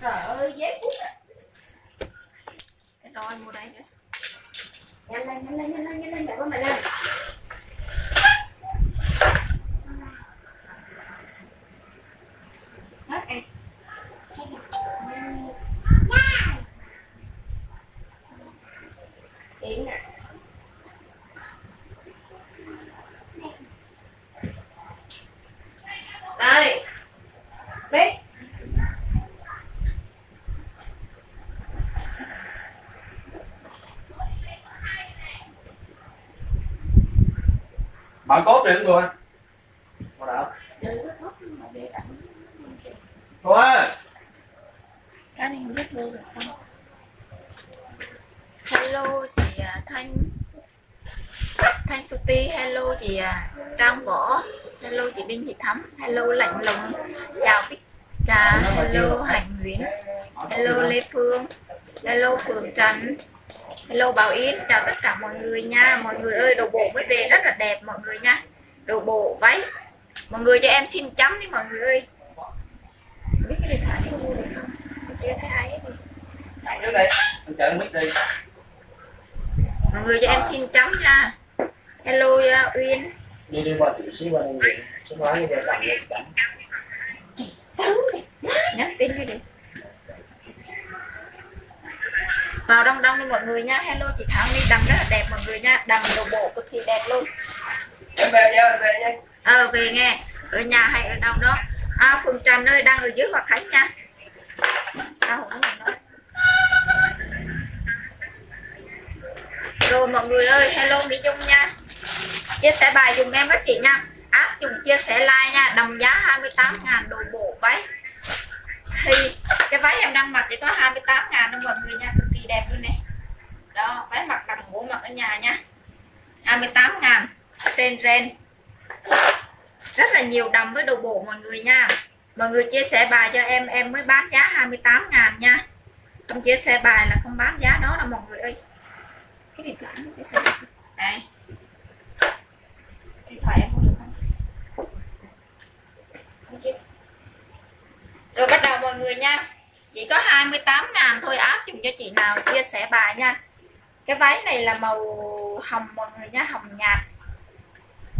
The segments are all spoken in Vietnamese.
trời ơi dép cút à cái roi mua đây nữa nhanh lên nhanh lên nhanh lên nhanh lên chạy qua mày lên hết em Điện nè Đây Biết đi rồi. Mà khóc mà đặt thôi. Ơi cái này không biết mua được không? Hello chị à, thanh. Thanh suti hello chị à, trang võ. Hello chị đinh thị thắm. Hello lạnh lùng. Chào bích trà. Hello hạnh nguyễn. Hello lê phương. Hello phương trần. Hello bảo yến. Chào tất cả mọi người nha. Mọi người ơi đồ bộ mới về rất là đẹp mọi người nha đồ bộ váy. Mọi người cho em xin chấm đi mọi người ơi. Biết cái điện thoại này mua được không? Chưa thấy ai hết. Đi chạy trước đi đi. Mọi người cho em xin chấm nha. Hello uh, uyên. Đi đi qua tiểu xí qua đây. Xí nói với cầm lên cầm Sớm đi nhắn tin cái đi. Vào đông đông đi mọi người nha. Hello chị thảo đi đầm rất là đẹp mọi người nha. Đầm đồ bộ cực kỳ đẹp luôn em về nha về nha. Ờ về nghe. Ở nhà hay ở đâu đó. À phương trần ơi đang ở dưới hòa khánh nha. À, không rồi mọi người ơi hello mỹ dung nha. Chia sẻ bài dùm em các chị nha. Áp dụng chia sẻ like nha. Đồng giá 28 ngàn đồ bộ váy. Thì cái váy em đang mặc chỉ có 28 ngàn đâu mọi người nha. Cực kỳ đẹp luôn nè. Đó váy mặc bằng ngủ mặc ở nhà nha. 28 ngàn trên ren. Rất là nhiều đồng với đồ bộ mọi người nha. Mọi người chia sẻ bài cho em em mới bán giá 28 ngàn nha. Không chia sẻ bài là không bán giá đó đâu mọi người ơi. Cái điện thoại chia sẻ. Đây. Điện thoại em không được không? Rồi bắt đầu mọi người nha. Chỉ có 28 ngàn thôi, áp dụng cho chị nào chia sẻ bài nha. Cái váy này là màu hồng mọi người nha, hồng nhạt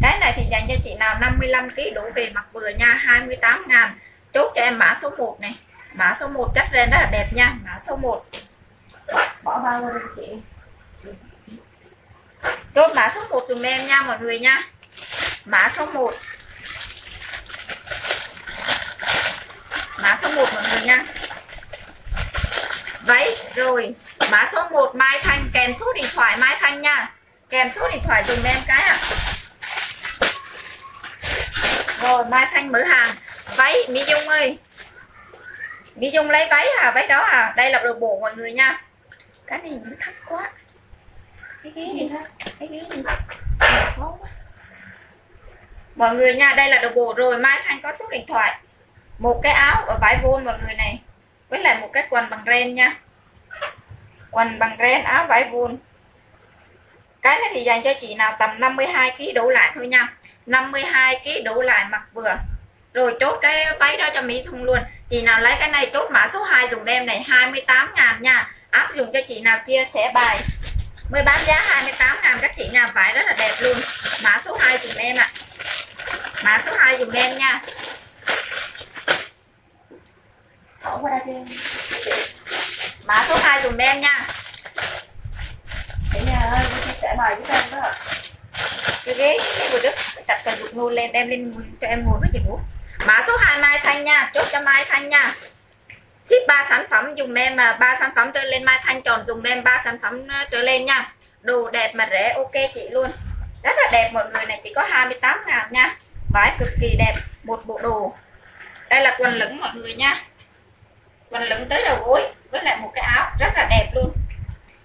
cái này thì dành cho chị nào 55 kg đủ về mặc vừa nha 28 ngàn. Chốt cho em mã số 1 này. Mã số 1 chất ren rất là đẹp nha, mã số 1 Bỏ bao lên chị. Chốt mã số 1 dùm em nha mọi người nha. Mã số 1 mã số 1 mọi người nha. Váy rồi, mã số 1 Mai Thanh kèm số điện thoại Mai Thanh nha. Kèm số điện thoại dùm em cái ạ. à rồi, Mai Thanh mở hàng. Váy Mỹ Dung ơi. Mỹ Dung lấy váy à váy đó à? Đây là đồ bộ mọi người nha. Cái này nó thấp quá. Cái ghế đi cái ghế đi khó quá. Mọi người nha, đây là đồ bộ rồi. Mai Thanh có số điện thoại. Một cái áo và vải vôn mọi người này. Với lại một cái quần bằng ren nha. Quần bằng ren, áo vải vôn cái này thì dành cho chị nào tầm 52 kg đủ lại thôi nha. 52 kg đủ lại mặc vừa. Rồi chốt cái váy đó cho Mỹ Dung luôn. Chị nào lấy cái này chốt mã số 2 dùng em này 28 ngàn nha. Áp dụng cho chị nào chia sẻ bài. Mới bán giá 28 ngàn các chị nhà vải rất là đẹp luôn. Mã số 2 dùm em ạ. À. mã số 2 dùm em nha. Mã số 2 dùm em nha. Để nhà ơi, tôi chia sẻ bài với em đó. ạ cái ghế cái vừa đức đặt cần rụt ngồi lên, đem lên cho em ngồi với chị Vũ. Mã số 2 Mai Thanh nha. Chốt cho Mai Thanh nha. Ship 3 sản phẩm, dùng em mà ba sản phẩm trở lên. Mai Thanh tròn dùng em ba sản phẩm à, trở lên nha. Đồ đẹp mà rẻ, ok chị luôn. Rất là đẹp, mọi người này chỉ có 28 ngàn nha. Vải cực kỳ đẹp, một bộ đồ. Đây là quần lửng mọi người nha. Quần lửng tới đầu gối, với lại một cái áo, rất là đẹp luôn.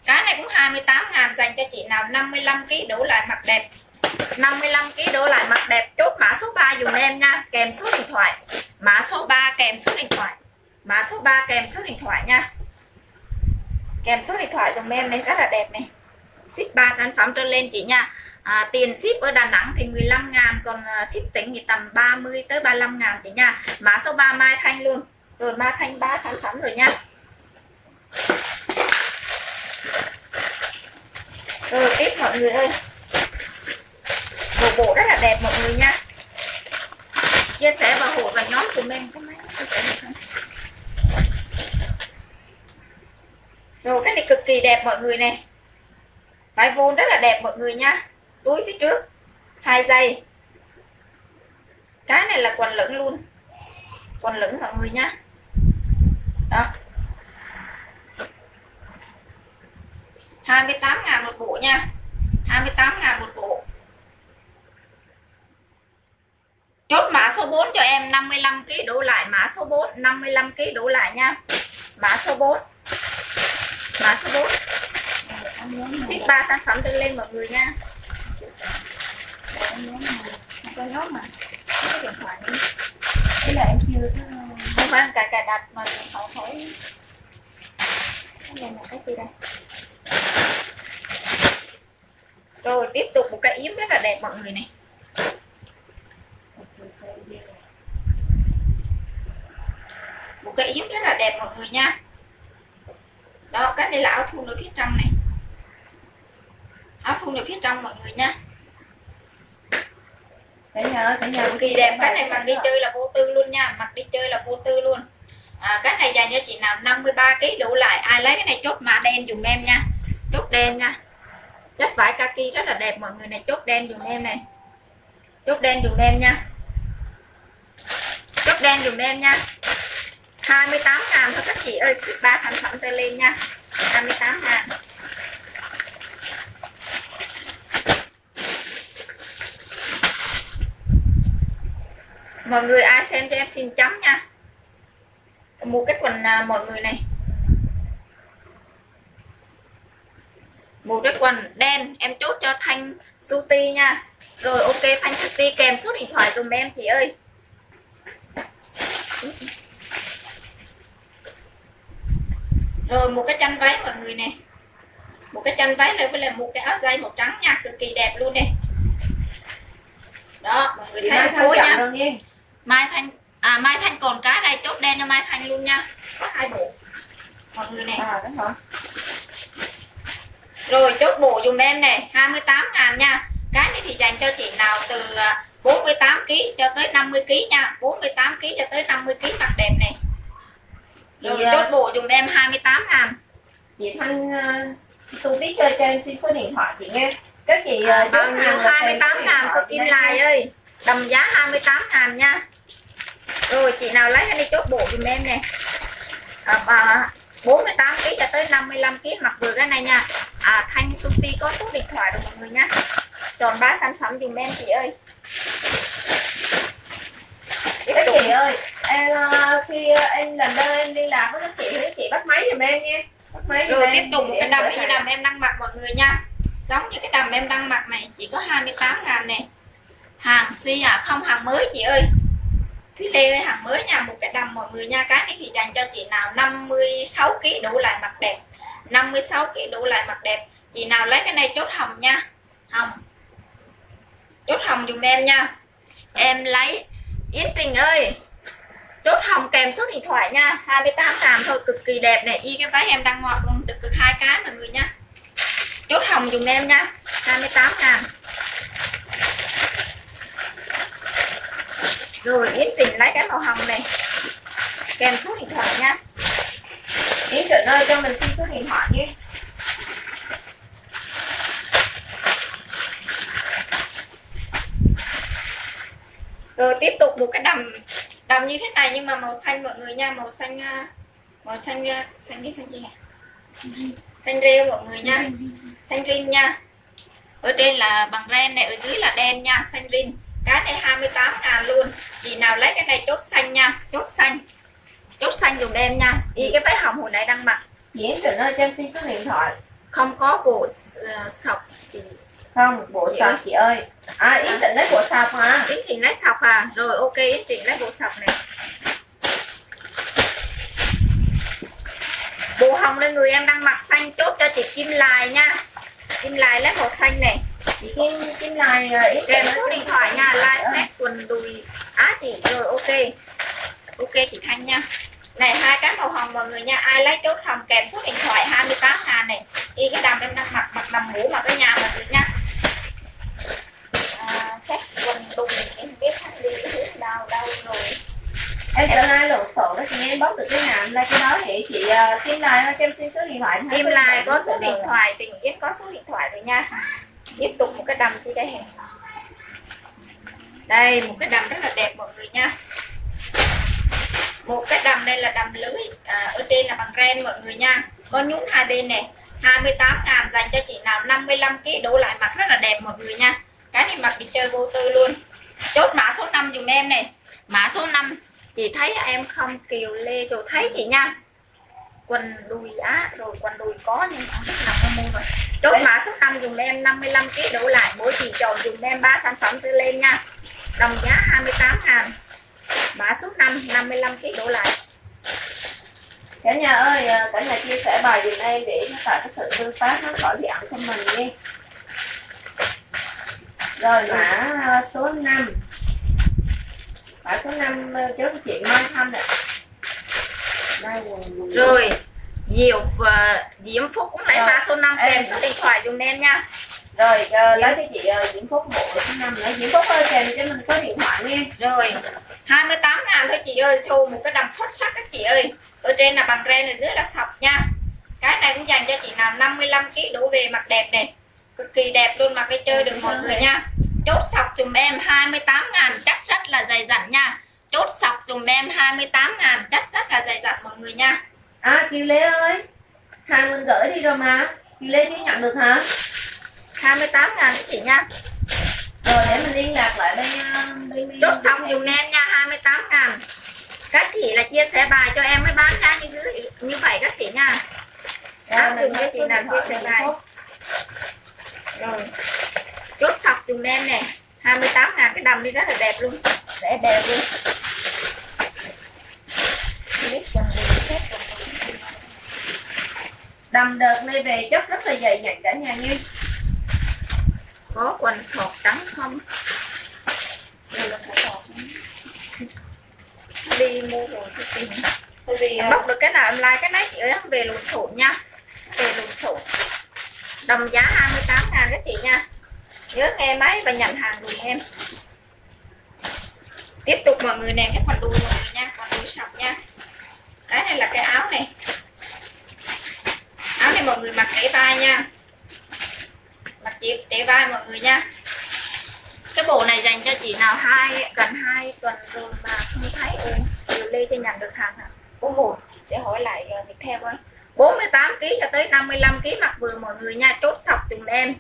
Cái này cũng 28 ngàn, dành cho chị nào 55 kg đủ lại mặt đẹp. 55 kg đổ lại mặt đẹp chốt mã số 3 dùng em nha. Kèm số điện thoại. Mã số 3 kèm số điện thoại. Mã số 3 kèm số điện thoại nha. Kèm số điện thoại dùm em này rất là đẹp này. Ship 3 sản phẩm trở lên chị nha. À, tiền ship ở Đà Nẵng thì 15 ngàn còn à, ship tỉnh thì tầm 30 tới 35 ngàn chị nha. Mã số 3 Mai Thanh luôn. Rồi Mai thanh 3 sản phẩm rồi nha. Rồi tiếp mọi người ơi bộ bộ rất là đẹp mọi người nha. Chia sẻ và hộ vào nhóm của mình. Cái máy chia sẻ được không? rồi cái này cực kỳ đẹp mọi người nè. Váy vôn rất là đẹp mọi người nha. Túi phía trước, hai dây. Cái này là quần lửng luôn. Quần lửng mọi người nha. Đó. 28 ngàn một bộ nha. 28 ngàn một bộ. Chốt mã số 4 cho em 55 kg đổ lại. Mã số 4 55 kg đổ lại nha. Mã số 4 mã số 4 tiếp ba sản phẩm đưa lên mọi người nha. Có nhốt mà cái điện thoại đi. Thế là em chưa không phải, cài cài đặt mà họ thấy cái này là cái gì đây? Rồi, tiếp tục một cái yếm rất là đẹp mọi người này. Một cái yếm rất là đẹp mọi người nha. Đó cái này là áo thun ở phía trong này. Áo thun ở phía trong mọi người nha. Cả nhà cả nhà kỳ đẹp cái này mặc đi chơi là vô tư luôn nha mặc đi chơi là vô tư luôn. À, cái này dành cho chị nào 53 kg đủ lại. Ai lấy cái này chốt mã đen dùm em nha. Chốt đen nha. Chất vải kaki rất là đẹp mọi người này. Chốt đen dùm em này. Chốt đen dùm em nha. Chốt đen dùm em nha 28 ngàn thôi các chị ơi ship 3 sản phẩm trở lên nha. 28 ngàn. Mọi người ai xem cho em xin chấm nha. Mua cái quần à, mọi người này. Một cái quần đen em chốt cho thanh suti nha. Rồi ok thanh suti kèm số điện thoại dùm em chị ơi. Rồi một cái chân váy mọi người nè. Một cái chân váy này với lại một cái áo dây màu trắng nha cực kỳ đẹp luôn nè. Đó mọi người Chị thấy phối nha. mai thanh à mai thanh còn cái đây chốt đen cho mai thanh luôn nha. Có hai bộ. Mọi người nè. À rồi. Chốt bộ dùm em nè 28 ngàn nha. Cái này thì dành cho chị nào từ à, 48 kg cho tới 50 kg nha. 48 kg cho tới 50 kg mặt đẹp này rồi à, chốt bộ dùm em 28 ngàn. Chị Thanh uh, tu tí chơi cho em xin số điện thoại chị nghe. Các chị à, uh, bao nhiêu hàng là kèm 28 số điện ngàn kim Thanh lại ơi. Đầm giá 28 ngàn nha. Rồi chị nào lấy cái đi chốt bộ dùm em nè. À, à, 48 kg cho tới 55 kg mặc vừa cái này nha. À, thanh sushi có số điện thoại rồi mọi người nha. Tròn ba sản phẩm dùm em chị ơi Các chị ơi em uh, khi uh, em lần đơn em đi làm với các chị thì các chị bắt máy giùm em nghe Bắt máy giùm rồi tiếp tục một cái đầm hàng. đầm em đang mặc mọi người nha. Giống như cái đầm em đang mặc này chỉ có 28 ngàn này hàng si à không hàng mới chị ơi. Thúy Lê ơi hàng mới nha một cái đầm mọi người nha. Cái này thì dành cho chị nào 56 kg đủ lại mặt đẹp. 56 kg đủ lại mặt đẹp. Chị nào lấy cái này chốt hồng nha. Hồng. Chốt hồng dùm em nha. Em lấy Yến Tình ơi, chốt hồng kèm số điện thoại nha. 28 ngàn thôi, cực kỳ đẹp này y cái váy em đang ngọt luôn, được cực hai cái mọi người nha. Chốt hồng dùng em nha. 28 ngàn rồi, Yến Tình lấy cái màu hồng này. Kèm số điện thoại nha. Yến Trịnh ơi, cho mình xin số điện thoại nhé rồi tiếp tục một cái đầm đầm như thế này nhưng mà màu xanh mọi người nha màu xanh à, màu xanh à, xanh đi xanh gì? Xanh rêu mọi người nha. Xanh rin nha. Ở trên là bằng ren này ở dưới là đen nha xanh rin cái này 28 ngàn luôn. Chị nào lấy cái này chốt xanh nha chốt xanh. Chốt xanh dùm em nha. Y cái váy hồng hồi nãy đang mặc Yến Trịnh ơi cho em xin số điện thoại. Không có bộ ờ, sọc chị Không bộ Chị sọc ơi. chị ơi. À Yến Trịnh lấy bộ sọc hả Yến Trình lấy sọc à. Rồi ok Yến Trình lấy bộ sọc này bộ hồng đây người em đang mặc xanh chốt cho chị Kim Lài nha. Kim Lài lấy màu xanh này Chị Kim Kim Yến kèm Trịnh số điện thoại nha like tag quần đùi. Á chị rồi ok. Ok chị Thanh nha. Này hai cái màu hồng mọi người nha. Ai lấy chốt hồng kèm số điện thoại 28 ngàn này. Y cái đầm em đang mặc mặc đầm ngủ mà cái nhà mọi người nha à, khách quần đùng em biết hắn đi cái hướng đâu đâu rồi em trở lại lộn xộn đó chị em bóc được cái nào em like cái đó thì chị uh, kim like cho em xin số điện thoại em im lại có số điện thoại tình yết có số điện thoại rồi nha. Tiếp tục một cái đầm đi đây đây một cái đầm rất là đẹp mọi người nha. Một cái đầm đây là đầm lưới à, ở trên là bằng ren mọi người nha. Có nhún hai bên này 28 ngàn dành cho chị nào 55 kg đổ lại mặt rất là đẹp mọi người nha. Cái này mặc đi chơi vô tư luôn. Chốt mã số 5 dùm em này. Mã số 5 chị thấy em không kiều lê rồi thấy chị nha. Quần đùi á, rồi quần đùi có nhưng không biết nào mua rồi. Chốt mã số 5 dùm em 55 kg đổ lại mỗi chị chọn dùm em 3 sản phẩm tư lên nha. Đồng giá 28 ngàn. Mã số 5 55 kg đổ lại cả nhà ơi à, cả nhà chia sẻ bài dùm em để nó tạo cái sự tương tác nó khỏi bị ẩn cho mình nha rồi mã số 5 mã số 5 à, chốt chị Mai Thanh quần quần rồi Diệu uh, Diễm Phúc cũng lấy mã số 5 kèm số điện thoại dùng em nha rồi uh, lấy cho chị uh, Diễm Phúc bộ số 5 nữa. Diễm Phúc ơi kèm cho mình số điện thoại nghe rồi 28 ngàn thôi chị ơi. Show một cái đầm xuất sắc các chị ơi. Ở trên là bằng ren ở dưới là sọc nha. Cái này cũng dành cho chị nào 55 kg đổ về mặt đẹp này cực kỳ đẹp luôn mặc đi chơi được mọi người nha. Chốt sọc dùm em 28 ngàn chắc rất là dày dặn nha. Chốt sọc dùm em 28 ngàn chắc rất là dày dặn mọi người nha. À Kiều Lê ơi hàng mình gửi đi rồi mà. Kiều Lê chưa nhận được hả 28 ngàn các chị nha. Rồi để mình liên lạc lại bên uh, bên chốt xong dùm em nha 28 ngàn. Các chị là chia sẻ bài cho em mới bán giá như dưới như vậy các chị nha. Áp dụng cho chị nào chia sẻ bài. rồi. Chốt sọc dùm em nè 28 ngàn cái đầm đi rất là đẹp luôn. Đẹp đẹp luôn. Đầm đợt này về chất rất là dày dặn cả nhà nha có quần sọt trắng không? Đây là cái sọt đi mua rồi thì tìm. Tại vì à, bóc được cái nào em like cái đấy chị ơi về lùn thủ nha. Về lùn thủ đồng giá 28 ngàn các chị nha. Nhớ nghe máy và nhận hàng dùm em. Tiếp tục mọi người nè cái phần đùi mọi người nha phần đùi sọc nha. Cái này là cái áo này. Áo này mọi người mặc để vai nha mặt chị để vai mọi người nha. Cái bộ này dành cho chị nào? Hai gần hai tuần rồi mà không thấy. Ừ, chiều lê cho nhận được hàng hả? Có một để hỏi lại ờ, tiếp theo thôi. 48 kg cho tới 55 kg mặc vừa mọi người nha. Chốt sọc từng đen.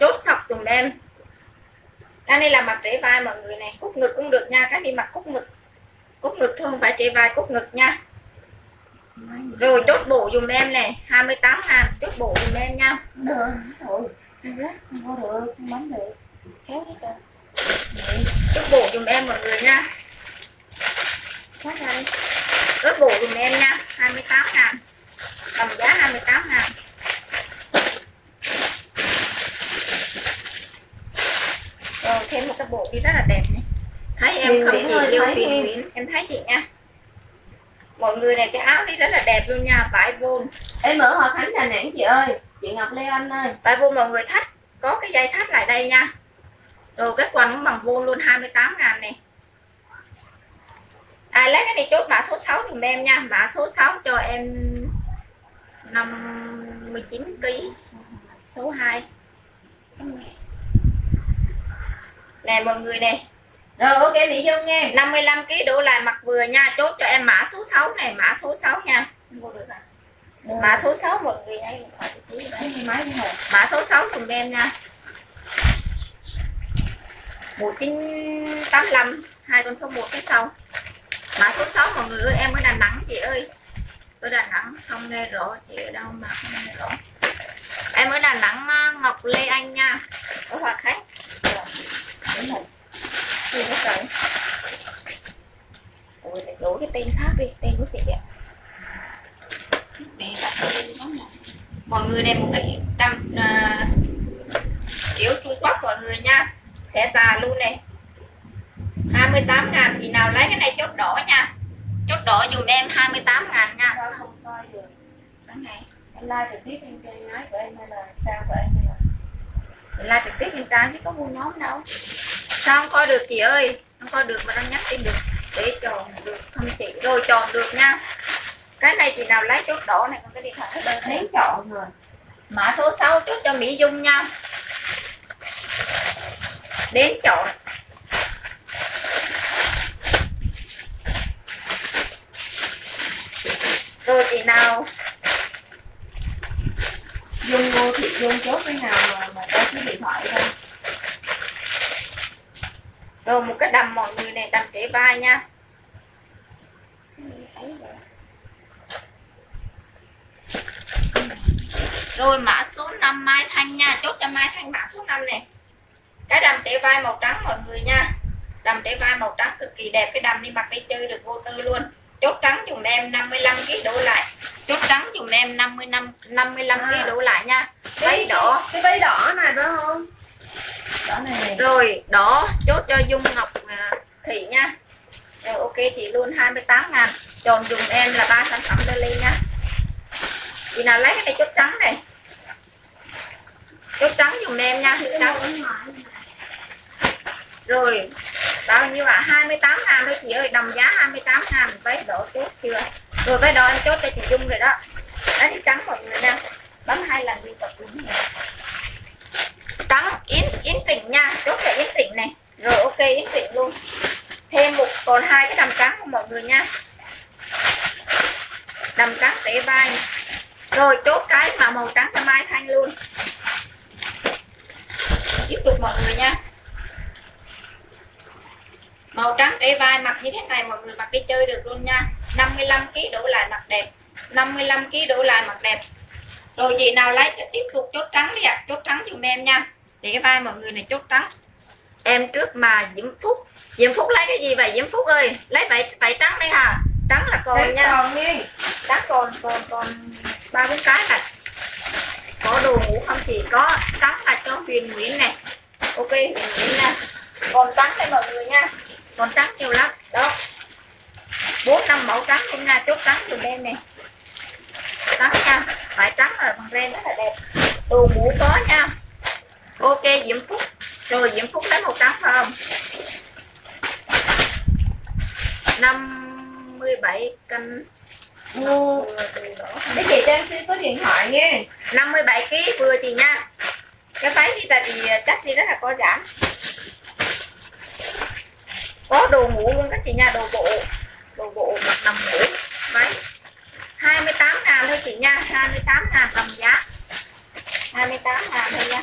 Chốt sọc từng đen. Cái này là mặt trễ vai mọi người này. Cúc ngực cũng được nha. Cái đi mặc cúc ngực. Cúc ngực thôi không phải trễ vai cúc ngực nha. Rồi chốt bộ dùm em này. 28 ngàn chốt bộ dùm em nha. Được không có được không bấm được. Kéo hết rồi chốt bộ dùm em mọi người nha. Thoát ra đi. Chốt bộ dùm em nha 28 ngàn. Tầm giá 28 ngàn. Rồi thêm một cái bộ đi rất là đẹp này thấy em Huyền không chị thấy huyền em. thấy chị nha. Mọi người này cái áo đi rất là đẹp luôn nha vải vôn em ở Hòa Khánh Đà Nẵng chị ơi chị Ngọc Lê Anh ơi. Vải vôn mọi người thắt có cái dây thắt lại đây nha. Rồi cái quần cũng bằng vôn luôn 28 ngàn này à lấy cái này chốt mã số 6 dùm em nha. Mã số 6 cho em 59 kg số 2 nè mọi người nè. Rồi ok Mỹ Dung nghe. 55 kg đổ lại mặc vừa nha. Chốt cho em mã số 6 này mã số 6 nha. Được à? Mã số 6 mọi người đây mã số 6 dùm em nha. 1985 hai con số 1 phía sau. Mã số 6 mọi người ơi em ở Đà Nẵng chị ơi. Ở Đà Nẵng không nghe rõ chị ở đâu mà không nghe rõ. Em ở Đà Nẵng ờ, Ngọc Lê Anh nha. Ở Hòa Khánh. Đúng rồi. Gì đổi cái tên khác đi tên của chị ạ để đặt mà. mọi người này một cái uh, kiểu Trung Quốc mọi người nha. Sẽ tà luôn này. 28 ngàn chị nào lấy cái này chốt đỏ nha. Chốt đỏ dùm em 28 ngàn nha. Sao không coi được? Này. Em like trực tiếp trên kênh nói của em hay là trang của em hay là là trực tiếp trên trang chứ có mua nhóm đâu. Sao không coi được chị ơi? Không coi được mà đang nhắn tin được. Để tròn được không chị. Rồi tròn được nha cái này chị nào lấy chốt đỏ này còn cái điện thoại đơn nén chọn rồi. Mã số 6 chốt cho Mỹ Dung nha. Đến chọn rồi chị nào? Dung vô thị dung chốt cái nào mà mà có cái điện thoại thôi rồi một cái đầm mọi người này đầm trễ vai nha rồi mã số 5 Mai Thanh nha. Chốt cho Mai Thanh mã số 5 này cái đầm trễ vai màu trắng mọi người nha. Đầm trễ vai màu trắng cực kỳ đẹp. Cái đầm đi mặc đi chơi được vô tư luôn. Chốt trắng dùm em 55 kg đổ lại. Chốt trắng dùm em 50 năm 55 kg À. đổ lại nha. Váy đỏ. cái váy đỏ này phải không? Đỏ này. Này rồi đỏ. Chốt cho Dung Ngọc à, Thị nha. Rồi ok chị luôn 28 ngàn. Tròn dùm em là ba sản phẩm lên nha chị nào lấy cái này chốt trắng này. Chốt trắng dùm em nha, chốt trắng. Rồi, bao nhiêu ạ? 28 ngàn thôi chị ơi, đồng giá 28 ngàn. Váy đỏ chốt chưa? Rồi, váy đỏ em chốt cho chị Dung rồi đó. Đánh trắng mọi người nha bấm hai lần đi, tập đúng này trắng, yến yến tỉnh nha. Chốt cho yến tỉnh này. Rồi, ok, yến tỉnh luôn. Thêm một, còn hai cái đầm trắng của mọi người nha. Đầm trắng tế vai rồi, chốt cái mà màu trắng cho mai thanh luôn. Tiếp tục mọi người nha. Màu trắng để vai mặc như thế này mọi người mặc đi chơi được luôn nha. 55 kg đổ lại mặc đẹp. 55 kg đổ lại mặc đẹp. Rồi, chị nào lấy tiếp tục chốt trắng đi ạ. Chốt trắng dùm em nha. Để cái vai mọi người này chốt trắng. Em trước mà diễm phúc. Diễm phúc lấy cái gì vậy? Diễm phúc ơi, lấy vậy vậy trắng đi hả? Trắng là còn Đấy, nha. còn đi. Trắng còn còn còn ba bốn cái này. Có đồ ngủ không thì có. Trắng là cho huyền nguyễn này. Ok huyền nguyễn nha. Còn trắng đây mọi người nha. Còn trắng nhiều lắm. Đó. Bốn năm mẫu trắng luôn nha. Chốt trắng dùm em này. Trắng nha. Phải trắng là bằng ren rất là đẹp. Đồ ngủ có nha. Ok diễm phúc. Rồi diễm phúc lấy màu trắng không 57 cân. Để chị cho em xin số điện thoại nghe 57 kg vừa chị nha. Cái váy đi tại vì chắc đi rất là có giảm. Có đồ ngủ luôn các chị nha đồ bộ. Đồ bộ mặc đầm ngủ váy 28 ngàn thôi chị nha 28 ngàn tầm giá. 28 ngàn thôi nha.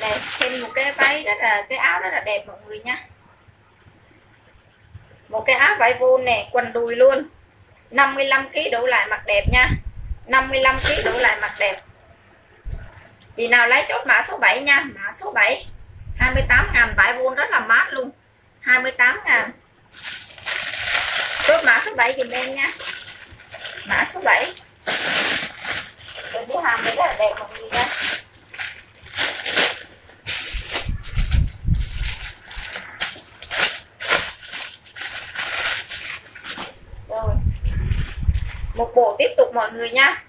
Đây thêm một cái váy rất là cái áo rất là đẹp mọi người nha một cái áo vải vôn nè, quần đùi luôn. 55 kg đổ lại mặc đẹp nha. 55 kg đổ lại mặc đẹp. Chị nào lấy chốt mã số 7 nha, mã số 7 28 ngàn vải vôn rất là mát luôn. 28 ngàn. Chốt mã số 7 dùm em nha. Mã số 7 rồi cái hàng này rất là đẹp mọi người nha rồi một bộ tiếp tục mọi người nha.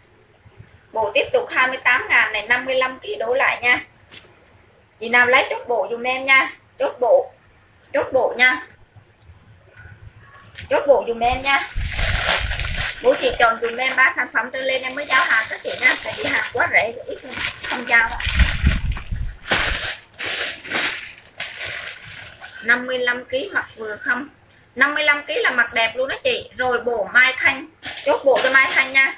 Bộ tiếp tục 28 ngàn này 55 kg đổ lại nha. Chị nào lấy chốt bộ dùm em nha. Chốt bộ chốt bộ nha. Chốt bộ dùm em nha. Bố chị chọn dùm em ba sản phẩm trở lên em mới giao hàng các chị nha. Tại vì hàng quá rẻ ít không, giao. ạ 55 kg mặc vừa không. 55 kg là mặc đẹp luôn đó chị. Rồi bộ mai thanh. Chốt bộ cho mai thanh nha.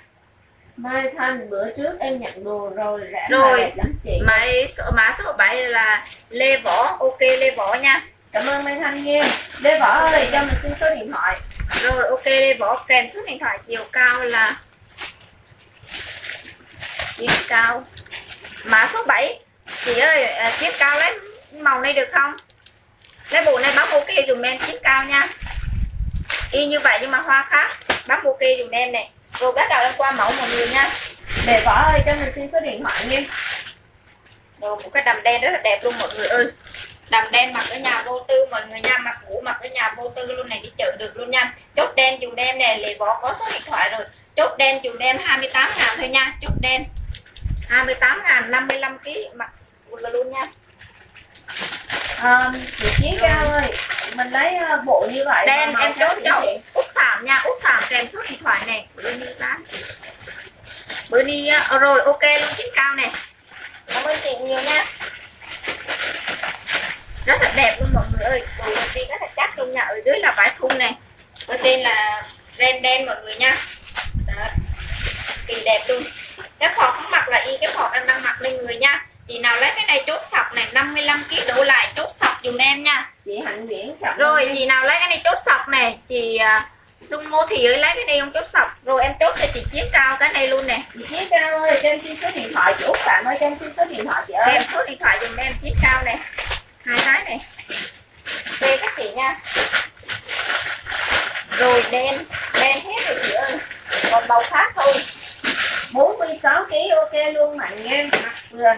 Mai Thanh bữa trước em nhận đồ rồi rẻ Rồi. lắm chị. Máy số, mã số 7 là Lê Võ. Ok Lê Võ nha. Cảm ơn Mai Thanh nha. Lê Võ ơi cho mình xin số điện thoại. Rồi ok Lê Võ kèm số điện thoại chiều cao là chiều cao. Mã số 7 chị ơi à, chiếc cao lấy màu này được không lấy bộ này bấm ok dùm em chiếc cao nha. Y như vậy nhưng mà hoa khác. Bấm ok dùm em này rồi bắt đầu em qua mẫu mọi người nha. Để Võ ơi, cho mình xin số điện thoại nha. Rồi một cái đầm đen rất là đẹp luôn mọi người ơi. Đầm đen mặc ở nhà vô tư, mọi người nha. Mặc ngủ mặc ở nhà vô tư luôn này, đi chợ được luôn nha. Chốt đen dùm em nè lề vỏ có số điện thoại rồi. Chốt đen dùm em 28 ngàn thôi nha. Chốt đen. 28 ngàn 55 kg mặc luôn nha à, chị Chí Cao ơi mình lấy ờ, bộ như vậy đen mà em màu chốt cho út thảm nha út thảm kèm số điện thoại này bữa đi bán. Bữa đi ờ, rồi ok luôn chị cao nè. Cảm ơn chị nhiều nha. Rất là đẹp luôn mọi người ơi. Đồ đầu tiên rất là chắc luôn nha. Ở dưới là vải thun này ở trên là ren đen mọi người nha. Đó. kỳ đẹp luôn. Cái phọt không mặc là y cái phọt em đang mặc lên người nha chị nào lấy cái này chốt sọc này 55 kg đổ lại chốt sọc dùm em nha. Chị Hạnh Nguyễn rồi chị nào lấy cái này chốt sọc này chị à, Dung Ngô Thị ơi lấy cái này không chốt sọc. Rồi em chốt cho chị chiến cao cái này luôn nè. Chị Chí Cao ơi cho em xin số điện thoại chị Út Phạm ơi cho em xin số điện thoại chị ơi. Em số điện thoại dùm em chiến cao này hai cái này. Đây các chị nha. Rồi đen đen hết rồi chị ơi. Còn màu khác thôi 46 kg ok luôn, mạnh nha mặc vừa.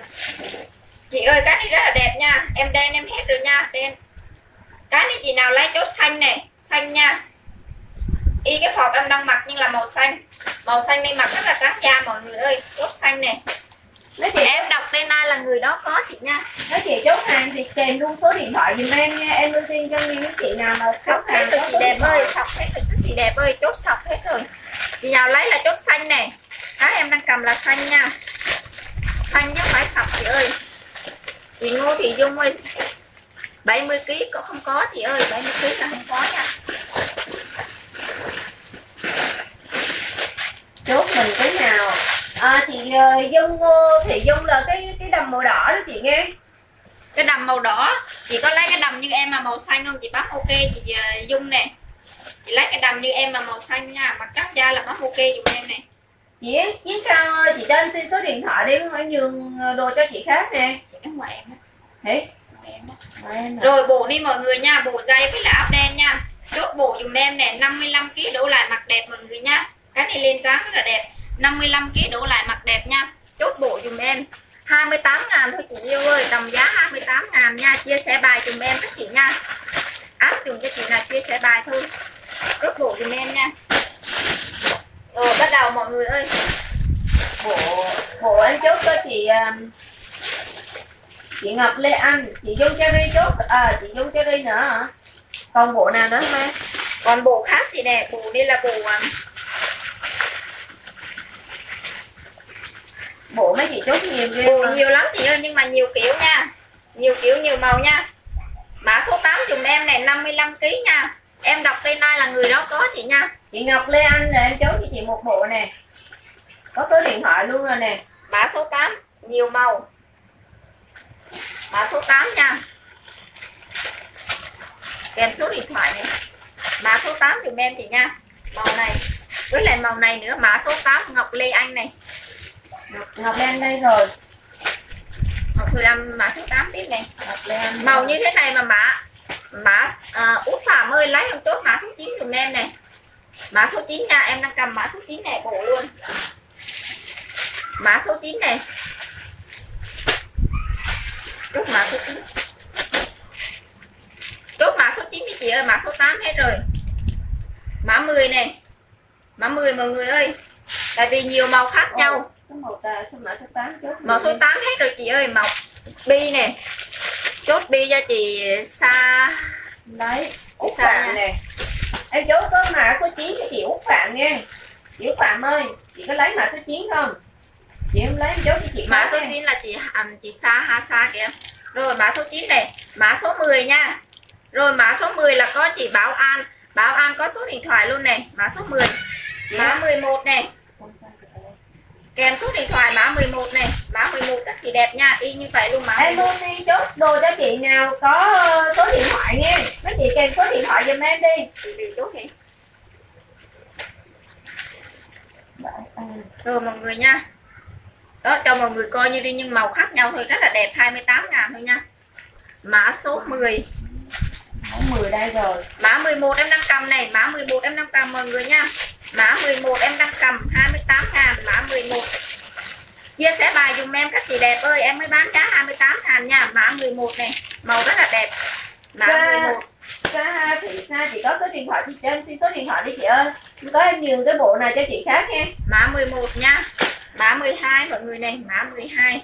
Chị ơi, cái này rất là đẹp nha. Em đen em hết rồi nha, đen. Cái này chị nào lấy chốt xanh này, xanh nha. Y cái phọt em đang mặc nhưng là màu xanh. Màu xanh đi mặc rất là trắng da mọi người ơi, chốt xanh này nói chị em đọc tên ai là người đó có chị nha. Nói chị chốt hàng thì kèm luôn số điện thoại giùm em nha. Em ưu tiên cho những chị nào mà chốt sọc hết hàng rồi có chị đẹp ơi sọc hết rồi chị đẹp ơi chốt sọc hết rồi. Chị nào lấy là chốt xanh này cái em đang cầm là xanh nha. Xanh chứ không phải sọc chị ơi. Chị ngô thị dung ơi 70 kg có không có chị ơi 70 kg là không có nha. Chốt mình nào à, chị ờ, dung Ngô thị dung là cái cái đầm màu đỏ đó chị nghe cái đầm màu đỏ chị có lấy cái đầm như em mà màu xanh không chị bấm ok chị ờ, dung nè chị lấy cái đầm như em mà màu xanh nha mặt trắng da là bấm ok dùm em nè chị chiến cao ơi chị cho em xin số điện thoại đi phải nhường đồ cho chị khác nè chị nói ngoài em đó ngoài em đó em à. Rồi bộ đi mọi người nha, bộ dây với là áo đen nha. Chốt bộ dùm em nè, 55 kg đổ lại mặt đẹp mọi người nha. Cái này lên dáng rất là đẹp. 55 kg đổ lại mặt đẹp nha. Chốt bộ dùm em. 28 ngàn thôi chị yêu ơi, tầm giá 28 ngàn nha. Chia sẻ bài dùm em các chị nha. Áp dụng cho chị là chia sẻ bài thôi. Chốt bộ dùm em nha. Rồi bắt đầu mọi người ơi. bộ bộ em chốt cho chị um, chị Ngọc Lê Anh chị Dung Cherry chốt à chị Dung Cherry nữa hả còn bộ nào nữa không em Còn bộ khác thì nè, bộ đây là bộ um, bộ mấy chị chốt nhiều mà. nhiều lắm chị ơi nhưng mà nhiều kiểu nha. Nhiều kiểu nhiều màu nha. Mã số 8 dùm em này 55 kg nha. Em đọc tên ai là người đó có chị nha. Chị Ngọc Lê Anh là em chốt cho chị một bộ nè. Có số điện thoại luôn rồi nè. Mã số 8 Nhiều màu. Mã số 8 nha. Kèm số điện thoại này. Mã số 8 dùm em chị nha. Màu này. Với lại màu này nữa Mã số 8 Ngọc Lê Anh này Ngọc, Ngọc Lê Anh đây rồi. Ngọc Lê Anh mã số 8 tiếp này Ngọc Lê Anh màu như thế này mà mã mã à, út phạm ơi lấy không tốt mã số 9 dùm em này mã số 9 nha em đang cầm mã số 9 này bộ luôn. Mã số 9 này. Chốt mã số 9 chốt mã số 9 đi chị ơi mã số 8 hết rồi. Mã 10 này mã 10 mọi người ơi. Tại vì nhiều màu khác nhau màu tà số mã số 8 chốt màu số 8 hết rồi chị ơi màu bi nè. Chốt bi cho chị xa đấy Út Sao Phạm nha? nè. Em chốt có mã số 9 cho chị Út Phạm nha. Chị Út Phạm ơi chị có lấy mã số 9 không? Chị không lấy em chốt cho chị mã số nha. 9 là chị à, chị xa ha xa kìa. Rồi mã số 9 này. Mã số 10 nha. Rồi mã số 10 là có chị Bảo An. Bảo An có số điện thoại luôn này mã số 10 mã 11 này kèm số điện thoại mã 11 này. Mã 11 các chị đẹp nha y như vậy luôn mã em 11. luôn đi chốt đồ cho chị nào có ờ, số điện thoại nha mấy chị kèm số điện thoại giùm em đi. Chị đều chốt đi rồi mọi người nha. Đó cho mọi người coi như đi nhưng màu khác nhau thôi. Rất là đẹp 28 ngàn thôi nha. Mã số 10 mẫu 10 đây rồi. Mã 11 em đang cầm này, mã 11 em đang cầm mọi người nha. Mã 11 em đang cầm 28 ngàn, mã 11. Chia sẻ bài dùm em các chị đẹp ơi, em mới bán giá 28 ngàn nha. Mã 11 này màu rất là đẹp. Mã Dạ. 11 Sa thị Sa chị có số điện thoại chị em xin số điện thoại đi chị ơi. Có em nhiều cái bộ này cho chị khác nha. Mã 11 nha. Mã 12 mọi người này mã 12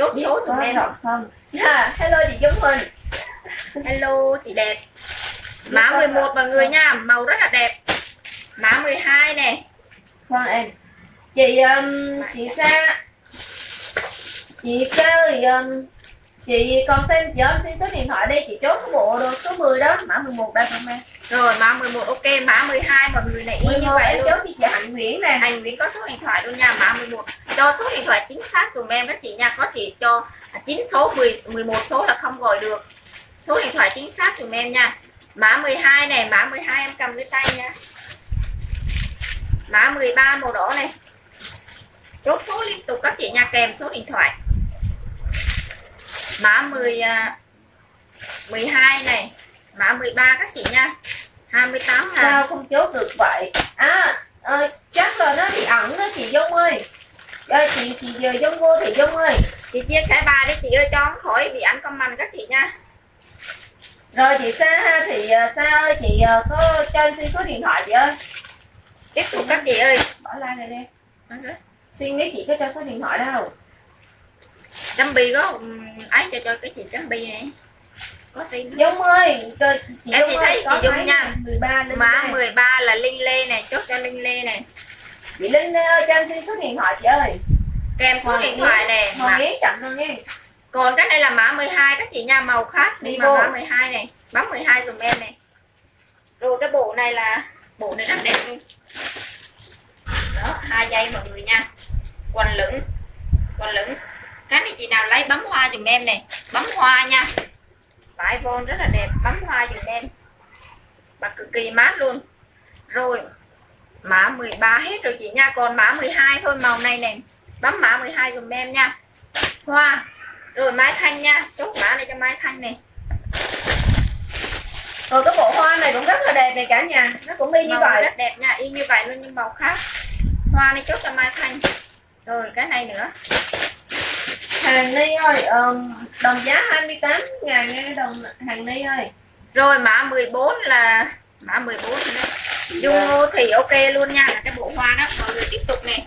chốt số dùm em. không? Dạ hello chị Dung Huỳnh. Hello chị đẹp. Mã 11 mọi người nha màu rất là đẹp. Mã 12 này Vâng em. Chị um, chị Sa. Chị Sa um, Chị còn xem chị ơi xin số điện thoại đây chị chốt cái bộ đồ số 10 đó mã 11 đây không em? Rồi mã 11 ok mã 12 mọi người này y như 11 vậy em luôn. chốt chị chị. Hạnh Nguyễn nè. Anh Nguyễn có số điện thoại luôn nha mã 11 cho số điện thoại chính xác dùm em các chị nha có chị cho 9 số 10 11 số là không gọi được. Số điện thoại chính xác dùm em nha. Mã 12 này mã 12 em cầm dưới tay nha. Mã 13 màu đỏ này chốt số liên tục các chị nha kèm số điện thoại mã 10 à, 12 này mã 13 các chị nha. 28 ngàn sao không chốt được vậy? À ờ, chắc là nó bị ẩn đó chị Dung ơi. Ờ, chị chị giờ Dung vô thì Dung ơi. Chị chia sẻ bài đi chị ơi cho khỏi bị ảnh comment các chị nha. Rồi chị Sa ha thì ờ, Sa ơi chị có cho em xin số điện thoại chị ơi. Tiếp tục các chị ơi. Bỏ like này đi. Xin biết chị có cho số điện thoại đâu Chăm bi có ừm, ấy cho cho cái chị chăm bi này. Có xin Dung ơi chị Em Dung ơi, thấy chị Dung nha. này, 13 Linh mã Lê. 13 là Linh Lê này chốt cho Linh Lê này chị Linh Lê ơi cho em xin số điện thoại chị ơi. Kèm số điện thoại mã- Yến chậm thôi nha. Còn cái này là mã 12 các chị nha màu khác Đi mà mã 12 này. Bấm 12 dùm em này rồi cái bộ này là bộ này rất đẹp luôn. Đó hai dây mọi người nha. Quần lửng quần lửng cái này chị nào lấy bấm hoa dùm em này bấm hoa nha. Vải von rất là đẹp. Bấm hoa dùm em. Và cực kỳ mát luôn. Rồi mã 13 hết rồi chị nha. Còn mã 12 thôi màu này nè. Bấm mã 12 dùm em nha. Hoa. Rồi mai thanh nha. Chốt mã này cho mai thanh này rồi cái bộ hoa này cũng rất là đẹp này cả nhà. Nó cũng y như màu vậy. rất đẹp nha. Y như vậy luôn nhưng màu khác. Hoa này chốt cho mai thanh. Rồi cái này nữa hàng ni ơi um, đồng giá 28 ngàn nghe đồng hàng ni ơi. Rồi mã 14 là mã 14 rồi đấy. Dung ngô thì ok luôn nha là cái bộ hoa đó mọi người tiếp tục này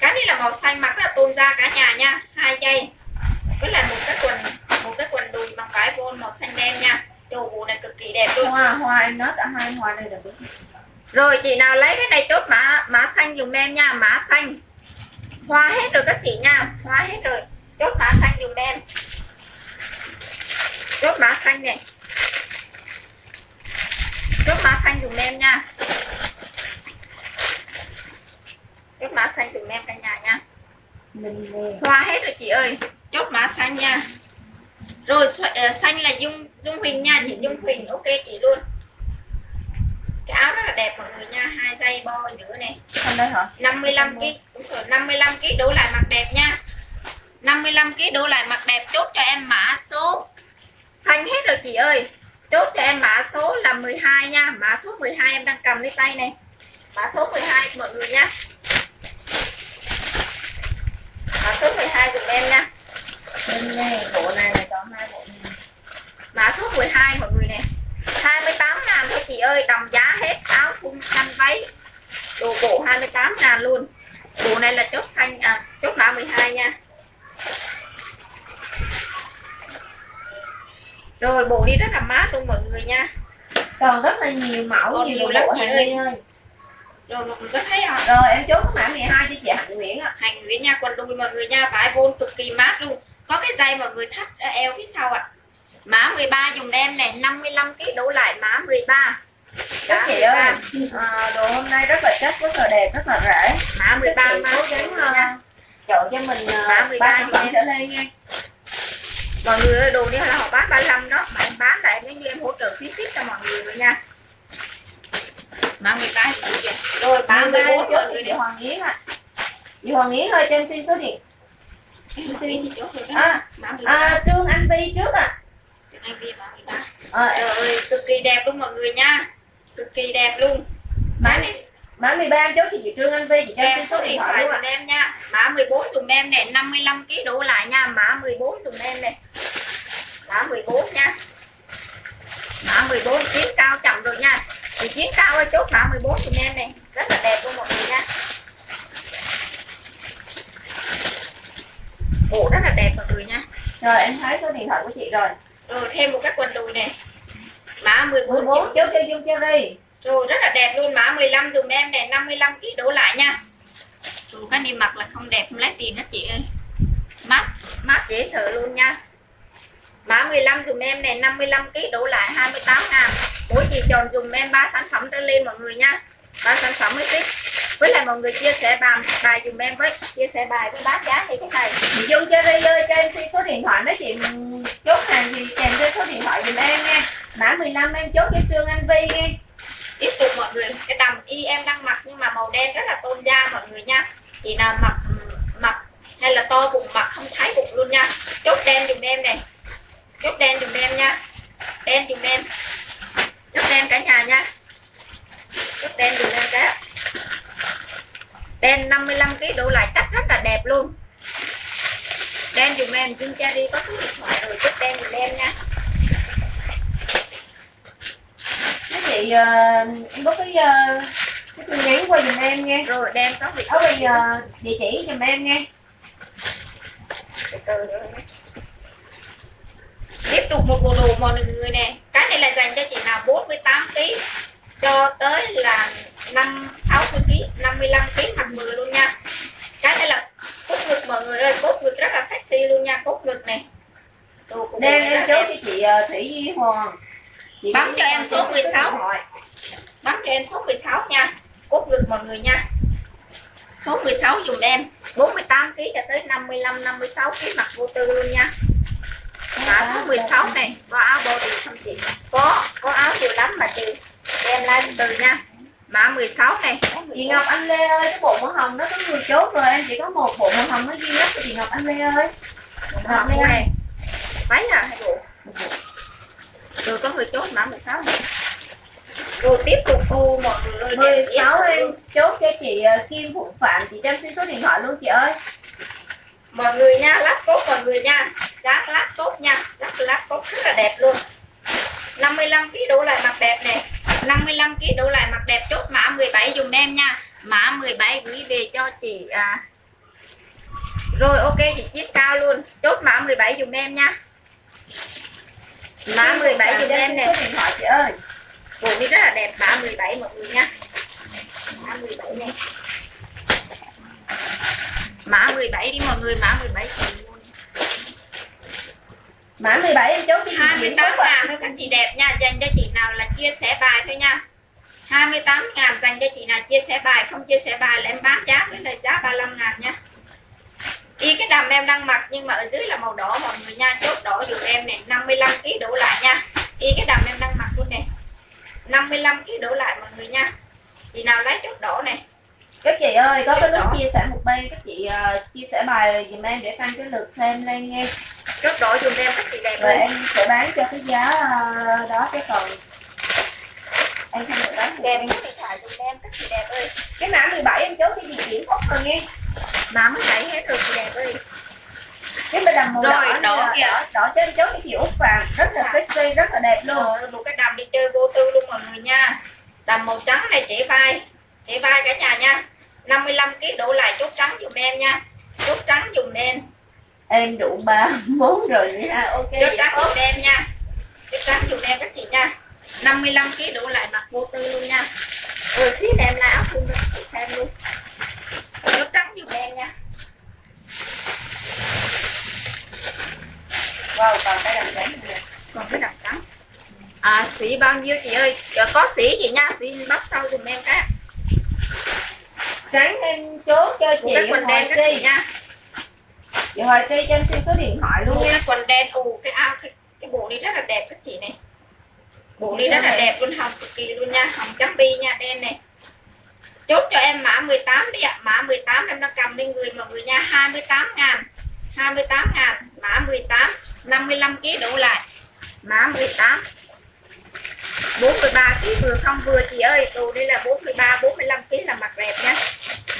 cái này là màu xanh mặc là tôn da cả nhà nha hai dây với lại một cái quần một cái quần đùi bằng cái vôn màu xanh đen nha. Đồ bộ này cực kỳ đẹp luôn. Hoa hoa em nói cả hai hoa này được. Rồi chị nào lấy cái này chốt mã mã xanh dùm em nha, mã xanh. Hoa hết rồi các chị nha, hoa hết rồi. Chốt mã xanh dùm em. Chốt mã xanh này. Chốt mã xanh dùm em nha. Chốt mã xanh dùm em cả nhà nha. Hoa hết rồi chị ơi. Chốt mã xanh nha. Rồi ờ, xanh là Dung Dung Huỳnh nha, chị Dung Huỳnh ok chị luôn. Cái áo rất là đẹp mọi người nha, hai dây bo giữa này. không đây hả? 55 kg đúng rồi 55 kg đổ lại mặt đẹp nha. 55 kg đổ lại mặt đẹp chốt cho em mã số. Xanh hết rồi chị ơi. Chốt cho em mã số là 12 nha. Mã số 12 em đang cầm lấy tay này. Mã số 12 mọi người nha. Mã số 12 dùm em nha. Linh nè bộ này là chọn hai bộ này. Mã số 12 mọi người nè 28 ngàn thôi chị ơi đồng giá hết áo thun khăn váy. Đồ bộ 28 ngàn luôn. Bộ này là chốt xanh à chốt mã 12 nha. Rồi bộ đi rất là mát luôn mọi người nha. Còn rất là nhiều mẫu Còn nhiều, nhiều lắm chị ơi. rồi mọi người có thấy không? Rồi em chốt mã 12 cho chị Hạnh Nguyễn ạ. Hành nguyễn nha quần đùi mọi người nha vải vôn cực kỳ mát luôn. Có cái dây mọi người thắt ở eo phía sau ạ mã 13 dùng em này 55 kg đổ lại mã 13 các chị ơi. À, đồ hôm nay rất là chất rất là đẹp rất là rẻ. Các 13 chị mã cố gắng uh, chọn cho mình Mã uh, 13 ba sản cho phẩm trở lên nha. Mọi người ơi đồ đi là họ bán 35 đó. Mà em bán lại nếu như em hỗ trợ phí ship cho mọi người nữa nha. Mã 13 thì kìa. Rồi mã 14 mọi người chị đi. Hoàng Yến ạ. Chị Hoàng Yến ơi cho em xin số điện. Rồi à, mã 13 à, Trương Anh Vi trước ạ à, trời ơi cực kỳ đẹp luôn mọi người nha. Cực kỳ đẹp luôn. Mã này. Mã 13 em chốt cho chị Trương Anh Vi chị cho em số điện thoại ạ. em nha. Mã 14 dùm em này 55 kg đủ lại nha. Mã 14 dùm em này. Mã 14 nha. Mã 14 chiến cao chậm rồi nha. Thì chiến cao ơi chốt mã 14 dùm em này. Rất là đẹp luôn mọi người nha. Bộ rất là đẹp mọi người nha. Rồi em thấy số điện thoại của chị rồi rồi thêm một cái quần đùi này. Mã 14 14 chốt cho Dung Cherry rồi rất là đẹp luôn mã 15 dùm em này 55 kg đổ lại nha. Rồi cái đi mặc là không đẹp không lấy tiền đó chị ơi. Mát mát dễ sợ luôn nha. Mã 15 dùm em này 55 kg đổ lại 28 ngàn. Mỗi chị chọn dùm em ba sản phẩm trở lên mọi người nha ba sản phẩm mới thích với lại mọi người chia sẻ bài bài dùm em với. Chia sẻ bài với bác giá như cái này chị Dung Cherry ơi, cho em xin số điện thoại mấy chị chốt hàng thì kèm theo số điện thoại dùm em nha. Mã 15 em chốt cho xương Anh Vi nha. Tiếp tục mọi người, cái đầm y em đang mặc nhưng mà màu đen rất là tôn da mọi người nha. Chị nào mặc mặc hay là to bụng mặc không thấy bụng luôn nha. Chốt đen dùm em này. Chốt đen dùm em nha. Đen dùm em. Chốt đen cả nhà nha chốt đen dùm em cái đen 55 kg đổ lại chắc rất là đẹp luôn. Đen dùm em Jun Cherry có số điện thoại rồi chốt đen dùm em nha. Mấy chị ờ, em có cái uh, cái tin nhắn qua dùm em nha rồi đen có vị ở bây giờ địa chỉ dùm em nha tiếp tục một bộ đồ mọi người nè. Cái này là dành cho chị nào 48 kg cho tới là 5 60 kg 55 kg mặc 10 luôn nha. Cái này là cốt ngực mọi người ơi cốt ngực rất là sexy luôn nha cốt ngực này. Bộ em chốt đẹp. cho chị ờ, Thủy Di Hoàng. Chị Bấm cho em số cho 16. điện thoại. bấm cho em số 16 nha cốt ngực mọi người nha. Số 16 dùng em 48 kg cho tới 55 56 kg mặc vô tư luôn nha. Mã số 16 này có áo body không chị? Có có áo nhiều lắm mà chị đem lên từ nha. Mã 16 này. Chị Ngọc Anh Lê ơi cái bộ màu hồng nó có người chốt rồi em. Chỉ có một bộ màu hồng nó duy nhất chị Ngọc Anh Lê ơi. Ngọc Lê này. Váy à? Hai bộ. Rồi có người chốt mã 16 này. Rồi tiếp tục. Ô mọi người ơi đẹp 16 dễ em. chốt cho chị ờ, Kim Phụng Phạm. Chị cho em xin số điện thoại luôn chị ơi. Mọi người nha lát cốt mọi người nha. Dáng lát cốt nha. Lát lát cốt rất là đẹp luôn 55 kg đổ lại mặt đẹp nè. 55 kg đổ lại mặt đẹp chốt mã 17 dùng em nha. Mã 17 gửi về cho chị à. rồi ok chị chiết cao luôn. Chốt mã 17 dùng em nha. Mã 17 Chị dùng em nè. điện thoại chị ơi. Bộ đi rất là đẹp mã 17 mọi người nha. Mã 17 này mã 17 đi mọi người mã 17 chị luôn mã 17 em chốt cho chị Diễm 28 Phúc ạ. ngàn thôi các chị đẹp nha. Dành cho chị nào là chia sẻ bài thôi nha. 28 ngàn dành cho chị nào chia sẻ bài. Không chia sẻ bài là em bán giá với là giá 35 ngàn nha. Y cái đầm em đang mặc nhưng mà ở dưới là màu đỏ mọi người nha. Chốt đỏ dùm em này 55 kg đổ lại nha. Y cái đầm em đang mặc luôn nè. 55 kg đổ lại mọi người nha. Chị nào lấy chốt đỏ này các chị ơi có cái nút chia sẻ một bên các chị ờ, chia sẻ bài dùm em để tăng cái lượt xem lên nha. Chốt đỏ dùm em các chị đẹp rồi ơi em sẽ bán cho cái giá ờ, đó cái còn em không được bán đẹp cái điện thoại dùm em các chị đẹp ơi. Cái mã 17 em chốt cho chị Diễm Phúc rồi nha. Mà mới lấy hết rồi chị đẹp ơi. Cái bên đầm màu Rồi, đỏ, đỏ đỏ kìa. đỏ đỏ em chốt cho chị Út Phạm rất là sexy rất là đẹp luôn. Một cái đầm đi chơi vô tư luôn mọi người nha. Đầm màu trắng này chỉ vai chỉ vai cả nhà nha. 55 kg đổ lại chốt trắng dùm em nha. Chốt trắng dùm em. Em đủ ba món rồi nha. Ok. Chốt trắng dùm em nha. Chốt trắng dùm em các chị nha. 55 kg đổ lại mặc vô tư luôn nha. Rồi phía này em lại áo chị xem luôn. Chốt trắng dùm em nha. Wow còn cái đầm trắng còn cái đầm trắng. À xỉ bao nhiêu chị ơi? Có xỉ gì nha? Xỉ bắt sau dùm em cái trắng em chốt cho chị quần đen các chị nha? Chị Hoài Tri cho em xin số điện thoại luôn nha. Quần đen ù cái áo cái, cái bộ này rất là đẹp các chị này. Bộ này rất là đẹp luôn hồng cực kỳ luôn nha hồng chấm bi nha đen này chốt cho em mã 18 đi ạ. Mã 18 em đã cầm lên người mọi người nha. 28 ngàn 28 ngàn mã 18 55 kg đổ lại. Mã 18 43 kg vừa không vừa chị ơi đồ đây là 43 45 kg là mặt đẹp nha.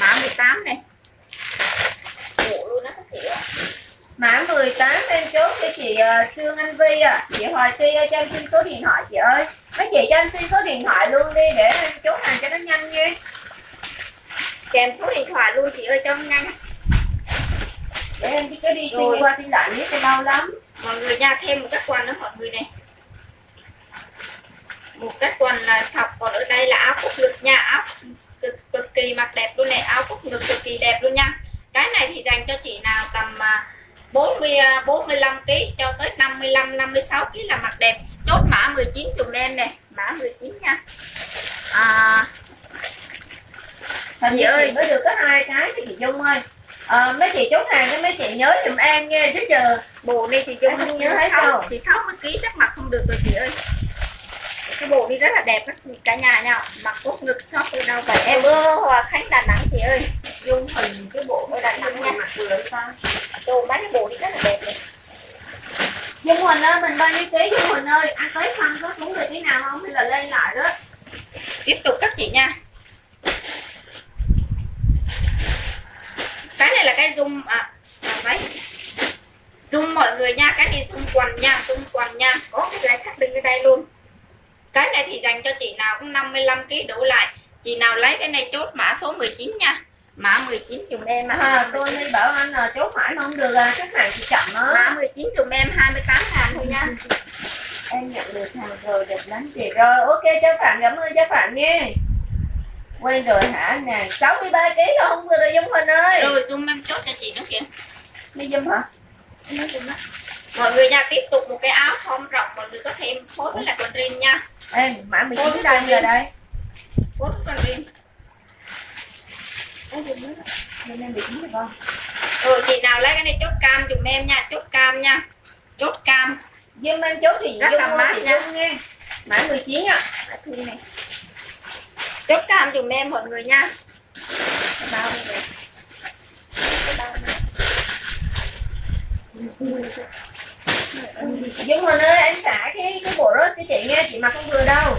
Mã 18 này. Bộ luôn các ạ Mã 18 em chốt cho chị uh, Trương Anh Vi à Chị Hoài Ti ơi cho em xin số điện thoại chị ơi. Mấy chị cho em xin số điện thoại luôn đi để em chốt hàng cho nó nhanh nha. Kèm số điện thoại luôn chị ơi cho nhanh. Để em chỉ cứ đi xin qua xin lại biết cho đau lắm. Mọi người nha thêm một cái quần nữa mọi người này một cái quần là sọc còn ở đây là áo cúc ngực nha áo cực, cực kỳ mặc đẹp luôn này áo cúc ngực cực kỳ đẹp luôn nha. Cái này thì dành cho chị nào tầm à, 40 à, 45 kg cho tới 55 56 kg là mặc đẹp. Chốt mã 19 dùm em này mã 19 nha. À, Hình Chị ơi. chị mới được có hai cái thì chị Dung ơi. Ờ, mấy chị chốt hàng cái mấy chị nhớ giùm em nha chứ chờ bộ này thì Em chúng không nhớ hết đâu. chỉ 60 kg chắc mặc không được rồi chị ơi cái bộ đi rất là đẹp cả nhà nha mặc cốt ngực shop ở đâu vậy em. Ở Hòa Khánh Đà Nẵng chị ơi. Dung hình cái bộ ở Đà Nẵng nha đồ mấy cái bộ đi rất là đẹp này Dung Huỳnh ơi mình bao nhiêu ký Dung Huỳnh ơi? Ăn tới xăng có xuống được cái nào không? Hay là lên lại đó? Tiếp tục các chị nha. Cái này là cái zoom à, à đấy zoom mọi người nha cái này zoom quần nha zoom quần nha. Có cái này thắt lưng ở đây luôn cái này thì dành cho chị nào cũng 55 kg đổ lại. Chị nào lấy cái này chốt mã số 19 nha. Mã 19 dùm em à, tôi đi bảo anh là chốt phải không được à khách hàng chị chậm mã á 19 dùm em 28 ngàn thôi nha. Em nhận được hàng rồi đẹp lắm chị. Rồi ok cho phạm cảm ơn cho phạm nha. Quay rồi hả? Nè 63 kg không vừa rồi Dung Huỳnh ơi. Rồi zoom em chốt cho chị nữa kìa. Đi Dung hả? Nói chung đó. Mọi người nha tiếp tục một cái áo thon rộng mọi người có thêm phối với lại quần jean nha. Em mã 19 đây giờ đây. Phối với quần không rồi chị nào lấy cái này chốt cam dùm em nha chốt cam nha. Chốt cam. Dung em chốt thì Rất là mát nha. Nghe. Mã 19 á Mã thư này chốt cam dùm em mọi người nha. Bao này Dung Huỳnh ơi em xả cái cái bộ đó cho chị nghe chị mặc không vừa đâu.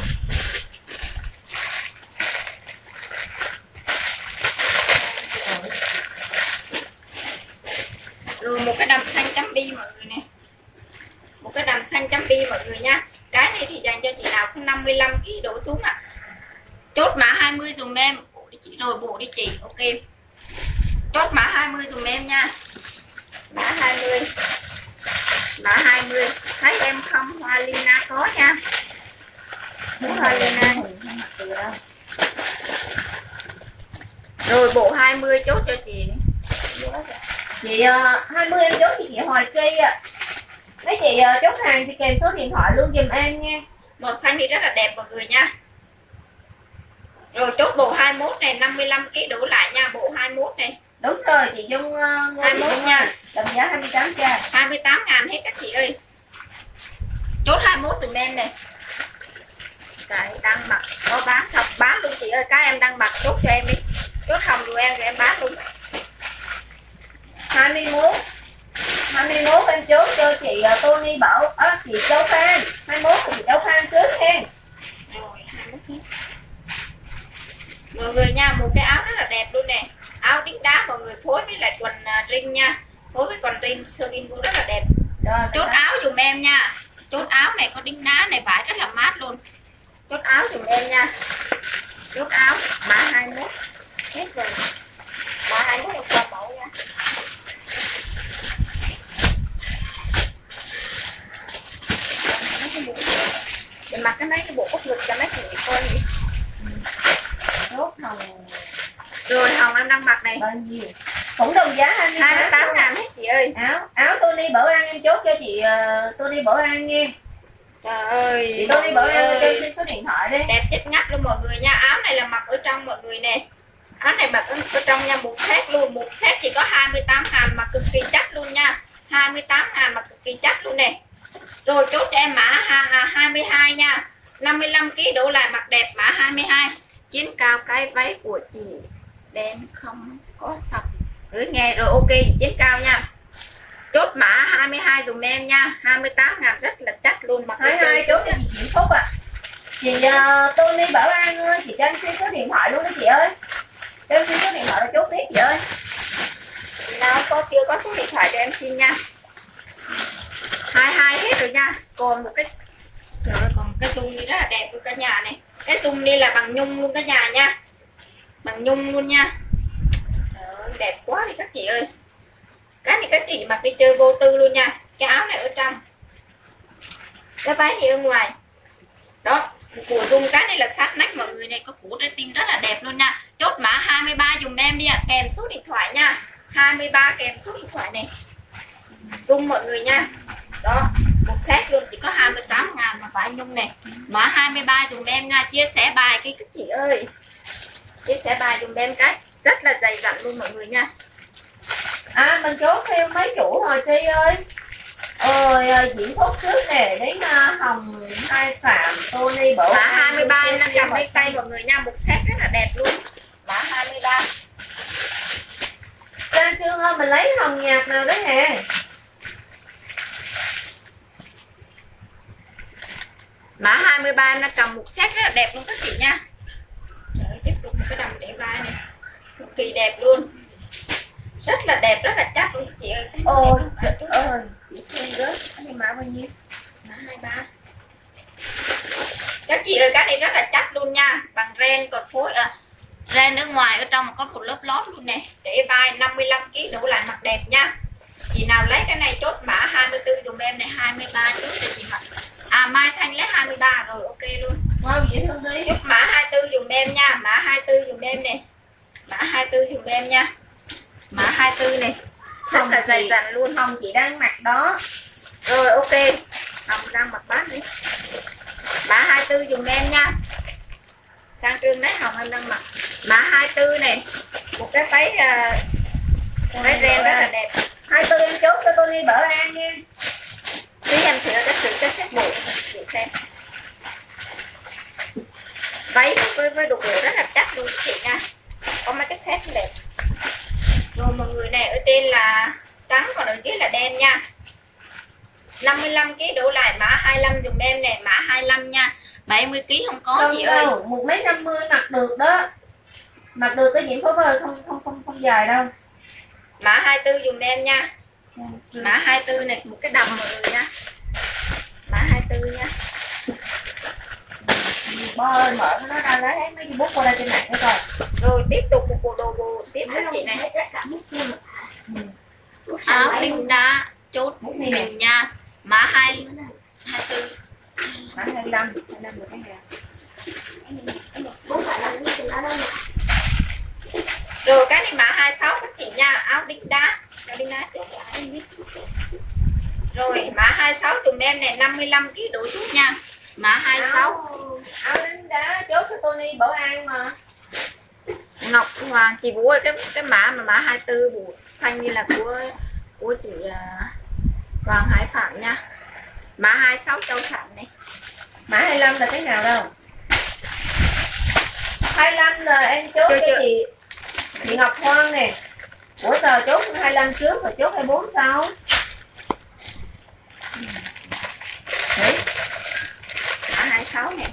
Rồi, một cái đầm xanh chấm bi mọi người nè. Một cái đầm xanh chấm bi mọi người nha. Cái này thì dành cho chị nào cũng 55 kg đổ xuống ạ. Chốt mã 20 dùm em. Bộ đi chị rồi bộ đi chị. Ok. Chốt mã 20 dùm em nha. Mã 20 mã 20 thấy em không? Hoa lina có nha. Thấy hoa lina rồi bộ 20 chốt cho chị chị ờ, uh, 20 em chốt thì chị Hoài Kỳ ạ. Mấy chị uh, chốt hàng thì kèm số điện thoại luôn giùm em nha. Màu xanh thì rất là đẹp mọi người nha. Rồi chốt bộ 21 này 55 kg đủ lại nha bộ 21 này đúng rồi chị Dung uh, Ngô Thị 21 Dung nha. tầm giá 28 k. 28 ngàn hết các chị ơi. Chốt 21 dùm em này cái đang mặc có bán thật bán luôn chị ơi các em đang mặc chốt cho em đi. Chốt hồng rồi em rồi em bán luôn. 21 21 em chốt cho chị uh, Tony Bảo. À, chị Châu Phan. 21 thì chị Châu Phan trước hen. Rồi 21 nhé. mọi người nha một cái áo rất là đẹp luôn nè áo đính đá mọi người phối với lại quần à, ring nha. Phối với quần ring sơ ring cũng rất là đẹp. Rồi chốt áo dùm em nha. Chốt áo này có đính đá này vải rất là mát luôn. Chốt áo dùm em nha. Chốt áo mã 21 hết rồi. Mã 21 em qua mẫu nha. Để mặc cái mấy cái bộ cúc ngực cho mấy chị coi nhỉ. Chốt hồng rồi hồng em đang mặc này. Bao nhiêu? Cũng đồng giá 28 28 ngàn hết chị ơi. Áo áo Tony Bảo An em chốt cho chị uh, Tony Bảo An nghe. Trời ơi. Chị Tony Bảo An cho xin số điện thoại đi. Đẹp chết ngắt luôn mọi người nha. Áo này là mặc ở trong mọi người nè. Áo này mặc ở, ở trong nha một set luôn. Một set chỉ có 28 ngàn mà cực kỳ chắc luôn nha. 28 ngàn mà cực kỳ chắc luôn nè. Rồi chốt cho em mã ha- ha- 22 nha. 55 kg đổ lại mặc đẹp mã 22 chiến cao cái váy của chị đen không có sọc. Gửi nghe rồi ok chiến cao nha. Chốt mã 22 dùm em nha. 28 ngàn rất là chắc luôn mặc 22 trên chốt cho chị Diễm Phúc à chị uh, Tony Bảo An ơi chị cho em xin số điện thoại luôn đó chị ơi. Cho em xin số điện thoại rồi chốt tiếp chị ơi. Nào có chưa có số điện thoại cho em xin nha. hai hai hết rồi nha. Còn một cái trời ơi, còn cái tung đi rất là đẹp luôn cả nhà này. Cái tung đi là bằng nhung luôn cả nhà nha bằng nhung luôn nha. Đẹp quá đi các chị ơi. Cái này các chị mặc đi chơi vô tư luôn nha. Cái áo này ở trong. Cái váy thì ở ngoài. Đó của dung cái này là sát nách mọi người này. Có củ tim rất là đẹp luôn nha. Chốt mã 23 dùng em đi ạ. Kèm số điện thoại nha. 23 kèm số điện thoại này. Dung mọi người nha. Đó, một set luôn. Chỉ có 28 ngàn mà phải nhung này. Mã 23 dùng em nha. Chia sẻ bài cái các chị ơi chia sẻ bài dùng em cái. Rất là dày dặn luôn mọi người nha. À mình chốt thêm mấy chủ rồi chị ơi. Ơi à, diễn phúc trước nè đến hồng hai phạm Tony Bảo mã 23 Lucy, nó cầm Lucy, lấy tay mọi người nha. Một set rất là đẹp luôn. Mã 23 Sang Trương ơi mình lấy hồng nhạt nào đấy nè. Mã 23 nó cầm một set rất là đẹp luôn các chị nha Đấy, tiếp tục một cái đầm để vai này. Cực kỳ đẹp luôn. Rất là đẹp rất là chắc luôn. Chị ơi Cái ôi trời ơi chị rớt. Cái này mã bao nhiêu? Mã 23 các chị ơi cái này rất là chắc luôn nha. Bằng ren còn phối à, ren ở ngoài ở trong có một lớp lót luôn nè. Để vai 55 kg đủ lại mặt đẹp nha. Chị nào lấy cái này chốt mã 24 dùm em này 23 chốt để chị mặc à mai thanh lấy 23 rồi ok luôn. Wow dễ thương đi chốt mã 24 dùm em nha mã 24 dùm em nè. Mã 24 dùm em nha. Mã 24 này rất Không là dày dặn luôn hồng chị đang mặc đó. Rồi ok. Hồng đang mặc bát đi. Mã 24 dùng em nha. Sang trương đấy Hồng em đang mặc. Mã 24 này Một cái váy uh, Váy ren rất là đẹp. Hai tư em chốt cho Tony Bảo An nha Tí em thử cái sự cái set bộ chị xem Váy với với đồ bộ rất là chắc luôn chị nha. Có mấy cái set đẹp. Rồi mọi người này ở trên là trắng còn ở dưới là đen nha. 55 kg đổ lại mã 25 dùm em nè mã 25 nha. 70 kg không có không chị ơi. đâu một mấy năm mươi mặc được đó. Mặc được cái diễn phúc ơi không không không không dài đâu. Mã 24 dùm em nha mã 24 này một cái đầm mọi người nha mã 24 nha bo ơi mở nó ra lấy mấy cái bút qua đây trên này cái coi rồi tiếp tục một bộ đồ bồ tiếp các chị này. Áo đinh đá chốt mình nha mã 2 24 mã hai mươi lăm hai mươi lăm được cái này rồi cái này mã 26 các chị nha. Áo đinh đá. Áo đinh đá rồi mã 26 dùm em này 55 kg đổ chút nha. Mã 26 áo áo đánh đá chốt cho Tony Bảo An mà. Ngọc Hoàng chị Vũ ơi cái cái mã mà mã 24 bù xanh như là của của chị à, Hoàng Hải Phạm nha. Mã 26 Châu Phạm này. Mã 25 là cái nào đâu? 25 là em chốt Chưa, cho chưa. chị chị Ngọc Hoan nè. Ủa giờ chốt 25 trước rồi chốt 24 sau. Đấy, mã 26 nè.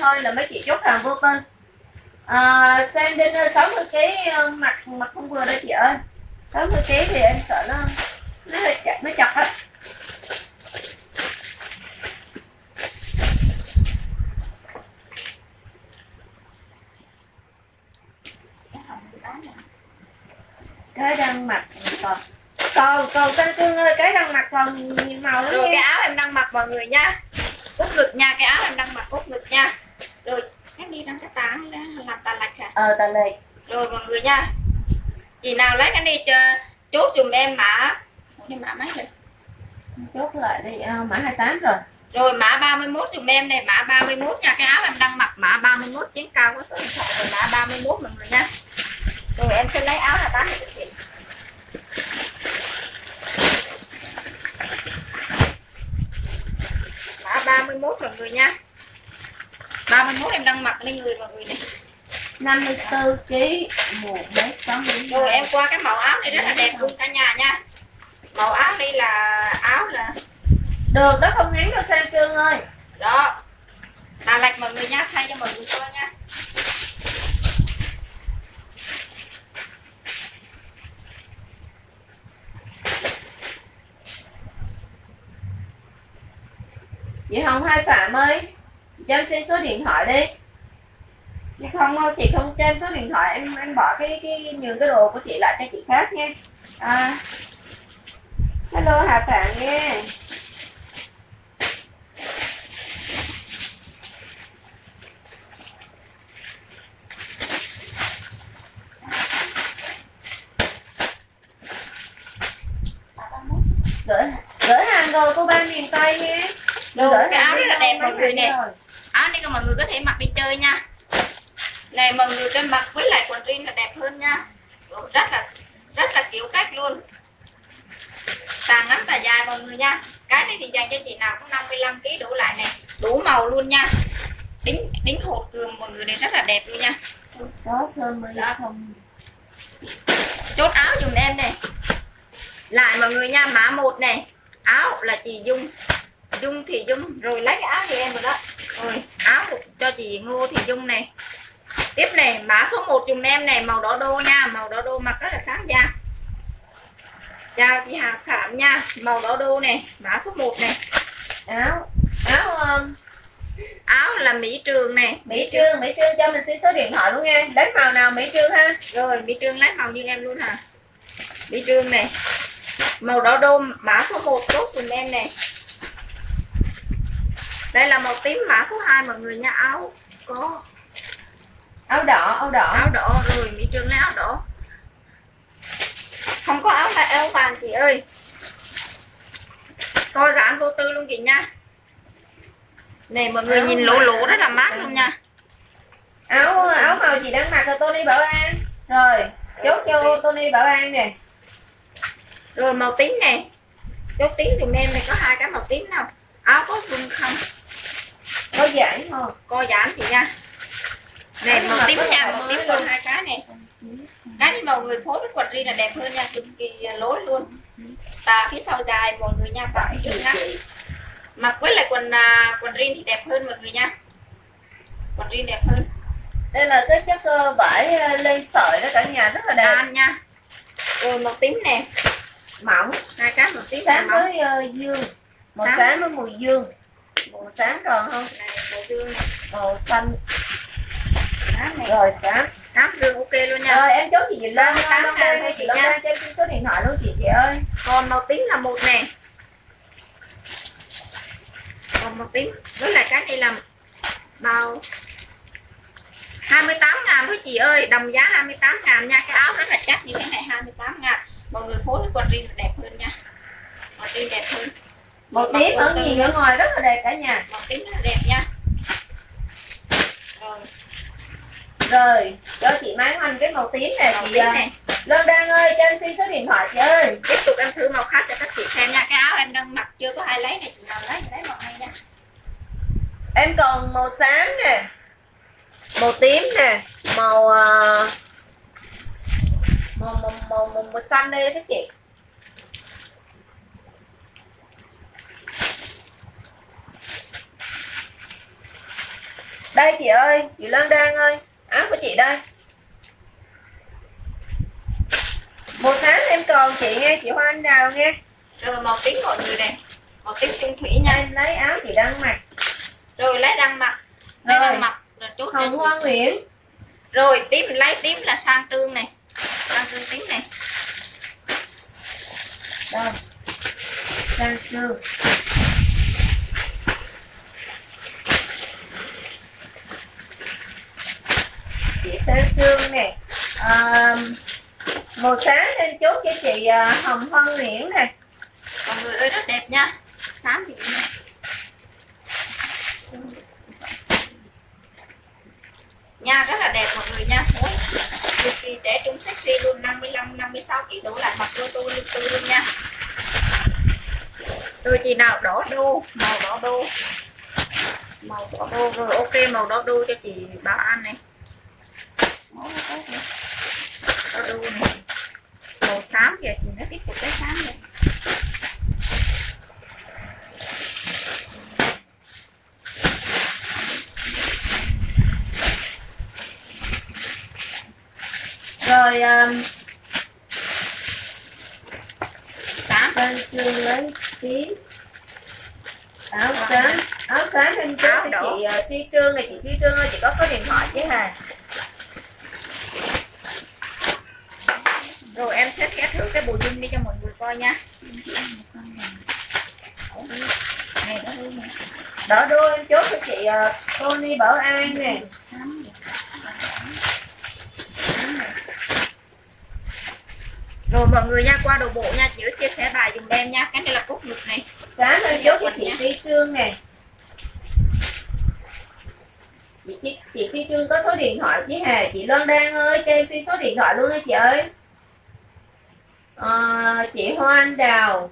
thôi là mấy 54 kg một mét sáu mươi rồi em qua cái màu áo này rất là đẹp. như cái đồ của màu đỏ đô này mã số 1 này áo áo um, áo là mỹ trường này mỹ trương mỹ trương cho mình xin số điện thoại luôn nghe lấy màu nào mỹ trương ha? Rồi mỹ trương lấy màu như em luôn hả? Mỹ trương này màu đỏ đô mã số 1 tốt dùm em này đây là màu tím mã số 2 mọi người nha. Áo có áo đỏ áo đỏ. áo đỏ. Rồi mỹ trương lấy áo đỏ. Không có áo là áo vàng chị ơi coi dán vô tư luôn chị nha. Này mọi người Áo nhìn lỗ vàng. lỗ rất là mát luôn nha. Áo áo màu chị đang mặc là Tony Bảo An. Rồi chốt cho Tony Bảo An nè. Rồi màu tím này chốt tím dùm em này có hai cái màu tím nào? Áo có vùng không? Có giãn không? Co giãn chị nha. Này màu mà tím nha màu tím còn hai cái này cái này màu người phối với quần ri là đẹp hơn nha cực kỳ lối luôn tà phía sau dài mọi người nha phải trước nha mặc với lại quần à, quần rin thì đẹp hơn mọi người nha quần rin đẹp hơn. Đây là cái chất ờ, vải ờ, lên sợi đó cả nhà rất là đẹp. Đan nha. Rồi màu tím nè. Mỏng. Hai cái màu tím sáng màu. với ờ, dương. Màu Sáng. sáng với màu dương. Màu sáng còn không? Này màu dương này. Màu xanh. Sáng này. Rồi sáng cám dương ok luôn nha. Rồi em chốt chị Lan Tám Long ngàn đây thôi chị nha. cho em xin số điện thoại luôn chị chị ơi. Còn màu tím là một nè. Còn màu tím với lại cái này là màu 28 ngàn thôi chị ơi. Đồng giá 28 ngàn nha. Cái áo rất là chắc như thế này 28 ngàn. Mọi người phối với quần jean đẹp hơn nha. Quần jean đẹp hơn. Màu tím ở nhìn ở ngoài rất là đẹp cả nhà. Màu tím rất là đẹp nha. Rồi rồi cho chị Mai Hoành cái màu tím này màu chị tím ờ, này. Ơi cho em xin số điện thoại chị ơi. Tiếp tục em thử màu khác cho các chị xem nha. Cái áo em đang mặc chưa có ai lấy này chị nào lấy thì lấy màu này nha. Em còn màu xám nè màu tím nè màu ờ, màu màu màu, màu, màu xanh đây các chị. Đây chị ơi chị Lan Đan ơi áo của chị đây. Một tháng em còn chị nghe chị Hoa Anh Đào nghe. Rồi màu tím mọi người này. Màu tím trung thủy nha. Em lấy áo chị đang mặc. Rồi lấy răng mặt lấy Rồi. răng mặt rồi cho Hồng. Hoa Nguyễn. Rồi tím lấy tím là sang trương này. Sang trương tím này. Đây sang sương chị sang Dương nè. À, màu sáng em chốt cho chị à, hồng Hân nguyễn nè. Mọi người ơi rất đẹp nha. Xám chị nha nha rất là đẹp mọi người nha. Ôi, cực kỳ trẻ trung sexy luôn 55 56 kg đủ lại mặc đô tu lưu tư luôn nha. Rồi chị nào đỏ đô màu đỏ đô. Màu đỏ đô rồi ok màu đỏ đô cho chị bảo an này đỏ đô này màu xám kìa chị nó tiếp tục cái xám. Này rồi um, xám sang sương lấy tím áo sáng áo sáng em chốt Áo chị uh, Tri Trương này chị Tri Trương ơi chị có số điện thoại chứ hà rồi em sẽ khét thử cái bộ dung đi cho mọi người coi nha. Đôi em chốt cho chị uh, Tony Bảo An nè. Rồi mọi người nha qua đồ bộ nha chữ chia sẻ bài dùm em nha. Cái này là cúc ngực này. Sáng em chốt cho chị Tri Trương nè. Chị, chị, chị Tri Trương có số điện thoại chứ hà chị Loan Đan ơi cho em xin số điện thoại luôn nha chị ơi à, chị Hoa Anh Đào.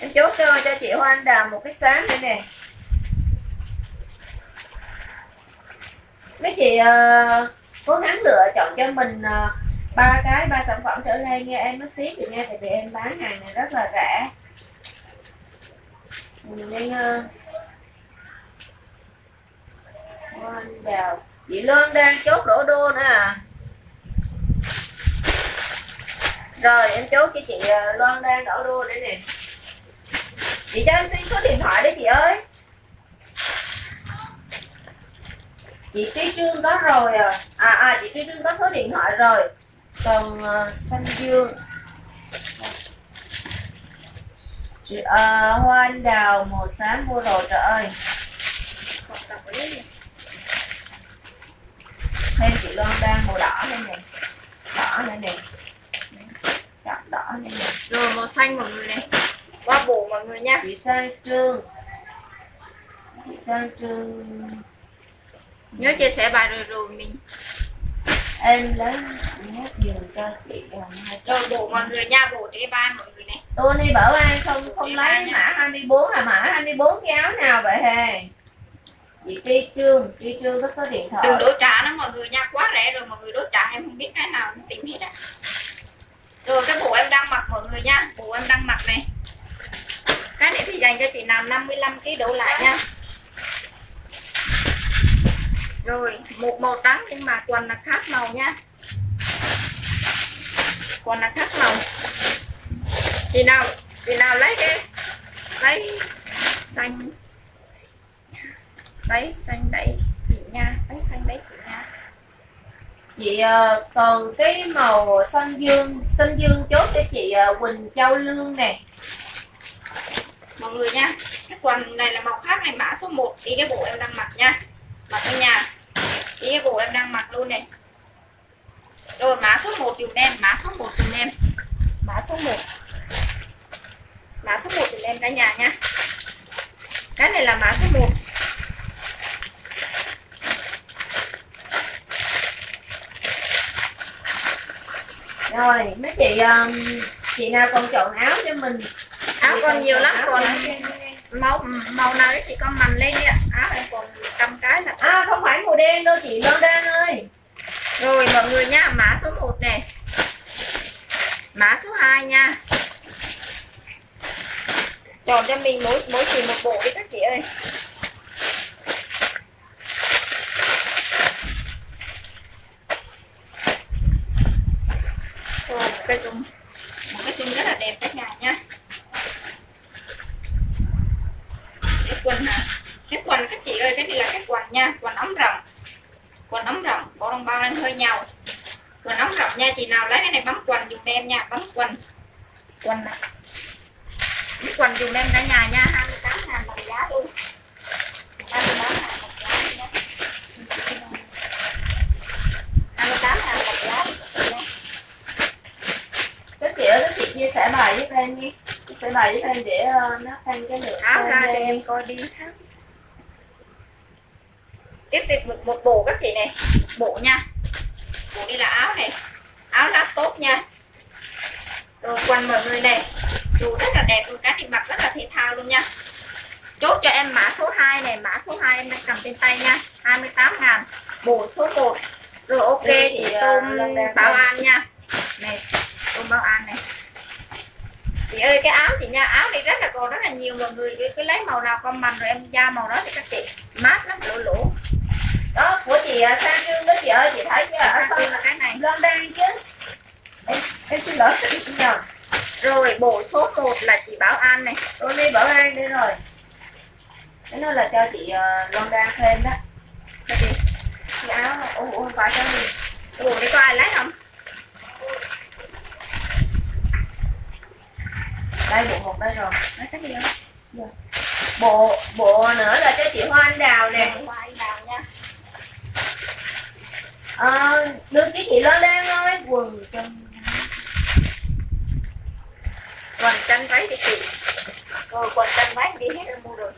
Em chốt cho cho chị Hoa Anh Đào một cái sáng đây nè. Mấy chị ờ, cố gắng lựa chọn cho mình ba ba cái ba sản phẩm trở lên nha. Em nó xí chị nha tại vì em bán hàng này rất là rẻ. Mình nên uh, ờ, hoa anh đào. Chị Loan đang chốt đổ đô nữa à rồi em chốt cho chị ờ, Loan đang đỏ đua đấy nè. Chị cho em xin số điện thoại đấy chị ơi. Chị Trí Trương có rồi à. À, à chị Trí Trương có số điện thoại rồi. Còn uh, xanh dương. Chị, uh, hoa anh đào màu xám mua rồi trời ơi. Thêm chị Loan đang màu đỏ lên nè. Đỏ lên nè đỏ đỏ nè rồi màu xanh mọi người này. Qua bộ mọi người nha. Chị Sang Trương. Chị Sang Trương. Nhớ chia sẻ bài rồi rồi mình. Em lấy nhát giường cho chị rồi bộ mọi người nha bộ cái ba mọi người này. Tony bảo ai không không lấy mã 24 là mã 24 cái áo nào vậy hề chị Tri Trương Tri Trương có số điện thoại. Đừng đổ trả nó mọi người nha quá rẻ rồi mọi người đổ trả em không biết cái nào em tìm hết á rồi cái bộ em đang mặc mọi người nha. Bộ em đang mặc này. Cái này thì dành cho chị nào 55 kg đổ lại nha. Rồi, một màu trắng nhưng mà quần là khác màu nha. Quần là khác màu. Chị nào chị nào lấy cái lấy xanh. Lấy xanh đấy chị nha. Lấy xanh đấy chị chị ờ, còn cái màu xanh dương xanh dương chốt cho chị ờ, Quỳnh Châu Lương nè. Mọi người nha cái quần này là màu khác này mã số 1 đi cái bộ em đang mặc nha. Mặc ở nhà đi cái bộ em đang mặc luôn này. Rồi mã số 1 dùm em mã số 1 dùm em. Mã số 1 mã số 1 dùm em cả nhà nha. Cái này là mã số 1 rồi mấy chị ờ, chị nào còn chọn áo cho mình áo còn nhiều lắm còn màu màu nào đấy chị con mành lên đi ạ áo em còn trăm cái là à không phải màu đen đâu chị Loan Đan ơi Rồi mọi người nha, mã số 1 này. Mã số 2 nha. Chọn cho mình mỗi mỗi chị một bộ đi các chị ơi. Cho một cái dung một cái chung rất là đẹp các nhà nha. Cái quần hả? Cái quần các chị ơi, cái này là cái quần nha, quần ống rộng. Quần ống rộng bộ đồng bao đang hơi nhau quần ống rộng nha chị nào lấy cái này bấm quần dùng em nha bấm quần. Quần này bấm quần dùng em cả nhà nha 28 ngàn bằng giá luôn. 28 ngàn bằng giá luôn đó. 28 ngàn bằng giá luôn nha các chị ơi các chị chia sẻ bài giúp em đi. Chia sẻ bài giúp em để ờ, nó tăng cái lượng áo ra cho em. coi đi tháo. Tiếp tục một, một bộ các chị này. Bộ nha. Bộ đi là áo này. Áo lát tốt nha. Rồi quần mọi người này. Dù rất là đẹp luôn cái thì mặc rất là thể thao luôn nha. Chốt cho em mã số 2 này. Mã số 2 em đang cầm trên tay nha. 28 ngàn. Bộ số 1 rồi ok thì, ờ, tôm bảo xem. an nha. Này tôm bảo an này. Chị ơi cái áo chị nha áo này rất là còn rất là nhiều mọi người cứ, lấy màu nào con mành rồi em ra màu đó thì các chị. Mát lắm lỗ lỗ đó của chị ờ, Sang Dương đó chị ơi chị thấy chưa? Ở Dương là cái này. Loan Đan chứ. Em, em xin lỗi chị nhầm rồi bộ số 1 là chị Bảo An này. Tony Bảo An đây rồi. Cái nó là cho chị ờ, Loan Đan thêm đó. Cái gì cái áo ủa ủa, không phải cho gì bộ này có ai lấy không đây bộ một đây rồi. Lấy cái gì không bộ bộ nữa là cho chị Hoa Anh Đào nè. Nè qua anh đào nha. Ờ, được chứ chị Loan Đan ơi. Quần chân. Quần chân váy thì chị. Rồi quần chân váy đi hết em mua rồi.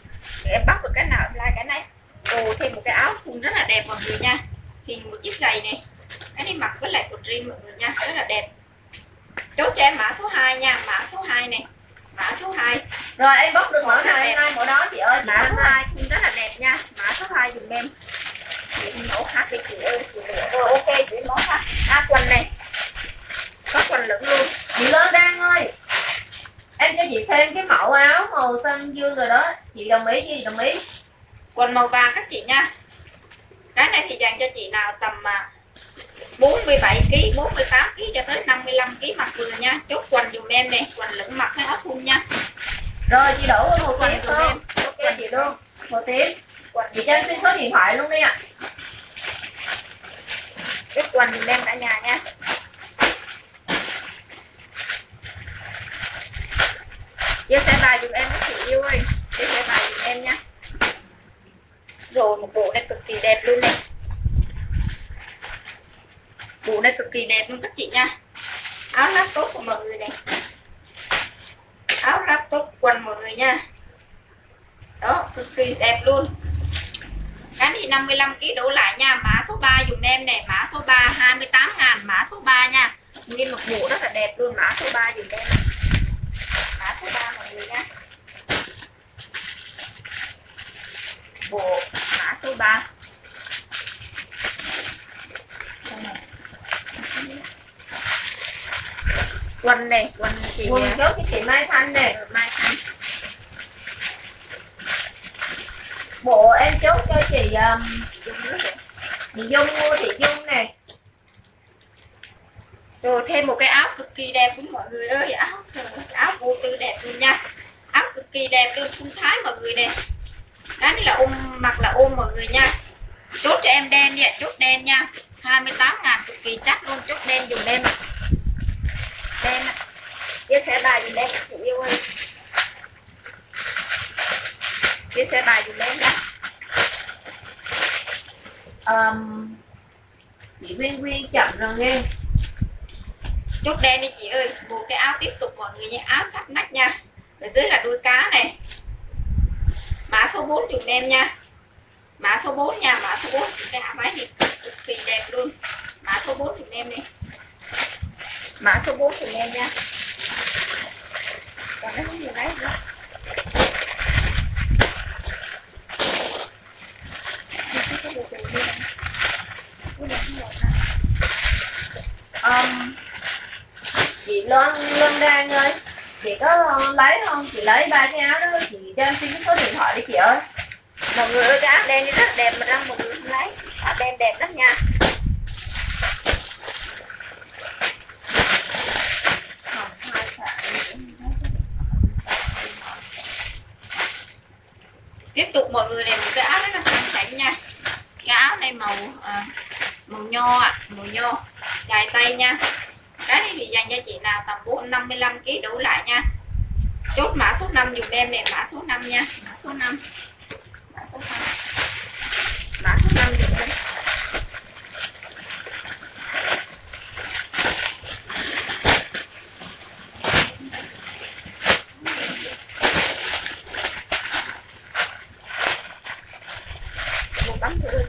Để em bắt được cái nào em like cái này ồ thêm một cái áo thun rất là đẹp mọi người nha. Thì một chiếc giày này. Cái này mặc với lại quần jean mọi người nha rất là đẹp. Chốt cho em mã số 2 nha mã số 2 này mã số 2 rồi em bóc được mẫu nào em like mẫu đó chị ơi. Mã số Thanh ơi. 2 thun rất là đẹp nha. Mã số 2 dùm em. Mẫu khác đi chị ơi. Chị rồi ok chị mẫu khác. À quần này. Có quần lửng luôn. Chị Loan Đan ơi. Em cho chị xem cái mẫu áo màu xanh dương rồi đó. Chị đồng ý gì đồng ý? Quần màu vàng các chị nha. Cái này thì dành cho chị nào tầm à, 47 kg 48 kg cho tới 55 kg mặc vừa nha. Chốt quần dùm em này quần lửng mặc hay áo thun nha. Rồi chị đổ một quần dùm em. ok chị luôn. Một tiếp quần chị cho em xin số điện thoại luôn đi ạ. Chốt quần dùm em cả nhà nha. Chia sẻ bài dùm em các chị yêu ơi. Chia sẻ bài dùm em nha. Rồi một bộ này cực kỳ đẹp luôn này bộ này cực kỳ đẹp luôn các chị nha. Áo laptop của mọi người này. Áo laptop quần mọi người nha. Đó, cực kỳ đẹp luôn. Cái này 55 kg đổ lại nha. Mã số 3 dùm em này, mã số 3 28 ngàn, mã số 3 nha. Nguyên một bộ rất là đẹp luôn, mã số 3 dùm em mã số 3 mọi người nha. Bộ, mã số 3 Thank you. Quần này quần chị quần chốt cho chị Mai Thanh nè mai thanh. Bộ em chốt cho chị um, chị Dung mua chị Dung nè. Rồi thêm một cái áo cực kỳ đẹp luôn mọi người ơi. Áo áo vô tư đẹp luôn nha. Áo cực kỳ đẹp luôn phun thái mọi người nè. Cái này là ôm mặc là ôm mọi người nha. Chốt cho em đen đi ạ chốt đen nha. 28 ngàn cực kỳ chắc luôn chốt đen dùng đen đen ạ. Chia sẻ bài dùm đen chị yêu ơi chia sẻ bài dùm đen nha um, chị Quyên Quyên chậm rồi nghe. Chốt đen đi chị ơi. Một cái áo tiếp tục mọi người nha áo sắc nách nha. Ở dưới là đuôi cá này. Mã số 4 dùm em nha. Mã số 4 nha. Mã số 4 cái áo váy thì cực kỳ đẹp luôn. Mã số 4 dùm em đi mã số 4 thì em nha. Còn nó không nhiều lấy nữa um, chị Loan Loan Đan ơi. Chị có lấy không? Chị lấy ba cái áo đó chị cho em xin cái số điện thoại đi chị ơi. Mọi người ơi cái áo đen đi rất đẹp mà đang mọi người không lấy. Áo đen đẹp lắm nha Hồng hai thả tiếp tục mọi người này một cái áo rất là sang chảnh nha. Cái áo này màu à, màu nho ạ à, màu nho. Dài tay nha. Cái này thì dành cho chị nào tầm 4 55 kg đủ lại nha. Chốt mã số 5 dùng em này mã số 5 nha. Mã số 5 mã số 5 mã số 5 dùng em một tấm thử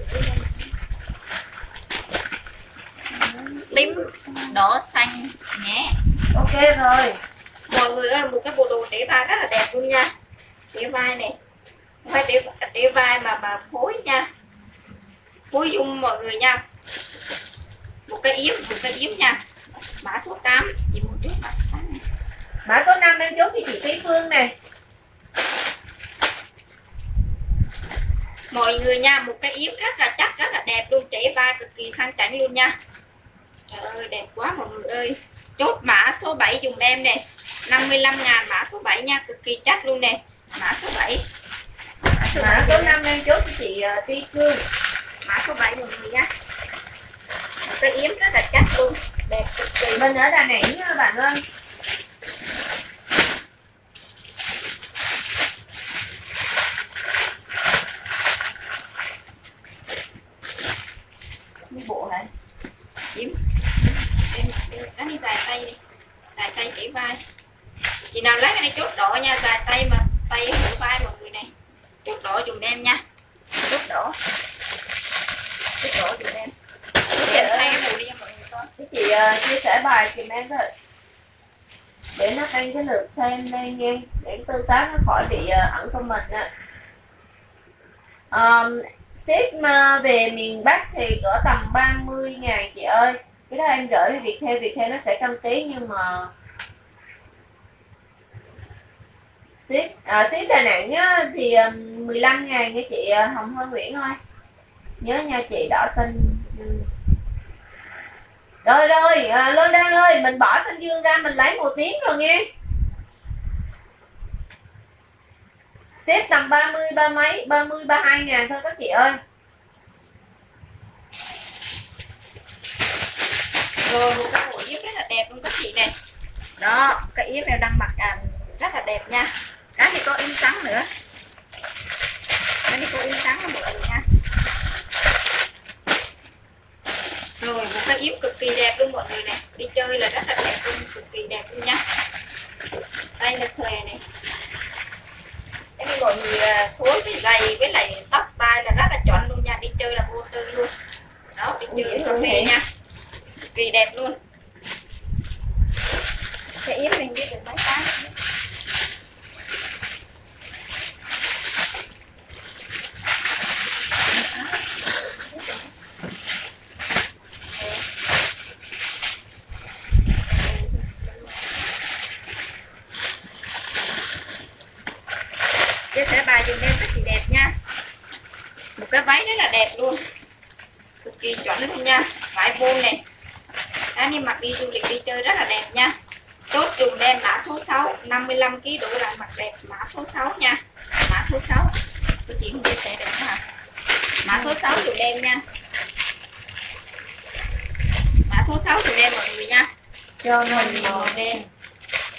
tím đỏ xanh nhé rồi mọi người ơi một cái bộ đồ để vai rất là đẹp luôn nha. Để vai này. Không phải để để vai mà mà phối nha. Phối dung mọi người nha. Một cái yếm một cái yếm nha. Mã số 8 chị mua trước mã số 8 này mã số 5 em chốt cho chị Tí Phương nè mọi người nha một cái yếm rất là chắc rất là đẹp luôn. Chảy vai cực kỳ sang chảnh luôn nha. Trời ơi đẹp quá mọi người ơi chốt mã số 7 dùng em nè. 55 ngàn mã số 7 nha cực kỳ chắc luôn nè. Mã số 7 mã số mã 7 số dùm em. 5 em chốt cho chị uh, Tí Phương mã số 7 mọi người nha. Một cái yếm rất là chắc luôn. Đẹp cực kỳ. Mình ở Đà Nẵng nha bạn ơi. Bộ này. Yếm em cái này dài tay đi. Dài tay chỉ vai. Chị nào lấy cái này chốt đỏ nha dài tay mà. Tay nửa vai mọi người này chốt đỏ dùng em nha. Chốt đỏ chốt đỏ dùng em. Thay cái đi chị uh, chia sẻ bài thì em thôi. Để nó tăng cái lượt xem lên nha để tương tác nó khỏi bị uh, ẩn comment á. Um, ship mà về miền Bắc thì cỡ tầm 30 ngàn chị ơi cái đó em gửi việc theo việc theo nó sẽ cân tí nhưng mà ship à, ship Đà Nẵng á, thì ờ, 15 ngàn nha chị ờ, Hồng Hoa Nguyễn ơi. Nhớ nha chị đỏ xanh rồi rồi à, Lô Đăng ơi mình bỏ xanh dương ra mình lấy màu tím rồi nghe. Xếp tầm 30 ba mấy 30 32 ngàn thôi các chị ơi. Rồi một cái bộ yếm rất là đẹp luôn các chị này. Đó cái yếm em đang mặc à, rất là đẹp nha. Cái thì có in trắng nữa. Cái này có in trắng nữa mọi người nha. Rồi một cái yếm cực kỳ đẹp luôn mọi người này. Đi chơi là rất là đẹp luôn cực kỳ đẹp luôn nha. Đây là thề này. Cái này mọi người à, phối với giày với lại tóc tai là rất là chuẩn luôn nha. Đi chơi là vô tư luôn. Đó đi chơi cà phê nha cực kỳ đẹp luôn cái yếm mình biết được mấy cái chia sẻ bài dùm em rất là đẹp nha một cái váy rất là đẹp luôn cực kỳ chuẩn luôn nha vải vuông này anh đi mặc đi du lịch đi chơi rất là đẹp nha chốt dùm em mã số 6 55 kg đủ lại mặc đẹp mã số 6 nha mã số 6 tôi chỉ không chia sẻ được hả mã số 6 dùm em nha mã số 6 dùm em mọi người nha cho mình màu đen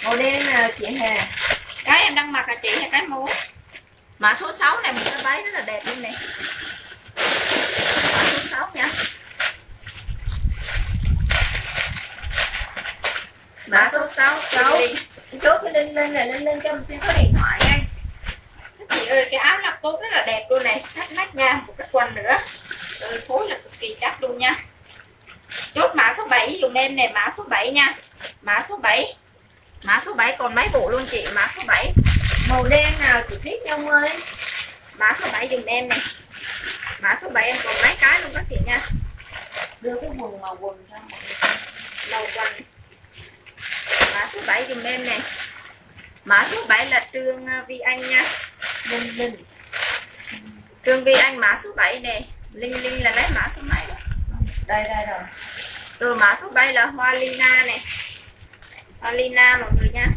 màu đen là chị Hà cái em đang mặc là chị hay cái mũ mã số 6 này một cái váy rất là đẹp luôn nè mã số 6 nha mã số 6 Sáu. chốt cái link lên này lên lên cho mình xin số điện thoại nha Các chị ơi cái áo lắp tốt rất là đẹp luôn này thắt nách nha một cái quần nữa rồi phối là cực kỳ chắc luôn nha chốt mã số 7 dùng em này mã số 7 nha mã số 7 mã số 7 còn mấy bộ luôn chị mã số 7 màu đen nào chị Tuyết Nhung ơi mã số 7 dùng em này mã số 7 em còn mấy cái luôn các chị nha đưa cái quần màu quần cho mọi người đầu quần mã số 7 dùm em này mã số 7 là trương ờ, Vi Anh nha linh linh trương Vi Anh mã số 7 này Linh Linh là lấy mã số mấy đó đây đây rồi rồi mã số 7 là Hoa Lina này Hoa Lina mọi người nha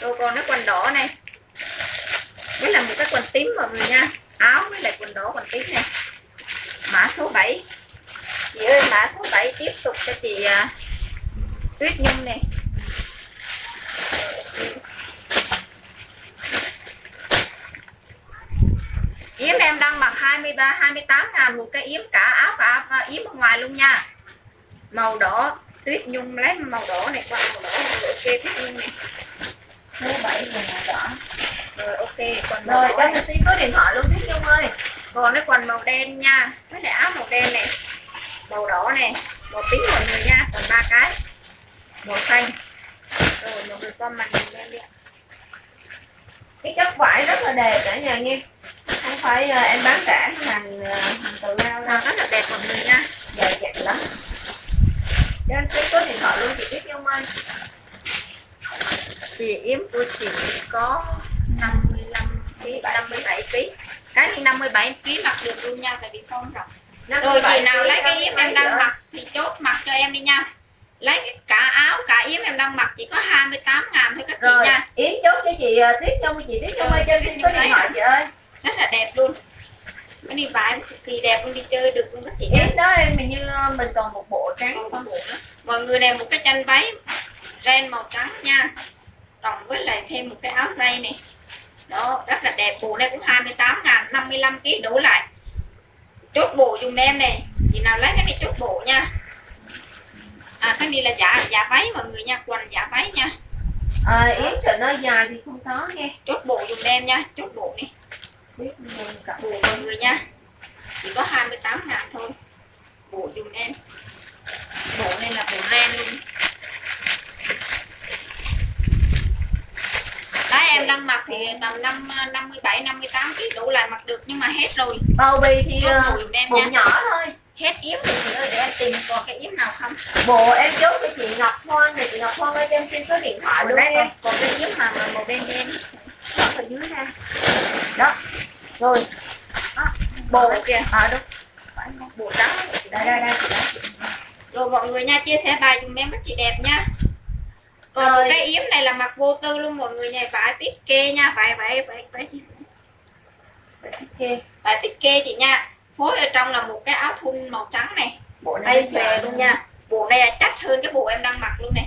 rồi còn cái quần đỏ này với là một cái quần tím mọi người nha áo với lại quần đỏ quần tím này mã số 7 chị ơi mã số 7 tiếp tục cho chị à, Tuyết Nhung này yếm em đang mặc 23 28 ngàn một cái yếm cả áo cả áo, à, yếm ở ngoài luôn nha màu đỏ tuyết nhung lấy màu đỏ này qua màu đỏ rồi ok tuyết nhung này số bảy màu đỏ. Rồi ok quần màu rồi cho này. xin số điện thoại luôn Tuyết Nhung ơi. Còn cái quần màu đen nha. Với lại áo màu đen này. Màu đỏ này màu tím mọi người nha còn ba cái. Màu xanh. Rồi mọi người comment em đi ạ. cái chất vải rất là đẹp cả nhà nghe. Không phải ờ, em bán cả hàng ờ, hàng tự lao đâu. Rất là đẹp mọi người nha. Dài chặt lắm cho anh xin số điện thoại luôn chị Tuyết Nhung ơi. Chị yếm của chị có 55 kg 57 kg cái này 57 kg mặc được luôn nha tại vì không rộng. Rồi chị nào lấy cái yếm em đang mặc thì chốt mặc cho em đi nha. Lấy cả áo cả yếm em đang mặc chỉ có 28 ngàn thôi các chị nha. yến chốt cho chị ờ, Tuyết Nhung chị Tuyết Nhung ơi anh xin số điện thoại chị ơi. Rất là đẹp luôn cái đi vải cực kỳ đẹp luôn đi chơi được luôn các chị yến đó em hình như ờ, mình còn một bộ trắng. Một bộ nữa. Mọi người này một cái chân váy ren màu trắng nha. Cộng với lại thêm một cái áo dây này. Đó rất là đẹp. Bộ này cũng 28 ngàn 55 kg đủ lại. Chốt bộ dùng em này. Chị nào lấy cái này chốt bộ nha. À cái này là giả giả váy mọi người nha. Quần giả váy nha. À, yến trời ơi dài thì không có nghe. Chốt bộ dùng em nha. Chốt bộ này Nhung cặp bộ mọi người nha. Chỉ có 28 ngàn thôi. Bộ dùng em. Bộ này là bộ ren luôn. Đấy em đang mặc thì tầm năm 57 58 kg đủ lại mặc được nhưng mà hết rồi. Bao bì thì ờ, bộ nha. nhỏ thôi. Hết yếm rồi để em tìm còn cái yếm nào không. Bộ em chốt cho chị Ngọc Hoan này chị Ngọc Hoan ơi cho em xin số điện thoại luôn em còn, cái yếm mà màu đen đen đó ở dưới ha rồi. Đó bộ kìa. À đúng. Bộ trắng đây đây đây rồi mọi người nha chia sẻ bài dùm em rất chị đẹp nha. Còn Rồi. cái yếm này là mặc vô tư luôn mọi người nha. Phải tiết kê nha phải phải phải phải ok phải tiết kê. Chị nha. Phối ở trong là một cái áo thun màu trắng này. Bộ này xòe luôn nha. Bộ này là chắc hơn cái bộ em đang mặc luôn này.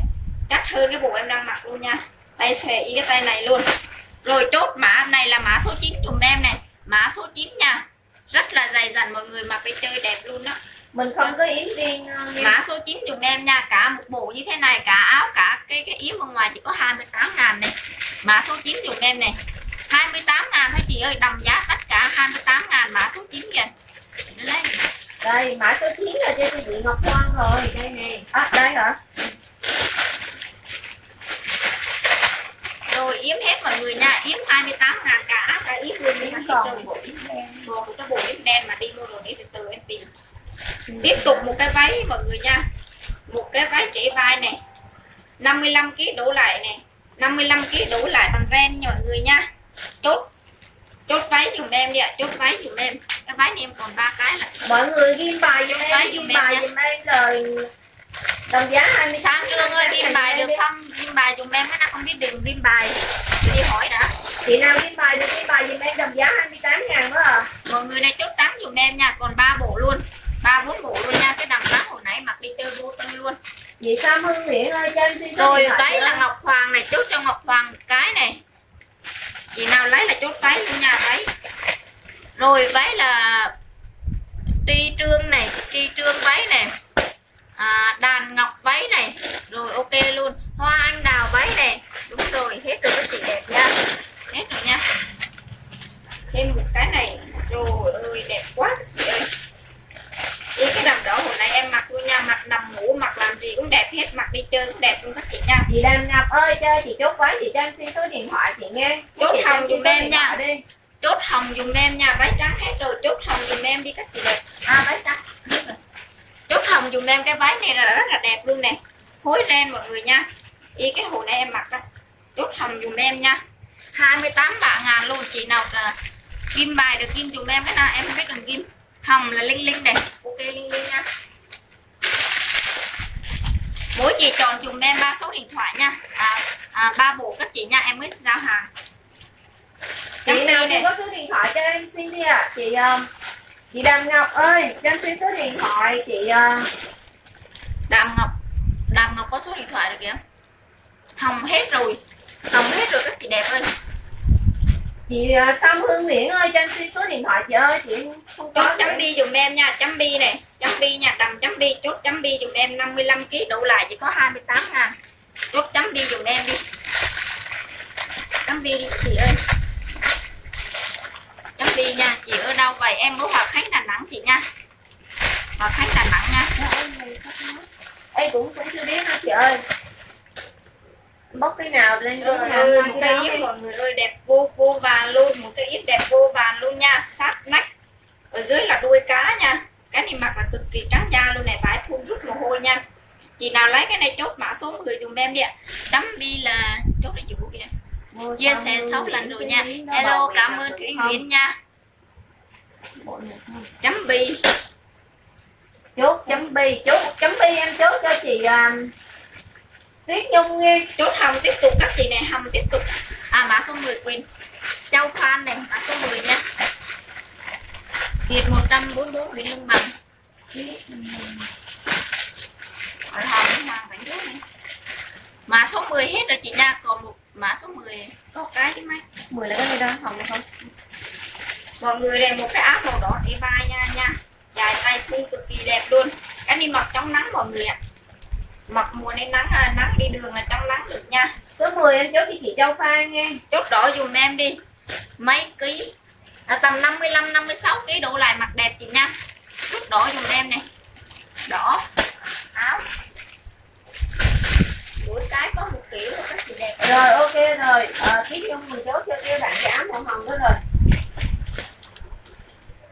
Chắc hơn cái bộ em đang mặc luôn nha. Tay xòe y cái tay này luôn rồi chốt mã này là mã số 9 dùm em này. Mã số 9 nha. Rất là dày dặn mọi người mặc đi chơi đẹp luôn đó mình không có yếm riêng ờ, mã số 9 dùm em nha. Cả một bộ như thế này cả áo cả cái cái yếm bên ngoài chỉ có 28 ngàn này. Mã số 9 dùm em này. 28 ngàn thôi chị ơi đồng giá tất cả 28 ngàn mã số 9 kìa. Lấy đây mã số 9 là cho chị Ngọc Hoan rồi đây này à đây hả rồi yếm hết mọi người nha. Yếm 28 ngàn cả cả yếm luôn còn. bộ yếm đen. Bộ cái bộ yếm đen mà đi mua rồi để từ từ em tìm. Tiếp tục một cái váy mọi người nha. Một cái váy trễ vai này. 55 kg đổ lại này. 55 kg đổ lại bằng ren nha mọi người nha. Chốt. Chốt váy dùm em đi ạ. Chốt váy dùm em. Cái váy này em còn ba cái là mọi người ghi bài Bài em ghi bài giùm em rồi đồng giá 28 sáng trương ơi ghi bài được không? Ghi bài dùm em cái nào không biết đừng ghi bài. Đi hỏi đã. Chị nào ghi bài được ghi bài giùm em đồng giá 28 ngàn đó à. Mọi người này chốt trắng dùm em nha còn ba bộ luôn. Ba bốn bộ luôn nha cái đằng trắng hồi nãy mặc đi chơi vô tư luôn. Chị Sam Hương Nguyễn ơi cho em xin rồi chị là ngọc hoàng này chốt cho ngọc hoàng cái này. Chị nào lấy là chốt váy luôn nha váy. Rồi váy là tri trương này tri trương váy này à, đàn ngọc váy này. Rồi ok luôn. Hoa anh đào váy này. Đúng rồi hết rồi các chị đẹp nha. Hết rồi nha. Thêm một cái này. Rồi ơi đẹp quá. Các chị ơi Ý cái đầm đỏ hồi nãy em mặc luôn nha. Mặc nằm ngủ mặc làm gì cũng đẹp hết. Mặc đi chơi cũng đẹp luôn các chị nha. Chị Đàm Ngọc ơi cho chị chốt váy chị cho em xin số điện thoại chị nghe. Chốt hồng số em nha. đi. Chốt hồng dùm em nha. Váy trắng hết rồi chốt hồng dùm em đi các chị đẹp. À váy trắng. Chốt hồng dùm em cái váy này là rất là đẹp luôn nè. Phối ren mọi người nha. Y cái hồi nãy em mặc đó. Chốt hồng dùm em nha. 28 bạ ngàn luôn. Chị nào cả kim bài được kim dùm em cái nào em không biết cần kim. Hồng là linh linh này. Ok linh linh nha. Mỗi chị chọn dùm em ba số điện thoại nha. À, à, ba bộ các chị nha. Em mới giao hàng. Chị nào có số điện thoại cho em xin đi ạ. Chị um, chị Đàm Ngọc ơi cho em xin số điện thoại chị uh, Đàm Ngọc Đàm Ngọc có số điện thoại được kìa. Hồng hết rồi Hồng hết rồi các chị đẹp ơi. Chị Sam Hương Nguyễn ơi cho em xin số điện thoại chị ơi chị không Chốt có chấm bi dùm em nha Chấm bi này Chấm bi nha Đầm chấm bi Chốt chấm bi dùm em 55kg đổ lại chỉ có 28 ngàn. Chốt chấm bi dùm em đi. Chấm bi đi chị ơi Chấm bi nha Chị ở đâu vậy? Em ở Hòa Khánh Đà Nẵng chị nha. Hòa Khánh Đà Nẵng nha. Em cũng cũng chưa biết nữa chị ơi. Bóc cái nào lên ơi, nào một cái yếm đi. mọi người ơi đẹp vô vô vàng luôn. Một cái yếm đẹp vô vàng luôn nha. Sát nách. Ở dưới là đuôi cá nha. Cái này mặc là cực kỳ trắng da luôn này vải thun rút mồ hôi nha. Chị nào lấy cái này chốt mã số 10 dùm em đi ạ. Chấm bi là chốt để chị Vũ kìa chia sẻ luôn, 6 những lần rồi nha. hello cảm ơn không? Nguyễn nha. Chấm bi. Chốt chấm bi. Chốt chấm bi em chốt cho chị um, Tuyết Nhung nghe. Chốt hồng tiếp tục các chị này hồng tiếp tục. À mã số 10 quên Châu Phan này mã số 10 nha. Việt 144 Nguyễn Lương Bằng. Mã số 10 hết rồi chị nha. Còn một mã số 10 có cái chứ mấy? 10 là cái gì đó hồng không? Mọi người này một cái áo màu đỏ để vai nha nha. Dài tay thu cực kỳ đẹp luôn. Cái đi mặc trong nắng mọi người ạ. Mặc mùa này nắng à, nắng đi đường là trong nắng được nha. Số 10 em chốt cho chị Châu Phan nghe. Chốt đỏ dùm em đi. Mấy ký? À, tầm 55 56 ký đổ lại mặt đẹp chị nha. Chốt đỏ dùm em này. Đỏ. Áo mỗi cái có một kiểu rồi các chị đẹp. Rồi ok rồi. Ờ, Tuyết Nhung mình chốt cho yêu bạn cái áo màu hồng đó rồi.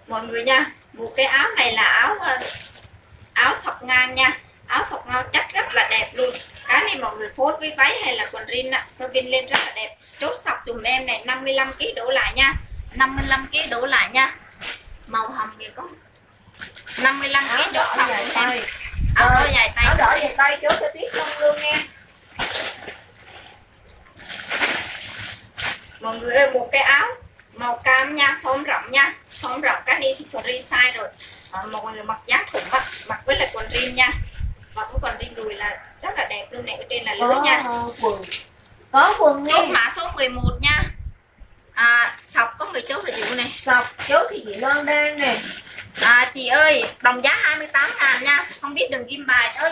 Mọi người nha một cái áo này là áo ờ, ngang nha. Áo sọc ngao chắc rất là đẹp luôn. Cái này mọi người phối với váy hay là quần jean ạ? Sơ vin lên rất là đẹp. Chốt sọc dùm em này 55 kg đổ lại nha. 55 kg đổ lại nha. Màu hồng kìa có 55 áo kg chốt sọc dài dùm em tay. Áo đỏ dài tay. áo đỏ dài tay chốt cho tiết trong luôn nha mọi người ơi một cái áo màu cam nha phông rộng nha. Phông rộng cái đi thì quần jean size rồi. À, mọi người mặc dáng thủng mặc mặc với lại quần jean nha. Mặc với quần jean đùi là rất là đẹp luôn này ở trên là lưới có nha ờ, quần. Có quần chốt nha mã số 11 nha. À sọc có người chốt là chịu này? Sọc chốt thì chị Loan đang nè à chị ơi đồng giá 28 ngàn nha. Không biết đừng ghim bài thôi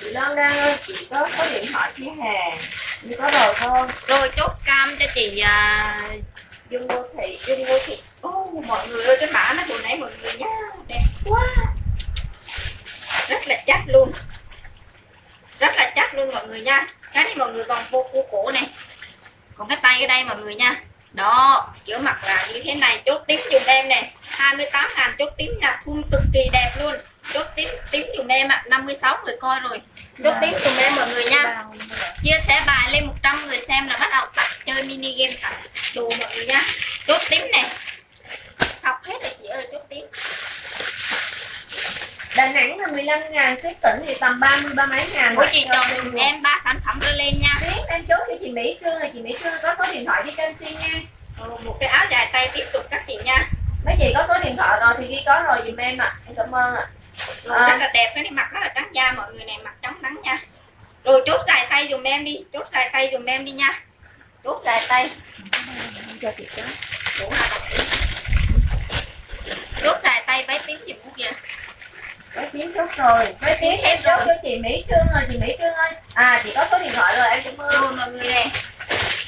chị Loan đang ơi chị có có điện thoại chị Hà như có rồi thôi rồi chốt cam cho chị à, dung đô thị dung vô thị. Ô mọi người ơi cái mã nó hồi nãy mọi người nhá đẹp quá. Rất là chắc luôn. Rất là chắc luôn mọi người nha. Cái này mọi người còn vô cua cổ này. Còn cái tay ở đây mọi người nha đó, kiểu mặt là như thế này, chốt tím dùm em nè 28 ngàn chốt tím nha thun cực kỳ đẹp luôn. Chốt tím tím dùm em ạ 56 người coi rồi. Chốt tím dùm em mọi người nha. Chia sẻ bài lên 100 người xem là bắt đầu tập chơi mini game tập đồ mọi người nha. Chốt tím nè sọc hết rồi chị ơi, chốt tím. Đà Nẵng là 15 ngàn, cái tỉnh thì tầm 30 ba mấy ngàn. Của chị chọn dùm em ba sản phẩm đưa lên nha. Tiếp em chốt cho chị Mỹ Trương là chị Mỹ Trương có số điện thoại đi kênh xin nha. Rồi, một cái áo dài tay tiếp tục các chị nha. Mấy chị có số điện thoại rồi thì ghi có rồi dùm em ạ. Em cảm ơn ạ. Rồi À. rất là đẹp cái này mặc rất là trắng da mọi người này mặc trắng nắng nha. Rồi chốt dài tay dùm em đi chốt dài tay dùm em đi nha. Chốt dài tay. Cho chị đó chốt dài tay váy tím gì cũng kìa Mấy tiếng chốt rồi. Mấy tiếng em chốt cho chị Mỹ Trương rồi. Chị Mỹ Trương ơi. À chị có số điện thoại rồi em cảm ơn mọi người này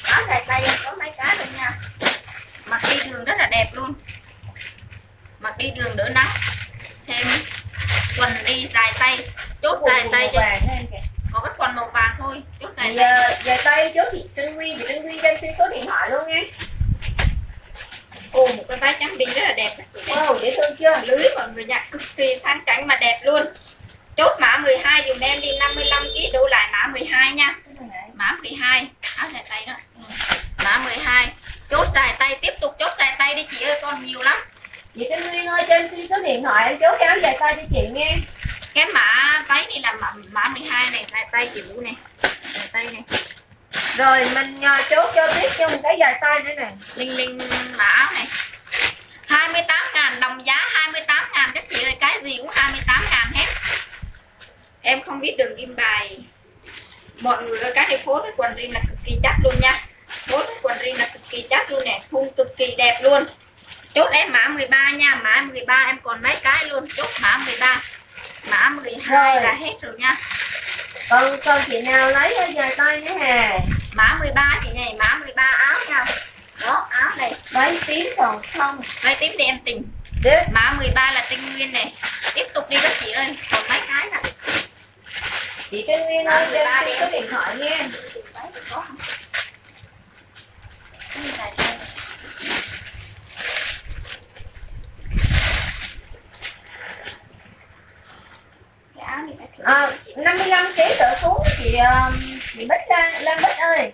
áo dài tay em có mấy cái luôn nha. Mặc đi đường rất là đẹp luôn. Mặc đi đường đỡ nắng. Xem quần đi dài tay. Chốt dài tay cho đó có cái quần màu vàng thôi. Chốt dài tay. giờ về tay chốt chị Trân Nguyên Chị Trân Nguyên cho em xin số điện thoại luôn nha ồ một cái váy trắng đi rất là đẹp. Ồ dễ thương chưa? Lưới mọi người nha cực kỳ sang chảnh mà đẹp luôn. Chốt mã 12 dùm em đi 55 kg đổ lại mã 12 nha. Mã 12 áo dài tay đó. Ừ. mã 12 chốt dài tay tiếp tục chốt dài tay đi chị ơi con nhiều lắm. Chị Trân Nguyên ơi em xin số điện thoại em chốt áo dài tay cho chị nghe. Cái mã váy này là mã, mã 12 này dài tay chị Vũ này. Dài tay này rồi mình ờ, chốt cho tiếp cho một cái dài tay nữa nè. Linh linh mã áo này 28 ngàn đồng giá 28 ngàn. Các chị ơi cái gì cũng 28 ngàn hết. Em không biết đường ghim bài. Mọi người ơi cái này phối với quần jean là cực kỳ chắc luôn nha. Phối với quần jean là cực kỳ chắc luôn nè. Thun cực kỳ đẹp luôn. Chốt em mã 13 nha. Mã 13 em còn mấy cái luôn. Chốt mã 13 mã 12 Rồi. là hết rồi nha. Còn còn chị nào lấy áo dài tay nữa hà mã 13 chị này mã 13 áo nha. Đó áo này. Váy tím còn không? Váy tím để em tình Được mã 13 là tinh nguyên này. Tiếp tục đi các chị ơi. Còn mấy cái nè. Chị Trân Nguyên ơi cho em số điện thoại nha. Cái áo phải à, 55 kg trở xuống chị ờ, chị Bích Lan, Lan Bích ơi.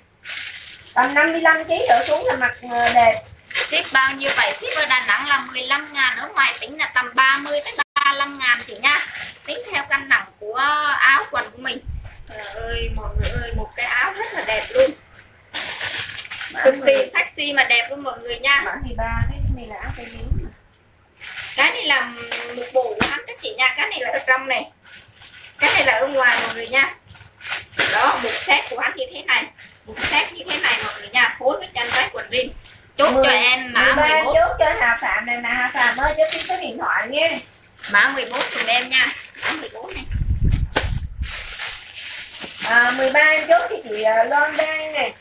Tầm 55 kg trở xuống là mặc ờ, đẹp. Ship bao nhiêu vậy? Ship ở Đà Nẵng là 15 ngàn ở ngoài tỉnh là tầm 30 tới 35 ngàn chị nha. Tính theo cân nặng của áo quần của mình. Trời ơi mọi người ơi một cái áo rất là đẹp luôn. Cực kỳ sexy mà đẹp luôn mọi người nha. Mã 13 cái này là áo tay miếng cái này là một bộ của hắn các chị nha. Cái này là ở trong này cái này là ở ngoài mọi người nha. Đó một set của hắn như thế này. Một set như thế này mọi người nha. Phối với chân váy quần jean. Chốt cho Mười- em mã 13 11 chốt cho Hà Phạm này nè. Hà Phạm ơi cho số điện thoại nha mã 14 dùm em nha. Mã 14 này. À, 13 em chốt cho chị ờ, Loan Đan nè.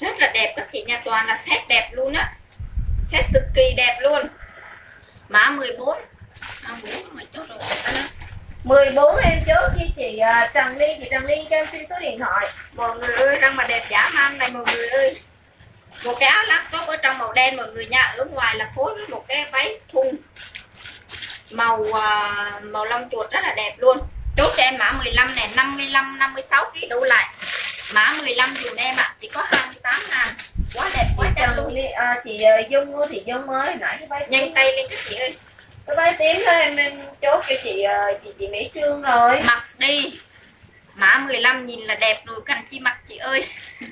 Rất là đẹp các chị nha. Toàn là set đẹp luôn á set cực kỳ đẹp luôn. Mã 14 à, 4 mà chốt rồi. Đó đó. 14 em chốt cho chị ờ, Trần Ly chị Trần Ly cho em xin số điện thoại. Mọi người ơi răng mà đẹp giả man này mọi người ơi. Một cái áo laptop ở trong màu đen mọi người nha. Ở ngoài là phối với một cái váy thun. Màu uh, màu lông chuột rất là đẹp luôn. Chốt cho em mã 15 này 55 56 kg đủ lại. Mã 15 dùm em ạ. À, chỉ có 28 ngàn quá đẹp quá Trần luôn. Ly, à, chị ờ, Dung thì Dung mới nãy cái váy nhanh tay lên các chị ơi. Cái váy tím đó em em chốt cho chị ờ, chị chị Mỹ Trương rồi. Mặc đi. Mã 15 nhìn là đẹp rồi cần chi mặc chị ơi.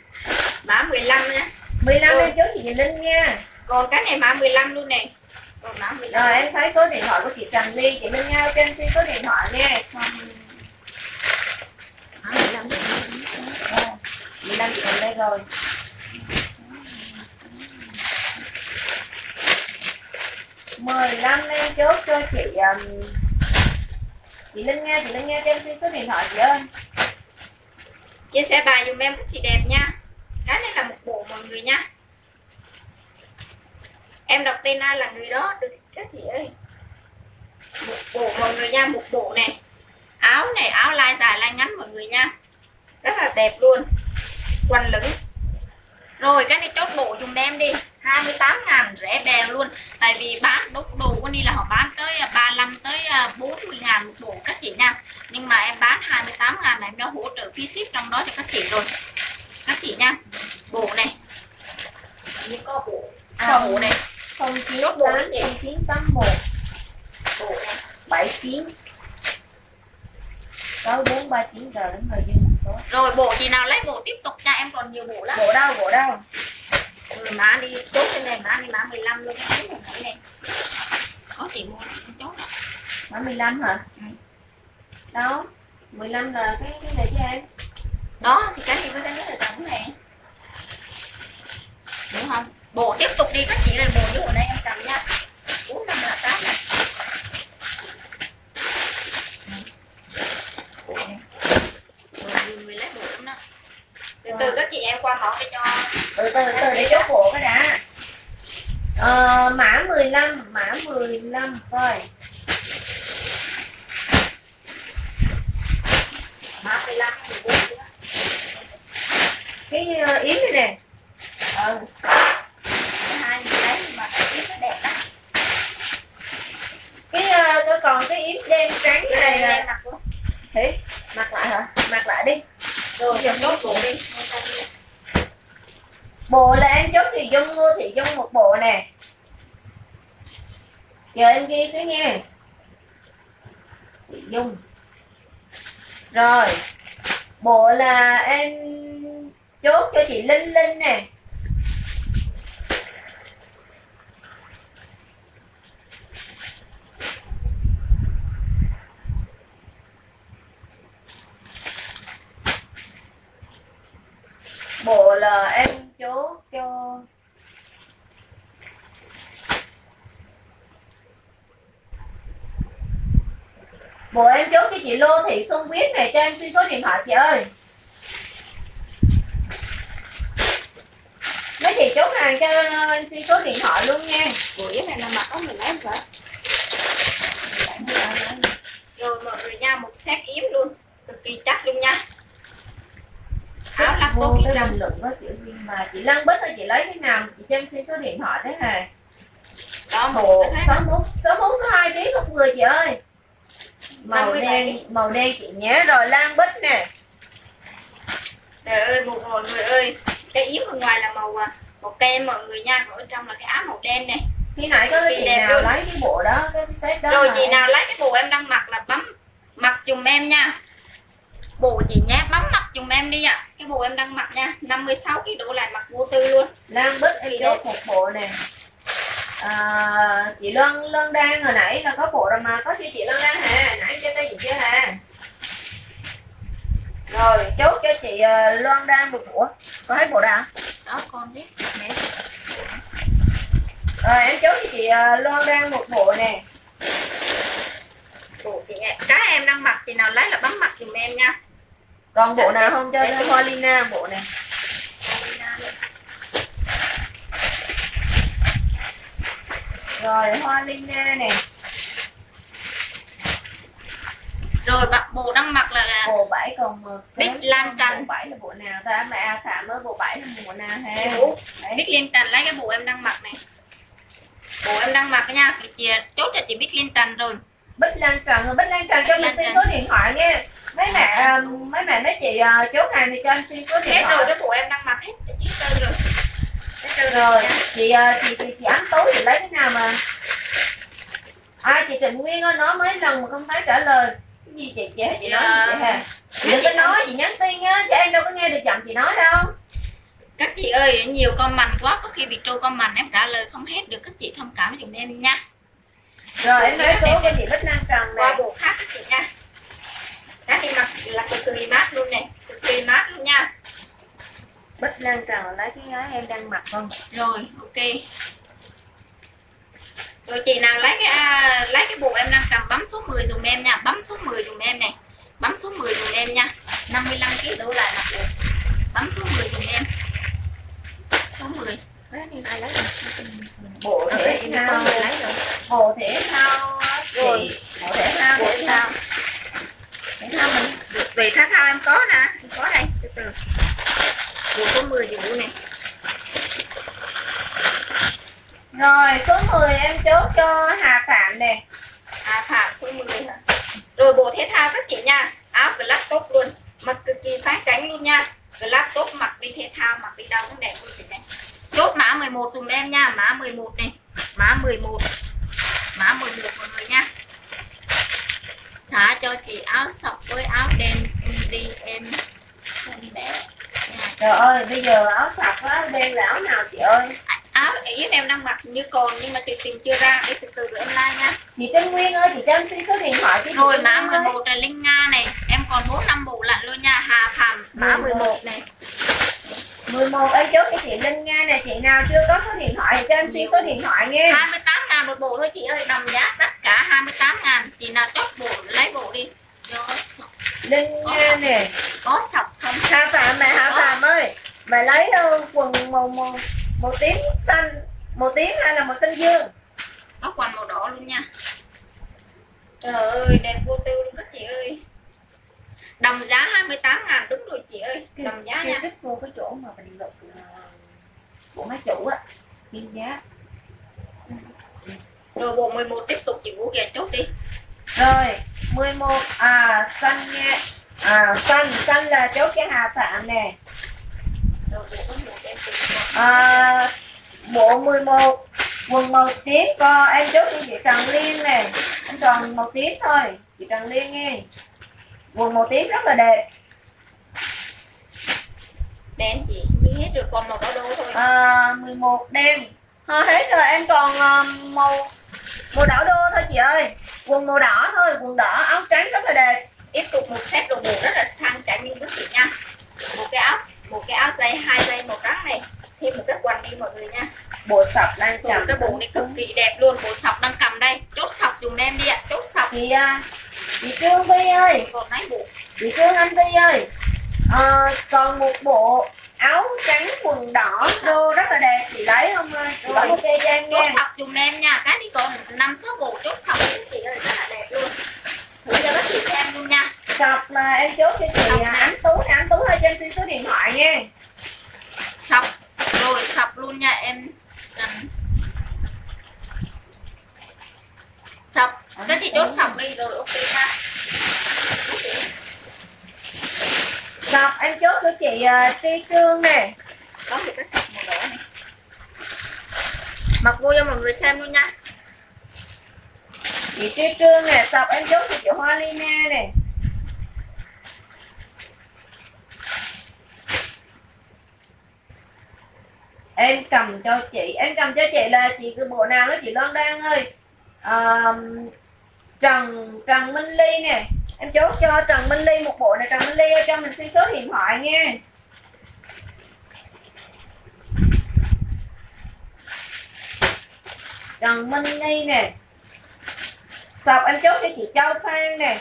Mã 15 nha. 15 Ừ. em chốt chị Linh nha. Còn cái này mã 15 luôn nè. Còn mã 15 rồi em thấy số điện thoại của chị Trần Ly chị Linh nhau trên xin số điện thoại nha. Mã 15 15 chị Trần đây rồi mười lăm em chốt cho chị um, chị Linh nghe chị Linh nghe cho em xin số điện thoại chị ơi. Chia sẻ bài dùm em chị đẹp nha. Cái này là một bộ mọi người nha. Em đọc tên ai là người đó được các chị ơi một bộ mọi người nha một bộ này. Áo này áo lai dài lai ngắn mọi người nha. Rất là đẹp luôn. Quần lửng. Rồi cái này chốt bộ dùm em đi. 28 ngàn rẻ bèo luôn. Tại vì bán đồ, đồ của đi là họ bán tới à, 35 tới à, 40 ngàn một bộ các chị nha. Nhưng mà em bán 28 ngàn này em đã hỗ trợ phí ship trong đó cho các chị rồi. Các chị nha bộ này. Như có bộ. À, bộ này. Không chín bộ chị. chín tám một. Bộ này bảy chín. Sáu bốn ba chín giờ đến gian một số rồi bộ chị nào lấy bộ tiếp tục nha em còn nhiều bộ lắm. Bộ đâu bộ đâu rồi má đi chốt cái này má đi má 15 luôn cái cái này. Có chị mua chốt đó. mã 15 hả? Ừ. đâu 15 là cái cái này chứ em. Đó thì cái này với cái này trống này đúng không? Bộ tiếp tục đi các chị ơi bộ như hồi nãy em cầm nha. Bốn năm là tám này Bộ này. Rồi, nhiều người lấy bộ lắm đó từ từ các chị em qua mẫu để cho. Từ từ từ để chốt bộ cái đã. Ờ, mã 15 mã 15 coi mã 15 14 nữa. cái ờ, yếm này nè. Ừ. Cái hai lấy nhưng mà cái tiếp nó đẹp lắm. Cái ờ, cái còn cái yếm đen trắng cái này là mặc lại hả? Mặc lại đi rồi, em chốt bộ đi. Bộ là em chốt thì dung mua thì dung một bộ nè. Giờ em ghi xíu nha. Thị dung. Rồi, bộ là em chốt cho chị linh linh nè. Bộ là em chốt cho bộ em chốt cho chị Lô Thị Xuân Viết này, cho em xin số điện thoại chị ơi. Mấy chị chốt hàng cho em xin số điện thoại luôn nha. Bộ yếm này là mặc có mình lấy vậy rồi, mọi người nha, một set yếm luôn. Cực kỳ chắc luôn nha áo Vô tốt cái trần luận với chị Duyên mà chị Lăng Bích ơi chị lấy cái nào. Chị cho em xin số điện thoại thế hề. Đó một số một số một số hai ký một người chị ơi. Màu 57. đen màu đen chị nhé. Rồi Lan Bích nè. Trời ơi một mọi người ơi. Cái yếm ở ngoài là màu à, màu kem mọi người nha. Còn ở trong là cái áo màu đen này khi nãy có Chị nào luôn. lấy cái bộ đó cái set đó rồi chị nào lấy cái bộ em đang mặc là bấm mặc dùm em nha bộ chị nhé bấm mặc dùm em đi ạ. Cái bộ em đang mặc nha. 56 cái độ lại mặc vô tư luôn. Lan Bích em chốt một bộ nè. À, chị Loan Loan Đan hồi nãy là có bộ rồi mà. Có chưa chị Loan Đan hà nãy trên đây chị chưa hà rồi chốt cho chị ờ, Loan Đan một bộ. Có hết bộ đâu đó con biết. Mẹ. Rồi em chốt cho chị ờ, Loan Đan một bộ nè bộ chị nhé cái em đang mặc chị nào lấy là bấm mặc dùm em nha. Còn bộ nào không? Cho Hoa Lina bộ nè. Rồi Hoa Lina nè. Rồi bạn bộ đang mặc là bộ 7 còn mờ Bích Lan Trần. bộ 7 là bộ nào ta? A Phạm mới bộ 7 là bộ nào ha? Biết liên trần lấy cái bộ em đang mặc này. Bộ em đang mặc nha. Chị chốt cho chị biết liên trần rồi Bích Lan Trần rồi Bích Lan Trần cho mình xin số điện thoại nha. Mấy mẹ um, mấy mẹ mấy chị uh, chốt hàng thì cho anh xin số điện thoại. rồi cái bộ em đang mặc hết hết trơn rồi. Rồi chị uh, chị chị, chị ánh tối chị lấy cái nào mà? Ai chị Trịnh Nguyên ơi nói mấy lần mà không thấy trả lời. Cái gì chị chị chị nói gì vậy hả? Chị đừng có nói. chị nhắn tin á chứ em đâu có nghe được giọng chị nói đâu. Các chị ơi nhiều comment quá có khi bị trôi comment em trả lời không hết được các chị thông cảm giùm em nha rồi em nói số của chị Bích Lan Trần qua nè bộ khác các chị nha. Các chị mặc là cực kỳ mát luôn này. Cực kỳ mát luôn nha. Bích Lan Trần lấy cái áo em đang mặc không? Rồi ok. Rồi chị nào lấy cái à, lấy cái bộ em đang cầm bấm số 10 dùm em nha. Bấm số 10 dùm em này. Bấm số 10 dùm em nha. 55 kg đổ lại mặc được. Bấm số 10 dùm em. Số 10 Đấy, đi lại lấy. Bộ thể thao. bộ thể thao Rồi. bộ thể thao bộ thể thao. thể thao mình về thao thao em có nè. Em có đây. Từ từ. Bộ số 10 thì bộ này rồi số 10 em chốt cho Hà Phạm nè. À phạm số 10 hả? Rồi bộ thể thao các chị nha. Áo class tốt luôn. Mặc cực kỳ sáng chánh luôn nha. Class tốt mặc đi thể thao mặc đi đâu cũng đẹp luôn chị này chốt mã 11 dùm em nha mã 11 này. Mã 11 mã 11 mọi người nha. Thả cho chị áo sọc với áo đen đi em. Em bé. Trời ơi bây giờ áo sọc á đen là áo nào chị ơi áo ý em đang mặc như còn nhưng mà chị tìm chưa ra để từ từ rồi em like nha. Chị Trân Nguyên ơi chị em xin số điện thoại chị rồi Trân mã Nguyên ơi. 11 là Linh Nga này. Em còn 4 năm bộ lận luôn nha Hà Phạm mã 11 này. 11 em chốt cho chị Linh Nga nè. Chị nào chưa có số điện thoại thì cho em xin số điện thoại nha. 28 ngàn một bộ thôi chị ơi đồng giá tất cả 28 ngàn. Chị nào chốt bộ lấy bộ đi. Cho Linh Nga nè. Có sọc không? Hà Phạm mẹ Hà Phạm ơi. Mày lấy đâu quần màu màu màu tím xanh. Màu tím hay là màu xanh dương? Có quần màu đỏ luôn nha. Trời ơi đẹp vô tư luôn các chị ơi. Đồng giá 28 ngàn đúng rồi chị ơi. Đồng giá nha. kích vô cái chỗ mà mình lục ờ, bộ máy chủ á biên giá. Rồi bộ 11 tiếp tục chị Vũ kìa chốt đi. Rồi 11 à xanh nha. À xanh xanh là chốt cho Hà Phạm nè à, bộ 11 quần màu tím co em chốt cho chị Trần Liên nè. Em còn màu tím thôi chị Trần Liên nghe. Quần màu tím rất là đẹp. Đen chị đi hết rồi còn màu đỏ đô thôi. À, 11 đen. Thôi hết rồi em còn ờ, màu màu đỏ đô thôi chị ơi. Quần màu đỏ thôi quần đỏ áo trắng rất là đẹp. Tiếp tục một set đồ bộ rất là sang chảnh như các chị nha. Một cái áo một cái áo dây hai dây màu trắng này. Thêm một cái quần đi mọi người nha. Bộ sọc đang cầm. cái bộ này cực kỳ đẹp luôn. Bộ sọc đang cầm đây. Chốt sọc dùng em đi ạ. Chốt sọc. Chị à, chị Trương Vi ơi. Còn mấy bộ? Chị Trương Anh Vi ơi. Ờ, còn một bộ áo trắng quần đỏ đô rất là đẹp. Chị lấy không ơi? Lấy ok cho em chốt nha sọc dùng em nha. Cái đi còn năm số bộ chốt sọc. Chị ơi rất là đẹp luôn. Thử cho các chị xem luôn nha sọc mà em chốt cho chị à, ánh tú nè ánh tú ơi cho em xin số điện thoại nha. Sọc rồi sọc luôn nha em cần. Sọc cái chị chốt sọc đi rồi ok ha. Sọc em chốt cho chị uh, Tri Trương nè. Có một cái sọc màu đỏ này. Mặc vô cho mọi người xem luôn nha. Chị Tri Trương nè sọc em chốt cho chị Hoa Lina nè em cầm cho chị em cầm cho chị là chị cái bộ nào đó chị Loan Đan ơi à, Trần Trần Minh Ly nè. Em chốt cho Trần Minh Ly một bộ này Trần Minh Ly ơi, cho mình xin số điện thoại nha. Trần Minh Ly nè. Sọc em chốt cho chị Châu Phan nè.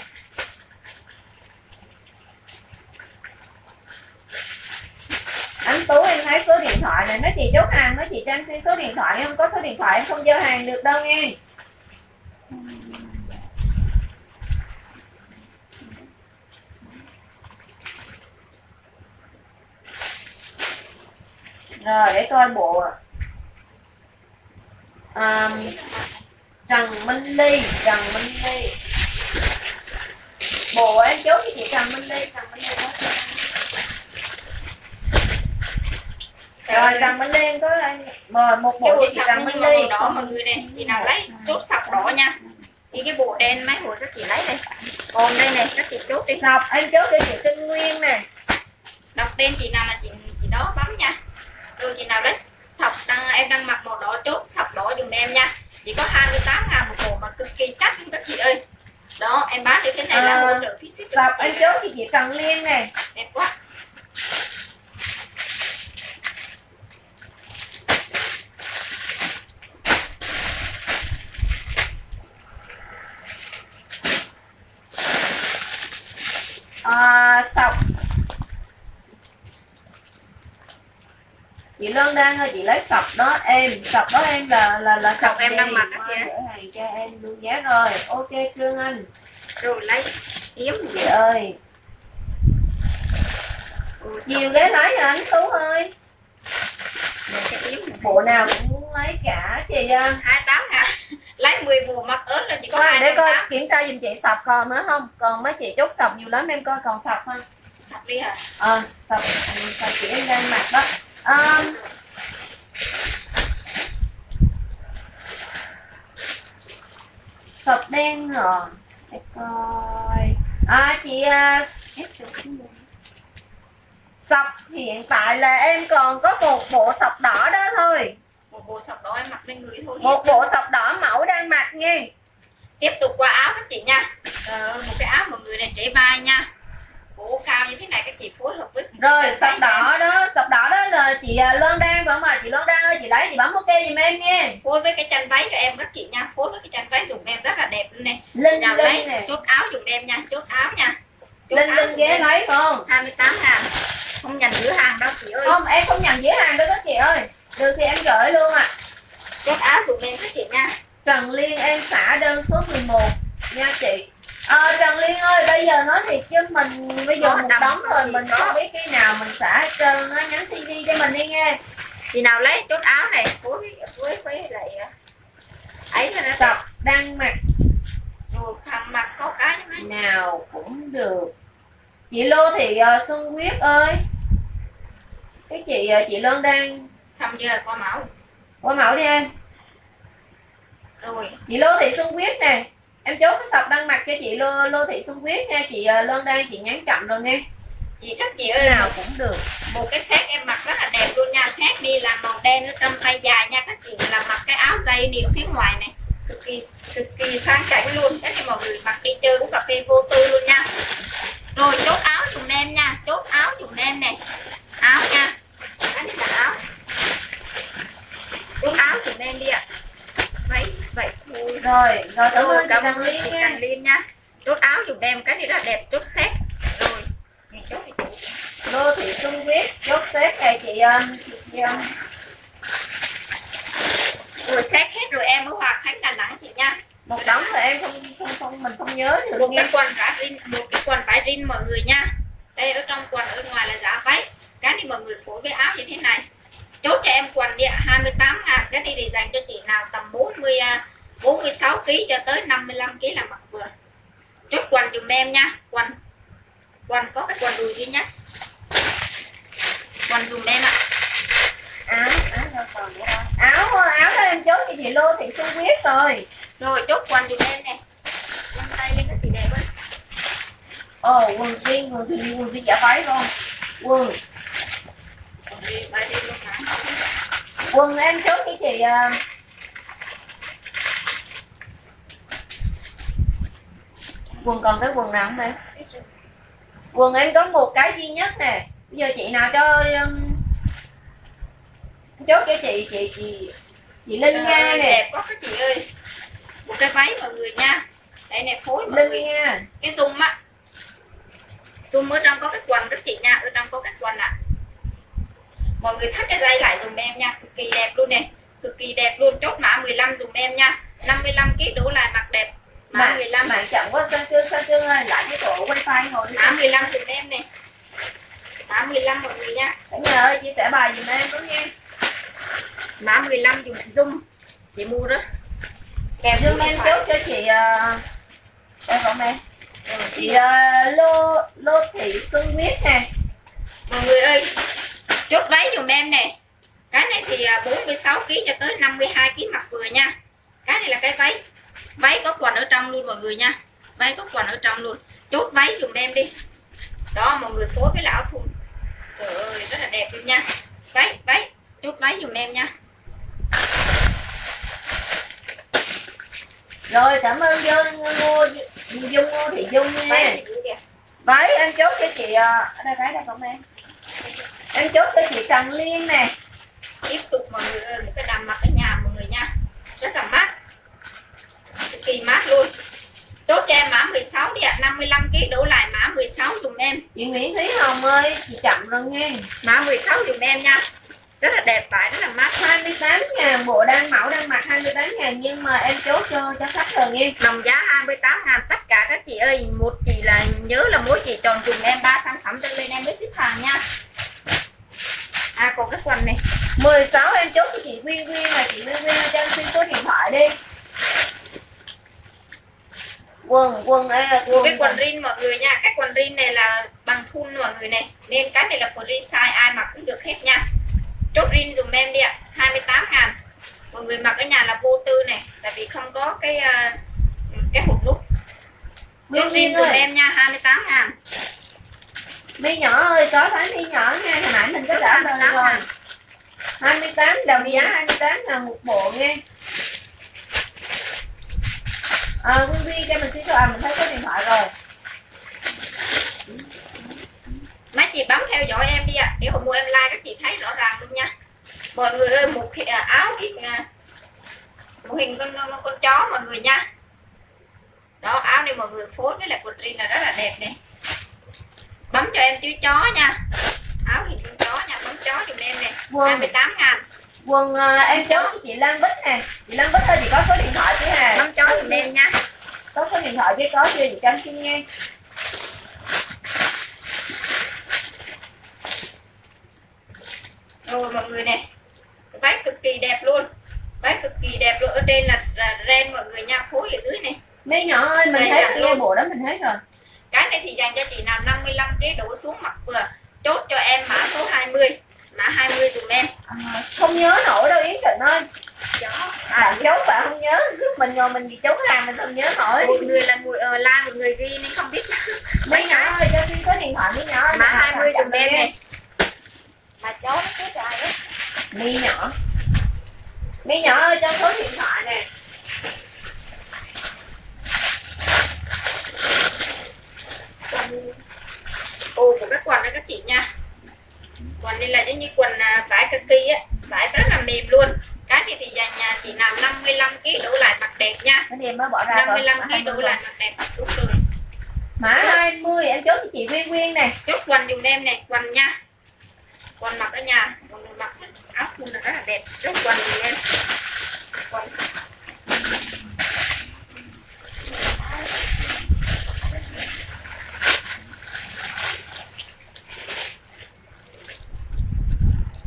anh tú em thấy số điện thoại này nói chị chốt hàng nói chị trang xin số điện thoại em không có số điện thoại em không giao hàng được đâu nghe. Rồi để coi bộ. À, Trần Minh Ly Trần Minh Ly. Bộ em chốt cho chị Trần Minh Ly Trần Minh Ly có rồi Minh Ly em có đây rồi một bộ bộ sọc Minh mà Ly màu đỏ mọi người này chị nào lấy chốt sọc đỏ nha. Thì cái bộ đen mấy hồi các chị lấy đây. Còn đây này các chị chốt đi. Ngọc em chốt cho chị Tinh Nguyên nè đọc tên chị nào là chị chị đó bấm nha. Rồi chị nào lấy sọc đang em đang mặc màu đỏ chốt sọc đỏ dùng em nha. Chỉ có 28 ngàn một bộ mà cực kỳ chắc luôn các chị ơi. Đó em bán được cái này là Ờ, hỗ trợ phí ship chị. em chốt cho chị Trần Liên nè đẹp quá à, sọc chị Lân đang ơi chị lấy sọc đó em. Sọc đó em là là là Sọc em gì? đang mặc đó gửi hàng cho em luôn giá rồi. Ok Trương Anh. Rồi lấy yếm chị ơi. Ôi, nhiều ghế lấy rồi anh Tú ơi. Sọc bộ nào cũng muốn lấy cả chị à. 28 ngàn lấy 10 bộ mặc ớt là chỉ có Coi, để coi 28 kiểm tra giùm chị sọc còn nữa không? Còn mấy chị chốt sọc nhiều lắm em coi còn sọc không sọc đi hả? Ờ sọc sọc chị em đang mặc đó. À, sọc đen rồi. Để coi. À chị à, sọc hiện tại là em còn có một bộ sọc đỏ đó thôi một bộ sọc đó em mặc lên người thôi. Một bộ sọc đỏ mẫu đang mặc nha. Tiếp tục qua áo các chị nha. Ờ, một cái áo mọi người này trễ vai nha. Cổ cao như thế này các chị phối hợp với rồi sọc đỏ đó sọc đỏ đó là chị à, Loan Đan phải không ạ? Chị Loan Đan ơi chị lấy chị bấm ok giùm em nha. Phối với cái chân váy cho em các chị nha. Phối với cái chân váy dùng em rất là đẹp luôn nè. Linh nào Linh lấy nè. chốt áo dùng em nha chốt áo nha. Chốt Linh áo Linh ghé lấy không? 28 ngàn. Không nhận giữa hàng đâu chị ơi. Không em không nhận dễ hàng đâu các chị ơi được thì em gửi luôn ạ. Chốt áo dùng em các chị nha. Trần Liên em xả đơn số 11 nha chị. Ờ, Trần Liên ơi bây giờ nói thiệt chứ mình bây giờ một đầm đống rồi thì mình có. biết khi nào mình xả hết trơn á. Nhắn CD cho mình đi nha chị nào lấy chốt áo này phối với với lại ờ, ấy là nó đang mặc rồi thằng mặc có cái như nào cũng được. Chị Lô Thị uh, Xuân Quyết ơi. Cái chị ờ, chị Loan đang xong giờ qua mẫu qua mẫu đi em. Rồi. Chị Lô Thị Xuân Quyết nè. Em chốt cái sọc đang mặc cho chị Lô Lô Thị Xuân Quyết nha. Chị ờ, Loan đang chị nhắn chậm rồi nghe. Chị các chị ơi nào cũng được. Một cái set em mặc rất là đẹp luôn nha. Set đi là màu đen ở trong tay dài nha. Các chị là mặc cái áo dây điệu phía ngoài này. Cực kỳ cực kỳ sang chảnh luôn. Cái này mọi người mặc đi chơi uống cà phê vô tư luôn nha. Rồi chốt áo dùm em nha. Chốt áo dùm em nè. Áo nha. Cái này là áo chốt áo dùm em đi ạ. Vậy vậy thôi rồi rồi cảm ơn cảm ơn chị Trần Liên nha. Chốt áo dùm em cái này rất là đẹp chốt set. Rồi Này, chốt đi chị Lô Thị Xuân Quyết chốt tết này chị um, chị, um, rồi set hết rồi em mới hòa khánh đà nẵng chị nha. Một đống rồi em không không không mình không nhớ được một nha. cái quần vải rin một cái quần vải rin mọi người nha. Đây ở trong quần ở ngoài là giá váy. Cái này mọi người phối với áo như thế này chốt cho em quần đi ạ 28 ngàn cái này thì dành cho chị nào tầm 40 à, 46 kg cho tới 55 kg là mặc vừa. Chốt quần dùm em nha. Quần. Quần có cái quần đùi duy nhất. Quần dùm em ạ. Áo áo đâu còn nữa. Áo áo đó em chốt cho chị Lô Thị Xuân Quyết rồi. Rồi chốt quần dùm em nè. Lên tay lên cái chị đẹp ơi ồ quần jean quần jean quần jean giả váy không quần Quần em chốt cho chị uh, quần còn cái quần nào không em? Quần em có một cái duy nhất nè. Bây giờ chị nào cho um, chốt cho chị chị chị chị Linh Nga Ờ, nè. đẹp quá các chị ơi. Một cái váy mọi người nha. Đây này phối mọi người. Linh Nga. Cái zoom á. Zoom ở trong có cái quần các chị nha ở trong có cái quần ạ mọi người thắt cái dây lại dùm em nha. Cực kỳ đẹp luôn nè. Cực kỳ đẹp luôn. Chốt mã 15 dùm em nha. 55 kg đủ lại mặc đẹp. Mã mạng 15 mạng chậm quá sao chưa sao chưa ơi lại cái tổ wifi ngồi đi. Mã 15 dùm em mã 15 mọi người nha. Cả nhà ơi chia sẻ bài giùm em với nha. Mã 15 dùng dung. Chị mua đó. Kèm giùm em chốt cho chị uh, đây không em? Chị uh, lô lô thị xuân quyết nè. Mọi người ơi chốt váy dùm em nè. Cái này thì à, 46 kg cho tới 52 kg mặc vừa nha. Cái này là cái váy. Váy có quần ở trong luôn mọi người nha. Váy có quần ở trong luôn. Chốt váy dùm em đi. Đó mọi người phối với lão thun. Trời ơi rất là đẹp luôn nha. Váy váy. Chốt váy dùm em nha. Rồi cảm ơn dung ngô dung ngô thị dung nha. Váy em chốt cho chị ờ, ở đây váy đây không em em chốt cho chị Trần Liên nè tiếp tục mọi người ơi một cái đầm mặc ở nhà mọi người nha. Rất là mát. Cực kỳ mát luôn. Chốt cho em mã 16 đi ạ 55 kg đổ lại mã 16 dùm em. Chị Nguyễn Thúy Hồng ơi chị chậm rồi nghe. Mã 16 dùm em nha. Rất là đẹp vải rất là mát. 28 ngàn bộ đang mẫu đang mặc 28 ngàn nhưng mà em chốt cho cho khách rồi nghe. Đồng giá 28 ngàn tất cả các chị ơi một chị là nhớ là mỗi chị tròn dùm em ba sản phẩm trên lên em mới ship hàng nha à còn cái quần này. 16 em chốt cho chị Quyên Quyên là chị Quyên Quyên cho em xin số điện thoại đi. Quần quần đây là một cái quần rin mọi người nha. Cái quần rin này là bằng thun mọi người này. Nên cái này là quần rin size ai mặc cũng được hết nha. Chốt rin dùm em đi ạ. 28 ngàn. Mọi người mặc ở nhà là vô tư này. Tại vì không có cái uh, cái hụt nút. Chốt rin dùm em nha. 28 ngàn mi nhỏ ơi có thấy mi nhỏ nha hồi nãy mình có trả lời rồi 28 đồng giá 28 ngàn một bộ nghe à, Quyên Quyên cho mình xin số à mình thấy có điện thoại rồi. Mấy chị bấm theo dõi em đi ạ. Để hồi mua em like các chị thấy rõ ràng luôn nha. Mọi người ơi một à, áo cái à, một hình con, con con chó mọi người nha. Đó áo này mọi người phối với lại quần jean là rất là đẹp này bấm cho em chữ chó nha. Áo hình con chó nha bấm chó giùm em nè. Vâng. 28 ngàn. Quần à, em cho chị Lan Bích nè. Chị Lan Bích ơi chị có số điện thoại chứ hả bấm chó giùm em nha. Có số điện thoại chứ có chưa? Chị em xin nghe. Rồi mọi người nè. Váy cực kỳ đẹp luôn. Váy cực kỳ đẹp luôn. Ở trên là, là ren mọi người nha. Phối ở dưới này mi nhỏ ơi mình Đây thấy nghe bộ đó mình thấy rồi cái này thì dành cho chị nào 55 kg đổ xuống mặt vừa chốt cho em mã số 20 mã 20 dùm em không nhớ nổi đâu Yến Trịnh ơi. À chốt bạn không nhớ lúc mình ngồi mình bị chống hàng mình không nhớ nổi. Một người là người uh, like một người ghi nên không biết. Mi nhỏ ơi cho xin số điện thoại mi nhỏ mã Điện thoại 20 chậm dùm em này mà chó nó cứ trời đó mi nhỏ. Mi nhỏ ơi cho số điện thoại nè ô của cái quần đó các chị nha. Quần này là giống như quần à, vải kỳ á. Vải rất là mềm luôn. Cái này thì dành nhà chị nào 55 kg đổ lại mặt đẹp nha. Mới bỏ ra rồi. 55 Mã kg 20 đổ lại mặt đẹp đúng rồi. Mã 20 em chốt cho chị Quyên Quyên nè chốt quần dùm em này quần nha. Quần mặc ở nhà người mặc áo thun là rất là đẹp. Chốt quần dùm em. Quần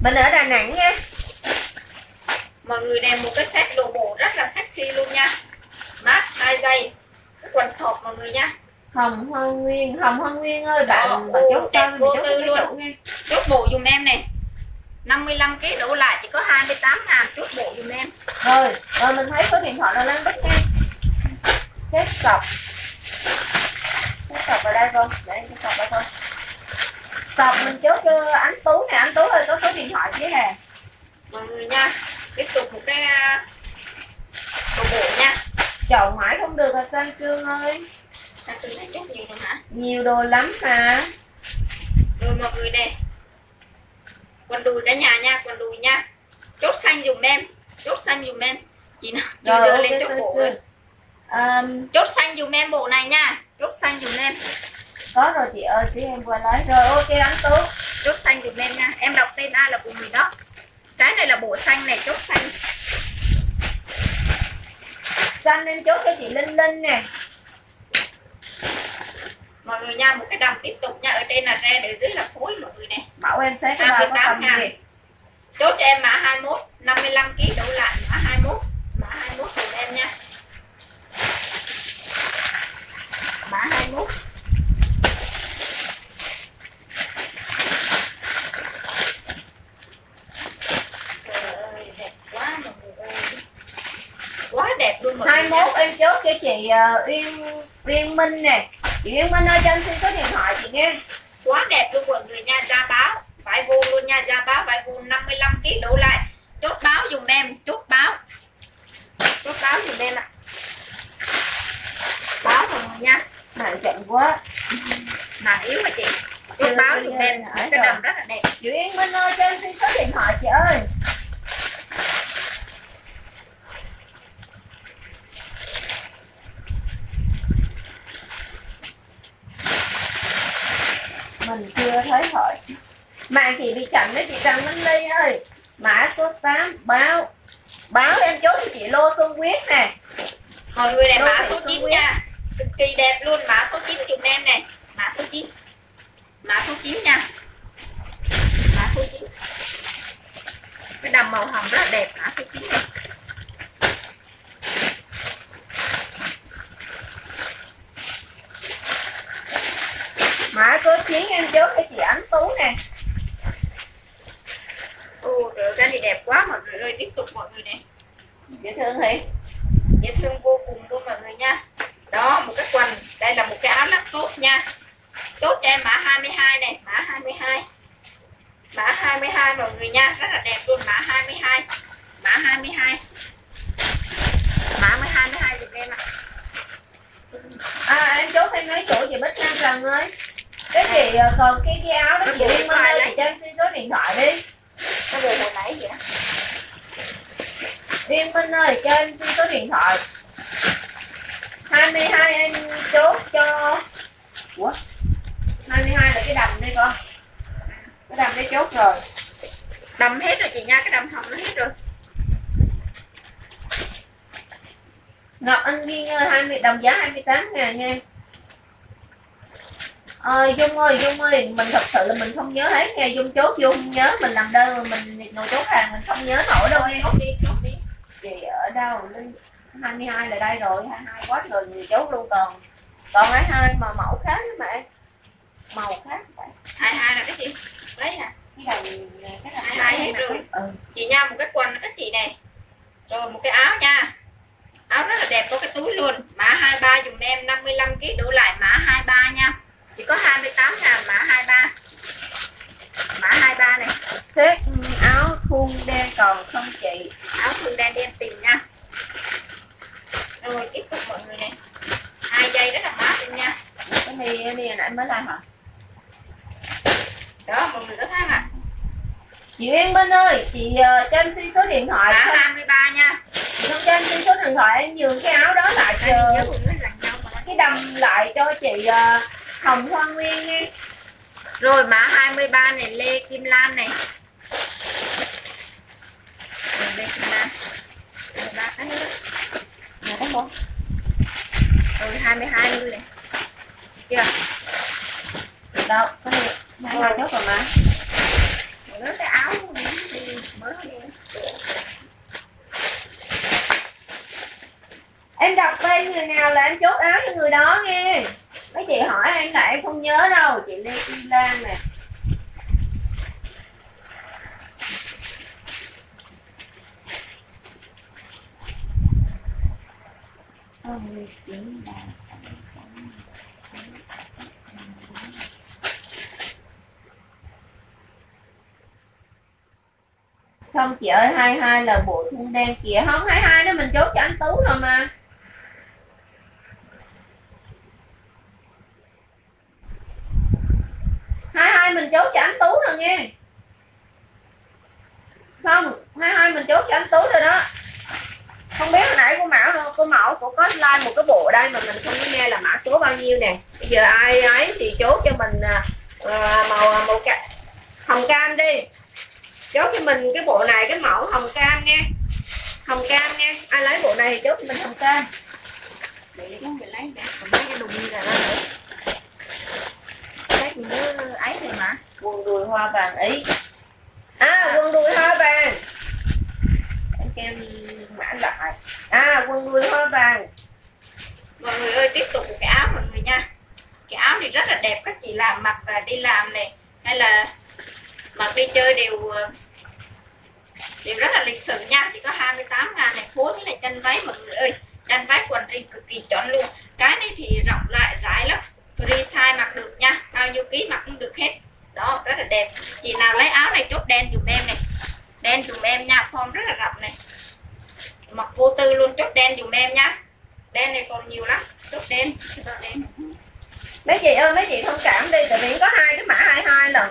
mình ở Đà Nẵng nha. Mọi người đem một cái set đồ bộ rất là sexy luôn nha. Mát hai giây cái quần sọt mọi người nha. Hồng Hoa Nguyên Hồng Hoa Nguyên ơi bạn Đó, bạn chốt vô chốt tư luôn. nghe chốt bộ dùm em này 55 kg đổ lại chỉ có 28 ngàn chốt bộ dùm em. Rồi rồi mình thấy số điện thoại là Lan Bích nha hết cọc. Hết cọc ở đây không để cái cọc đây thôi cọc mình chốt cho anh Tú nè anh Tú ơi có số điện thoại chứ nè. Mọi người nha tiếp tục một cái à, đồ bộ nha. Chọn mãi không được à Sang Trương ơi. À, tôi thấy chốt nhiều rồi hả? Nhiều đồ lắm mà. Rồi mọi người nè. Quần đùi cả nhà nha quần đùi nha. Chốt xanh dùm em chốt xanh dùm em. Chị nào chị rồi đưa ok lên chốt Sang bộ Trương. rồi. Um, chốt xanh dùm em bộ này nha chốt xanh dùm em có rồi chị ơi chị em qua lấy. Rồi ok anh Tú. Chốt xanh dùm em nha. Em đọc tên ai là của người đó. Cái này là bộ xanh này chốt xanh. Xanh em chốt cho chị Linh Linh nè. Mọi người nha một cái đầm tiếp tục nha. Ở trên là re ở dưới là phối mọi người nè. Bảo em xếp cái bao có 18 tầm gì? Chốt cho em mã 21 55 kg đổ lại mã 21 mã 21 của em nha. Mã 21 Trời ơi, đẹp quá mọi người ơi quá đẹp luôn mọi người nha. 21 em chốt cho chị ờ, Uyên Uyên Minh nè. Chị Uyên Minh ơi cho em xin số điện thoại chị nghe quá đẹp luôn mọi người nha ra báo vải vô luôn nha ra báo vải vô 55 kg đổ lại. Chốt báo dùng em chốt báo. Chốt báo dùng em ạ. Báo mọi người nha. Mạng chậm quá. Mà yếu mà chị. Chốt báo dùng em cái đầm rất là đẹp. Chị Uyên Minh ơi cho em xin số điện thoại chị ơi mình chưa thấy hỏi. Mạng chị bị chậm đấy chị Trần Minh Ly ơi. Mã số 8 báo. Báo em chốt cho chị Lô Xuân Quyết nè. Mọi người này mã số Xuân 9 Quyết. nha. Cực kỳ đẹp luôn mã số 9 dùng em này. Mã số 9 mã số 9 nha. Mã số 9 cái đầm màu hồng rất là đẹp mã số 9 này. Mã số 9 em chốt cho chị Ánh Tú nè. Ồ, trời ra thì đẹp quá mọi người ơi tiếp tục mọi người nè. Dễ thương thì dễ thương vô cùng luôn mọi người nha. Đó một cái quần đây là một cái áo lắc tốt nha. Chốt cho em mã 22 này mã 22 mã 22 mọi người nha rất là đẹp luôn mã 22 mã 22 mã 22 giùm em ạ. À em chốt thêm mấy chỗ chị Bích Nam Trần ơi cái chị ờ, còn cái cái áo đó chị điện Minh ơi chị cho em xin số điện thoại đi. Nó về hồi nãy vậy đó. Uyên Minh ơi cho em xin số điện thoại. 22 em chốt cho. Ủa? 22 là cái đầm đây con. Cái đầm đây chốt rồi. Đầm hết rồi chị nha cái đầm hồng nó hết rồi. Ngọc Anh Duyên ơi 20 đồng giá 28 ngàn nha Ờ, Dung ơi, Dung ơi, mình thật sự là mình không nhớ hết nha. Dung chốt Dung nhớ. Mình làm đơn mà mình ngồi chốt hàng mình không nhớ nổi đâu nha. Chốt đi chốt đi Chị ở đâu? Linh 22 là đây rồi, 22 quá rồi người chốt luôn còn. Còn 22 mà mẫu khác đó mẹ? Màu khác vậy 22 là cái gì? Đấy à Cái nè, cái đầu 22 hết rồi. Ừ. chị nha một cái quần các chị này. Rồi một cái áo nha. Áo rất là đẹp có cái túi luôn. Mã 23 dùm em 55 kg đổ lại mã 23 nha chỉ có 28 ngàn mã 23 mã 23 này. Set áo thun đen còn không chị? Áo thun đen đen tìm nha. Rồi tiếp tục mọi người này. Hai dây rất là mát luôn nha. Cái này, cái này nãy mới làm hả? đó mọi người có thấy à Chị Uyên Minh ơi, chị ờ, cho em xin số điện thoại mã không? 23 nha. Chị không cho em xin số điện thoại em nhường cái áo đó lại mà. Cái đầm lại cho chị ờ, Hồng Hoa Nguyên nha Rồi mã 23 này Lê Kim Lan này. Rồi, Lê Kim Lan. 23 cái nữa. Nè thấy không? Rồi 22 luôn này. Chưa? Đâu, có gì? Hai hai chốt rồi mà Một đứa cái áo đi, đi, mới đi. Em đọc tên người nào là em chốt áo cho người đó nghe. Mấy chị hỏi em là em không nhớ đâu. Chị Lê Kim Lan nè. Không, chị ơi 22 là bộ thun đen kìa. Không 22 đó mình chốt cho anh Tú rồi mà hai hai mình chốt cho anh Tú rồi nghe không hai hai mình chốt cho anh Tú rồi đó. Không biết hồi nãy cô mão cô mẫu cô có like một cái bộ đây mà mình không có nghe là mã số bao nhiêu nè. Bây giờ ai ấy thì chốt cho mình uh, màu à, màu cà, hồng cam đi. Chốt cho mình cái bộ này cái mẫu hồng cam nghe hồng cam nghe ai lấy bộ này thì chốt cho mình hồng cam. Để mình lấy để Còn lấy cái đùng như là ra nữa thì nhớ ấy thì mà quần đùi hoa vàng ý. À quần đùi hoa vàng. Em kêu mã lại. À quần đùi hoa vàng. Mọi người ơi tiếp tục cái áo mọi người nha. Cái áo này rất là đẹp các chị làm mặc và đi làm này hay là mặc đi chơi đều ờ, đều rất là lịch sự nha. Chỉ có 28 ngàn này phối với lại chân váy mọi người ơi. Chân váy quần jean cực kỳ chọn luôn. Cái này thì rộng lại rải lắm free size mặc được nha. Bao nhiêu ký mặc cũng được hết. Đó, rất là đẹp. Chị nào lấy áo này chốt đen dùm em này. Đen dùm em nha, form rất là rộng này. Mặc vô tư luôn, chốt đen dùm em nha. Đen này còn nhiều lắm. Chốt đen. Đen mấy chị ơi, mấy chị thông cảm đi, tại vì có hai cái mã 22 lần.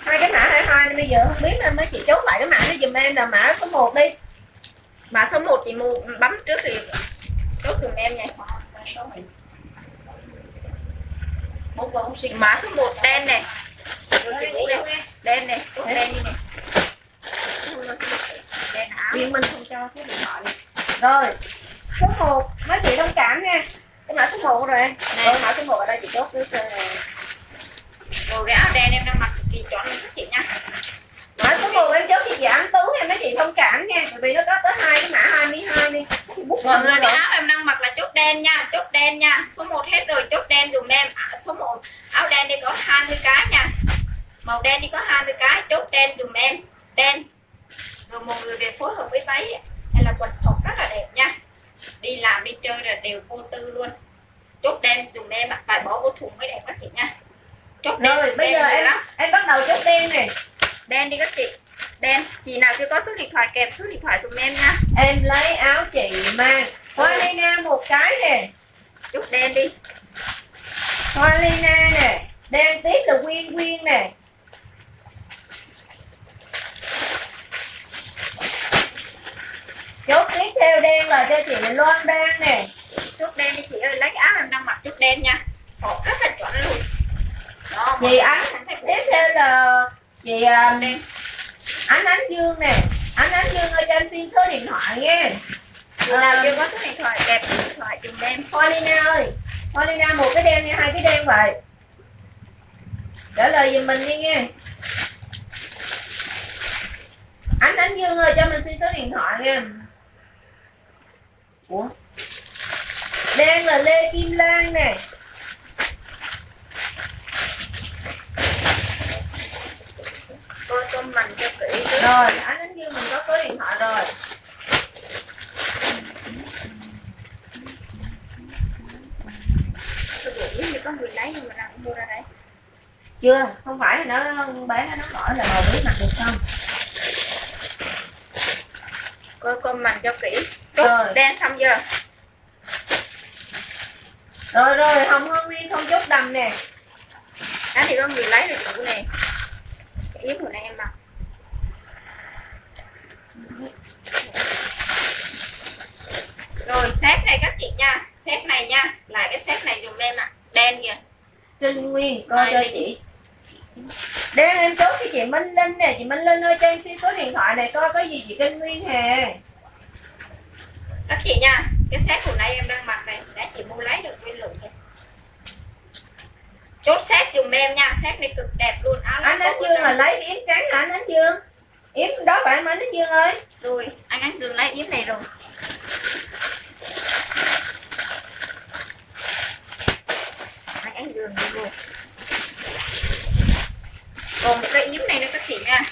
Hai cái mã 22 nên bây giờ không biết nên mấy chị chốt lại cái mã đó dùm em là mã số 1 đi. Mã số 1 chị mua bấm trước thì chốt dùm em nha còn không xịn mã số 1 đen này. Đen này đen đi này đen áo. Minh không cho số điện thoại rồi. Số 1 mấy chị thông cảm nha. Cái mã số 1 rồi. Em rồi mã số 1 ở đây chị chốt với rồi cái áo đen em đang mặc cực kỳ chọn luôn các chị nha mã số 1 em chốt chị Ánh Tú nha mấy chị thông cảm nha. Bởi vì nó có tới hai cái mã 22 đi. Mọi người cái áo em đang mặc là chốt đen nha chốt đen nha. Số 1 hết rồi chốt đen dùm em. À, số 1 áo đen đi có 20 cái nha. Màu đen đi có 20 cái chốt đen dùm em. Đen. Rồi mọi người về phối hợp với váy. Hay là quần sọt rất là đẹp nha. Đi làm đi chơi là đều vô tư luôn. Chốt đen dùm em phải bỏ vô thùng mới đẹp các chị nha. Chốt đen rồi bây giờ em lắm. em bắt đầu chốt đen này đen đi các chị. Đen chị nào chưa có số điện thoại kèm số điện thoại dùm em nha. Em lấy áo chị mang. Hoa lina một cái nè. Chốt đen đi. Hoa lina nè. Đen tiếp là quyên quyên nè. Chốt tiếp theo đen là cho chị Loan Đan nè. Chốt đen đi chị ơi lấy cái áo em đang mặc chốt đen nha. Ồ, rất là chuẩn luôn. Đó, chị ánh tiếp theo là chị um, đen ánh ánh dương nè ánh ánh dương ơi cho em xin số điện thoại nha. Chị nào chưa có số điện thoại số điện thoại dùm em. Hoa Lina ơi Hoa Lina một cái đen nha hai cái đen vậy? Trả lời giùm mình đi nha. Ánh ánh dương ơi cho mình xin số điện thoại nha. Ủa? Đen là lê kim lan nè coi tôm mình cho kỹ. Rồi. Ánh ánh dương mình có số điện thoại rồi. Như có người lấy nhưng mà đang mua ra đấy. Chưa không phải là nó bé nó hỏi là màu bí mặt được không? Coi con mình cho kỹ. Rồi. đen xong chưa? Rồi rồi hồng hương nguyên không chốt đầm nè. Đó thì có người lấy rồi chủ này yếm hồi này em mặc rồi set này các chị nha. Set này nha. Lại cái set này dùm em ạ. Đen kìa. Trinh Nguyên coi cho chị. Đang em chốt cho chị Minh Linh nè. Chị Minh Linh ơi cho em xin số điện thoại này coi có gì chị Trinh Nguyên hà các chị nha cái set hồi nãy em đang mặc này đã chị mua lấy được nguyên lượng rồi chốt set dùm em nha set này cực đẹp luôn. Áo Anh Ánh Dương là lấy yếm trắng hả anh Ánh Dương? Yếm đó phải không anh Ánh Dương ơi? Rồi anh anh Dương lấy yếm này rồi. Anh anh Dương đi luôn. Còn một cái yếm này nữa các chị nha.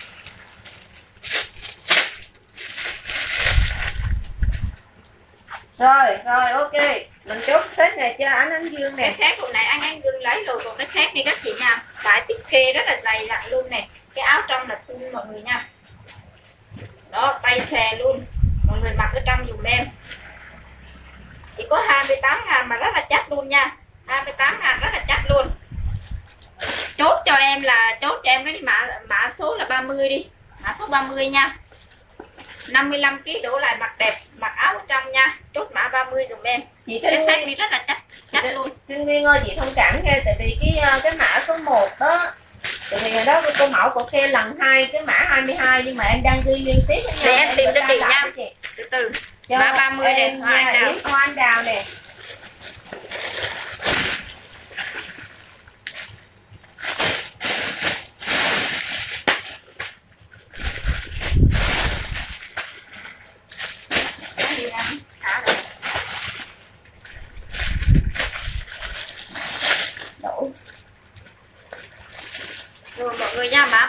Rồi rồi ok. Mình chốt set này cho anh Ánh Dương nè. Set hồi nãy anh anh lấy rồi còn cái khác đi các chị nha. Vải tiếp kê rất là dày dặn luôn nè. Cái áo trong là thun mọi người nha. Đó, tay xòe luôn. Mọi người mặc ở trong dùm em. Chỉ có 28 ngàn mà rất là chắc luôn nha. 28 ngàn rất là chắc luôn. Chốt cho em là, chốt cho em cái mã mã số là 30 đi. Mã số 30 nha. 55 kg đổ lại mặc đẹp mặc áo ở trong nha. Chốt mã 30 dùm em. Chị cái Nguyên đi rất là chắc chắc luôn. Trinh Nguyên ơi chị thông cảm nghe Tại vì cái ờ, cái mã số 1 đó Tại vì hồi đó cô mẫu của khe lần hai cái mã 22 nhưng mà em đang ghi liên tiếp nhau Để em tìm cho chị nha. từ từ. Mã 30 nè, em hoa anh nha, đào. hoa anh đào nè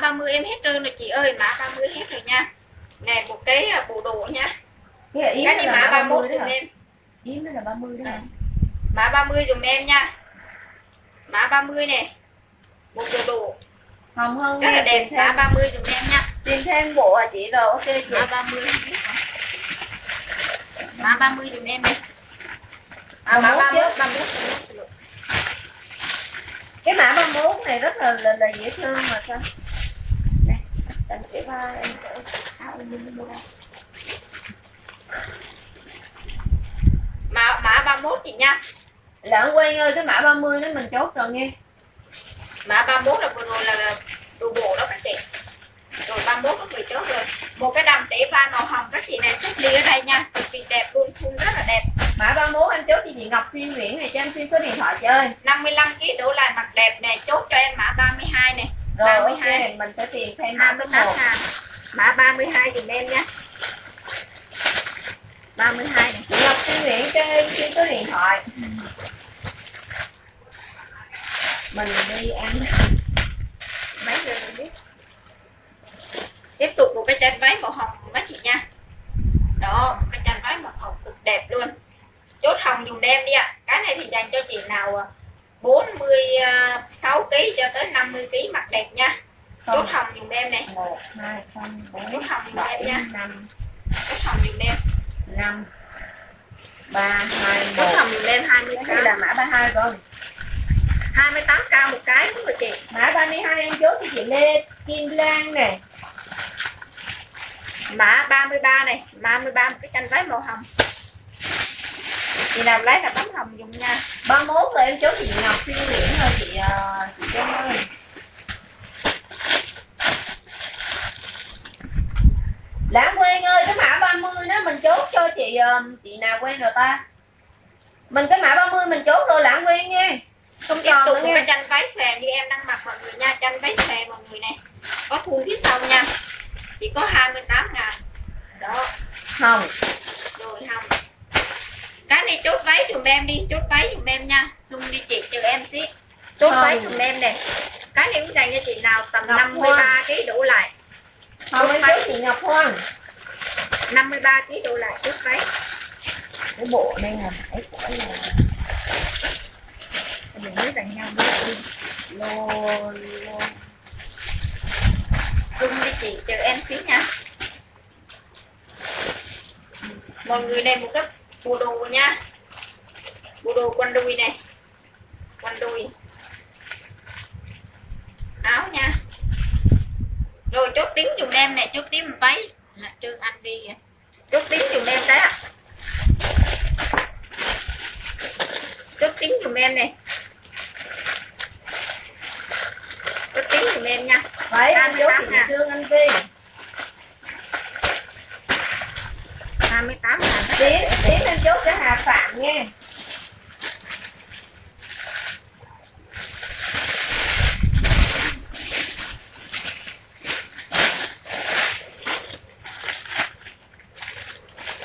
30 em hết trơn rồi chị ơi mã 30 hết rồi nha nè một cái à, bộ đồ nha cái này này là mã mã 31 30 đó dùm hả em yếm nó là 30 đó hả mã 30 dùm em nha mã 30 nè một bộ đồ hồng hơn rất là đẹp mã thêm 30 dùm em nha tìm thêm bộ à chị rồi ok chị mã 30 mã 30 dùm em đi à, mã 31 31 31 cái mã 31 này rất là là, là dễ thương mà sao này anh sẽ ba em sẽ áo em đi mua đây mã mã 31 chị nha. Lãng quen ơi cái mã 30 nó mình chốt rồi nghe. Mã 31 là vừa rồi là đồ bộ đó các chị. Rồi 31 có người chốt rồi. Một cái đầm tỉ ba màu hồng các chị này xếp ly ở đây nha. Cực kỳ đẹp luôn thun rất là đẹp. Mã 31 em chốt cho chị Ngọc Xuyên Nguyễn này cho em xin số điện thoại chị ơi 55 kg đổ lại mặt đẹp nè chốt cho em mã 32 nè Rồi 32. ok mình sẽ tìm thêm mã số 28 1 ngàn mã 32 dùm em nha 32 này Chị Ngọc Xuyên Nguyễn cho em xin số điện thoại. Mình đi ăn. Mấy giờ mình biết? Tiếp tục một cái chân váy màu hồng mấy chị nha. Đó một cái chân váy màu hồng cực đẹp luôn. Chốt hồng dùng đem đi ạ. Cái này thì dành cho chị nào à, 46 kg cho tới 50 kg mặt đẹp nha. Chốt hồng dùng đem này 1, 2, 3, 4, chốt hồng dùng 7, đem nha. 5, chốt hồng dùng đem 5 3, 2, 1 chốt hồng đem 20 Cái này là mã 32 rồi? 28k một cái đúng rồi chị. Mã 32 em chốt cho chị Lê Kim Lan nè. Mã 33 này. 33 một cái chân váy màu hồng chị nào lấy là tấm hồng dùng nha. 31 là em chốt cho chị Ngọc Xuyên Nguyễn thôi chị uh, chị Trâm ơi. Lãng quen ơi cái mã 30 đó mình chốt cho chị ờ, chị nào quen rồi ta? Mình cái mã 30 mình chốt rồi lãng quen nghe Không tục nữa nghe chân váy xòe như em đang mặc mọi người nha chân váy xòe mọi người này. Có thun phía sau nha. Chỉ có 28 ngàn. Đó. Không. Rồi không cái này chốt váy dùm em đi chốt váy dùm em nha. Dung đi chị chờ em xí. Chốt váy dùm em này cái này cũng dành cho chị nào tầm Ngọc 53 kg đổ lại. Không chốt chị Ngọc Hoan. 53 kg đổ lại chốt váy. Cái bộ này là phải của là mình mới dành nhau đi. Lô lô. Dung đi chị chờ em xí nha. Mọi người đây một cái bộ đồ nha. Bộ đồ quần đùi này. Quần đùi. Áo nha. Rồi chốt tiếng dùm em này chốt tiếng váy là trương anh kìa. chốt tiếng dùm em ạ chốt tiếng dùm em này. Chốt tiếng dùm em nha. Đấy em chốt 28 chị nè. Trương Anh Vi 28 ngàn Tiến Tiến em chốt cho Hà Phạm nghe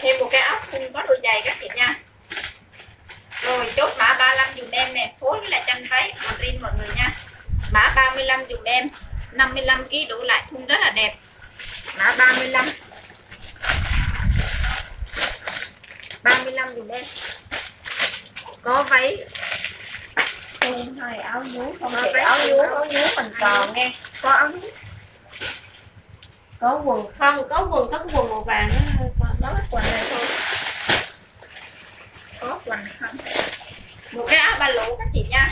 thêm một cái áo thun có đôi giày các chị nha. Rồi chốt mã 35 dùm em nè. Phối với lại chân váy còn riêng mọi người nha. Mã 35 dùm em. 55 kg đủ lại thun rất là đẹp. Mã 35 35 dùm em. Có váy. Thun hai áo nhú không váy áo nhú áo nhú mình còn nghe. Có áo nhú. có quần không có quần có cái quần màu vàng đó cái quần này thôi. Có quần không một cái áo ba lỗ các chị nha.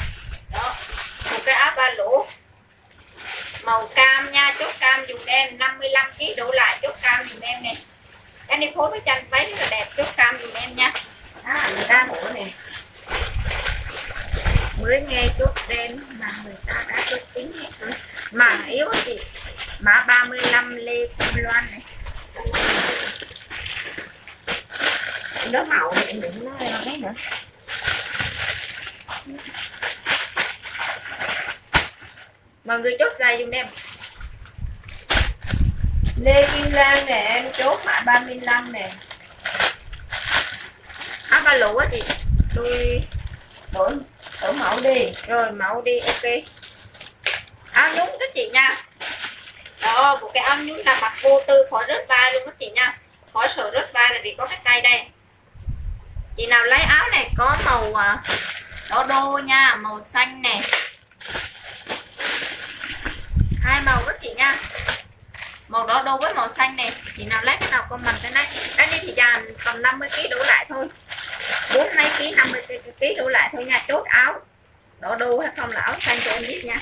Đó một cái áo ba lỗ. Màu cam nha chốt cam dùng em 55 kg đổ lại chốt cam dùng em nè cái này phối với chân váy rất là đẹp, chốt cam dùm em nha. Đó, người ta nữa nè mới nghe chốt đen mà người ta đã chốt tính hết rồi ừ. mà yếu chị mã 35 lê kim loan này. Nó màu này em đừng nói nó nữa. Mọi người chốt dài dùm em. Lê Kim Lan nè em chốt mã 35 nè. Áo ba lỗ á chị? Tôi đổi đổi mẫu đi. Rồi mẫu đi ok. Áo nhúng các chị nha. Đó một cái áo nhún là mặc vô tư khỏi rớt vai luôn các chị nha. Khỏi sợ rớt vai là vì có cái tay đây. Chị nào lấy áo này có màu à, đỏ đô nha màu xanh nè. Hai màu các chị nha màu đỏ đô với màu xanh này chị nào lấy cái nào comment cái này cái này thì dàn tầm 50 kg đổ lại thôi. bốn mấy ký 50 kg đổ lại thôi nha. Chốt áo. Đỏ đô hay không là áo xanh cho em biết nha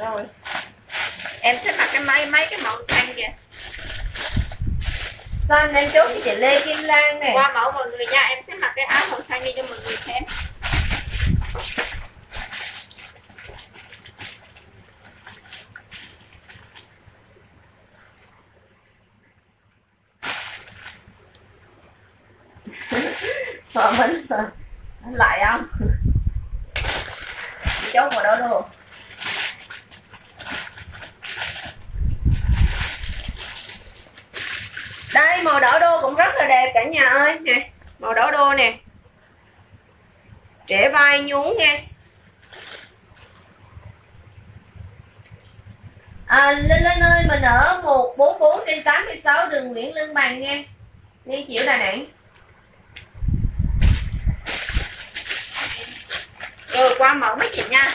rồi em sẽ mặc cái mấy mấy cái mẫu xanh kìa xanh em chốt cho chị Lê Kim Lan nè qua mẫu mọi người nha em sẽ mặc cái áo màu xanh đi cho mọi người xem. Sợ mình lại không? Chốt vào đó đồ đây màu đỏ đô cũng rất là đẹp cả nhà ơi. Nè màu đỏ đô nè. Trẻ vai nhún nha à, Linh Linh ơi mình ở 144 trên 86 đường Nguyễn Lương Bằng nha Liên chịu Đà Nẵng. Rồi qua mẫu mấy chị nha.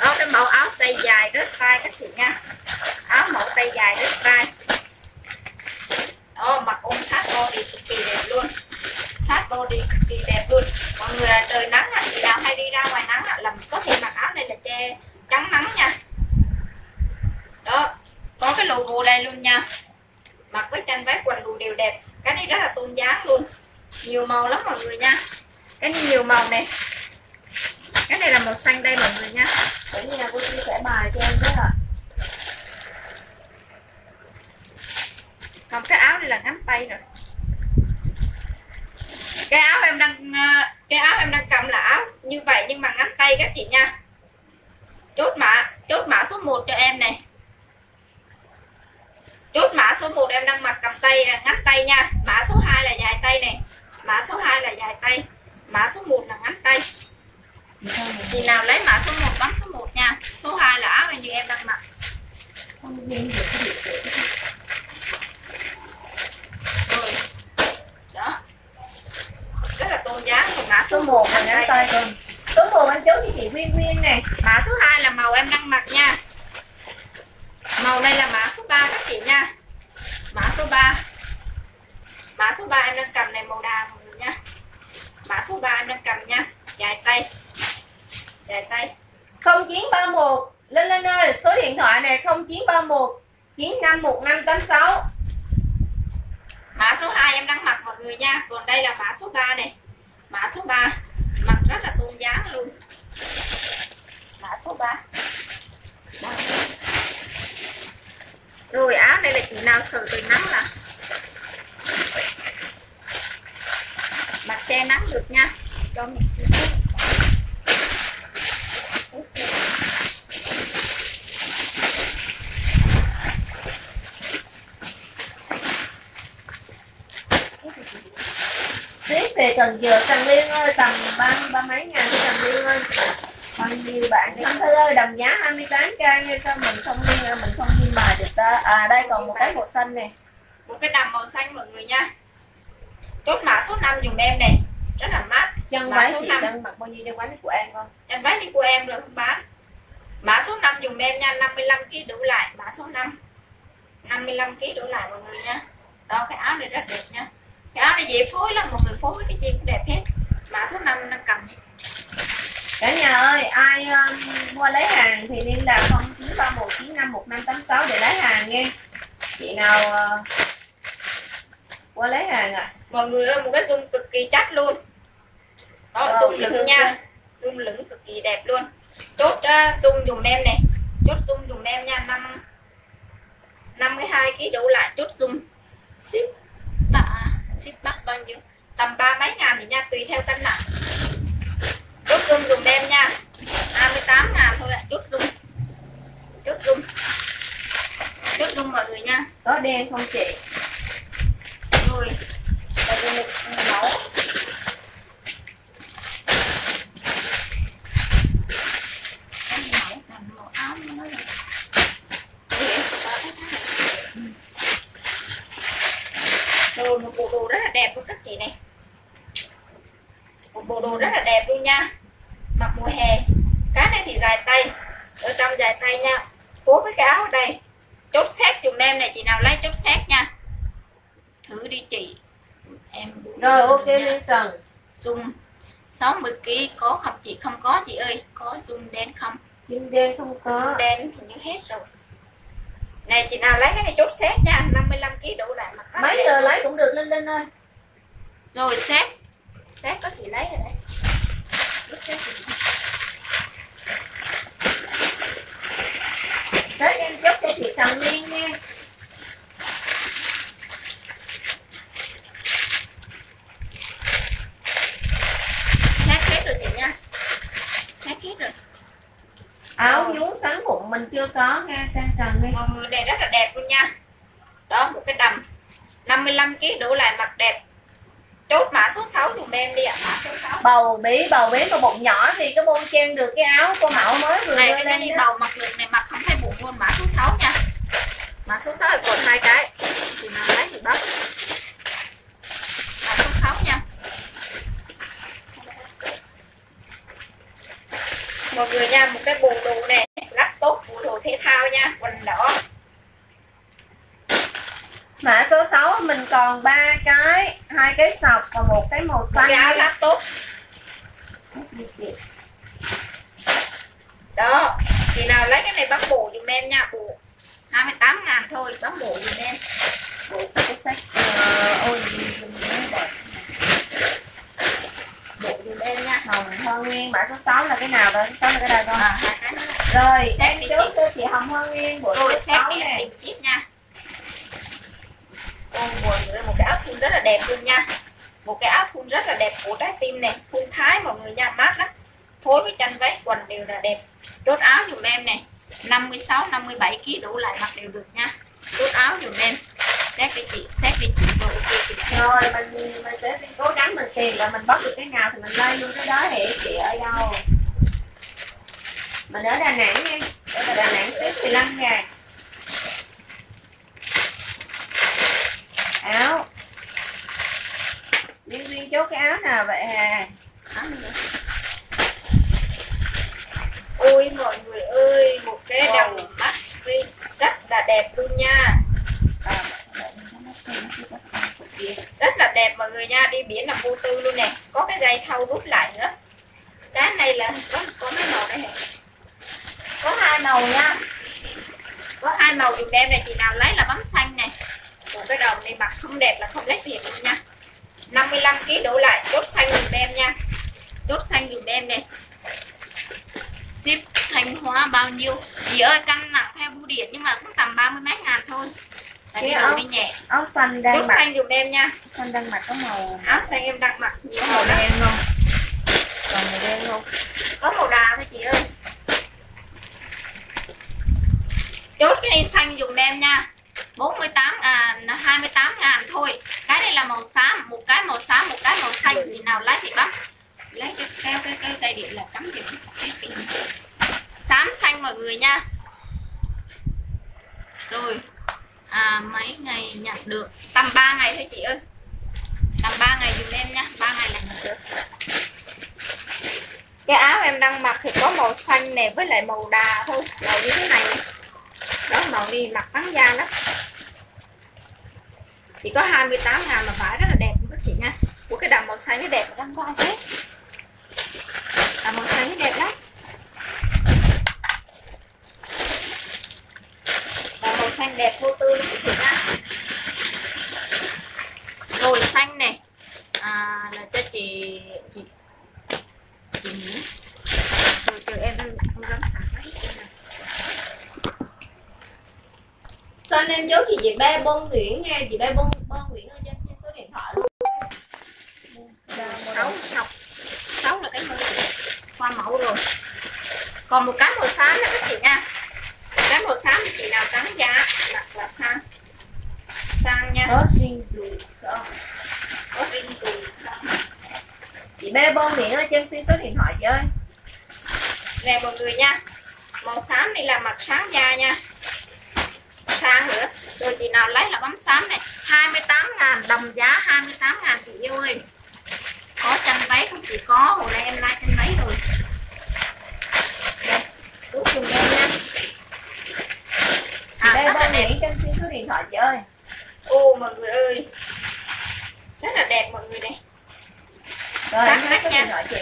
Đó cái mẫu áo tay dài rất vai các chị nha. Áo mẫu tay dài rất vai đó mặc ôm sát body cực kỳ đẹp luôn. Sát body cực kỳ đẹp luôn. Mọi người à, trời nắng à, chị nào hay đi ra ngoài nắng à, là có thể mặc áo này là che chắn nắng nha. Đó có cái logo đây luôn nha. Mặc với chân váy quần đùi đều đẹp. Cái này rất là tôn dáng luôn. Nhiều màu lắm mọi người nha. Cái này nhiều màu này. Cái này là màu xanh đây mọi người nha. Ở nhà cô chia sẻ bài cho em với ạ. Còn cái áo này là ngắn tay rồi. Cái áo em đang ờ, cái áo em đang cầm là áo như vậy nhưng mà ngắn tay các chị nha. Chốt mã chốt mã số 1 cho em này. Chốt mã số 1 em đang mặc cầm tay à, ngắn tay nha. Mã số 2 là dài tay này. Mã số 2 là dài tay. Mã số 1 là ngắn tay. Chị nào lấy mã số 1 bấm số 1 nha. Số 2 là áo như em đang mặc không ghi được cái địa chỉ rồi đó rất là tôn giá còn mã số số 1 1 là ngắn tay rồi. Số 1 anh chốt cho chị Nguyên Nguyên nè. Mã số 2 là màu em đang mặc nha. Màu này là mã số 3 các chị nha. Mã số 3 mã số 3 em đang cầm này màu đà mọi người nha. Mã số 3 em đang cầm nha. Dài tay. Dài tay. 0931 Linh Linh ơi số điện thoại này 0931 951586 mã số 2 em đang mặc mọi người nha. Còn đây là mã số 3 này. Mã số 3 mặc rất là tôn dáng luôn. Mã số 3 rồi, áo đây là chị nào sợ trời nắng là. Mặc che nắng được nha. Cho mình xin phép. Ship về Cần Giờ Trần Liên ơi tầm ba ba mấy ngàn cho Trần Liên ơi. Còn nhiều bạn Thanh Thư ơi đồng giá 28k nha sao mình không liên mình không liên bài được ta. À đây còn một cái màu xanh nè. Một cái đầm màu xanh mọi người nha. Chốt mã số 5 dùng em này. Rất là mát. Chân Mã váy số chị năm. đang mặc bao nhiêu chân váy của em con em váy đi của em rồi không bán? Mã số 5 dùng em nha 55 kg đủ lại. Mã số 5 55 kg đủ lại mọi người nha. Đó cái áo này rất đẹp nha cái áo này dễ phối lắm mọi người phối với cái chi cũng đẹp hết. Mã số 5 đang cầm cả nhà ơi ai um, mua lấy hàng thì liên lạc 0931951586 để lấy hàng nghe. Chị nào uh, mua lấy hàng à mọi người ơi một cái zoom cực kỳ chắc luôn. Đó Ờ, zoom dễ lửng nha. Zoom lửng cực kỳ đẹp luôn. Chốt uh, zoom dùng em này. Chốt zoom dùng em nha. Năm 52 kg đủ lại chốt zoom. Ship ship bắt bao nhiêu? Tầm ba mấy ngàn thì nha, tùy theo cân nặng. Chốt dung dùng đem nha. 28 ngàn thôi ạ chốt dung chốt dung chốt dung mọi người nha. Có đen không chị? Rồi tại vì mình nấu em nấu làm màu áo nó là đồ một bộ đồ rất là đẹp luôn các chị này. Một bộ đồ rất là đẹp luôn nha. Mặc mùa hè. Cái này thì dài tay. Ở trong dài tay nha. Phối với cái áo ở đây. Chốt xét dùm em này chị nào lấy chốt xét nha. Thử đi chị. Em rồi ok Liên Trần. Dung 60 kg có không chị? Không có chị ơi. Có dung đen không? Dung đen không có. Đen hình như hết rồi này chị nào lấy cái này chốt xét nha 55 kg đủ lại mặt mấy giờ lấy cũng được Linh Linh ơi. Rồi xét. Xét có chị lấy rồi đấy. Chốt xét chị. Đấy em chốt cho chị Trần Liên nha. Xét hết rồi chị nha. xét áo nhún xoắn bụng mình chưa có nha Trang Trần đi mọi người này rất là đẹp luôn nha. Đó một cái đầm 55 kg đủ lại mặt đẹp. Chốt mã số 6 dùm em đi ạ mã số 6 bầu bí bầu bí mà bụng nhỏ thì cái bon chen được cái áo cô mẫu mới vừa này cái đó. bầu mặc được này mặc không thấy bụng luôn mã số 6 nha. Mã số 6 là còn hai cái. Thì nào lấy thì bắt mã số 6 nha mọi người nha một cái bộ đồ này lắp tốt bộ đồ thể thao nha quần đỏ mã số 6 mình còn ba cái hai cái sọc và một cái màu một xanh cái áo nha. lắp tốt đó chị nào lấy cái này bấm bộ dùm em nha bộ 28 ngàn thôi bấm bộ dùm em bộ cái sách Ờ, ôi nhớ đẹp. Bộ dùm em nha. Hồng hoa nguyên mã số 6 là cái nào đó số 6 là cái nào đó à, rồi em đi chốt chị. cho chị hồng hoa nguyên bộ số rồi xét 6 em nè. tình tiết nha. Ôi, mọi người một cái áo thun rất là đẹp luôn nha. Một cái áo thun rất là đẹp của trái tim này thun thái mọi người nha mát lắm. Phối với chân váy quần đều là đẹp. Chốt áo dùm em này 56 57 kg đủ lại mặc đều được nha chốt áo dùm em. Xét đi chị xét đi chị rồi ok chị. Xét. rồi mình mình sẽ cố gắng mình tìm và mình bắt được cái nào thì mình lên luôn cái đó thì chị ở đâu? Mình ở Đà Nẵng nha. Ở Đà Nẵng xếp 15 ngàn áo. Liên viên chốt cái áo nào vậy hà Áo này ôi mọi người ơi một cái Wow. đầu mắt xinh rất là đẹp luôn nha. Rất là đẹp mọi người nha, đi biển là vô tư luôn nè. Có cái dây thâu rút lại nữa. Cái này là có có mấy màu đây hả có hai màu nha. Có hai màu dùm em này, chị nào lấy là bấm xanh này. Một cái đầu này mặc không đẹp là không lấy tiền luôn nha. 55 kg đổ lại, chốt xanh dùm em nha. Chốt xanh dùm em này ship thanh hóa bao nhiêu? Chị ơi cân nặng điện nhưng mà cũng tầm ba mươi mấy ngàn thôi. Tại Cái áo- nhẹ. áo xanh đang chốt mặc. xanh dùm em nha. Xanh đang mặc có màu áo xanh em đang mặc có màu đen không? Còn màu đen không? Có màu đà thôi chị ơi. Chốt cái này xanh dùm em nha. 48 à 28 ngàn thôi. Cái này là màu xám một cái màu xám một cái màu xanh. Thì nào lấy thì bấm lấy cái keo cái dây điện là cắm điện. Xám xanh mọi người nha rồi. À, mấy ngày nhận được? Tầm 3 ngày thôi chị ơi. Tầm 3 ngày dùm em nha. 3 ngày là nhận được. Cái áo em đang mặc thì có màu xanh này với lại màu đà thôi. Màu như thế này. Đó màu đi mặc bắn da đó chỉ có 28 ngàn mà vải rất là đẹp luôn các chị nha. Của cái đầm màu xanh nó đẹp lắm đang có ai đầm màu xanh nó đẹp lắm đầm màu xanh đẹp vô tư luôn các chị nha rồi xanh này. À, là cho chị chị chị Mỹ từ từ em không dám xả này. Xin em chốt chị chị ba Bông Nguyễn nha. Chị ba Bông Bông Nguyễn ơi cho em xin số điện thoại luôn. Sáu sọc sáu là cái mẫu qua mẫu rồi. Còn một cái màu xám nữa các chị nha cái màu xám thì chị nào trắng giá? Mặc là sang sang nha. Có riêng đùi không có riêng đùi không chị bé bông miệng ở trên xin số điện thoại chị ơi. Nè mọi người nha. Màu xám này là mặt sáng da nha. Sang nữa. Rồi chị nào lấy là bấm xám này. 28 ngàn đồng giá 28 ngàn chị yêu ơi. Có chân váy không chị? Có hồi nay em like chân váy rồi. Đây túi cùng em nha rất là bông miệng trên xin số điện thoại chị ơi. Ô mọi người ơi. Rất là đẹp mọi người này. Rồi em tắt số nha. điện thoại chị.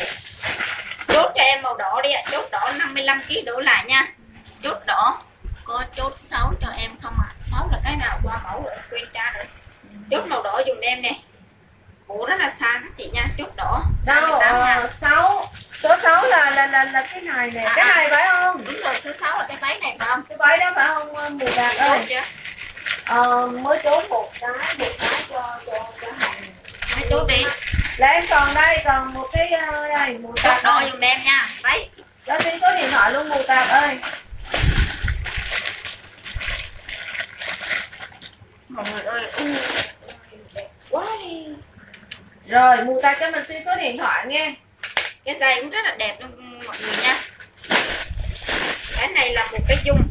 Chốt cho em màu đỏ đi ạ. Chốt đỏ 55 kg đổ lại nha. Chốt đỏ. Có chốt 6 cho em không ạ? À? 6 là cái nào? Qua mẫu rồi quên tra rồi. Chốt màu đỏ dùng em nè bộ rất là sáng chị nha chốt đỏ đâu 28 ngàn. ờ, sáu số 6 là là là là cái này nè. À, cái à. này phải không? Đúng rồi số 6 là cái váy này phải không? Cái váy đó phải không ờ, mùa đạt ơi? ờ, mới chốt một cái một cái cho cho cho hàng. Hãy chốt đi. Là em còn đây còn một cái ờ, đây mùa đỏ ơi. dùng em nha váy. Cho xin số điện thoại luôn mùa tạc ơi. Mọi người ơi u quá đi. Rồi mùa tạc cho mình xin số điện thoại nghe cái dây cũng rất là đẹp luôn mọi người nha. Cái này là một cái dung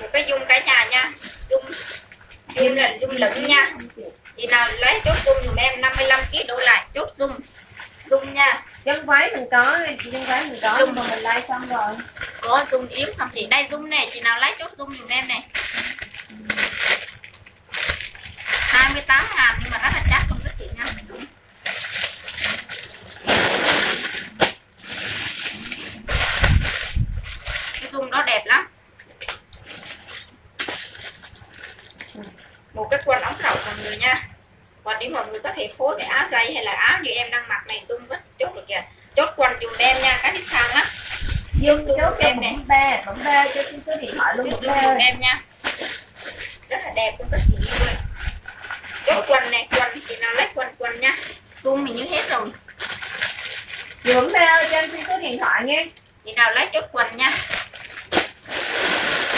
một cái dung cả nhà nha. Dung dung là dung lửng nha. Chị nào lấy chốt dung dùm em 55 kg đổ lại chốt dung dung nha. Chân váy mình có chân váy mình có nhưng mà mình like xong rồi. Có dung yếu không chị đây dung nè chị nào lấy chốt dung dùm em nè 28 ngàn nhưng mà rất là chắc không các chị nha dung đó đẹp lắm. Một cái quần ống rộng mọi người nha. Còn nếu mọi người có thể phối cái áo dây hay là áo như em đang mặc này dung rất chốt được kìa. Chốt quần dùm em nha cái đi sang lắm dung chốt em bấm ba bấm ba cho xin số điện thoại luôn dùm em nha. Rất là đẹp luôn các chị yêu ơi chốt quần này quần chị nào lấy quần quần nha. Cung mình như hết rồi. Bấm ba ơi cho em xin số điện thoại nghe. Chị nào lấy chốt quần nha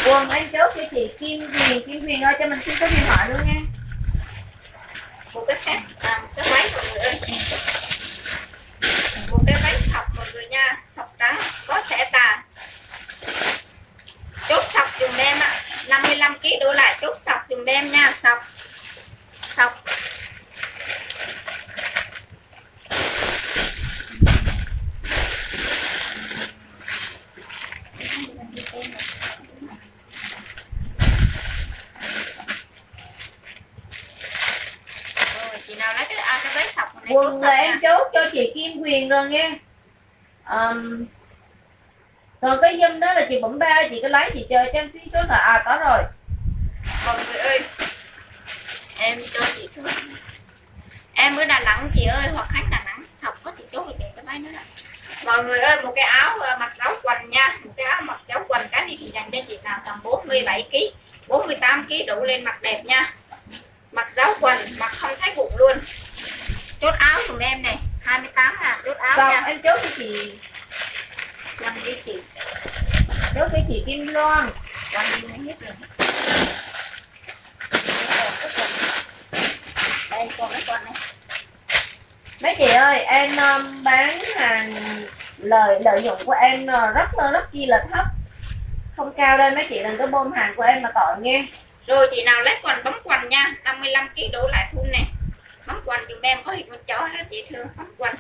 quần em chốt cho chị Kim Huyền Kim Huyền ơi cho mình xin số điện thoại luôn nha. Một cái khác à, một cái váy mọi người ơi. Một cái váy thọc mọi người nha thọc trắng có xẻ tà chốt sọc dùng đem ạ 55 kg đô lại chốt sọc dùng đem nha sọc sọc rồi chị nào lấy cái à, cái váy sọc quần là em chốt cho chị Kim Huyền rồi nghe. Um, còn cái dâm đó là chị bấm ba chị cứ lấy chị chơi cho em xin số thoại à có rồi. Mọi người ơi em cho chị thôi em ở đà nẵng chị ơi hoặc khách đà nẵng. Học có chị chốt được để cái váy nữa đó. Mọi người ơi một cái áo ờ, mặc áo quần nha. Một cái áo mặc áo quần cái này thì dành cho chị nào tầm 47 kg 48 kg đủ lên mặc đẹp nha. Mặc áo quần mặc không thấy bụng luôn chốt áo dùm em này 28 ngàn chốt áo xong nha. Em chốt cho chị quần đi chị? Chốt cho chị Kim Loan? Quần đi hết rồi đây còn cái quần này mấy chị ơi em um, bán hàng lợi lợi nhuận của em uh, rất là rất chi là thấp. Không cao đây mấy chị đừng có bơm hàng của em mà tội nghe. Rồi chị nào lấy quần bấm quần nha 55 kg đổ lại thun nè Bấm quần dùm em. Có hình con chó rất dễ thương Bấm quần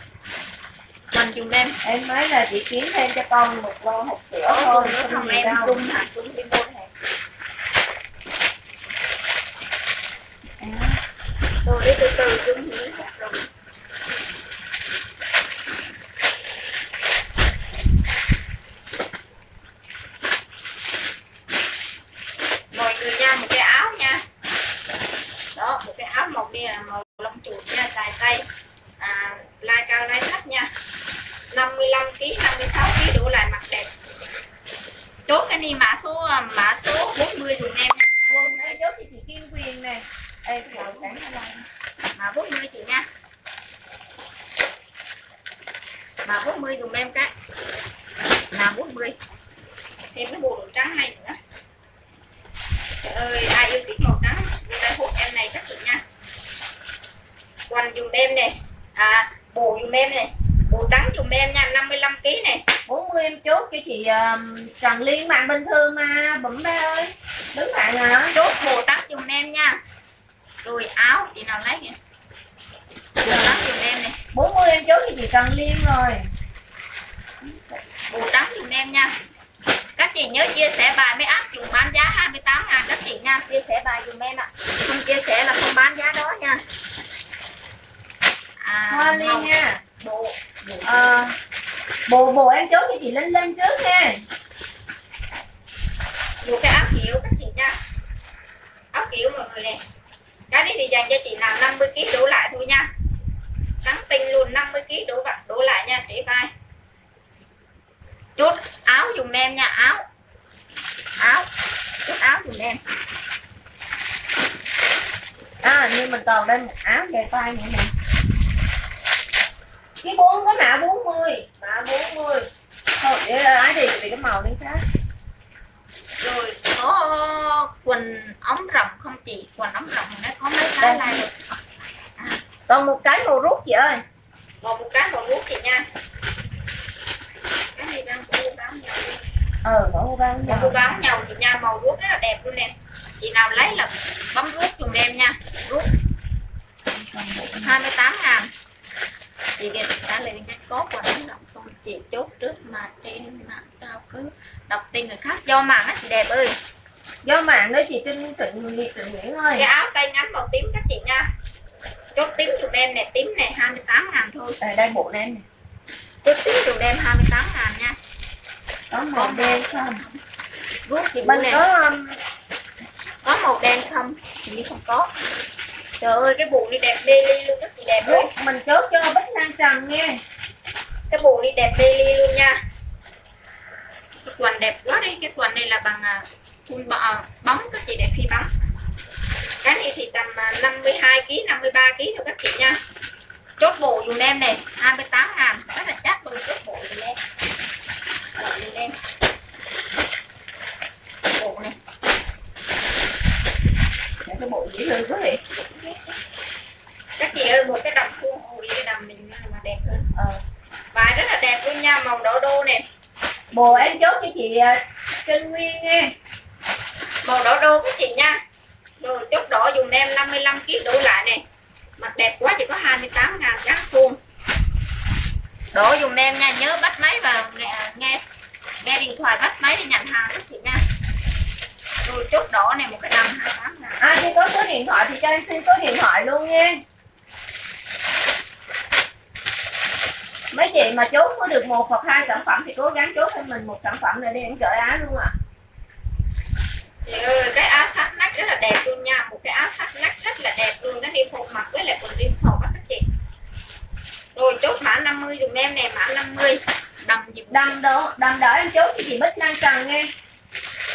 Quần dùm em. Em nói là chị kiếm thêm cho con một lô hộp sữa thôi nữa không không gì em đâu. cung hả cung đi môn hả Rồi đi từ từ dung nhí rồi mọi người nha một cái áo nha đó một cái áo màu kia là màu lông chuột nha dài tay à, lai cao lai thấp nha 55 kg 56 kg đủ lại mặt đẹp. Chốt cái đi mã số mã số 40 dùm em nha. Quần em chốt cho chị Kim Huyền nè. Em cái ở đây mã 40 chị nha. Mã 40 dùm em cái. Mã 40 thêm cái bộ đồ trắng này nữa. Ơi ai yêu thích màu trắng vô đây hút em này các chị nha. Quần dùm em này à bộ dùm em này bộ trắng dùm em nha 55 kg này 40 em chốt cho chị um, Trần Liên mạng bình thường mà bấm ba ơi. Đứng bạn à chốt bộ trắng dùm em nha. Rồi áo chị nào lấy kìa bộ trắng dùm em này 40 em chốt cho chị Trần Liên rồi. Bộ trắng dùm em nha. Các chị nhớ chia sẻ bài mới áp dụng bán giá 28 ngàn các chị nha. Chia sẻ bài dùm em ạ. Không chia sẻ là không bán giá đó nha. À, Hoa Liên nha bộ bộ à, bộ. Bộ em chốt cho chị Linh lên trước nha. Một cái áo kiểu các chị nha. Áo kiểu mọi người này cái này thì dành cho chị nào 50 kg đổ lại thôi nha. Trắng tinh luôn 50 kg đổ vặt, đổ lại nha chị vai. Chốt áo dùng em nha, áo. Áo, chốt áo dùng em. À nhưng mình còn đây một áo dài tay nữa nè cái bốn cái mã 40 mã 40 thôi để ấy thì vì cái màu đi khác. Rồi có quần ống rộng không chị? Quần ống rộng nó có mấy cái Đây. này rồi còn một cái màu rút chị ơi. Một một cái một nút chị nha. Cái này đang cô báo nhau ờ mẫu ba Một cô báo nhau chị nha màu ruốc rất là đẹp luôn nè. Chị nào lấy là bấm ruốc dùng em nha. Ruốc 28 ngàn chị Việt đã lên cái cốt và đánh động tôi chị chốt trước mà trên mạng sao cứ đọc tên người khác. Do mạng á chị đẹp ơi. Do mạng đó chị Trinh Trịnh Liệt Trịnh Nguyễn ơi. Cái áo tay ngắn màu tím các chị nha. Chốt tím dùm em nè tím này 28 ngàn thôi. Đây đây bộ này nè. Chốt tím dùm em 28 ngàn nha. Có màu đen không? Ruốc chị bên này có um, có màu đen không? Như không có trời ơi cái bộ đi đẹp daily luôn các chị đẹp ơi rút mình chốt cho Bích Lan Trần nha cái bộ đi đẹp daily luôn nha. Cái quần đẹp quá đi cái quần này là bằng à, thun bọ- bóng các chị đẹp phi bóng. Cái này thì tầm à, 52 kg 53 kg thôi các chị nha. Chốt bộ dùm em này 28 ngàn. Rất là chắc luôn chốt bộ dùm em. Bộ dùm em. Bộ này cái bộ dễ thương quá vậy các chị ơi một cái đầm khuôn ôi cái đầm mình mà đẹp hơn. Ờ. vải rất là đẹp luôn nha màu đỏ đô nè. Bộ em chốt cho chị uh, Trinh Nguyên nha màu đỏ đô các chị nha. Rồi chốt đỏ dùng em 55 kg đổ lại nè. Mặt đẹp quá chỉ có 28 ngàn giá xuông đổ dùng em nha nhớ bắt máy và nghe nghe, nghe điện thoại bắt máy để nhận hàng các chị nha rồi chốt đỏ này một cái đầm 28 ngàn. Ai khi có số điện thoại thì cho em xin số điện thoại luôn nha. Mấy chị mà chốt có được một hoặc hai sản phẩm thì cố gắng chốt cho mình một sản phẩm này đi em gửi áo luôn à chị ơi cái áo sát nách rất là đẹp luôn nha. Một cái áo sát nách rất là đẹp luôn. Cái đi phục mặc với lại quần rim phồng các chị. Rồi chốt mã 50 dùng em này mã 50 đầm dịp đầm đỡ đầm đỡ em chốt cho chị Bích Lan Trần nha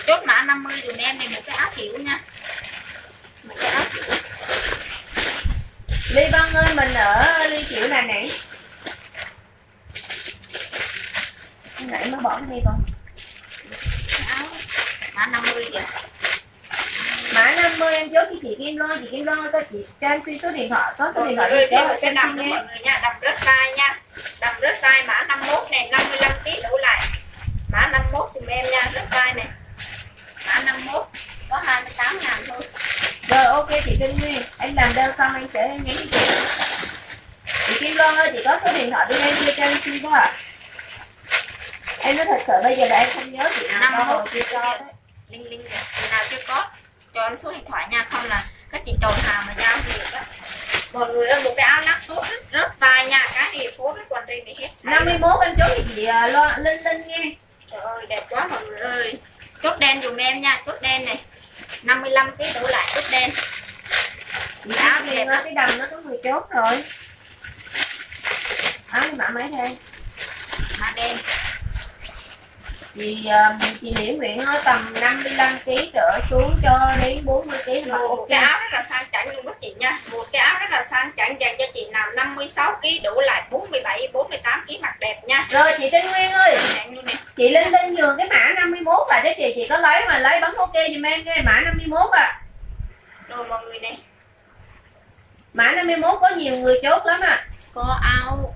chốt mã 50 dùm em này một cái áo kiểu nha. Một cái áo kiểu. Ly Văn ơi mình ở Ly Kiểu Nẵng Hồi nãy mới bỏ cái này con. Áo. Mã 50 kìa. Mã 50 em chốt cho chị Kim Loan chị Kim Loan ơi có chị cho em xin số điện thoại. Có số điện thoại đi thêm cho em xin nha. Đầm rất size nha. Đầm rất size mã 51 này 55 kg đủ lại mã 51 dùm em nha rất size này. Mã 51 có 28 ngàn thôi. Rồi ok chị Trinh Nguyên. Em làm đơn xong em sẽ nhắn cho chị. Chị Kim Loan ơi chị có số điện thoại bên em chia cho em xin quá à em nói thật sự bây giờ là em không nhớ chị nào Năm cho mốt. rồi chia cho linh linh kìa chị nào chưa có cho em số điện thoại nha. Không là các chị tròn hàng mà giao nhiều đó mọi người ơi một cái áo lắc tốt rất rất size nha cái này phối với quần rim thì hết. Size 51 em chốt cho chị à, Loan Linh Linh nha Trời ơi đẹp quá mọi người ơi. Chốt đen dùm em nha Chốt đen này. 55 kg đổ lại chốt đen. Chị Áo áo thì đẹp cái đầm nó có người chốt rồi. Áo thì mã mấy đây? Mã đen chị à, chị Liễu Nguyễn ơi tầm 55 kg trở xuống cho đến 40 kg là Một cái áo rất là sang chảnh luôn các chị nha. Một cái áo rất là sang chảnh dành cho chị nào 56 kg đổ lại 47 48 kg mặc đẹp nha. Rồi chị Trinh Nguyên ơi. Nè chị Linh Linh nhường cái mã 51 lại cho chị chị có lấy mà lấy bấm ok giùm em nghe mã 51 à. Rồi mọi người này mã 51 có nhiều người chốt lắm à. Có áo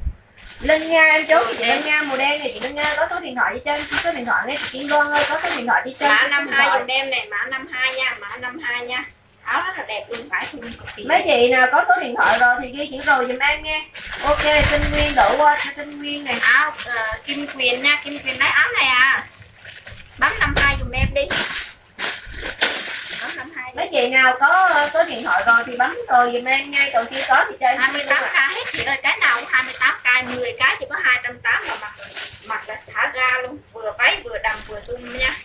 Linh Nga em chốt chị. Linh Nga màu đen này chị Linh Nga. Có số điện thoại đi em xin số điện thoại nghe chị Kim Loan ơi có số điện thoại đi em mã xin số năm điện hai thoại. dùm em này mã năm hai nha mã năm hai nha. Áo rất là đẹp luôn phải kỳ mấy chị nào có số điện thoại rồi thì ghi chữ rồi giùm em nghe. Ok Trinh Nguyên đổ qua cho Trinh Nguyên này. Áo ờ, kim quyền nha kim quyền lấy áo này à. Bấm năm hai dùm em đi mấy chị nào có số điện thoại rồi thì bấm rồi giùm em nghe còn chưa có thì k ạ. hết chị ơi cái nào cũng hai mươi tám k 10 cái chỉ có hai trăm tám mà mặc mặc là thả ra luôn. Vừa váy vừa đầm vừa zoom nha.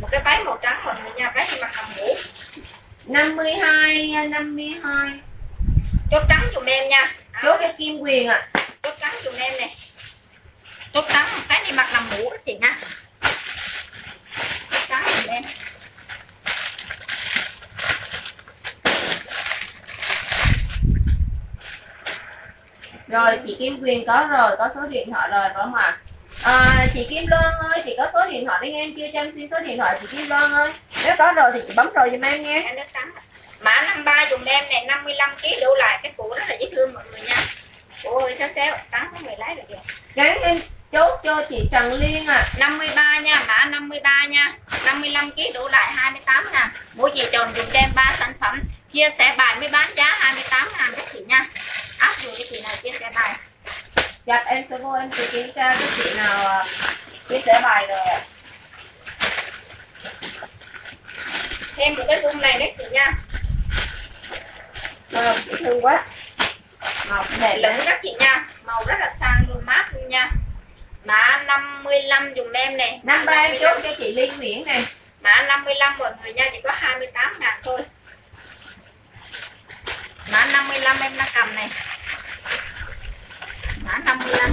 Một cái váy màu trắng người nha váy thì mặc cầm mũ. 52 52 chốt trắng dùm em nha. Áo chốt cho Kim Quyền ạ. Chốt trắng dùm em này chốt trắng cái này mặc làm mũ đó chị nha. Chốt trắng dùm em rồi chị Kim Quyền có rồi có số điện thoại rồi phải không ạ? À, chị Kim Loan ơi chị có số điện thoại nghe em chưa? Cho em xin số điện thoại chị Kim Loan ơi. Nếu có rồi thì chị bấm rồi giùm em nghe mã 53 dùm em này 55 kg đổ lại cái củ rất là dễ thương mọi người nha. Củ hơi xéo xéo trắng có người lấy được kìa gắn em chốt cho chị Trần Liên à 53 nha mã 53 nha. 55 kg đổ lại 28 ngàn mỗi chị chọn dùm đem 3 sản phẩm chia sẻ bài mới bán giá 28 ngàn các chị nha. Áp dụng cho chị nào chia sẻ bài. Dạ em sẽ vô em sẽ kiểm tra cái chị nào à, chia sẻ bài rồi ạ. thêm một cái zoom này đấy chị nha. Wow, dễ thương quá. Màu lẫn lắm các chị nha. Màu rất là sang luôn mát luôn nha. Mã 55 dùm em này. Năm ba em chốt cho chị Liên Nguyễn này. Mã 55 mọi người nha chỉ có 28 ngàn thôi mã 55 em đang cầm này. Mã 55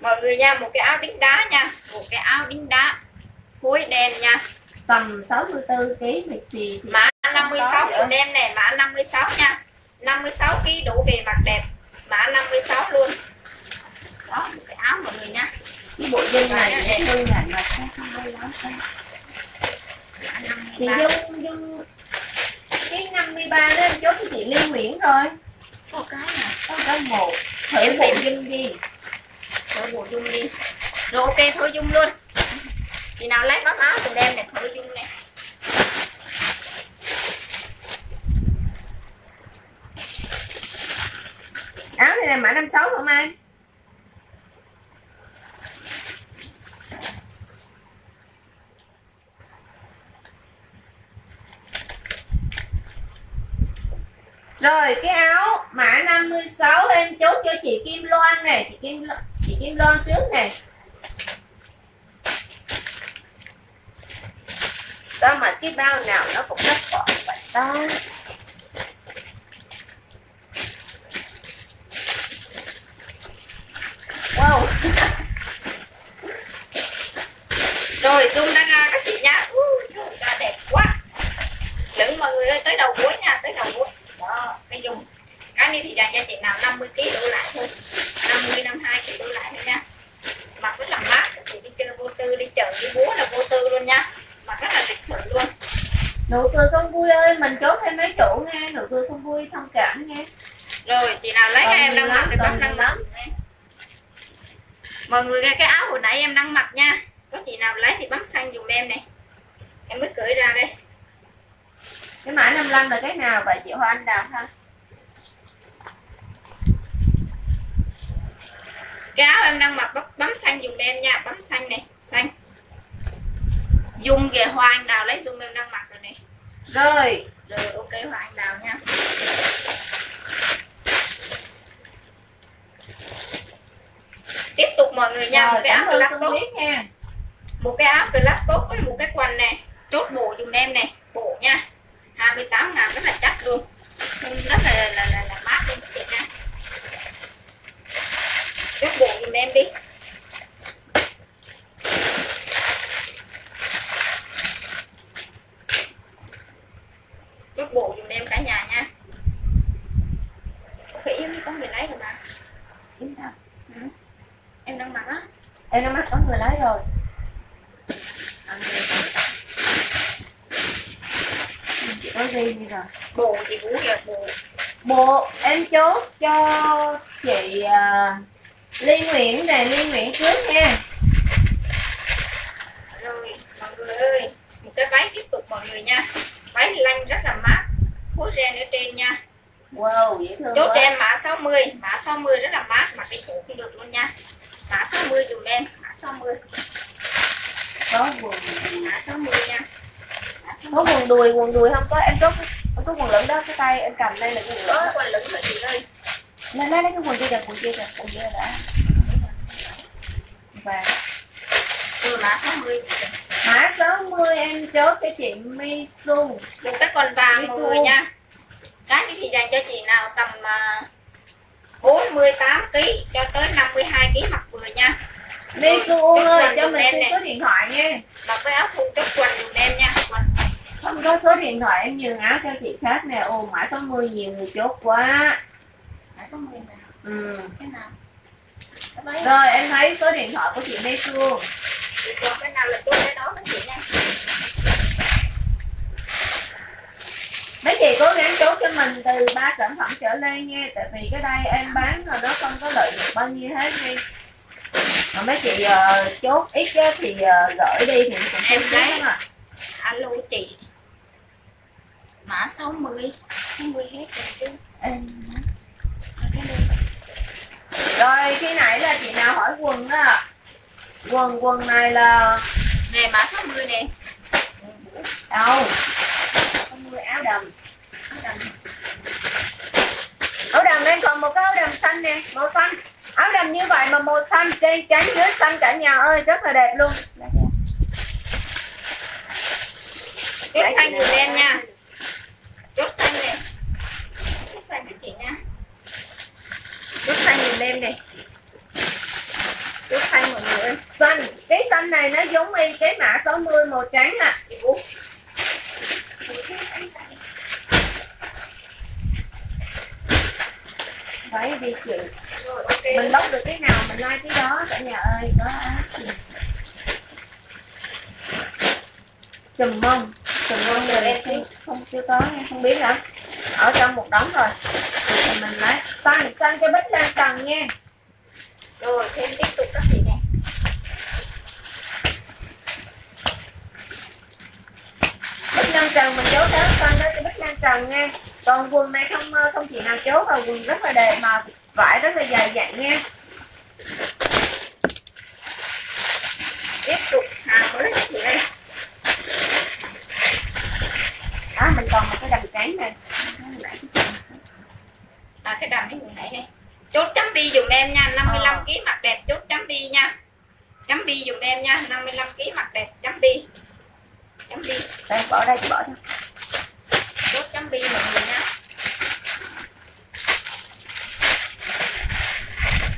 mọi người nha một cái áo đính đá nha. Một cái áo đính đá phối đen nha. Tầm 64 kg thì thì, mã 56 Có dùm em này mã 56 nha. 56 kg đủ về mặt đẹp. Mã 56 luôn đó một cái áo mọi người nha cái bộ dân này dễ hơn là mà không hay lắm Chị Dung Dung cái 53 đó em chốt cho chị Liên Nguyễn rồi có cái nè Có cái một thử bộ dung đi rồi bộ dung đi rồi ok thôi dung luôn chị nào lấy bắp áo tụi đem này thôi dung này áo này là mã 56 không em rồi cái áo mã 56 em chốt cho chị Kim Loan này, chị Kim chị Kim Loan trước này. Sao mà cái bao nào nó cũng rất gọn vậy ta? Wow. rồi dung đã ra các chị nha Ui, trời, ra đẹp quá lửng mọi người ơi tới đầu cuối nha tới đầu cuối đó cái dung cái này thì dành cho chị nào 50 kg đổ lại thôi. 50 52 kg đổ lại thôi nha. Mặc rất là mát chị đi chơi vô tư đi chợ đi búa là vô tư luôn nha. Mặc rất là lịch sự luôn. Nụ cười không vui ơi, mình chốt thêm mấy chỗ nghe, nụ cười không vui thông cảm nghe. rồi chị nào lấy Còn em đang mặc thì bấm đang nè. mọi người nghe cái 48 kg cho tới 52 kg mặc vừa nha. Cái ơi cho mình xin số điện thoại nha. Mặc cái áo thun chốt quần dùm em nha quần. Không có số điện thoại em nhường áo cho chị khác nè. Ồ mã 60 nhiều người chốt quá. Mã 60 nào? Ừ. cái nào? Rồi em thấy số điện thoại của chị Misu Chị còn cái nào là chốt cái đó đó chị nha mấy chị cố gắng chốt cho mình từ ba sản phẩm trở lên nha tại vì cái đây em bán rồi nó không có lợi nhuận bao nhiêu hết nha. Mà mấy chị ờ, chốt ít á, thì ờ, gửi đi thì cũng Em chết mà alo chị. Mã 60 60 hết rồi chứ. Em rồi khi nãy là chị nào hỏi quần đó quần quần này là nè mã 60 nè. Đâu 60 áo đầm. Áo đầm áo đầm em còn một cái áo đầm xanh nè màu xanh. Áo đầm như vậy mà màu xanh trên trắng dưới xanh cả nhà ơi rất là đẹp luôn. Chốt xanh dùm em nha. Chốt xanh nè chốt xanh các chị nha. Chốt xanh dùm em nè chốt xanh mọi người xanh. Cái xanh này nó giống y cái mã 60 màu trắng à phải đi chị. Rồi okay. mình bóc được cái nào mình like cái đó cả nhà ơi có chùm mông chùm mông rồi em không, không chưa có nha không biết hả ở trong một đống rồi. Thì mình lấy. Tăng tăng cho bích lên tầng nha. Rồi thêm tiếp tục các chị nè. Bích lan trần mình chốt áo xanh đó cho bích lan trần nha. Còn quần này không ờ, không chị nào chốt rồi quần rất là đẹp mà vải rất là dài dặn nha. Tiếp tục hàng mới chị ơi đó mình còn một cái đầm trắng này à cái đầm này người nãy này chốt chấm bi dùm em nha 55 Ờ. kg mặt đẹp chốt chấm bi nha. Chấm bi dùm em nha 55 kg mặt đẹp chấm bi chấm bi. Đây bỏ đây chị bỏ thôi chốt chấm bi mọi người nha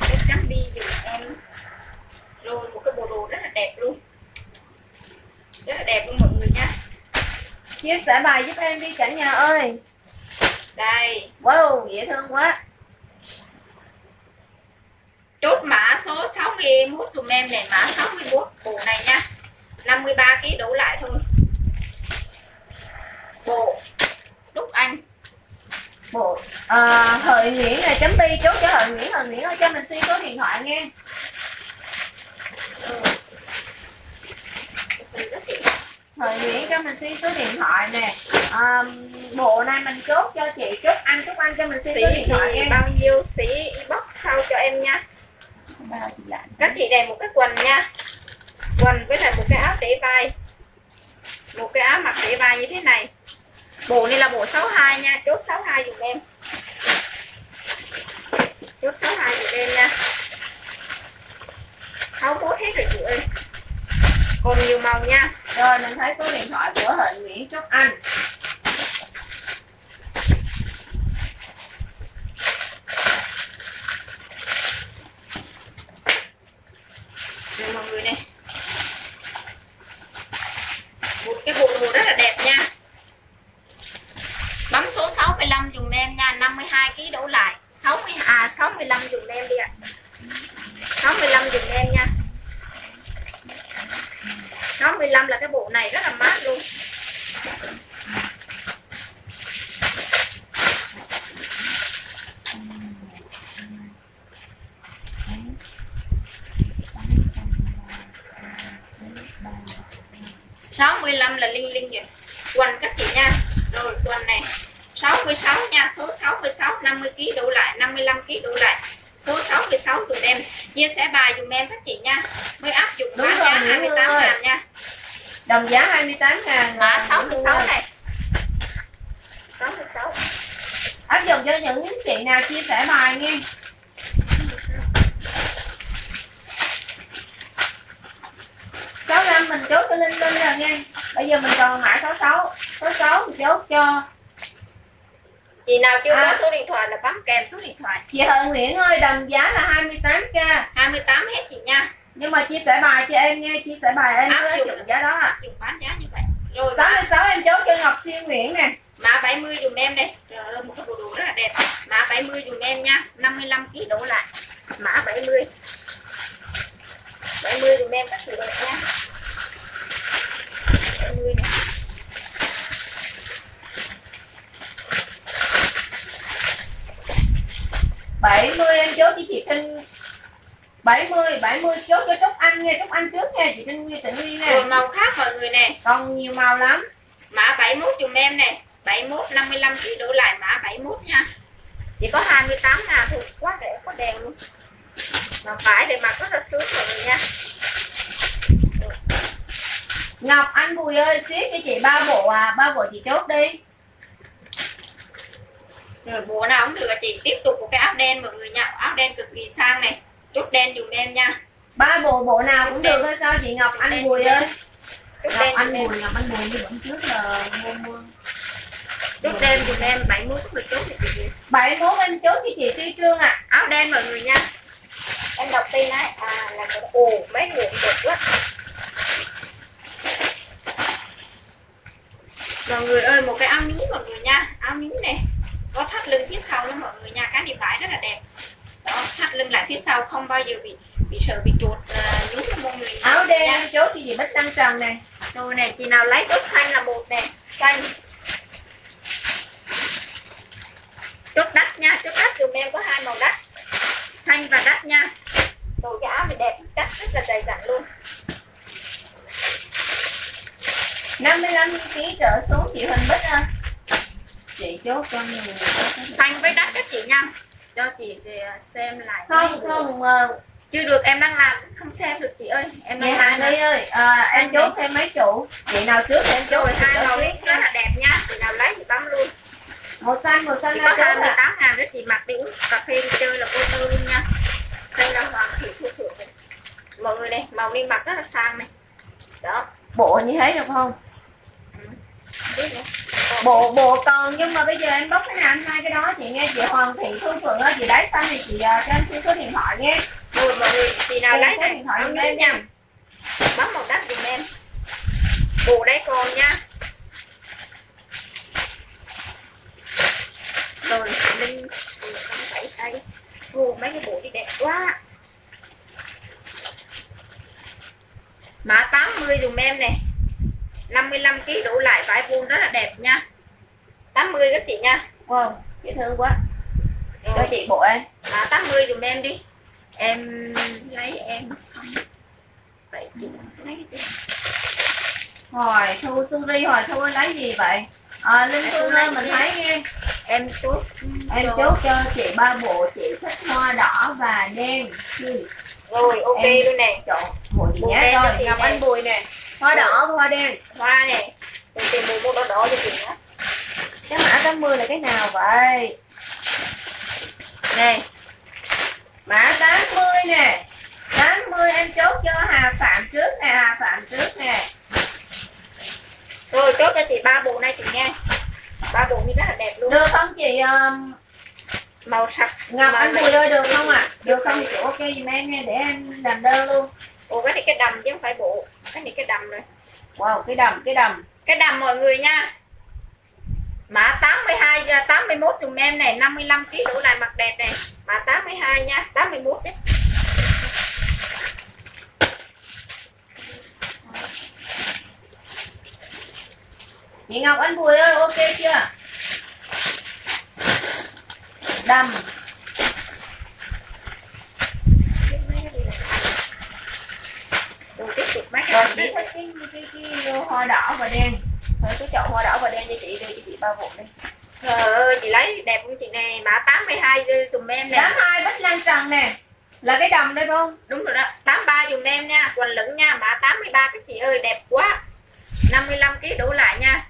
chốt chấm bi dùm em. Rồi một cái bộ đồ rất là đẹp luôn. Rất là đẹp luôn mọi người nha chia sẻ bài giúp em đi cả nhà ơi. Đây. Wow dễ thương quá. Chốt mã số 61 dùm em để mã 61 bộ này nha. 53 kg đổ lại thôi bộ. Đúc Anh. Bộ. À, hợi nguyễn là chấm bi chốt cho hợi nguyễn. Hợi nguyễn ơi cho mình xin số điện thoại nha. Ừ. Hợi nguyễn cho mình xin số điện thoại nè. À, bộ này mình chốt cho chị chốt anh chốt anh cho mình xin số điện thoại nha. bao nhiêu? Sĩ inbox sau cho em nha. Lại. các chị đẹp một cái quần nha. Quần với lại một cái áo để vai. Một cái áo mặc để vai như thế này bộ này là bộ 62 nha chốt 62 dùm em. Chốt 62 dùm em nha. 61 hết rồi chị ơi còn nhiều màu nha. Rồi mình thấy số điện thoại của hợi nguyễn chốt anh. Rồi mọi người này một cái bộ đồ rất là đẹp nha bấm số 65 dùng em nha 52 kg đổ lại. 60 à 65 dùng em đi ạ. 65 dùng em nha. 65 là cái bộ này rất là mát luôn. Sáu mươi lăm là linh linh rồi quần các chị nha. Rồi, quần này. 66 nha. Số 66 50 kg đủ lại 55 kg đủ lại. Số 66 tụi em. Chia sẻ bài dùm em các chị nha. Mới áp dụng Đúng giá Nguyễn 28 Hương ơi. ngàn nha. Đồng giá 28 ngàn mã 66 này. 66 áp dụng cho những chị nào chia sẻ bài nghe. Sáu năm mình chốt cho linh linh rồi nha bây giờ mình còn mã 66 66 mình chốt cho chị nào chưa À. có số điện thoại là bấm kèm số điện thoại. Chị Hợi Nguyễn ơi đồng giá là 28k 28 hết chị nha. Nhưng mà chia sẻ bài cho em nghe chia sẻ bài em Áp dụng. giá đó à dùng bán giá như vậy. Rồi mã, 66 em chốt cho Ngọc Xuyên Nguyễn nè. Mã 70 dùm em đây. Trời ơi một cái bộ đồ rất là đẹp. Mã 70 dùm em nha. 55 kg đổ lại. Mã 70 70 dùm em các chị đẹp nha. 70 này 70 em chốt cho chị Trinh. 70 70 chốt cho Trúc Anh nha Trúc Anh trước nha chị Trinh Nguyên Trịnh Nguyên nè màu khác mọi người nè. Còn nhiều màu lắm. Mã 71 dùm em nè. 71 55 kg đổ lại mã 71 nha. Chỉ có 28 ngàn thôi quá rẻ quá đèn luôn. Mà phải để mặc rất là sướng mọi người nha. Ngọc Anh Bùi ơi ship cho chị ba bộ à ba bộ chị chốt đi rồi bộ nào cũng được à chị tiếp tục một cái áo đen mọi người nha áo đen cực kỳ sang này. Chốt đen dùm em nha. Ba bộ bộ nào cũng được hay sao chị Ngọc Anh Bùi ơi chốt Ngọc đen Anh Bùi Ngọc Anh Bùi như bữa trước là mua mua. Chốt đen dùm em. 70 có người chốt thì chị Diệu. 71 em chốt cho chị Suy Trương ạ. Áo đen mọi người nha. Em đọc tên ấy à là cái ồ mấy người đẹp quá. Mọi người ơi một cái áo nhún mọi người nha. Áo nhún này có thắt lưng phía sau đó mọi người nha cái này vải rất là đẹp. Đó thắt lưng lại phía sau không bao giờ bị bị sợ bị trột uh, nhún cái mông mình áo đen em chốt cho chị Bích Đăng Trần nè rồi này chị nào lấy chốt xanh là một nè xanh. Chốt đắt nha chốt đắt dùm em có hai màu đắt. Xanh và đắt nha. Đồ cái áo này đẹp đắt rất là dày dặn luôn. 55 kg trở xuống chị Huỳnh Bích ơi chị chốt cho nhiều xanh với đắt các chị nha. Cho chị xem lại không không ờ, chưa được em đang làm không xem được chị ơi. Em đang Hà làm Ly ơi à, em chốt thêm mấy chủ. Chị nào trước em chốt rồi hai màu rất là đẹp nha. Chị nào lấy thì bấm luôn. Màu xanh màu xanh có chốt ạ. 28 ngàn đó chị mặc đi uống cà phê đi chơi là cô tơ luôn nha. Đây là hoàng thị thu thượng này. Mọi người này màu đi mặc rất là sang này. Đó. Bộ như thế được không bộ bộ còn nhưng mà bây giờ em bóc cái nào em hai cái đó chị nghe chị Hoàng Thị Thu Phượng ơi chị đáy xanh thì chị à, cho em xin số điện thoại nghe rồi mọi người chị nào lấy số điện thoại nhún em nha. bấm màu đắt dùm em. Bộ đây còn nha. Rồi linh không phải tay. Ồ, mấy cái bộ đi đẹp quá. Mã 80 dùm em này 55 kg đủ lại vải vuông rất là đẹp nha. 80 các chị nha. Wow dễ thương quá. Cho rồi chị bộ em. Mã 80 dùm em đi. Em lấy em không? Vậy chị lấy gì? Hồi thu suri hồi thu lấy gì vậy? À, linh phương ơi mình thấy nghe em. Chốt em cho- chốt cho chị ba bộ chị thích hoa đỏ và đen. Rồi ok Em- luôn nè. chọn bộ Bộ nhé cho rồi chị ngọc anh bùi nè hoa đỏ hoa đen. Hoa nè rồi tìm mua đỏ đỏ cho chị nữa cái mã 80 là cái nào vậy? Nè mã 80 nè. 80 em chốt cho Hà Phạm trước nè Hà Phạm trước nè. Rồi chốt cho chị ba bộ này chị nghe ba bộ như rất là đẹp luôn. Được không chị um, màu sặc. Ngọc màu anh này- Bùi ơi được không ạ? Được không? chị ok giùm em nghe để em làm đơn luôn ồ cái này cái đầm chứ không phải bộ. Cái này cái đầm rồi. Wow cái đầm cái đầm. Cái đầm mọi người nha. Mã 82 và 81 dùm em này 55 kg đủ lại mặt đẹp này. Mã 82 nha 81 chứ chị Ngọc Anh Bùi ơi ok chưa? Đầm Rồi tiếp tục cái chị thích cái cái, cái, cái hoa đỏ và đen. Rồi cái chậu hoa đỏ và đen cho chị đi cho chị ba bộ đi. Trời ơi chị lấy đẹp không chị này mã 82 dùm em nè. Tám hai bách lan trần nè. Là cái đầm đây không? Đúng rồi đó 83 dùm em nha Quần lửng nha mã 83 các chị ơi đẹp quá. 55 kg đủ lại nha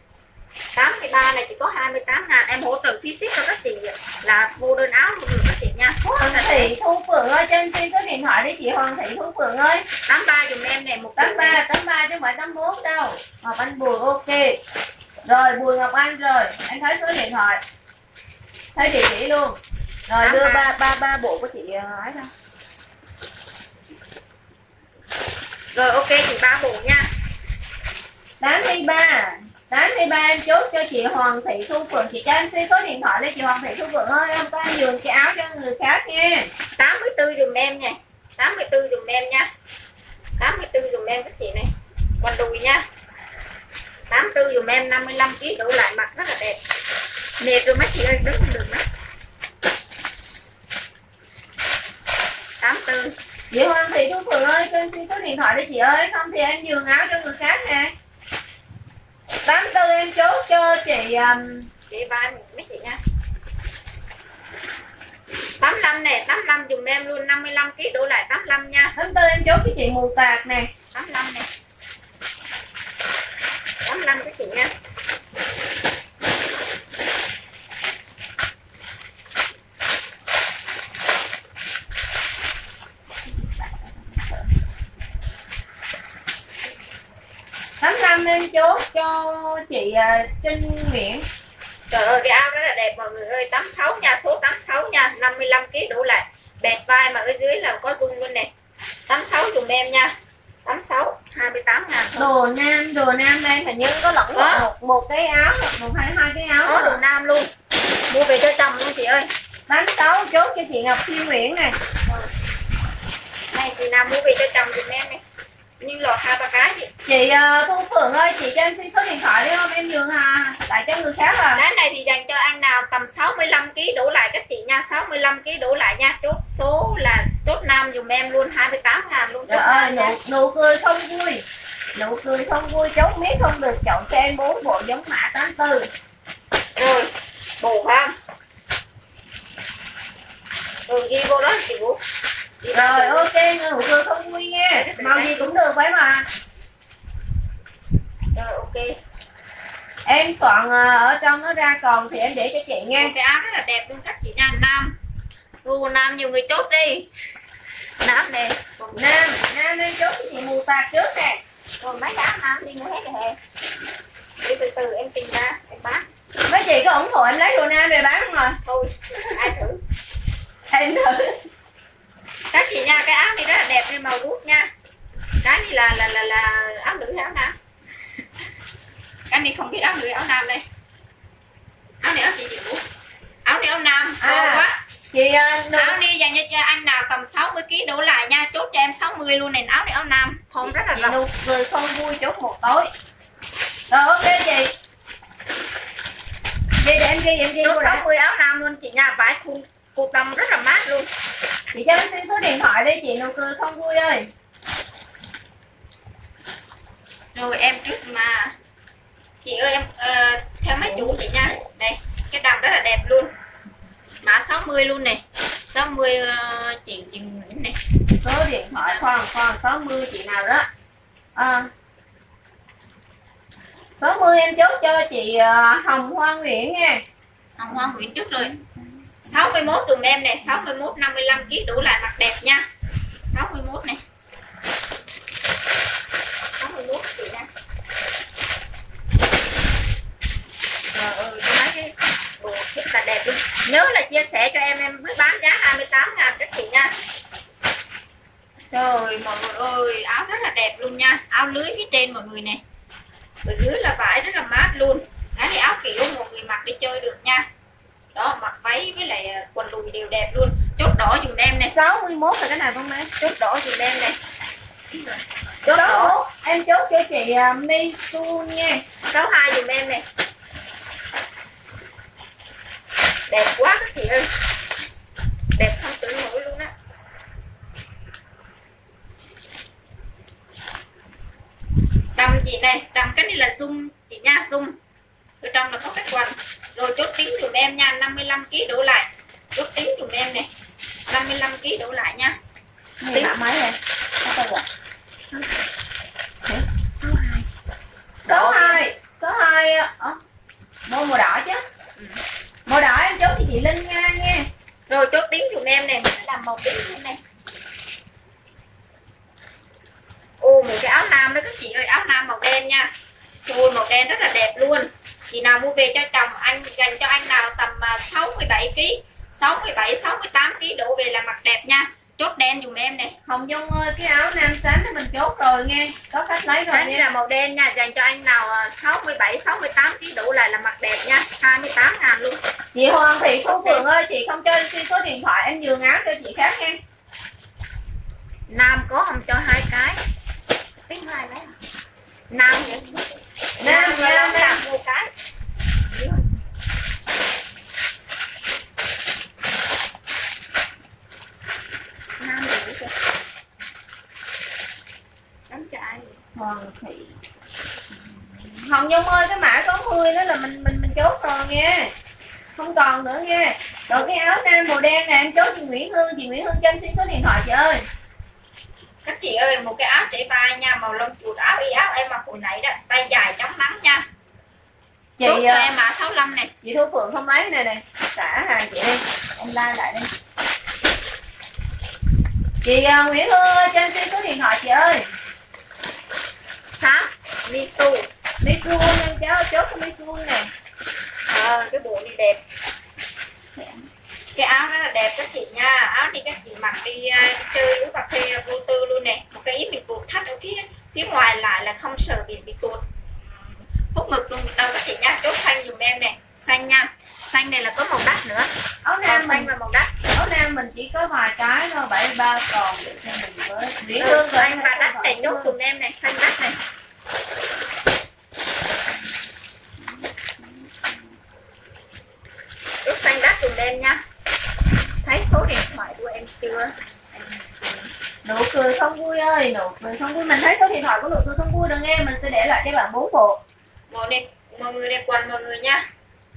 83 này chỉ có 28 ngàn. Em hỗ trợ phí ship cho các chị là vô đơn áo luôn các chị nha. Hoàng Thị Thu Phượng ơi cho em xin số điện thoại đi chị Hoàng Thị Thu Phượng ơi. 83 dùm em này một triệu này. 83 83 chứ không phải 84 đâu. Ngọc Anh Bùi ok. Rồi Bùi Ngọc Anh rồi. Anh thấy số điện thoại. Thấy địa chỉ luôn. Rồi đưa ba. ba ba bộ của chị ờ, ấy ra. Rồi ok chị ba bộ nha. 83 83 em chốt cho chị Hoàng Thị Thu Phượng. Chị cho em xin số điện thoại đi chị Hoàng Thị Thu Phượng ơi. Em có dường cái áo cho người khác nha. 84 dùm em nha. 84 dùm em nha. 84 dùm em các chị này. Quần đùi nha. 84 dùm em 55 kg đủ lại mặt rất là đẹp. Mệt rồi mấy chị ơi, đứng không được mấy 84 chị Hoàng Thị Thu Phượng ơi, cho em xin số điện thoại đi chị ơi. Không thì em dường áo cho người khác nè. 84 em chốt cho chị um, chị ba mấy chị nha. 85 nè 85 dùm em luôn 55 kg đủ lại 85 nha. 84 em chốt cho chị mù tạc nè. 85 nè. 85 các chị nha tám năm em chốt cho chị à, Trinh Nguyễn. Trời ơi cái áo rất là đẹp mọi người ơi. 86 nha số 86 nha 55 kg đủ lại. Bẹt vai mà ở dưới là có gung luôn nè 86 dùm em nha. 86 28 ngàn đồ nam đồ nam đây hình như có lẫn Có. một một cái áo hoặc một hai hai cái áo có đồ nam luôn. Mua về cho chồng luôn chị ơi. tám sáu chốt cho chị Ngọc Thiên Nguyễn nè này chị nào mua về cho chồng dùm em này như lọt hai ba cái chị chị à, Thu Phượng ơi chị cho em xin số điện thoại đi không em nhường à tại cho người khác à. Cái này thì dành cho anh nào tầm 65 kg đủ lại các chị nha 65 kg đủ lại nha. Chốt số là chốt nam dùm em luôn 28 ngàn luôn chốt ơi nụ nụ cười không vui. Nụ cười không vui chốt miết không được chọn cho em bốn bộ giống mã 84 rồi bù ha. Rồi ghi vô đó chị Vũ rồi rồi ok nụ cười không vui nha. Màu gì cũng được phải mà. Rồi ok. Em soạn ờ, ở trong nó ra còn thì em để cho chị nghe. Một cái áo rất là đẹp luôn các chị nha nam. Ru nam nhiều người chốt đi. Nam nè. Nam nam em chốt chị mù tạt trước nè. Còn mấy áo nam đi mua hết rồi hè. Đi từ từ em tìm ra em bán. Mấy chị có ủng hộ em lấy đồ nam về bán không à? Thôi ai thử? Em thử các chị nha cái áo này rất là đẹp nên màu ruốc nha. Cái này là là là là áo nữ hay áo nam? Cái này không biết áo nữ áo nam đây. Áo này áo chị Vũ áo này áo nam À. quá. chị uh, áo này dành cho anh nào tầm 60 kg đổ lại nha chốt cho em 60 luôn này áo này áo nam. Form rất là rộng. Nụ cười không vui chốt một tối. Rồi ok chị. Chị để em ghi em ghi chốt đã 60 áo nam luôn chị nha vải thun cô tâm rất là mát luôn. Chị cho em xin số điện thoại đi chị nụ cười không vui ơi. Rồi em trước mà. Chị ơi em ờ, theo mấy chủ chị nha. Đây cái đầm rất là đẹp luôn. Mã 60 luôn này. 60 uh, chị chị Nguyễn này. Số điện thoại khoan khoan 60 chị nào đó. À, 60 em chốt cho chị ờ, Hồng Hoa Nguyễn nha. Hồng Hoa Nguyễn trước rồi 61 dùm em này 61 55 kg đủ lại mặt đẹp nha. 61 này 61 chị nha. Trời cái đồ rất là đẹp luôn. Nhớ là chia sẻ cho em em mới bán giá 28 ngàn các chị nha. Trời, mọi người ơi, áo rất là đẹp luôn nha. Áo lưới phía trên mọi người nè. Ở dưới là vải rất là mát luôn. Cái này áo kiểu mọi người mặc đi chơi được nha đó mặc váy với lại à, quần đùi đều đẹp luôn. Chốt đỏ dùm em này. 61 là cái này không mấy chốt đỏ dùm em này. Chốt một em chốt cho chị à, Misun nha. Số hai dùm em này. Đẹp quá các chị ơi. Đẹp không tưởng nổi luôn á. Đầm chị này? Đầm cái này là zoom chị nha zoom. Ở trong là có cái quần rồi chốt tính dùm em nha 55 kg đổ lại. Chốt tính dùm em này 55 kg đổ lại nha. Mã mấy này số hai. số hai ờ, mua màu đỏ chứ. Ừ. màu đỏ em chốt cho chị Linh Nga nha. Rồi chốt tính dùm em này mình sẽ làm màu tím luôn này. Ô một cái áo nam đó các chị ơi áo nam màu đen nha. Ôi màu đen rất là đẹp luôn chị nào mua về cho chồng anh dành cho anh nào tầm à, 67 kg 67 68 kg đổ về là mặc đẹp nha. Chốt đen dùm em này Hồng Dung ơi cái áo nam xám đó mình chốt rồi nghe. Có khách lấy rồi Đấy nha. là màu đen nha. Dành cho anh nào à, 67 68 kg đổ lại là mặc đẹp nha. 28 ngàn luôn. Chị Hoàng Thị Thu Phượng ơi chị không cho em xin số điện thoại em nhường áo cho chị khác nha. Nam có không cho hai cái. Tính hai lấy. À? nam. vậy Nam, nam nam, một cái nam nữ nữa kìa trai? Hoàng Thị Hồng Nhung ơi cái mã 60 đó là mình mình mình chốt rồi nghe không còn nữa nghe rồi cái áo nam màu đen này em chốt chị Nguyễn Hương. Chị Nguyễn Hương cho em xin số điện thoại chị ơi các chị ơi một cái áo chạy vai nha màu lông chuột áo y áo em mặc hồi nãy đó. Tay dài chống nắng nha. Chị chốt cho ờ, em mã 65 này chị Thu Phượng không lấy cái này nè. Trả hàng chị đi em like lại đi. Chị ờ, Nguyễn Hương ơi cho em xin số điện thoại chị ơi. Sáng Mitu Miss Hương em cháu chốt cho Miss Hương nè. Ờ, cái bộ này đẹp cái áo rất là đẹp các chị nha. Áo đi các chị mặc đi uh, chơi uống cà phê vô tư luôn nè. Một cái ý mình cột thắt ở phía phía ngoài lại là không sợ bị bị cột hút ngực luôn. Đâu các chị nha chốt xanh dùm em nè. Xanh nha. Xanh này là có màu đắt nữa. Áo nam xanh mình và màu đắt. áo nam mình chỉ có vài cái thôi bảy ba còn để cho mình với. Nguyễn ừ, Hương rồi. xanh và đắt này chốt dùm em này xanh đắt này. Chốt xanh đắt dùm em nha thấy số điện thoại của em chưa? Nụ cười không vui ơi nụ cười không vui. Mình thấy số điện thoại của nụ cười không vui rồi nghe. Mình sẽ để lại cho bạn bốn bộ một này mọi người này quần mọi người nha.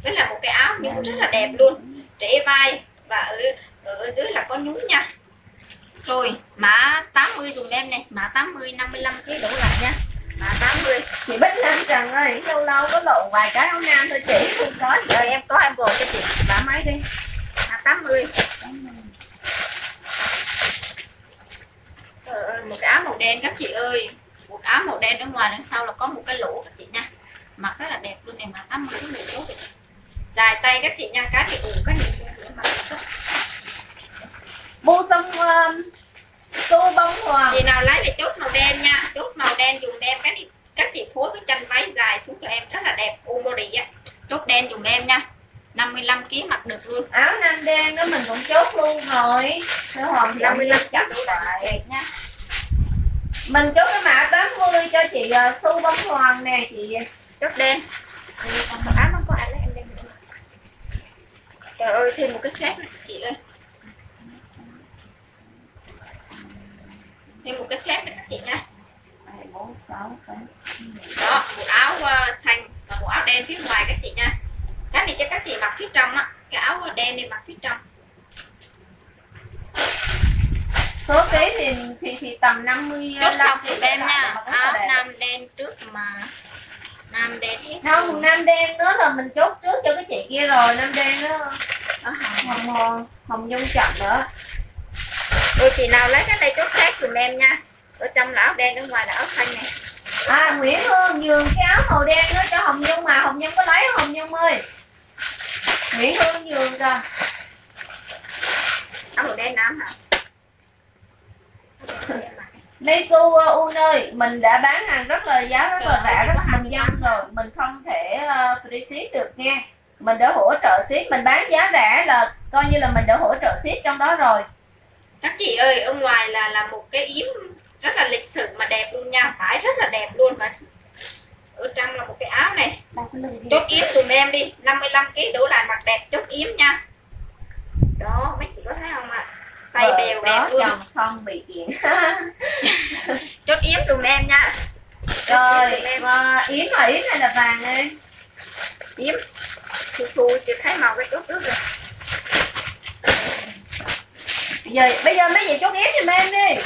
Với là một cái áo nhún rất là đẹp luôn. Trễ vai và ở ở dưới là có nhún nha. Rồi mã 80 dùng em này. Mã 80 55 kg đổ lại nha. Mã 80 chị Bích Nam Trần ơi lâu lâu có lộ vài cái áo nam thôi chị. Không có rồi em có em gồm cho chị. Bả máy đi. mã 80 Trời ơi, một cái áo màu đen các chị ơi. Một áo màu đen ở ngoài đằng sau là có một cái lỗ các chị nha. Mặc rất là đẹp luôn này mà 80 cái lỗ được dài tay các chị nha cái thì ủ được đó. bu sông um, tô bông hoàng chị nào lấy về chốt màu đen nha chốt màu đen dùng em các chị các chị phối với chân váy dài xuống cho em rất là đẹp. U body á. Chốt đen dùng em nha 55 kg mặc được luôn. Áo nam đen đó mình cũng chốt luôn rồi. Sơ hồng thì 55 chặt lại. nha. Mình chốt cái mã 80 cho chị uh, Thu Bông Hoàng nè chị. Chốt đen. Áo nó có lấy em đen nữa. Trời ơi thêm một cái set này chị ơi. Thêm một cái set này các chị nha. Đó một áo uh, xanh và một áo đen phía ngoài các chị nha cái này cho các chị mặc phía trong á cái áo đen này mặc phía trong. Số ký thì thì thì tầm 50 chốt xong 55 thì ký em lại nha áo nam đen trước mà. Nam đen hết. Không nam đen nữa là mình chốt trước cho cái chị kia rồi nam đen đó. Đó, hồng. hồng hồng hồng dung chậm nữa. Ôi chị nào lấy cái này chốt xét dùm em nha. Ở trong là áo đen ở ngoài là áo xanh này. À Nguyễn Hương nhường cái áo màu đen đó cho hồng nhung mà. Hồng nhung có lấy hồng nhung ơi Nguyễn Hương nhường rồi áo màu đen nám hả? Lê Su uh, Un ơi, mình đã bán hàng rất là giá rất là rẻ, rất là hàng bình dân rồi, mình không thể uh, free ship được nha. Mình đã hỗ trợ ship, mình bán giá rẻ là coi như là mình đã hỗ trợ ship trong đó rồi. các chị ơi ở ngoài là là một cái yếm rất là lịch sự mà đẹp luôn nha. Vải rất là đẹp luôn và ở trong là một cái áo này. Chốt yếm dùm em đi 55 kg đổ lại mặt đẹp chốt yếm nha. Đó mấy chị có thấy không ạ? Tay Vợ bèo đẹp luôn. chồng không bị kiện. Chốt yếm dùm em nha. Rồi giùm em. mà yếm yếm hay là vàng em yếm. Xù xù chị thấy màu cái chốt trước rồi. Giờ bây giờ mấy chị chốt yếm giùm em đi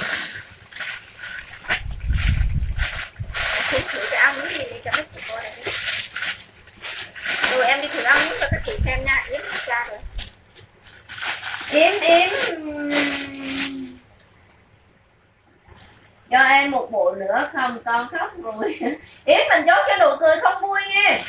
thử thử cái ao nước gì đi cho các chị coi này đi. rồi em đi thử ao nước cho các chị xem nha yếm ra rồi yếm yếm cho em một bộ nữa, không, con khóc rồi yếm mình chốt cho nụ cười không vui nghe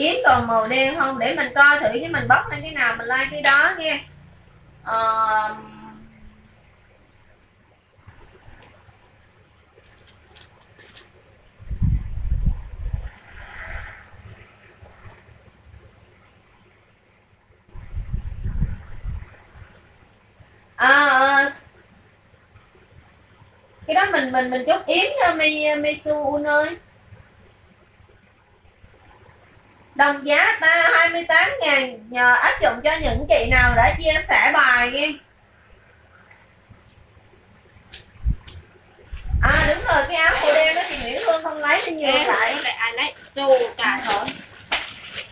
yếm còn màu đen không? Để mình coi thử chứ mình bóc lên cái nào mình like cái đó nghe à, Ờ, à, cái đó mình mình mình chốt yếm cho mi mi su ơi. Đồng giá ta 28 ngàn nhờ áp dụng cho những chị nào đã chia sẻ bài nghe. À đúng rồi cái áo màu đen đó chị Nguyễn Hương không lấy thì nhiều lại ai lấy dù cả thôi.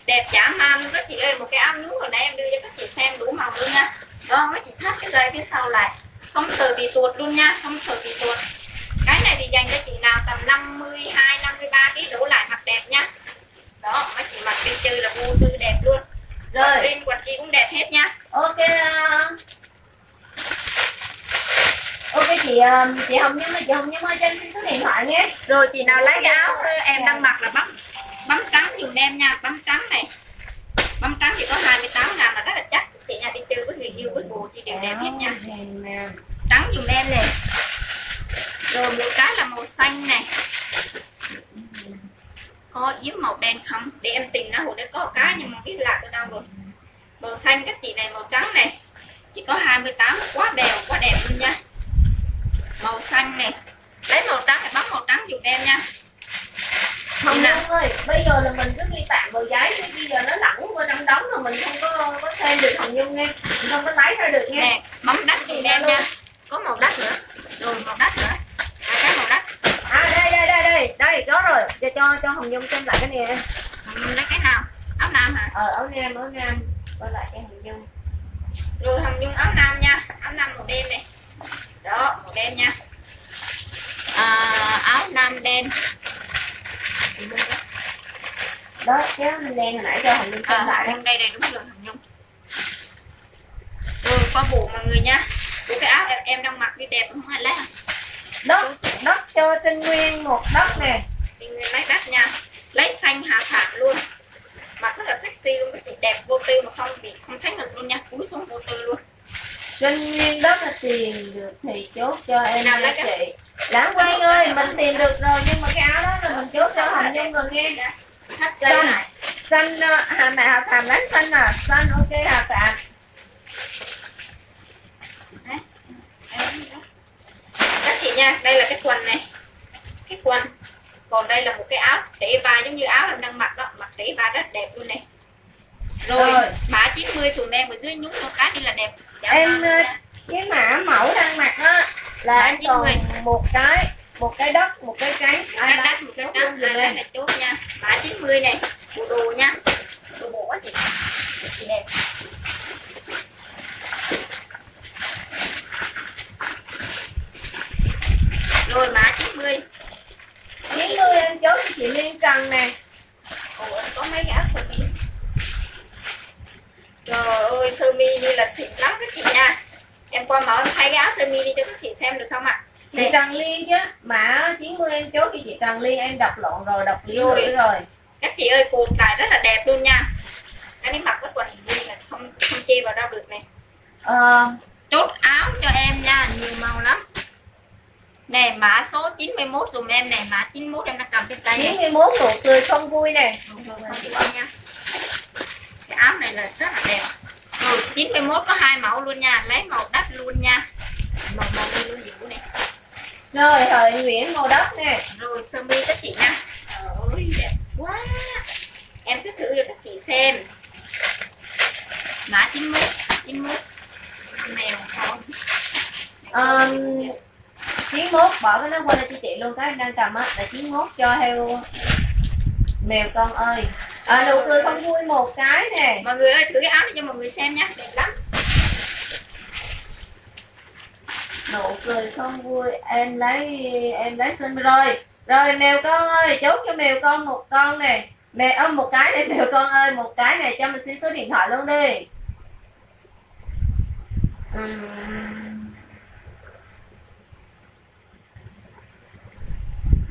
Đẹp chả man luôn các chị ơi một cái áo nướng hồi nãy em đưa cho các chị xem đủ màu luôn nha. Đó mấy chị thắt cái dây phía sau lại. Không sợ bị tuột luôn nha không sợ bị tuột. Cái này thì dành cho chị nào tầm 52 53 kg đổ lại mặt đẹp nha đó mấy chị mặc đi chơi là vô tư đẹp luôn. Rồi jean quần gì cũng đẹp hết nha ok ờ, ok chị ờ, chị Hồng Nhung ơi chị Hồng Nhung ơi cho em xin số điện thoại nhé. Rồi chị nào lấy cái áo em đang mặc là bấm bấm trắng dùm em nha bấm trắng này. Bấm trắng chỉ có 28 ngàn mà rất là chắc. Chị nhà đi chơi với người yêu với bồ chị đều đẹp hết nha. Hèn nè. trắng dùm em này rồi một cái là màu xanh này có yếm màu đen không để em tìm nó hồi đấy có cái nhưng mà biết lạc ở đâu rồi. Màu xanh các chị này màu trắng này. Chỉ có 28 quá bèo quá đẹp luôn nha. Màu xanh này. Lấy màu trắng thì bấm màu trắng dùm em nha. Nào? Nhung ơi bây giờ là mình cứ ghi tạm vào giấy chứ bây giờ nó lẫn qua trong đống rồi mình không có có xem được Hồng Nhung nghe. Mình không có lấy ra được nghe. Nè bấm đất dùm em nha. có màu đất nữa. Rồi màu đất nữa. Hai cái màu đất à đây đây đây đây. Đây đó rồi. Cho cho cho Hồng Nhung xem lại cái này. Em lấy cái nào? Áo nam hả? Ờ áo nam áo nam. Coi lại cho Hồng Nhung. Rồi hồng nhung áo nam nha. Áo nam màu đen này. Đó màu đen nha. À, áo nam đen. Đó. cái áo đen hồi nãy cho Hồng Nhung à, xem lại. đó hồng đây đây đúng rồi hồng nhung. Rồi qua bộ mọi người nha. Bộ cái áo em, em đang mặc đi đẹp không lấy không đất đất cho Trinh Nguyên một đất nè. Người lấy đắt nha. Lấy xanh hạ thảm luôn. Mặc rất là sexy luôn cái chị đẹp vô tư mà không bị không thấy ngực luôn nha. Cúi xuống vô tư luôn. Trinh Nguyên đất là tìm được thì chốt cho em Nào nha chị. Lãng quang ơi mình tìm được rồi nhưng mà cái áo đó là mình chốt cho Hồng Nhung rồi nghe thắt lại xanh ờ, hà mẹ hà phạm lấy xanh à. Xanh ok hà phạm chị nha. Đây là cái quần này. Cái quần. Còn đây là một cái áo tỉ vai giống như áo em đang mặc đó. Mặc tỉ vai rất đẹp luôn này. Rồi, Rồi. mã 90 tụi em ở dưới nhúng một cái đi là đẹp. Dạ Em, vâng. ờ, cái mã mẫu đang mặc á là em còn một cái một cái đất một cái cánh. Cái đắt một cái đắt luôn giùm là chốt nha. Mã 90 này. Bộ đồ nha. Đồ bộ quá chị chị. Đẹp rồi mã 90 chín mươi em chốt cho chị Liên Trần nè. Ủa, có mấy cái áo sơ mi trời ơi sơ mi như là xịn lắm các chị nha. Em qua mở em thay cái áo sơ mi đi cho các chị xem được không ạ? Chị Trần Liên chứ mã 90 em chốt cho chị Trần Liên em đọc lộn rồi đọc lý Rồi. rồi. Các chị ơi cột lại rất là đẹp luôn nha. Cái này mặc cái quần gì là không không chê vào đâu được này Ờ, chốt áo cho em nha nhiều màu lắm nè mã số 91 dùm em này mã 91 em đang cầm trên tay. này 91 nụ cười không vui nè. Không, không, không chịu nha. Cái áo này là rất là đẹp. Rồi 91 có hai mẫu luôn nha. Lấy màu đất luôn nha. Màu màu này luôn dữ này rồi thời Nguyễn màu đất nè. Rồi sơ mi các chị nha. Ôi đẹp quá. Em sẽ thử cho các chị xem. Mã 91 91 mèo con um, 91 bỏ cái nó qua đây cho chị luôn cái em đang cầm á là 91 cho theo mèo con ơi. À, nụ cười không vui một cái nè. Mọi người ơi thử cái áo này cho mọi người xem nha đẹp lắm. Nụ cười không vui em lấy em lấy xin rồi. Rồi mèo con ơi chốt cho mèo con một con nè. Mèo ôm một cái để mèo con ơi một cái này cho mình xin số điện thoại luôn đi. Ừm.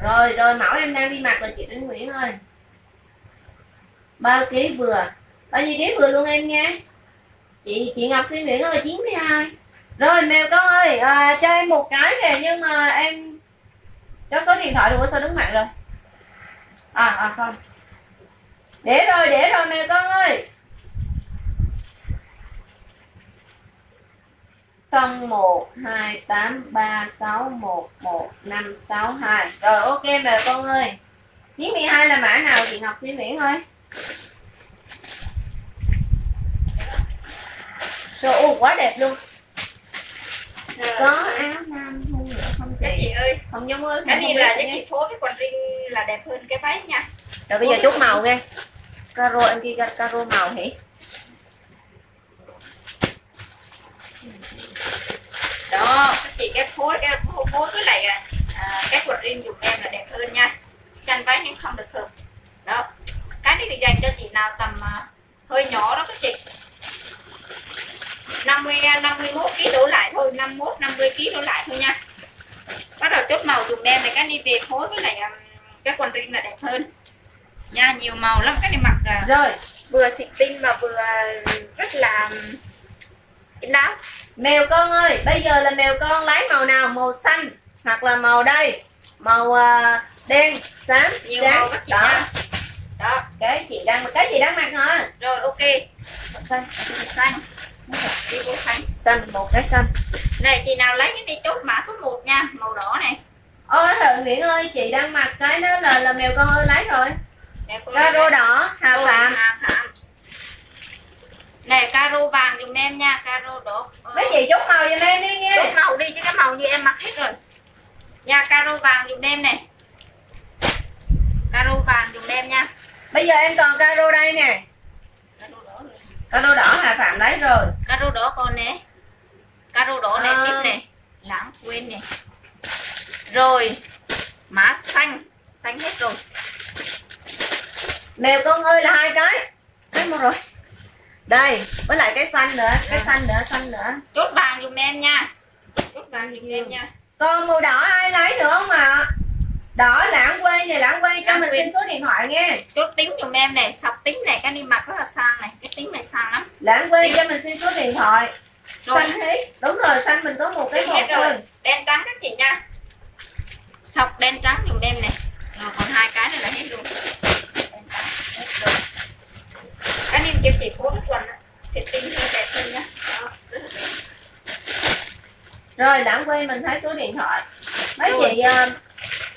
Rồi rồi mẫu em đang đi mặc là chị Trinh Nguyễn ơi. Bao ký vừa. Bao nhiêu ký vừa luôn em nha. Chị chị Ngọc Xin Nguyễn ơi 92 rồi mèo con ơi à, cho em một cái nè nhưng mà em cho số điện thoại rồi sao đứng mạng rồi? À à không. Để rồi để rồi mèo con ơi. Không một hai tám ba sáu một một năm sáu hai. Rồi ok mèo con ơi. 92 là mã nào chị Ngọc Xin Nguyễn ơi rồi ô quá đẹp luôn. Có áo nam không nữa không các chị chị ơi? Không giống ơi cái này là nha. chị phối với quần ring là đẹp hơn cái váy nha. Rồi bây giờ chốt màu nghe. Caro em ghi caro màu hỉ đó các chị cái phối cái phối với lại à, cái quần ring dùng em là đẹp hơn nha. Tranh váy nhưng không được hợp đó cái này thì dành cho chị nào tầm à, hơi nhỏ đó các chị. 50 51 kg đổ lại thôi 51 50 kg đổ lại thôi nha. Bắt đầu chốt màu dùng em này cái đi về phối với lại à, cái quần ring là đẹp hơn. Nha nhiều màu lắm cái này mặc à, rồi. vừa xịn tinh và vừa rất là kín đáo mèo con ơi bây giờ là mèo con lấy màu nào? Màu xanh hoặc là màu đây? Màu à, đen xám nhiều trắng. màu đó. nha. Đó. Cái chị đang cái chị đang mặc hả? Rồi ok. Xanh. Xanh. Đi vô xanh. Xanh một cái xanh. Này chị nào lấy cái đi chốt mã số 1 nha màu đỏ này. Ôi thợ Nguyễn ơi chị đang mặc cái đó là là mèo con ơi lấy rồi. Đẹp không? caro đỏ Hà Phạm này caro vàng dùm em nha caro đỏ mấy chị chốt màu giùm em đi nghe chốt màu đi chứ cái màu như em mặc hết rồi. Nha caro vàng dùm em này caro vàng dùm em nha. Bây giờ em còn caro đây nè. Caro đỏ rồi. caro đỏ hà phạm? Lấy rồi. Caro đỏ con nè. Caro đỏ này Ờ. tiếp này lãng quên này rồi mã xanh. Xanh hết rồi. Mèo con ơi là hai cái. Cái một rồi đây với lại cái xanh nữa cái xanh nữa xanh nữa. Chốt vàng dùm em nha. Chốt vàng dùm em nha. Còn màu đỏ ai lấy nữa không ạ? Đỏ lãng quê này lãng quê cho Lãng mình xin số điện thoại nghe. Chốt tính dùm em này sọc tính này cái đi mặc rất là sang này cái tính này sang lắm. Lãng quê cho mình xin số điện thoại. Rồi xanh hết. Đúng rồi xanh mình có một cái hết rồi. Đen trắng các chị nha. Sọc đen trắng dùm em này. Rồi còn hai cái này là hết luôn. Đen trắng hết rồi cái niêm kêu chị phố rất quần sẽ tính hơn đẹp hơn nhá đó. Là rồi lãng quê mình thấy số điện thoại. Mấy Rồi. chị ờ,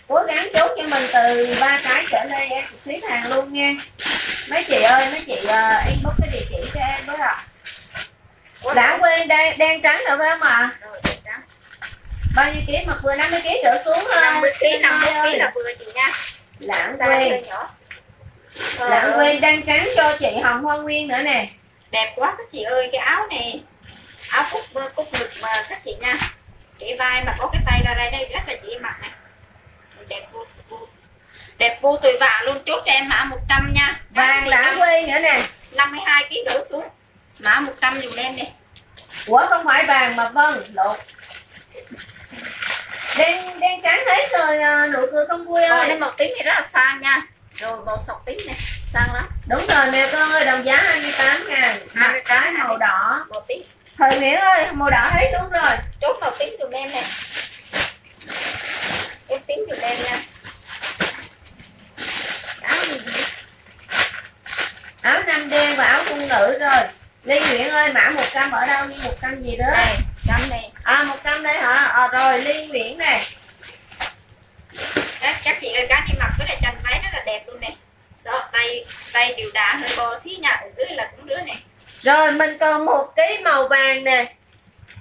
cố gắng chốt cho mình từ ba cái trở lên em trực tiếp hàng luôn nha. Mấy chị ơi mấy chị uh, inbox cái địa chỉ cho em với ạ. Ủa, lãng quê đen đen trắng được phải không ạ? Rồi trắng. Bao nhiêu ký? Mặc vừa 50 ký trở xuống ờ, 50 kg Trinh 50 ơi. kg là vừa chị nha. Lãng size hơi quê nhỏ lãng Ờ, quê đen trắng cho chị hồng hoa nguyên nữa nè. Đẹp quá các chị ơi cái áo này. Áo cúc cúc ngực mà các chị nha. Cái vai mà có cái tay ra đây đây rất là dễ mặc này. Đẹp vô, vô. đẹp vô tùy vàng luôn chốt cho em mã 100 nha. Vàng lãng quê nữa nè. 52 kg đổ xuống. Mã 100 dùng em này Ủa không phải vàng mà vâng lột đen đen trắng hết rồi à, nụ cười không vui ơi. đây màu tím thì rất là sang nha rồi màu sọc tím này sang lắm. Đúng rồi nè con ơi đồng giá 28 ngàn. Mặc cái màu đỏ. Màu tím. Thời Nguyễn ơi màu đỏ hết đúng rồi. Chốt màu tím dùng em này dùm em nha. Áo gì vậy? áo nam đen và áo thun nữ rồi. Ly Nguyễn ơi mã 100 ở đâu? Ly 100 gì đó. Đây trăm này à 100 đây hả? À, rồi Ly Nguyễn nè các các chị ơi các đi mặc cái này chân váy rất là đẹp luôn nè. Đó tay tay đều đà hơi bò xí nha ở dưới là cũng đứa này rồi mình còn một ký màu vàng nè.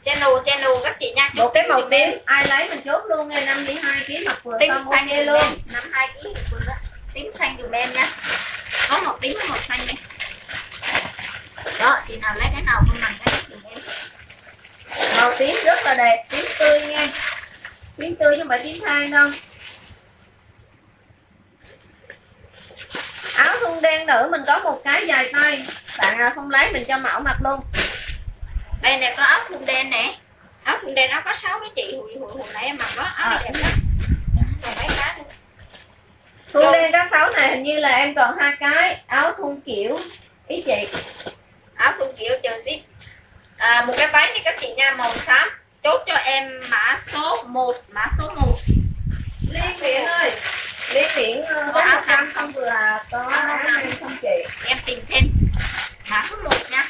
Channel channel các chị nha. Một cái màu tím ai lấy mình chốt luôn nghe 52 ký mặc vừa tím không xanh ok luôn. năm hai ký vừa đó. Tím xanh dùm em nha. Có một tím với một xanh này đó chị nào lấy cái nào không bằng cái dùm em. Màu tím rất là đẹp tím tươi nha. Tím tươi chứ không phải tím than đâu áo thun đen nữ mình có một cái dài tay. Bạn nào không lấy mình cho mẫu mặc luôn. Đây nè có áo thun đen nè. Áo thun đen áo có sáu đó chị. Hồi hồi hồi nãy em mặc đó áo À. đẹp lắm. Còn mấy cái thun Rồi. đen cá sấu này hình như là em còn hai cái. Áo thun kiểu ý chị? Áo thun kiểu chờ ship à, một cái váy này các chị nha màu xám. Chốt cho em mã số 1 mã số 1 liên Nguyễn ơi. Liên Nguyễn ờ, có áo một trăm không? vừa à, có Áo này không chị? Em tìm thêm. Mã số 1 nha.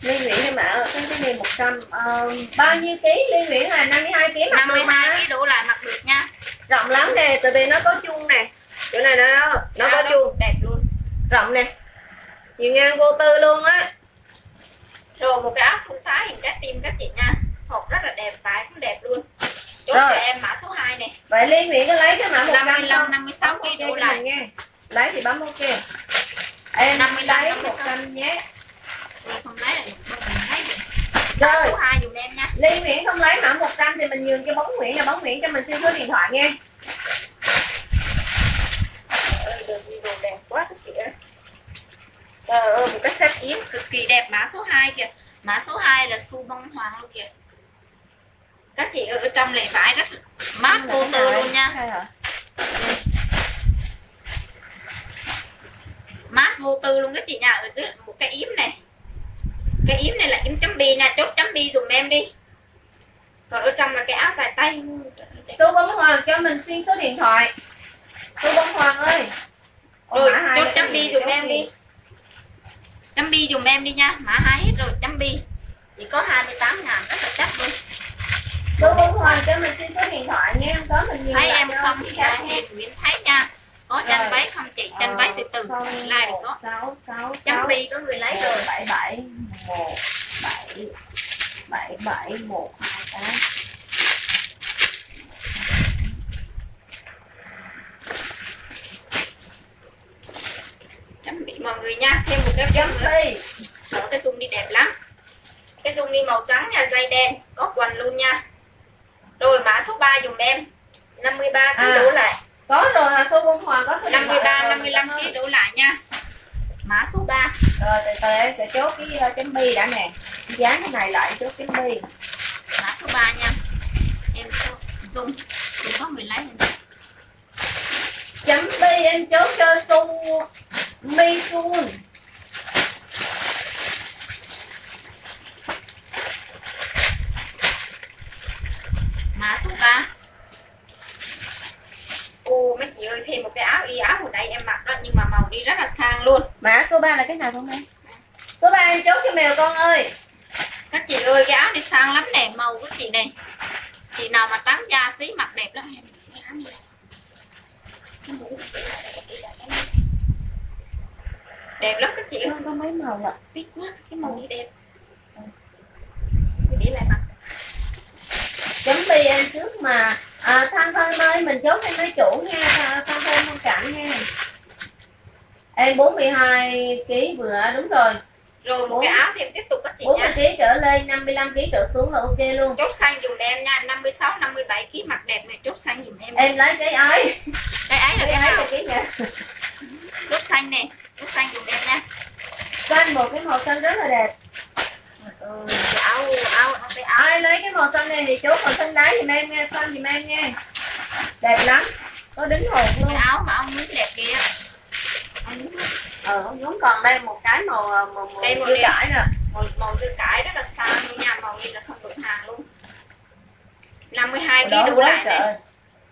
Liên Nguyễn em ạ cái cái này 100 ờ, bao nhiêu ký? Liên Nguyễn là 52 ký mặc được 52 mà cái đủ lại mặc được nha. Rộng lắm nè tại vì nó có chuông nè. Chỗ này nó nó, nó có chuông. đẹp luôn. Rộng nè. Chiều ngang vô tư luôn á. Rồi một cái áo thun thái hình trái tim các chị nha. Hộp rất là đẹp vải cũng đẹp luôn chốt Rồi. cho em mã số 2 này vậy liên Nguyễn có lấy cái mã 100 55 không? 56 ok kg đủ lại nghe. Lấy thì bấm ok. Em 55, lấy 56. 100 nhé. Không lấy được được Rồi. số 2 dùm em nha. Liên Nguyễn không lấy mã 100 thì mình nhường cho bóng Nguyễn là bóng Nguyễn cho mình xin số điện thoại nghe. Ơi được đồ đẹp quá các chị ơi Trời ơi, một cái set yếm cực kỳ đẹp. Mã số 2 kìa. Mã số 2 là su bông hoàng luôn kìa các chị ở trong lề vải rất mát vô tư luôn nha. mát vô tư luôn các chị nha? Ở dưới một cái yếm này. Cái yếm này là yếm chấm bi nha. Chốt chấm bi dùm em đi. Còn ở trong là cái áo dài tay. Số bóng Hoàng cho mình xin số điện thoại. Số bóng Hoàng ơi. Ồ, rồi chốt chấm bi dùm Chốt em đi. Chấm bi dùm em đi nha. Mã hai hết rồi chấm bi. Chỉ có 28 ngàn rất là chắc luôn Số bóng Hoàng cho mình xin số điện thoại nghe Không có mình nhường thấy em không là khác hiền Nguyễn thấy nha có Rồi. tranh váy không chị? Tranh váy từ từ like được có. sáu sáu chấm bi có người lấy rồi bảy bảy một bảy bảy bảy một hai tám. Chấm bi mọi người nha thêm một cái chấm bi. Cái dung đi đẹp lắm. Cái dung đi màu trắng nha dây đen có quần luôn nha rồi mã số 3 dùm em. 53 kg À. đổ lại. có rồi à số bóng Hoàng có số điện thoại 53 rồi, 55 cảm ơn. kg đổ lại nha. Mã số 3 rồi từ từ em sẽ chốt cái uh, chấm bi đã nè. Dán cái này lại chốt chấm bi. Mã số 3 nha. Em dung đừng có người lấy nữa. chấm bi em chốt cho su mi sun mã số 3 ô mấy chị ơi thêm một cái áo y áo hồi nãy em mặc đó nhưng mà màu đi rất là sang luôn. Mã số 3 là cái nào không em? Số 3 em chốt cho mèo con ơi. Các chị ơi cái áo đi sang lắm nè màu của chị này chị nào mà trắng da xí mặc đẹp lắm em. Cái áo này. Đẹp lắm. các chị ơi. Có mấy màu ạ. Biết quá cái màu này đẹp. Để lại mặc chấm bi em trước mà. À, thanh thơm ơi mình chốt em mấy chủ nha Tha- thanh thơm không cảnh nha. Em 42 kg vừa đúng rồi. Rồi một Bốn. cái áo thêm tiếp tục các chị 40 nha kg trở lên 55 kg trở xuống là ok luôn. Chốt xanh dùm em nha 56 57 kg mặc đẹp này chốt xanh dùm em. Em lấy cái ấy. Cái ấy là cái cái ấy là cái nhà chốt xanh nè chốt xanh dùm em nha. Xanh một cái màu xanh rất là đẹp ừ, cái áo áo áo cái áo. Ai lấy cái màu xanh này thì chốt màu xanh đáy giùm em nghe xanh giùm em nghe đẹp lắm có đính hồn luôn. Cái áo mà ông muốn đẹp ông muốn ờ không đúng còn đây một cái màu màu màu Đây màu dưa cải nè. Màu màu dưa cải rất là sang luôn nha màu này là không được hàng luôn. 52 kg đủ lại ơi.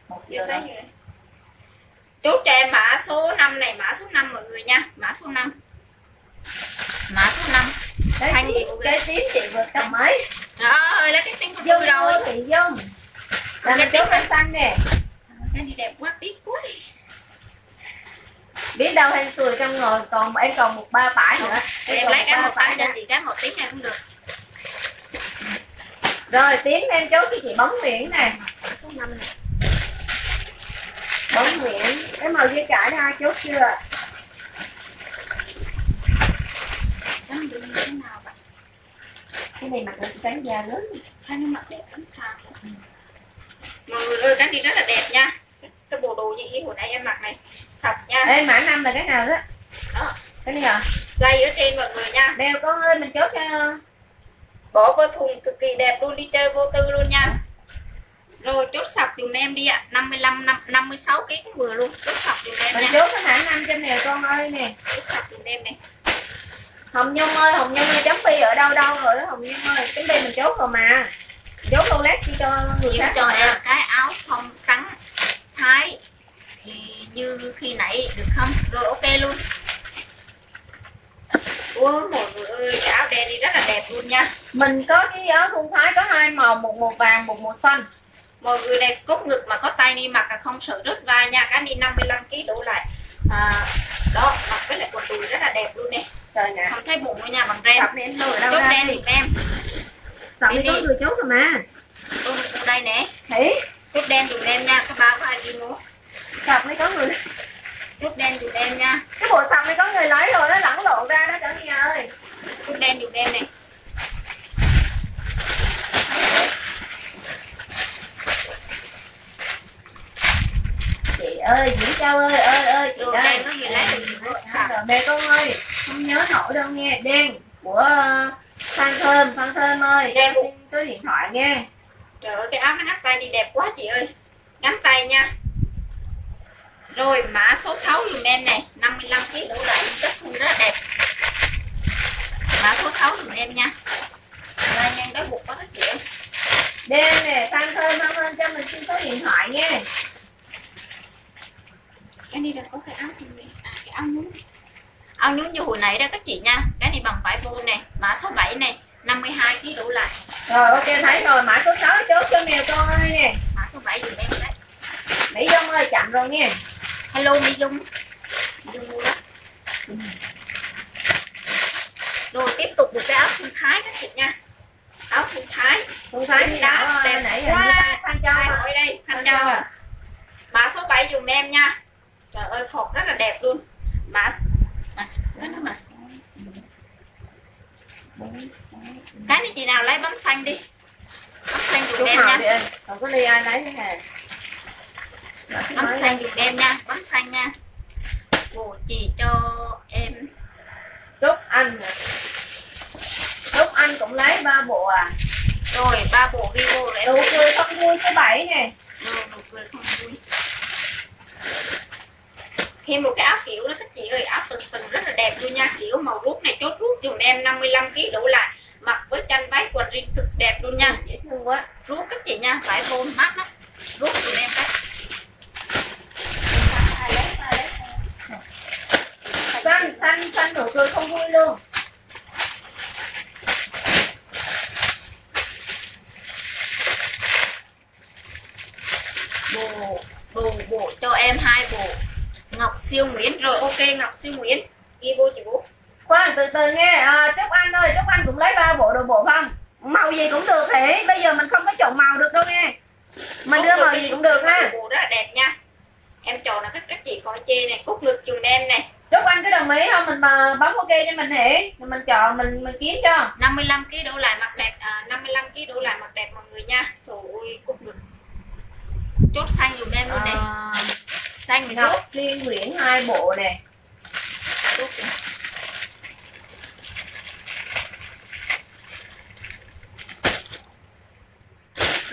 một giờ rồi chốt cho em mã số 5 này mã số 5 mọi người nha mã số 5 mã số 5 cái Thanh. gì? cái tím chị vượt tầm mấy? Rồi lấy cái của dung tôi rồi. thị dung là mình chốt anh xanh nè. Cái này đẹp quá tiếc quá. Biết đâu hên xui trong ngồi còn em còn một ba phải nữa. Em lấy cái một cái cho chị cái một tí này cũng được. Rồi tím em chốt cho chị bóng nguyễn nè. Số 5 này bóng nguyễn cái màu dây cải ai chốt chưa Đi như thế nào vậy cái này mặc được sáng da lớn Thấy nó mặc đẹp lắm sao? Mọi người ơi cái đi rất là đẹp nha. Cái- bộ đồ như ý hồi nãy em mặc này Sọc nha. Ê mã năm là cái nào đó? Đó. cái này à? Dây ở trên mọi người nha. Đeo con ơi mình chốt cho Bỏ vô thùng cực kỳ đẹp luôn đi chơi vô tư luôn nha. Rồi chốt sọc dùm em đi ạ. 55, năm- 56 kg vừa luôn. Chốt sọc dùm em mình nha. chốt cái mã năm cho nè con ơi nè. Chốt sọc dùm em này hồng nhung ơi hồng nhung ơi chấm phi ở đâu đâu rồi đó hồng nhung ơi. Chấm phi mình chốt rồi mà. Chốt lâu lát đi cho người khác. cho em cái áo phông trắng Thái. Thì Như khi nãy được không? Rồi ok luôn. Ủa mọi người ơi cái áo đen đi rất là đẹp luôn nha. Mình có cái áo thun thái có hai màu một màu vàng một màu xanh. Mọi người này cốt ngực mà có tay đi mặc là không sợ rớt vai nha. Cái đi 55 kg đổ lại à, đó mặc với lại quần đùi rất là đẹp luôn nè. Không thấy bụng luôn nha bằng ren này chốt ra đen thì em. Này đi có người chốt rồi mà. Tôi đây nè. Thỉ chốt đen dùm em nha các ba có ai đi mua? Cặp này có người. Chốt đen dùm em nha. Cái bộ sọc này có người lấy rồi nó lẫn lộn ra đó cả nhà ơi. Chốt đen dùm em nè chị ơi Diễm Châu ơi ơi ơi chị đồ ơi có gì lấy được rồi mẹ con ơi không nhớ nổi đâu nghe. Đen của ờ, Phan Thơm Phan Thơm ơi. Đen xin số điện thoại nghe. Trời ơi cái áo nó ngắt tay đi đẹp quá chị ơi. Ngắn tay nha. Rồi mã số 6 dùm em này. 55 kg đổ lại chất thun rất là đẹp. Mã số 6 dùm em nha. Ra nhân đói bụng quá các chị ơi. Đen nè Phan Thơm Phan Thơm cho mình xin số điện thoại nghe cái này là có cái áo này à, cái áo nhún áo nhún như hồi nãy đó các chị nha. Cái này bằng vải vô này mã số 7 này 52 kg đổ lại. Rồi ok thấy rồi mã số 6 chốt cho mèo con ơi nè. Mã số 7 dùm em đấy. Mỹ Dung ơi chậm rồi nghe hello Mỹ Dung. Mỹ Dung mua đó. Rồi tiếp tục một cái áo thun thái các chị nha. Áo thun thái. Phương Thái như Đá đẹp. nãy quá. Phan Châu hỏi đây Phan Châu à? mã số 7 dùm em nha trời ơi phột rất là đẹp luôn. Mã mã cái nữa mà cái này chị nào lấy bấm xanh đi. Bấm xanh dùm em nha. còn có đi ai lấy thế hề bấm xanh dùm em nha. Bấm xanh nha. Ồ, chị cho em. Trúc Anh. Trúc Anh cũng lấy ba bộ à? Rồi ba bộ vivo rồi em Nụ cười không vui thứ bảy nè. Nụ cười không vui thêm một cái áo kiểu đó các chị ơi áo từng từng rất là đẹp luôn nha. Kiểu màu rút này chốt rút dùm em 55 kg đủ lại. Mặc với chân váy quần jean cực đẹp luôn nha. Dễ thương quá. Rút các chị nha vải vô mát lắm. Rút dùm em cái xanh xanh xanh nụ cười không vui luôn. Bộ đồ bộ cho em hai bộ ngọc siêu nguyễn. Rồi ok ngọc siêu nguyễn. Ghi vô chị bố khoan từ từ nghe. À, Trúc Anh ơi Trúc Anh cũng lấy ba bộ đồ bộ không màu gì cũng được hỉ bây giờ mình không có chọn màu được đâu nghe. Mình đưa màu gì cũng được ha. Bộ rất là đẹp nha. Em chọn là các các chị coi chê này cúc ngực chùm em này Trúc Anh có đồng ý không? Mình mà bấm ok cho mình hỉ mình chọn mình mình kiếm cho. 55 kg đổ lại mặt đẹp à, 55 kg đổ lại mặt đẹp mọi người nha. Trời ơi cúc ngực. Chốt xanh dùm em luôn này à, xanh mình Ngọc Liên Nguyễn hai bộ kìa.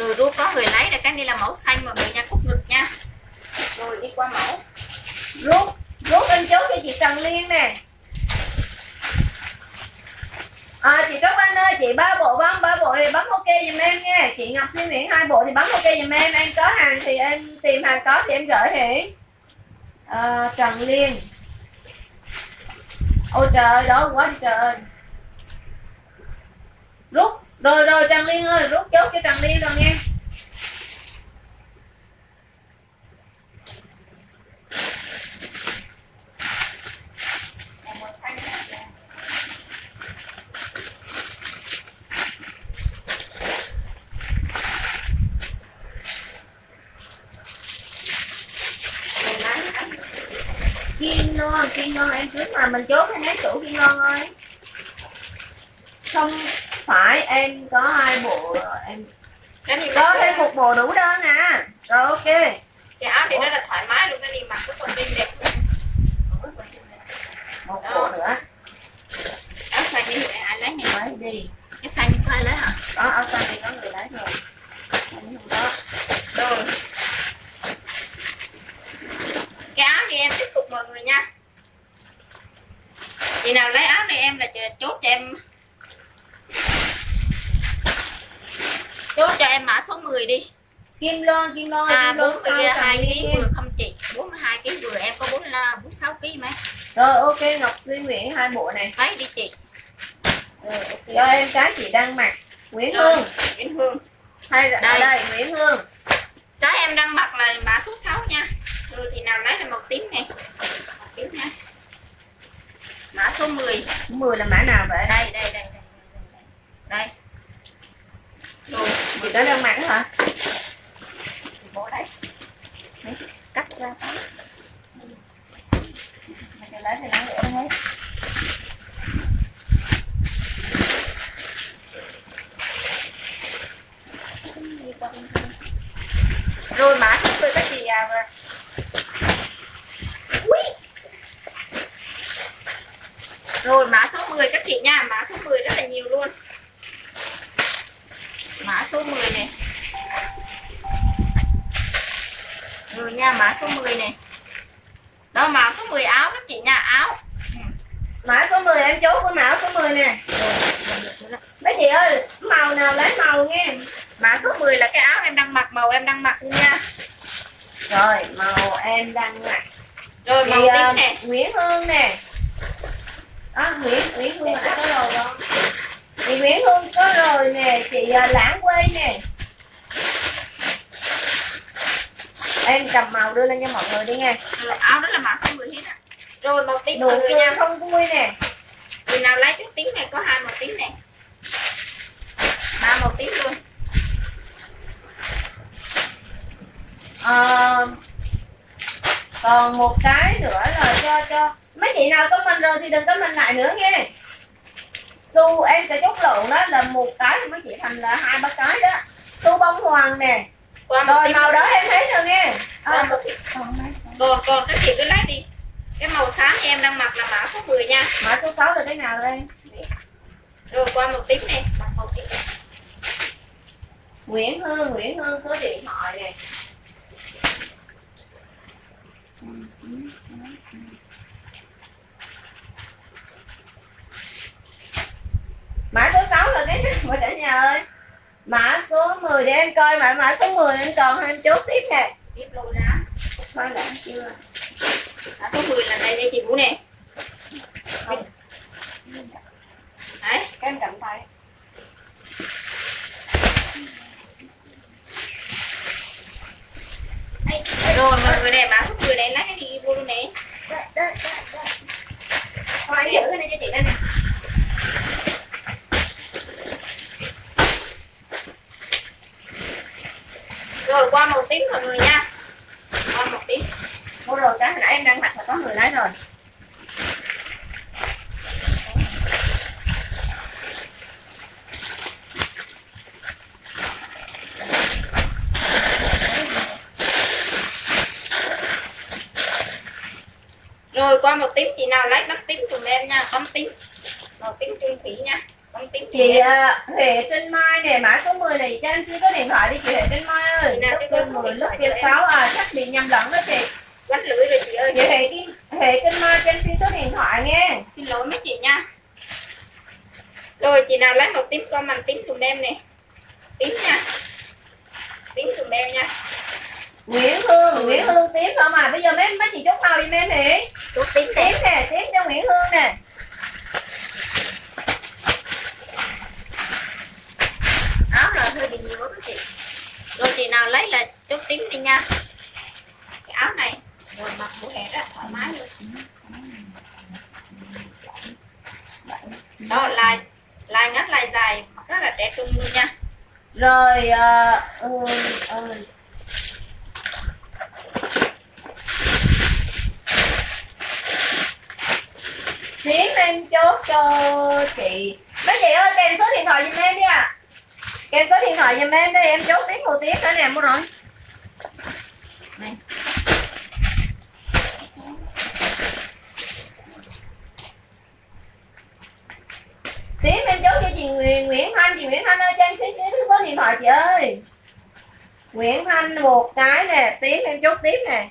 rồi rút có người lấy là cái này là mẫu xanh mọi người nha cúc ngực nha. Rồi đi qua mẫu. Rút rút anh chốt cho chị Trần Liên nè. À, chị Trúc Anh ơi, chị ba bộ bấm ba bộ thì bấm ok giùm em nha. Chị Ngọc Thiên Nguyễn hai bộ thì bấm ok giùm em. Em có hàng thì em tìm hàng có thì em gửi Hiển à, Trần Liên. Ôi trời đó quá đi trời ơi. Rút Rồi rồi Trần Liên ơi, rút chốt cho Trần Liên rồi nha Kim non em trước mà mình chốt hay mấy chủ Kim non ơi. Không phải em có hai bộ em cái này có thêm một bộ đủ đơn à. Rồi ok. Cái áo thì nó là thoải mái luôn cái này mặc cái quần jean đẹp Một bộ nữa. Áo xanh đi ai lấy này Lấy đi. Cái xanh có ai lấy hả? Có áo xanh thì có người lấy rồi. Không có rồi. Cái áo thì em tiếp tục mọi người nha chị nào lấy áo này em là chốt cho em. Chốt cho em mã số 10 đi. Kim Loan, Kim Loan, à Kim bốn mươi hai kg nha. vừa không chị. 42 kg vừa em có bốn là bốn sáu kg mấy Rồi ok Ngọc Duy Nguyễn hai bộ này. Lấy đi chị. Rồi ok. Cho em cái chị đang mặc Nguyễn Rồi, Hương. Nguyễn Hương. Hay là Đây. đây Nguyễn Hương. Trái em đang mặc là mã số 6 nha. Rồi thì nào lấy là màu tím này. Màu tím nha Mã số 10 10 là mã nào vậy? Đây đây đây đây Đây đây. Rồi có đang mặc hả? bộ đấy Đấy, Cắt ra cho lấy thì lấy nữa hết Rồi mã số 10 các chị à và Ui. Rồi mã số 10 các chị nha. Mã số 10 rất là nhiều luôn. Mã số 10 này. Rồi nha mã số 10 này. Đó mã số 10 áo các chị nha Áo. Mã số 10 em chốt với mã số 10 nè. Mấy chị ơi Màu nào lấy màu nghe? Mã số 10 là cái áo em đang mặc Màu em đang mặc nha. Rồi màu em đang mặc. Rồi màu Chị ờ, tím nè. Nguyễn Hương nè Đó Nguyễn Nguyễn Hương đã có rồi không? Chị Nguyễn Hương có rồi nè Chị ờ, Lãng Quê nè. Em cầm màu đưa lên cho mọi người đi nha. Rồi, áo đó là mã số 10 hết á. Rồi màu tím Nụ người cười nha. không vui nè. Chị nào lấy chút tím này có hai màu tím này ba màu tím luôn. Ờ, còn một cái nữa là cho cho mấy chị nào có mình rồi thì đừng có mình lại nữa nghe. Su em sẽ chốt lộn đó là một cái thì mấy chị thành là hai ba cái đó. Su bông hoàng nè. Màu rồi màu đó em thấy rồi nghe. À, còn còn còn các chị cứ lấy đi. Cái màu xám thì em đang mặc là mã số 10 nha. Mã số 6 là cái nào đây? Rồi qua màu tím này mặc màu tím này. Nguyễn Hương Nguyễn Hương số điện thoại nè mã số 6 là cái nào cả nhà ơi? Mã số 10 để em coi mà mã số 10 em còn hai chốt tiếp nè. Tiếp lôi ra coi đã chưa mã số 10 là đây đây chị Vũ nè. Không. Đấy. Em cầm tay. Rồi mọi người này mã số 10 này lấy cái gì vô luôn nè. Đây đây đây đây thôi anh giữ cái này cho chị đây nè rồi, qua màu tím mọi người nha. Qua màu tím mua rồi cái hồi nãy em đang mặc là có người lấy rồi. Rồi, qua màu tím chị nào lấy bấm tím cùng em nha bấm tím màu tím trung thủy nha chị à, Huệ Trinh Mai nè mã số 10 này cho em xin có điện thoại đi chị Huệ Trinh Mai ơi. Nào lúc kia số 10 điện lúc kia. 6 à chắc bị nhầm lẫn đó chị. Quánh lưỡi rồi chị ơi. Chị Huệ Trinh Huệ Trinh Mai cho em xin số điện thoại nghe xin lỗi mấy chị nha. Rồi chị nào lấy màu tím comment tím dùm em nè. Tím nha. Tím dùm em nha. Nguyễn Hương Nguyễn Hương tím không mà. Bây giờ mấy mấy chị chốt màu giùm em nè chút tím tím nè. nè tím cho Nguyễn Hương nè áo là hơi bị nhiều quá các chị. Rồi chị nào lấy là chút tím đi nha. Cái áo này rồi mặc mùa hè rất thoải mái luôn. Đó là lai ngắn lai dài rất là trẻ trung luôn nha. Rồi uh, ơi ơi tím em chốt cho chị. Mấy chị ơi kèm số điện thoại giùm em đi ạ kèm số điện thoại giùm em đi em chốt tím màu tím nữa nè mua rồi. Này. Tím em chốt cho chị Nguyễn Nguyễn Thanh chị Nguyễn Thanh ơi cho em tím số điện thoại chị ơi. Nguyễn Thanh một cái nè tím em chốt tím nè.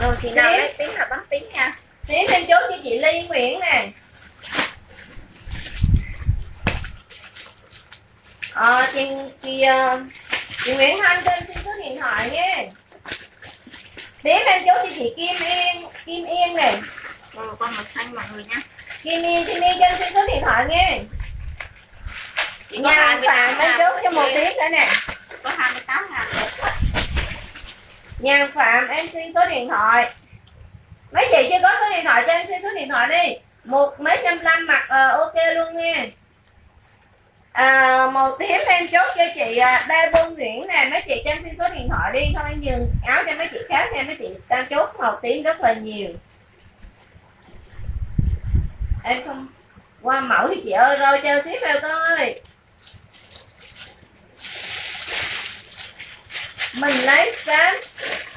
Rồi chị nào lấy tím là bấm tím nha tím em chốt cho chị Ly Nguyễn nè. Ờ chị chị ờ, chị Nguyễn Thanh em xin số điện thoại nha. Tím em chốt cho chị Kim Yên Kim Yên nè. Rồi qua màu xanh mọi người nha. Kim Yên Kim Yên em xin số điện thoại nha. Chị nhà 28 Phạm em chốt cho một tím nữa nè. Có 28 ngàn. Nhà Phạm em xin số điện thoại mấy chị chưa có số điện thoại cho em xin số điện thoại đi. Một mấy trăm lăm mặc à, ờ, ok luôn nha. À, màu tím em chốt cho chị à, Đa Bông Nguyễn nè. Mấy chị cho em xin số điện thoại đi. Không em dừng áo cho mấy chị khác nha. Mấy chị đang chốt màu tím rất là nhiều. Em không qua mẫu thì chị ơi rồi chờ ship vào con ơi. Mình lấy sáng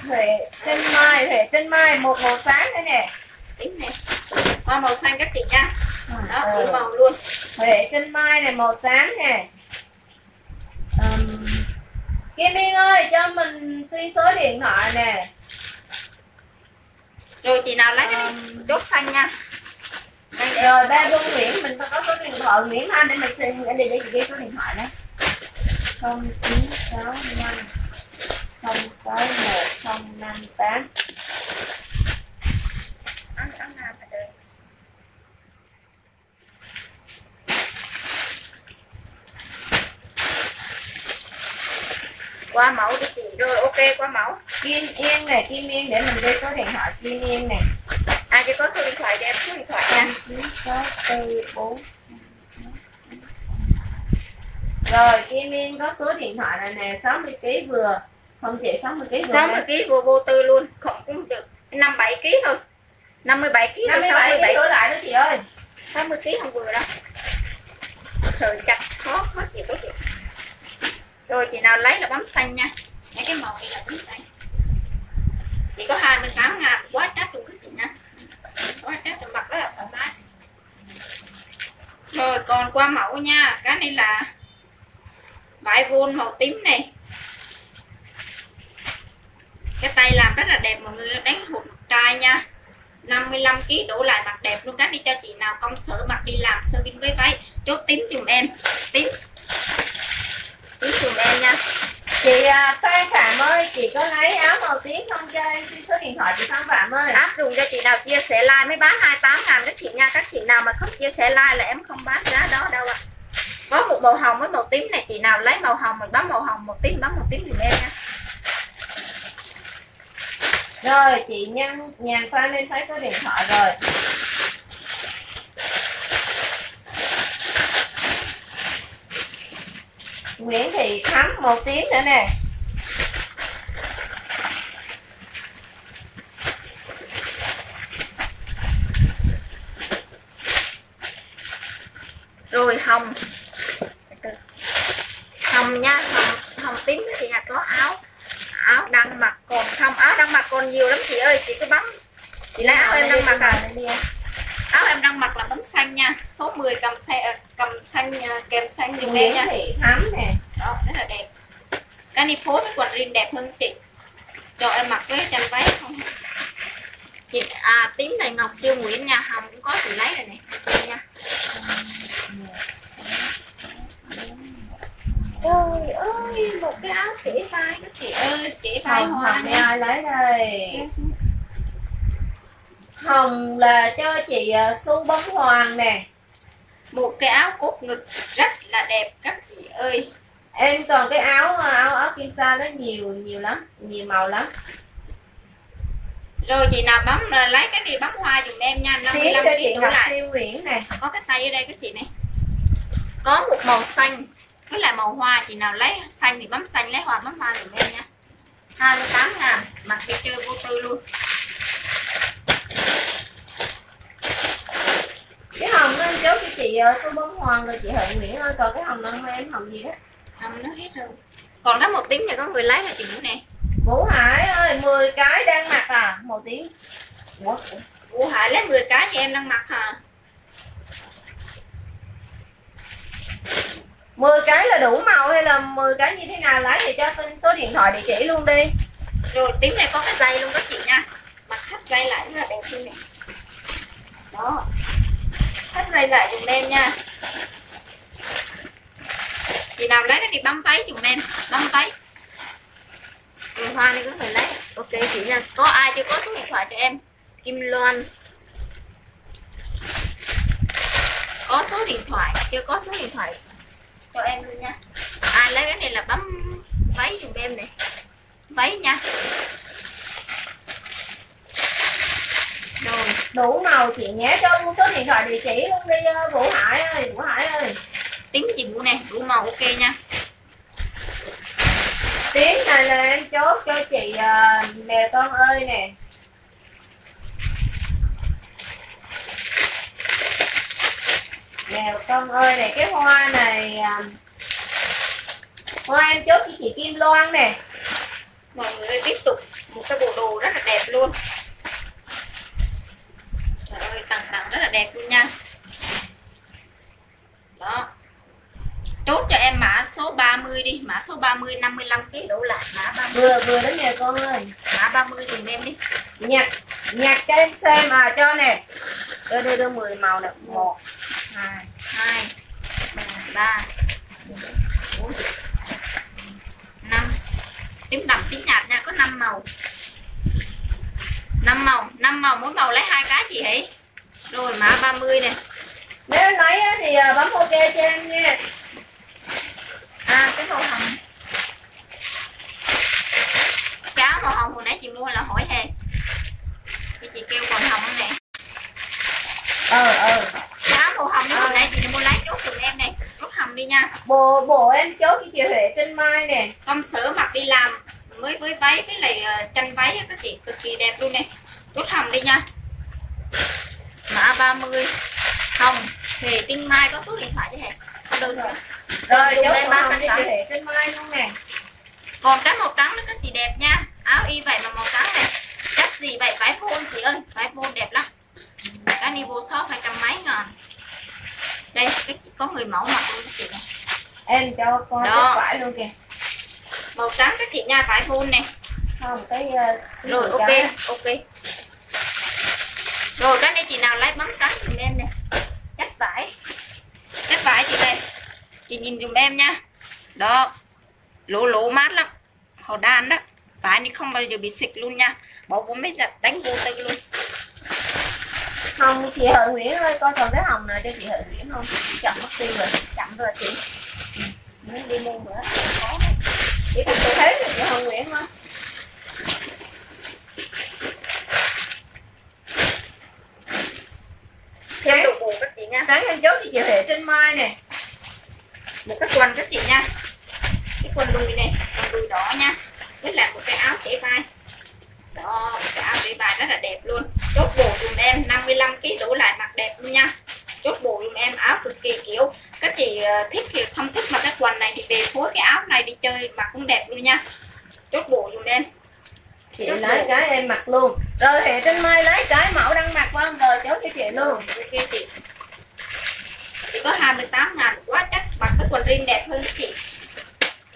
huệ trên mai huệ trên mai một màu sáng đây nè. Tím nè. Qua màu xanh các chị nha. Đó Ờ. đủ màu luôn. Huệ trên mai này màu sáng nè. Ừm, Kim Yên ơi cho mình xin số điện thoại nè. Rồi chị nào lấy cái Ừm. chốt xanh nha. Đây rồi ba Dung Nguyễn mình có số điện thoại. Nguyễn Thanh để mình xin để để chị ghi số điện thoại đấy không chín sáu năm không sáu một không năm tám. Ăn ăn nào phải đợi. qua mẫu đi chị. Rồi ok qua mẫu. Kim Yên này Kim Yên để mình ghi số điện thoại Kim Yên này ai chưa có số điện thoại đem số điện thoại nha. Sáu tư bốn. Rồi Kim Yên có số điện thoại này nè 60 kg vừa không chị 60 kg vừa 60 kg vô vô tư luôn. Không cũng được. 57 kg thôi. 57 kg năm thôi mươi bảy 67 kg đổi lại đó chị ơi. 60 kg không vừa đâu. Sợi chặt khó khó chịu quá chị rồi. Chị nào lấy là bấm xanh nha. Mấy cái màu này là bấm xanh. Chỉ có 28 ngàn quá chắc luôn các chị nha. Quá chắc rồi mặc rất là thoải mái. Rồi còn qua mẫu nha. Cái này là vải vôn màu tím này cái tay làm rất là đẹp mọi người đánh hụt trai nha. 55 kg đổ lại mặt đẹp luôn các đi cho chị nào công sở mặc đi làm sơ vin với váy. Chốt tím dùm em. Tím. Tím dùm em nha. Chị à, Phan Phạm ơi chị có lấy áo màu tím không cho em? Xin số điện thoại chị Phan Phạm ơi. Áp dụng cho chị nào chia sẻ like mới bán 28 ngàn các chị nha. Các chị nào mà không chia sẻ like là em không bán giá đó đâu ạ. Có một màu hồng với màu tím này chị nào lấy màu hồng mình bấm màu hồng màu tím bấm màu tím dùm em nha rồi, chị Nhân Nhàn khoa nên thấy số điện thoại rồi. Nguyễn Thị Thắm màu tím nữa nè. Rồi hồng Từ. hồng nha hồng hồng tím đó chị nhà có áo áo đang mặc còn không áo đang mặc còn nhiều lắm chị ơi chị cứ bấm. Chị lấy áo em đang mặc à? Áo em đang mặc là bấm xanh nha. Số 10 cầm xe cầm xanh ờ, kèm xanh em Nguyễn nha. Thắm nè. Đó rất là đẹp. Cái này phối với quần jean đẹp hơn chị. Cho em mặc với chân váy không? Chị à tím này ngọc siêu nguyễn nha hồng cũng có chị lấy rồi Đây nha trời ơi một cái áo chỉ vai các chị ơi chỉ vai hoa nha lấy đây. Hồng là cho chị uh, su bông hoàng nè. Một cái áo cốt ngực rất là đẹp các chị ơi. Em còn cái áo ờ, áo áo kim sa nó nhiều nhiều lắm nhiều màu lắm. Rồi chị nào bấm là lấy cái này bấm hoa dùm em nha tiếp 55 cho kg chị đổ ngọc lại. Nguyễn nè. Có cái tay ở đây các chị này. Có một màu xanh với lại màu hoa chị nào lấy xanh thì bấm xanh lấy hoa bấm hoa dùm em nha. 28 ngàn mặc đi chơi vô tư luôn. Cái hồng em chốt cho chị ờ, su bông hoàng rồi chị huệ nguyễn ơi còn cái hồng nâng em hồng gì đó. Không nó hết rồi. Còn có một tiếng này có người lấy là chị Vũ nè? Vũ hải ơi 10 cái đang mặc à một tiếng. Ủa? Vũ Hải lấy 10 cái thì em đang mặc hả 10 cái là đủ màu hay là 10 cái như thế nào? Lấy thì cho xin số điện thoại địa chỉ luôn đi. Rồi tính này có cái dây luôn các chị nha. Mặt thắt dây lại rất là đẹp xinh này. Đó. Thắt dây lại dùm em nha. Chị nào lấy cái thì bấm váy dùm em. Bấm váy. Người hoa này có thể lấy. Ok, chị nha. Có ai chưa có số điện thoại cho em? Kim Loan. Có số điện thoại, chưa có số điện thoại cho em luôn nha. Ai lấy cái này là bấm váy dùm em này. Váy nha. Rồi đủ màu chị nhé cho số điện thoại địa chỉ luôn đi ờ, vũ hải ơi vũ hải ơi. Tính chị vũ nè đủ màu ok nha. Tiếng này là em chốt cho chị uh, nè con ơi nè nè con ơi này, cái hoa này à, hoa em chốt cho chị Kim Loan nè mọi người ơi, tiếp tục một cái bộ đồ rất là đẹp luôn. Trời ơi, tặng tặng rất là đẹp luôn nha. Đó chốt cho em mã số 30 đi mã số 30 55 kg đổ lại mã 30 vừa vừa đó nè con ơi. Mã 30 dùm em đi. Nhặt nhặt cho em xem à cho nè. Đưa đưa đưa 10 màu nè. Một hai hai ba bốn năm. Tím đậm tím nhạt nha có 5 màu. 5 màu 5 màu mỗi màu lấy hai cái chị hãy rồi mã 30 nè. Nếu lấy thì à, bấm ok cho em nha à cái màu hồng áo màu hồng hồi nãy chị mua là hỏi hè chị, chị kêu còn hồng nè. Ờ ờ. Áo màu hồng đó hồi nãy chị mua lấy chốt giùm em này chốt hồng đi nha. Bộ bộ em chốt cho chị Huệ trên mai nè. Công sở mặc đi làm mới với váy với lại ờ, chân váy các chị cực kỳ đẹp luôn nè. Chốt hồng đi nha. Mã 30 hồng thì tinh mai có số điện thoại chứ hề chưa rồi. Chốt em màu ba cánh trắng. Trên mai luôn nè. Còn cái màu trắng đó các chị đẹp nha. Áo y vậy mà màu trắng này. Chắc gì vậy? Vải phôn chị ơi. Vải phôn đẹp lắm. Cái ni vô shop hai trăm mấy ngàn. Đây cái có người mẫu mặc luôn các chị này em cho con Đó. cái phải luôn kìa. Màu trắng các chị nha vải phôn này không cái ờ, cái rồi ok cái. ok. Rồi cái này chị nào lấy bấm trắng dùm em nè. Chắc vải chắc vải chị đây. Chị nhìn dùm em nha đó. Lỗ lỗ mát lắm. Họ đan đó. Vải này không bao giờ bị xịt luôn nha. Bỏ vô mấy giặt, đánh vô tư luôn. Không, chị Hợi Nguyễn ơi, coi còn cái hồng này cho chị Hợi Nguyễn không? Chậm mất tiêu rồi, chậm rồi chị. Ừ, muốn đi mua nữa. Khó chỉ cần tôi thấy là chị Hợi Nguyễn thôi thêm đồ bù các chị nha. Sáng em chốt cho chị Huệ trên mai nè. Một cái quần các chị nha. Cái quần đùi này quần đùi đỏ nha. Với lại một cái áo trễ vai. Đó một cái áo trễ vai rất là đẹp luôn. Chốt bổ dùm em 55 kg đổ lại mặc đẹp luôn nha. Chốt bổ dùm em áo cực kỳ kiểu. Các chị ờ, thích thì không thích mặc cái quần này thì về phối cái áo này đi chơi mặc cũng đẹp luôn nha. Chốt bổ dùm em chị Chốt lấy bộ. cái em mặc luôn. Rồi Huệ trên mai lấy cái mẫu đang mặc vâng rồi chốt cho chị luôn. Ok chị. Có 28 ngàn quá chắc mặc cái quần jean đẹp hơn chị.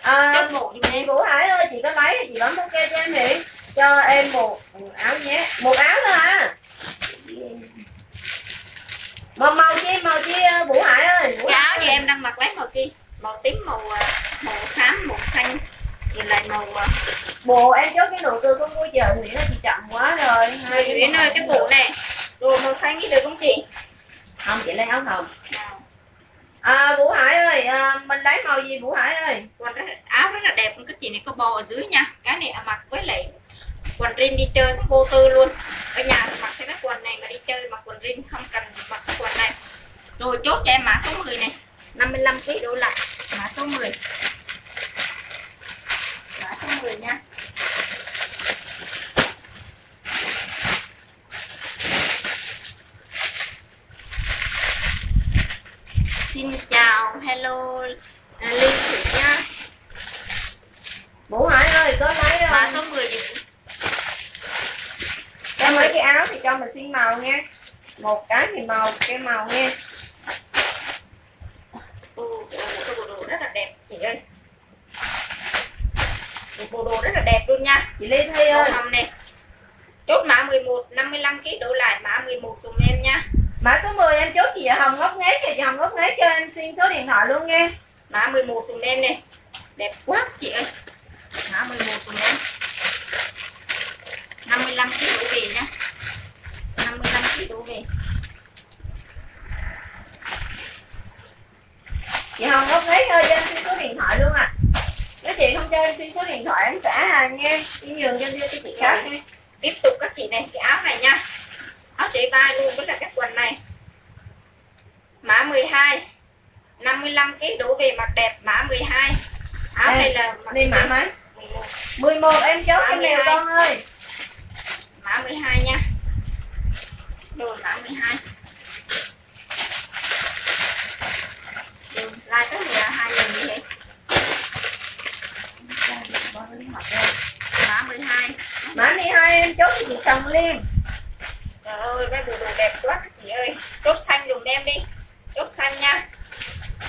À, dùm chị Vũ Hải ơi chị có lấy thì chị bấm ok cho em đi. Cho em một một áo nhé. Một áo thôi à màu màu chi màu chi ờ, vũ hải ơi? Vũ cái áo gì em đang mặc lấy màu kia màu tím màu à, màu xám màu xanh rồi lại màu à, bộ em chốt cái nụ cười con vui chờ thì nó chị chậm quá rồi. Rồi Nguyễn ơi cái bộ này. Đồ màu xanh đi được không chị? Không chị lấy áo hồng. À, vũ hải ơi à, mình lấy màu gì vũ hải ơi? Quần áo rất là đẹp. Cái chị này có bò ở dưới nha. Cái này mặc với lại quần jean đi chơi cũng vô tư luôn. Ở nhà thì mặc cái quần này mà đi chơi mặc quần jean không cần mặc cái quần này. Rồi chốt cho em mã số 10 này. 55 kg đổ lại mã số 10 số 10 nha. Xin chào, hello à, Linh Thủy nha. Vũ hải ơi có lấy không? Số 10 gì em lấy cái áo thì cho mình xin màu nha. Một cái thì màu cái màu nha Ồ, cái bộ đồ, đồ rất là đẹp chị ơi Một bộ đồ rất là đẹp luôn nha. Chị thi Màu ơi. Hồng này. Chốt mã 11, 55 kg đổ lại mã 11 dùm em nha. Mã số 10 em chốt chị hồng ngốc nghếch chị hồng ngốc nghếch cho em xin số điện thoại luôn nha Mã 11 dùm em này. Đẹp quá chị ơi. Mã 11 dùm em. 55 kg đổ về nha. 55 kg đổ về. Chị hồng ngốc nghếch ơi cho em xin số điện thoại luôn à nếu chị không em xin số điện thoại em trả hàng nha. Chị nhường cho đưa cho chị khác nha. Tiếp tục các chị này cái áo này nha. Áo chạy vai luôn với là cái quần này. Mã 12 55 kg đổ về mặt đẹp mã 12 áo này là đi mã mấy? 11 11 em chốt mèo 12. con ơi. Mã 12 nha. Rồi mã 12 rồi like tới 32 32 em chốt chị chồng liền. Trời ơi cái bộ đồ đẹp quá chị ơi. Chốt xanh dùng em đi. Chốt xanh nha.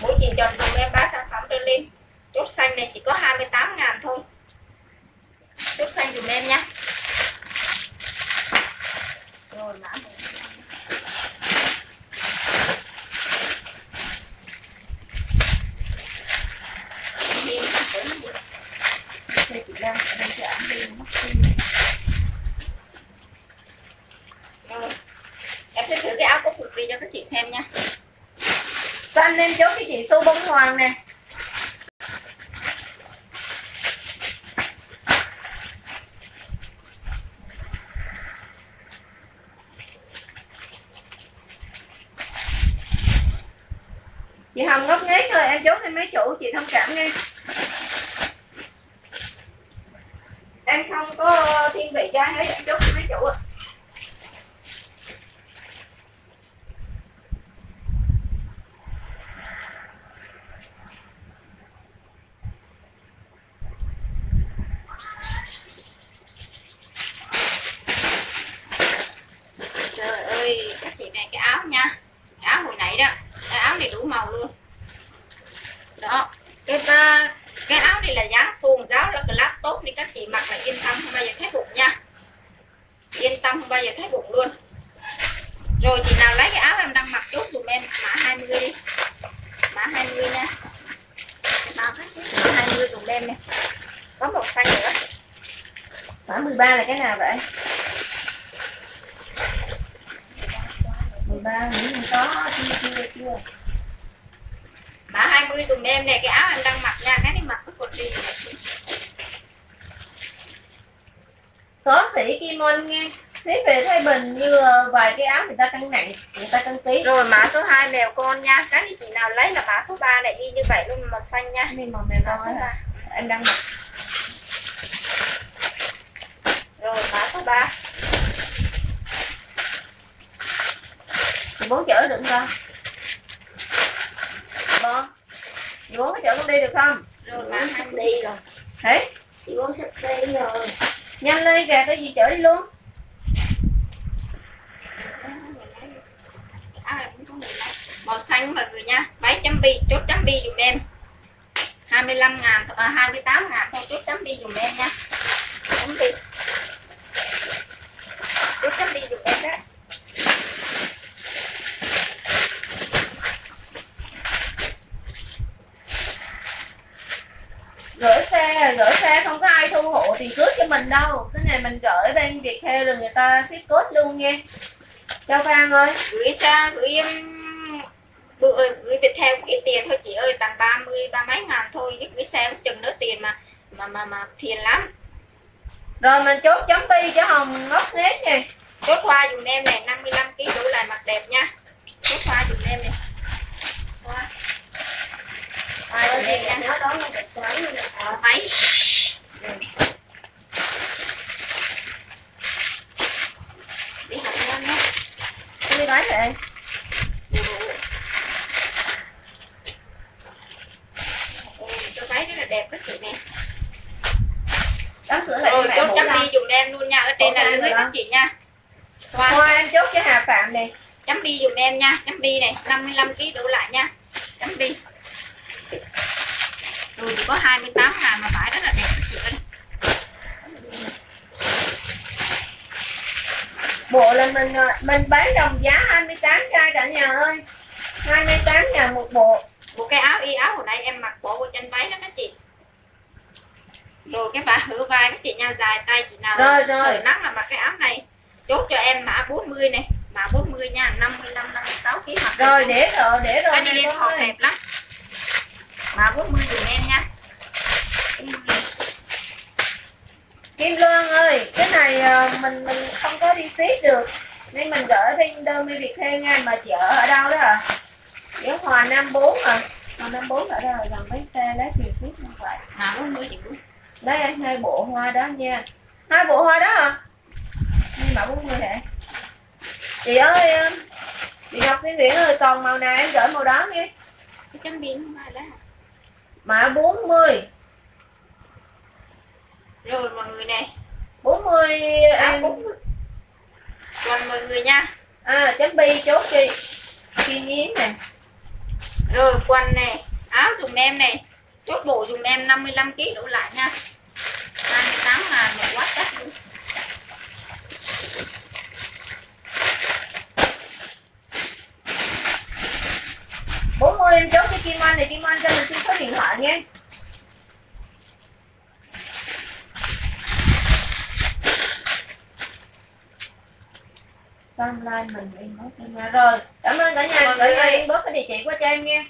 Mỗi chị chọn dùng em 3 sản phẩm trên liền Chốt xanh này chỉ có 28 ngàn thôi. Chốt xanh dùng em nha. Rồi mã 1 Đây chị đang đang cho ảnh đi mất Rồi. Em sẽ thử cái áo cúc ngực đi cho các chị xem nha xanh em chốt cái chị su bông hoàng nè chị hồng ngốc nghếch thôi em chốt thêm mấy chủ chị thông cảm nghe em không có thiên vị cho hết em chút mấy chủ ạ. Bi cho hồng ngốc nghếch nha chốt hoa dùm em này 55 kg đủ lại mặt đẹp nha chốt hoa dùm em này hoa hoa dùm em nha nhớ đó mình trắng Ờ, mấy đi học nhanh nhé đi nói vậy Ừ, cho váy rất là đẹp các chị nè đóng cửa lại rồi cho mẹ chốt mũ chấm đâu bi dùm em luôn nha ở trên là Ủa, lưới đây các hả? chị nha hoa hoa em chốt cho Hà Phạm này chấm bi dùm em nha chấm bi này 55 kg đủ lại nha chấm bi rồi chỉ có 28 ngàn mà vải rất là đẹp các chị ơi bộ là mình ờ, mình bán đồng giá 28 chai cả nhà ơi 28 ngàn một bộ một cái áo y áo hồi nãy em mặc bộ vô chân váy đó các chị rồi cái vải hở vai các chị nha dài tay chị nào Rồi, rồi. sợ nắng là mặc cái áo này chốt cho em mã 40 này mã 40 nha 55 56 kg mặc rồi đẹp để rồi để rồi nó đi nè lên con hộp ơi. đẹp lắm mã 40 dùm em nha 40. Kim Loan ơi cái này ờ, mình mình không có đi ship được nên mình gửi bên đơn mi Việt theo nha mà chị ở ở đâu đó à chị ở Hòa Nam 4 à Hòa Nam 4 ở đâu gần mấy xe lấy tiền ship không phải mã 40 chị cũng đây anh hai bộ hoa đó nha hai bộ hoa đó à nhưng mà 40 hả chị ơi em, chị Ngọc Thiên Nguyễn ơi còn màu nào em gửi màu đó nha cái chấm biên không ai lấy hả? mã 40 rồi mọi người nè. 40 áo em cúng còn mọi người nha. À chấm bi chốt chị Kim Yến nè. Rồi quần này áo dùm em này chốt bộ dùm em 55 kg đủ lại nha. 28 ngàn một quá chắc luôn mươi em chốt cho Kim Anh thì Kim Anh cho mình xin số điện thoại nha timeline mình inbox cho nha rồi. Cảm ơn cả nhà Mọi gửi người ơi. inbox cái địa chỉ qua cho em nha.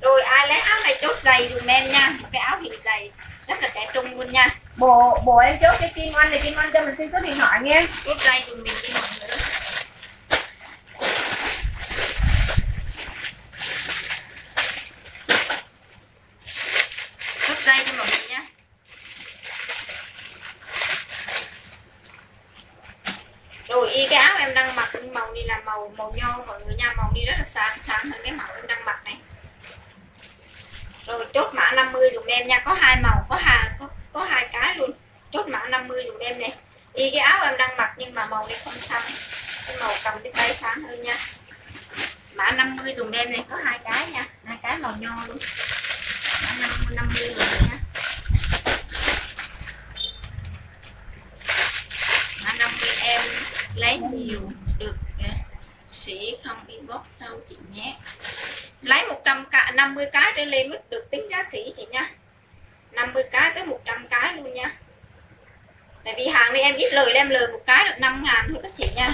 Rồi ai lấy áo này chốt giày dùm em nha. Cái áo hiện giày rất là trẻ trung luôn nha. Bộ bộ em chốt cho Kim Anh thì Kim Anh cho mình xin số điện thoại nha chốt giày dùm mình đi mọi người chốt cho mọi người nhé. Rồi y cái áo em đang mặc màu đi là màu màu nho mọi người nha. Màu đi rất là sáng sáng hơn cái màu em đang mặc này. Rồi chốt mã 50 dùm em nha. Có hai màu có hai có, có hai cái luôn. Chốt mã 50 dùm em này. Y cái áo em đang mặc nhưng mà màu đi không sáng. Cái màu cầm cái tay sáng hơn nha. Mã 50 dùm em này có hai cái nha. Hai cái màu nho luôn. 50 50 dùm em nha mã 50 em lấy nhiều được sĩ không inbox sau chị nhé. Lấy 100 cả 50 cái lên mới được tính giá sĩ chị nha. 50 cái tới 100 cái luôn nha. Tại vì hàng này em ít lời em lời một cái được 5 ngàn thôi các chị nha.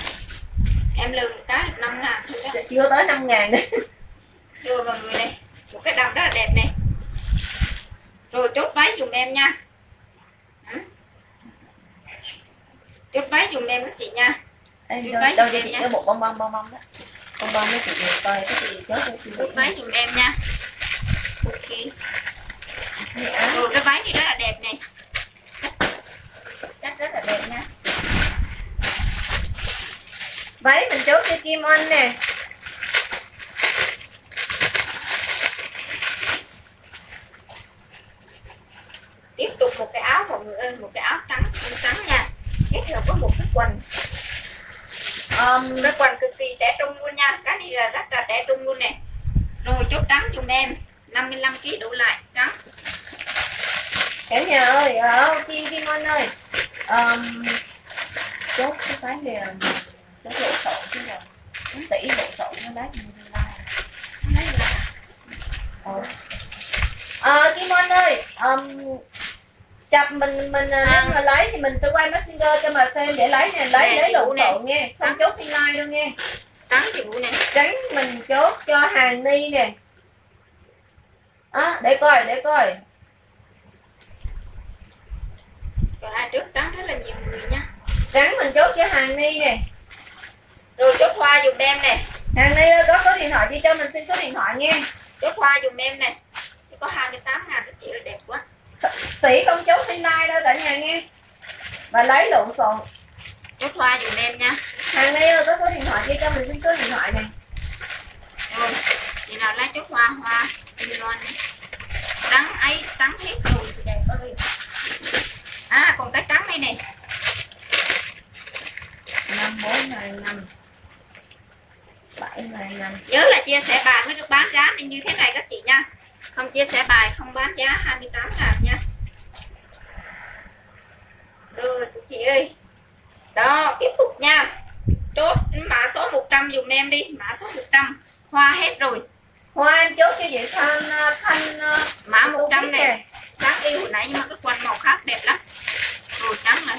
Em lời một cái được 5 ngàn thôi đó chưa tới 5 ngàn. Nữa rồi mọi người này. Một cái đầm rất là đẹp này rồi chốt váy dùm em nha. Ừ. chốt váy dùm em các chị nha. Em đâu, đâu cho chị cái bộ bông bông bông bông đó. Bông bông đó chị nhìn coi cái gì chốt cho chị chốt váy dùm em nha. Ok. Rồi cái váy thì rất là đẹp này. Cách rất là đẹp nha. Váy mình chốt cho Kim Anh nè tiếp tục một cái áo mọi người ơi một cái áo trắng trắng nha. Kết hợp với một cái quần. Um, cái quần cực kỳ trẻ trung luôn nha. Cái này là rất là trẻ trung luôn nè. Rồi chốt trắng dùm em. 55 kg đủ lại trắng. Cả nhà ơi ở Kim Kim Anh ơi. Um, chốt cái váy này chốt lỗ sổ chứ rồi nó sĩ lỗ sổ nó đá như thế này Lấy là Ờ, Kim Anh ơi um, chập mình mình à, nếu mà lấy thì mình sẽ quay messenger cho mà xem để lấy nè lấy Nè, lấy chị lộn nghe. Không chốt pin line đâu nghe. Trắng chị Vũ nè. Tránh mình chốt cho hàng ni nè. À, để coi để coi. Còn ai trước trắng rất là nhiều người nha. Tránh mình chốt cho hàng ni nè. Rồi chốt hoa dùm em nè. Hàng ni ơi, có số điện thoại chị cho mình xin số điện thoại nghe. Chốt hoa dùm em nè. Có 28 ngàn chị ơi đẹp quá sĩ không chốt pin line đâu cả nhà nghe. Và lấy lộn xộn. Chốt hoa dùm em nha. Hàng ơi, có số điện thoại chị cho mình xin số điện thoại nè. Rồi chị nào lấy chốt hoa hoa đi luôn trắng ấy trắng hết rồi. Chị đẹp ơi à còn cái trắng này nè. Năm bốn ngày năm. Bảy ngày năm. Nhớ là chia sẻ bài mới được bán giá như thế này các chị nha không chia sẻ bài không bán giá 28 ngàn nha. Rồi chị ơi. Đó tiếp tục nha. Chốt mã số 100 dùm em đi. Mã số 100 hoa hết rồi. Hoa em chốt cho chị thanh ờ, thanh ờ, mã 100 biết này trắng đi hồi nãy nhưng mà cái quần màu khác đẹp lắm. Rồi trắng này.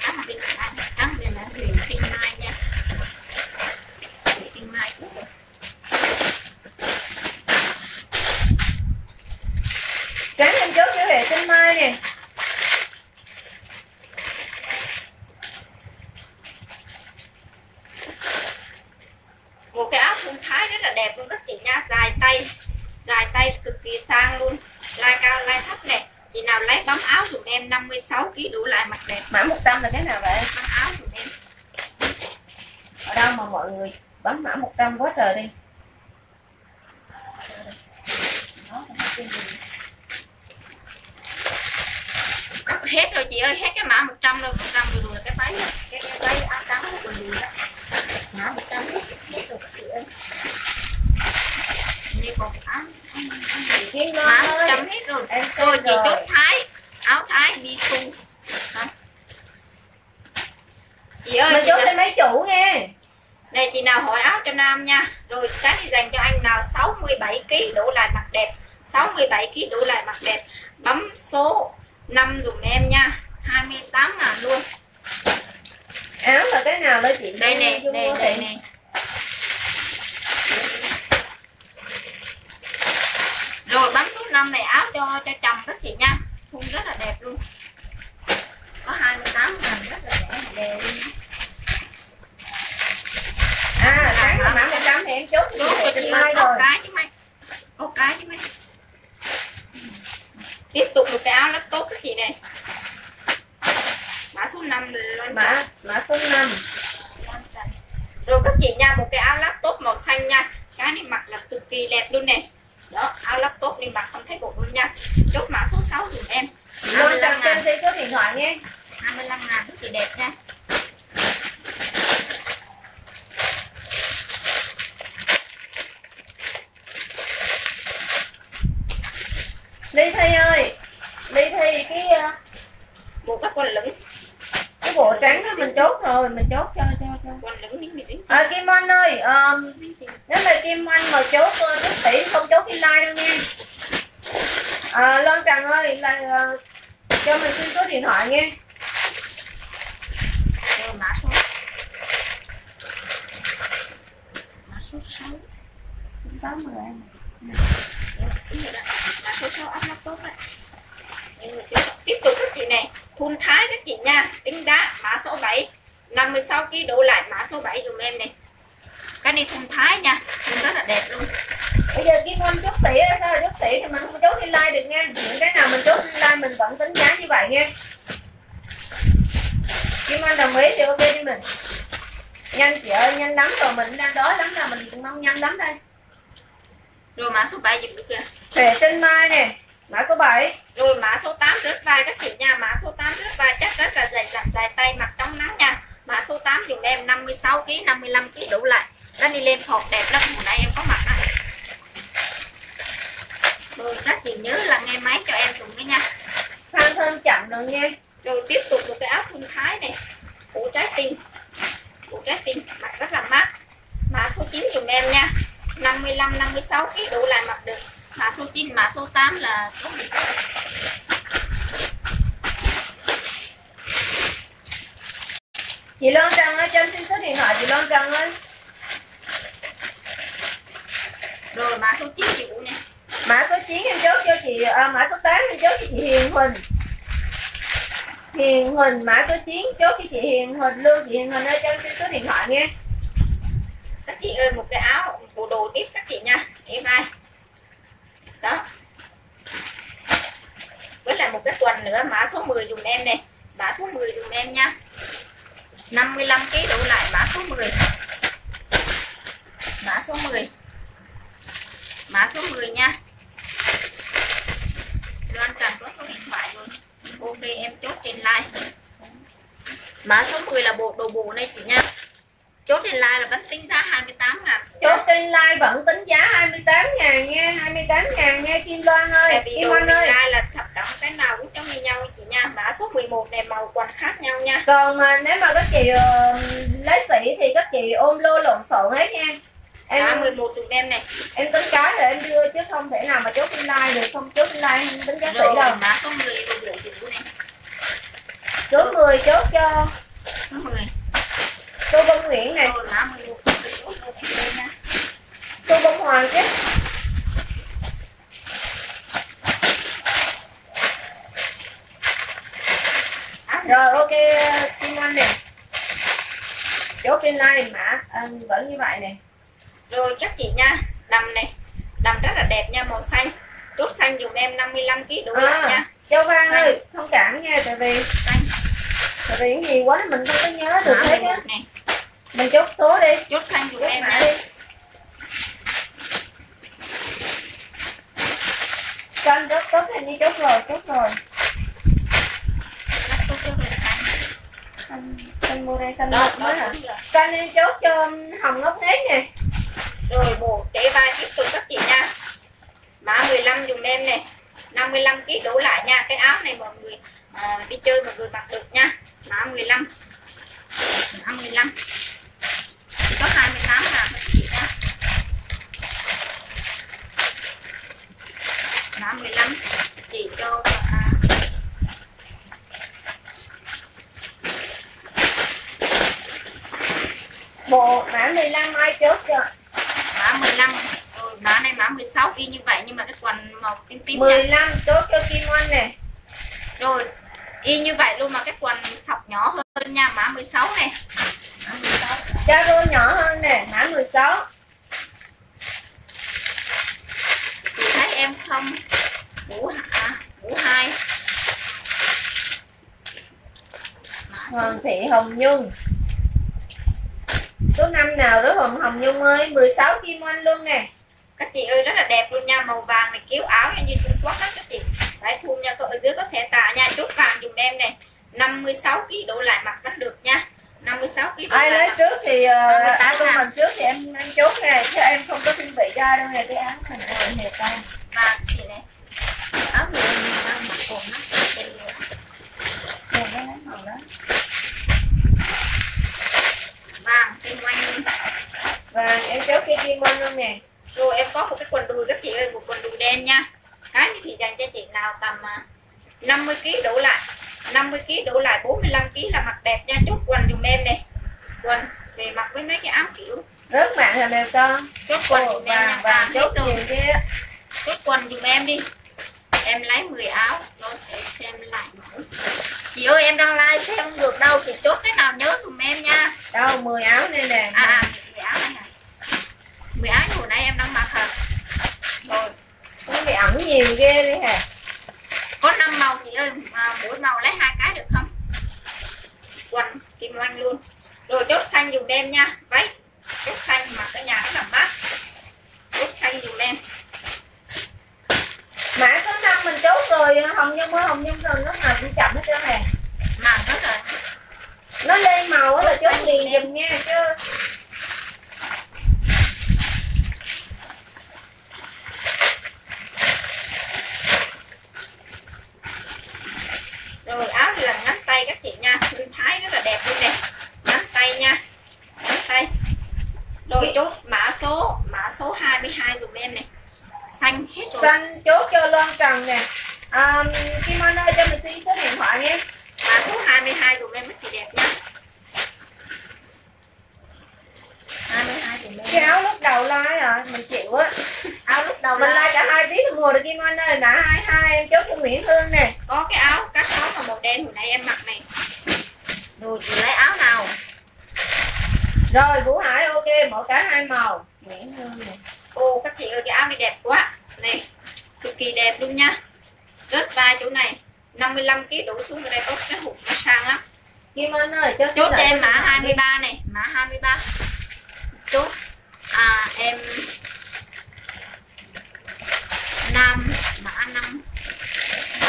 Trắng bên này trắng bên này huyền tinh mai nha huyền tinh mai cũng được. Tránh em chốt cho hệ tinh mai nè. Một cái áo thun thái rất là đẹp luôn các chị nha. Dài tay dài tay cực kỳ sang luôn. Lai cao lai thấp nè. Chị nào lấy bấm áo dùm em 56 kg đủ lại mặt đẹp. Mã 100 là cái nào vậy? Bấm áo dùm em. Ở đâu mà mọi người bấm mã 100 quá trời đi. Đó, cái gì? Hết rồi chị ơi hết cái mã 100 rồi 100 rồi rồi cái váy cái, cái váy áo trắng của đùi đó. Mã 100 hết, hết rồi chị ơi. Như còn áo mã Loan ơi 100 hết rồi. Rồi chị chốt thái. Áo thái su Hả? chị ơi mình chốt lên mấy chủ nghe. Này chị nào hỏi áo cho nam nha. Rồi cái này dành cho anh nào. 67 kg đổ lại mặt đẹp. 67 kg đổ lại mặt đẹp. Bấm số 5 dùm em nha 28 ngàn luôn. Áo là cái nào đó chị? Đây nè đây đây nè. Rồi bấm số 5 này áo cho cho chồng các chị nha. Thun rất là đẹp luôn. Có 28 ngàn rất là rẻ mà đều luôn à sáng là mã 100 thì em chốt Chốt cho chị mai có rồi. cái chứ mấy có cái chứ mấy tiếp tục một cái áo lắp tốt các chị này. Mã số 5 loan mã mã số 5 loan trần. rồi các chị nha một cái áo laptop màu xanh nha. Cái này mặc là cực kỳ đẹp luôn nè đó áo laptop đi mặc không thấy bụng luôn nha. Chốt mã số 6 dùm em. Loan 25 Trần ngàn. trên số điện thoại nghe 25 ngàn các chị đẹp nha Ly Thi ơi. Ly Thi cái ờ, một cái quần lửng. Cái bộ trắng đó mình chốt rồi mình chốt cho cho cho. Quần lửng miếng miếng à, Kim Anh ơi um, nếu mà Kim Anh mà chốt uh, chút tỷ không chốt cái like đâu nha. À, Loan Trần ơi là uh, cho mình xin số điện thoại nghe rồi mã số. Mã số 6 sáu mươi là số 6 áp laptop đấy tiếp tục- các chị này. Thun thái các chị nha. Tính đá mã số 7 56 kg đổ lại mã số 7 dùm em này. Cái này thun thái nha. Thun rất là đẹp luôn. Bây giờ Kim Anh chốt tỷ á, sao? Chốt tỷ thì mình không chốt đi like được nha. Những cái nào mình chốt đi like mình vẫn tính giá như vậy nha. Kim Anh đồng ý thì ok đi mình. Nhanh chị ơi nhanh lắm rồi. Mình đang đói lắm là mình cũng mong nhanh lắm đây rồi mã số 7 dùm được kìa. Thể tinh mai nè Mã số 7 rồi mã số 8 rớt vai các chị nha mã số 8 rớt vai chắc rất là dày dặn dài tay mặc trong nắng nha. Mã số 8 dùm em 56 kg 55 kg đủ lại. Nó đi lên phọt đẹp lắm hồi nãy em có mặc đó rồi các chị nhớ là nghe máy cho em dùng với nha. Phan thơm chậm rồi nha rồi tiếp tục một cái áo thun thái này. Phủ trái tim. Phủ trái tim mặc rất là mát. Mã số 9 dùm em nha 55 56 cái đủ lại mặt được. Mã số 9 mã số 8 là tốt đẹp chị Loan Trần ơi cho em xin số điện thoại chị Loan Trần ơi. Rồi mã số 9 chị cũng nè. Mã số 9 em chốt cho chị à, mã số 8 em chốt cho chị Hiền Huỳnh. Hiền Huỳnh mã số 9 chốt cho chị Hiền Huỳnh luôn. Chị Hiền Huỳnh ơi cho em xin số điện thoại nha chị ơi, một cái áo bộ đồ tiếp các chị nha, em hai đó. Với lại một cái quần nữa, mã số 10 dùng em này, mã số 10 dùng em nha. 55 kg đổ lại mã số 10 mã số 10 mã số 10 nha. Loan Trần có số điện thoại luôn. Ok, em chốt trên like mã số 10 là bộ đồ bộ này chị nha chốt trên like là vẫn tính giá 28 ngàn chốt trên like vẫn tính giá 28 ngàn nha 28 ngàn nha Kim Loan ơi Kim trên ơi. like là thập cẩm cái nào cũng giống như nhau chị nha mã số 11 này màu quần khác nhau nha. Còn mà nếu mà các chị uh, lấy sỉ thì các chị ôm lô lộn xộn hết nha. Em em 11 tụi em này. em tính cái rồi em đưa chứ không thể nào mà chốt trên like được không chốt trên like không tính giá sỉ rồi đâu. mã số 10 đồ bộ chị này. Số 10 chốt cho số 10 cô Vân Nguyễn này. Rồi mã 11 chốt đồ chị đây nha. Cô Vân Hoàng chứ. Rồi ok Kim Anh nè. Chốt trên like mã à, vẫn như vậy nè. Rồi các chị nha. Đầm này. Đầm rất là đẹp nha màu xanh. Chốt xanh dùm em 55 kg đủ lại à, nha. Châu Văn ơi thông cảm nha tại vì tại vì cái gì quá mình không có nhớ được hết á 11 này mình chốt số đi. Chốt xanh chốt em nha. đi. Canh chốt chốt hình như chốt rồi chốt rồi. Chốt chốt rồi xanh canh mua đây đó ngốc đó mới hả canh em chốt cho hồng ngốc nết nè rồi bộ chạy vai tiếp tục các chị nha. Mã 15 dùm em này 55 kg đổ lại nha. Cái áo này mọi người à, đi chơi mọi người mặc được nha. Mã 15 mã 15 chỉ có 28 ngàn thôi chị nha. Mã 15 chị cho à, bộ mã 15 ai chốt cho mã 15 rồi mã này mã 16 y như vậy nhưng mà cái quần màu tím tím nha. 15 chốt cho Kim Oanh nè rồi y như vậy luôn mà cái quần sọc nhỏ hơn nha mã 16 này mã 16 Cha đô nhỏ hơn nè mã 16 chị thấy em không? Mũ à, mũ hai. Hoàng Thị Hồng Nhung. Số 5 nào đó Hồng Hồng Nhung ơi? 16 Kim Oanh luôn nè. Các chị ơi rất là đẹp luôn nha. Màu vàng này kiểu áo như Trung Quốc đó các chị. Phải thun nha ở dưới có xe tà nha. Chốt vàng dùm em này 56 kg đổ lại mặc vẫn được nha 56 kg ai lấy mặc. trước thì 28 ai ngàn. mình trước thì em em chốt nè chứ em không có chuẩn bị ra đâu nè cái áo mình rồi thiệt tay và chị này áo người mình đang mặc quần á bên này. nè nó lấy màu đó. Vàng kim quanh và em chốt cái Kim Oanh luôn nè. Rồi em có một cái quần đùi các chị ơi một quần đùi đen nha. Cái thì dành cho chị nào tầm à, 50 kg đổ lại 50 kg đổ lại 45 kg là mặc đẹp nha. Chốt quần dùm em này quần về mặc với mấy cái áo kiểu. Rất mạng là đều con chốt quần dùm em nha. hết chốt rồi. chốt quần dùm em đi. Em lấy 10 áo rồi để xem lại mẫu chị ơi em đang like xem không được đâu chị chốt cái nào nhớ dùm em nha. Đâu 10 áo đây nè. À à 10 áo này hả 10 áo như hồi nãy em đang mặc hả? Rồi. Nó bị ẩm nhiều ghê đi hả có 5 màu chị ơi mà mỗi màu lấy hai cái được không? Quần kim oanh luôn. Rồi chốt xanh dùng em nha. Váy chốt xanh mặc ở nhà rất là mát chốt xanh dùng em mã số 5 mình chốt rồi Hồng Nhung ơi Hồng Nhung rồi lúc nào cũng chậm hết trơn nè. Mà rất là nó lên màu là chốt liền giùm nha chứ rồi áo này là ngắn tay các chị nha. Nguyên Thái rất là đẹp luôn nè. Ngắn tay nha. Ngắn tay. Rồi chốt mã số mã số 22 dùm em này. Xanh hết rồi. Xanh chốt cho Loan Trần nè. À, Kim Anh ơi cho mình xin số điện thoại nha mã số 22 dùm em rất chị đẹp nha cái áo lúc đầu la rồi à, mình chịu á. Áo lúc đầu mình la cả hai biết mùa được kim anh ơi mã hai hai em chốt cho nguyễn hương nè. Có cái áo cá sấu và màu đen hồi nãy em mặc này. Rồi chị lấy áo nào? Rồi vũ hải ok mỗi cả hai màu. Nguyễn hương nè. Ô các chị ơi cái áo này đẹp quá. Này cực kỳ đẹp luôn nha. Rất vai chỗ này 55 kg đổ xuống ở đây có cái hụt nó sang lắm. Kim Anh ơi, chốt, chốt cho em mã 23 này, mã 23 chút à em nam, mã 5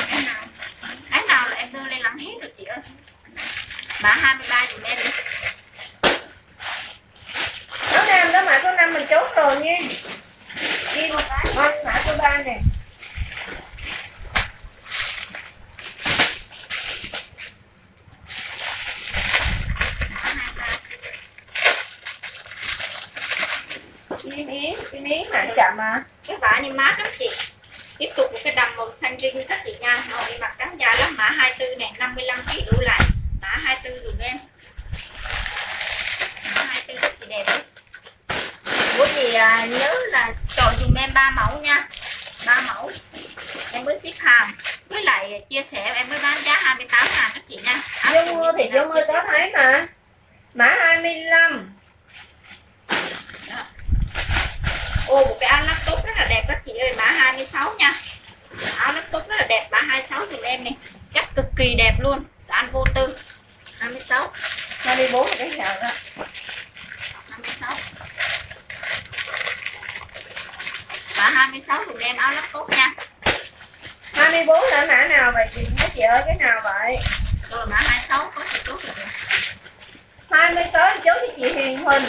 cái nào cái nào là em đưa lên lắng hết rồi chị ơi? Mã 23 dùm em đi. Số nam đó, mã số năm mình chốt rồi nha. Đi một cái. Mã số ba nè. Kim Yến Kim Yến hàng chậm à cái vải này mát lắm chị. Tiếp tục một cái đầm màu xanh riêng các chị nha. Màu này mặc trắng dài lắm. Mã 24 này 55 kg đủ lại. Mã 24 dùm em. Mã 24 rất chị đẹp đấy. Bố gì à, nhớ là chọn dùm em ba mẫu nha. Ba mẫu. Em mới ship hàng. Với lại chia sẻ em mới bán giá 28 ngàn các chị nha. Vô mua thì chị vô mua chia có thấy mà. Mã 25 Ô một cái áo laptop rất là đẹp các chị ơi mã 26 nha. Áo laptop rất là đẹp mã 26 dùm em này chất cực kỳ đẹp luôn sàn vô tư. 26 24 là cái nào đó 26 mã 26 dùm em áo laptop nha. 24 là mã nào vậy? Chị mấy chị ơi cái nào vậy? Rồi mã 26 có chị chốt được rồi 26 em chốt cho chị Hiền Huỳnh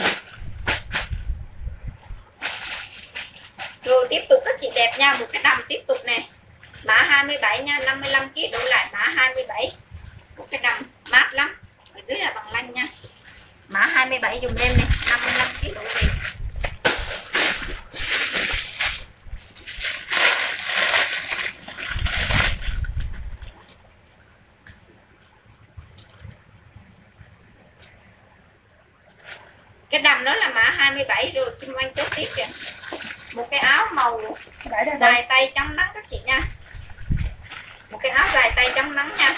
rồi tiếp tục các chị đẹp nha, một cái đầm tiếp tục nè. Mã 27 nha 55 kg đổi lại mã 27 một cái đầm mát lắm, ở dưới là bằng lanh nha. Mã 27 dùng em này 55 kg đổi về cái đầm đó là mã 27 rồi xin anh chốt tiếp kìa một cái áo màu dài tay chống nắng các chị nha. Một cái áo dài tay chống nắng nha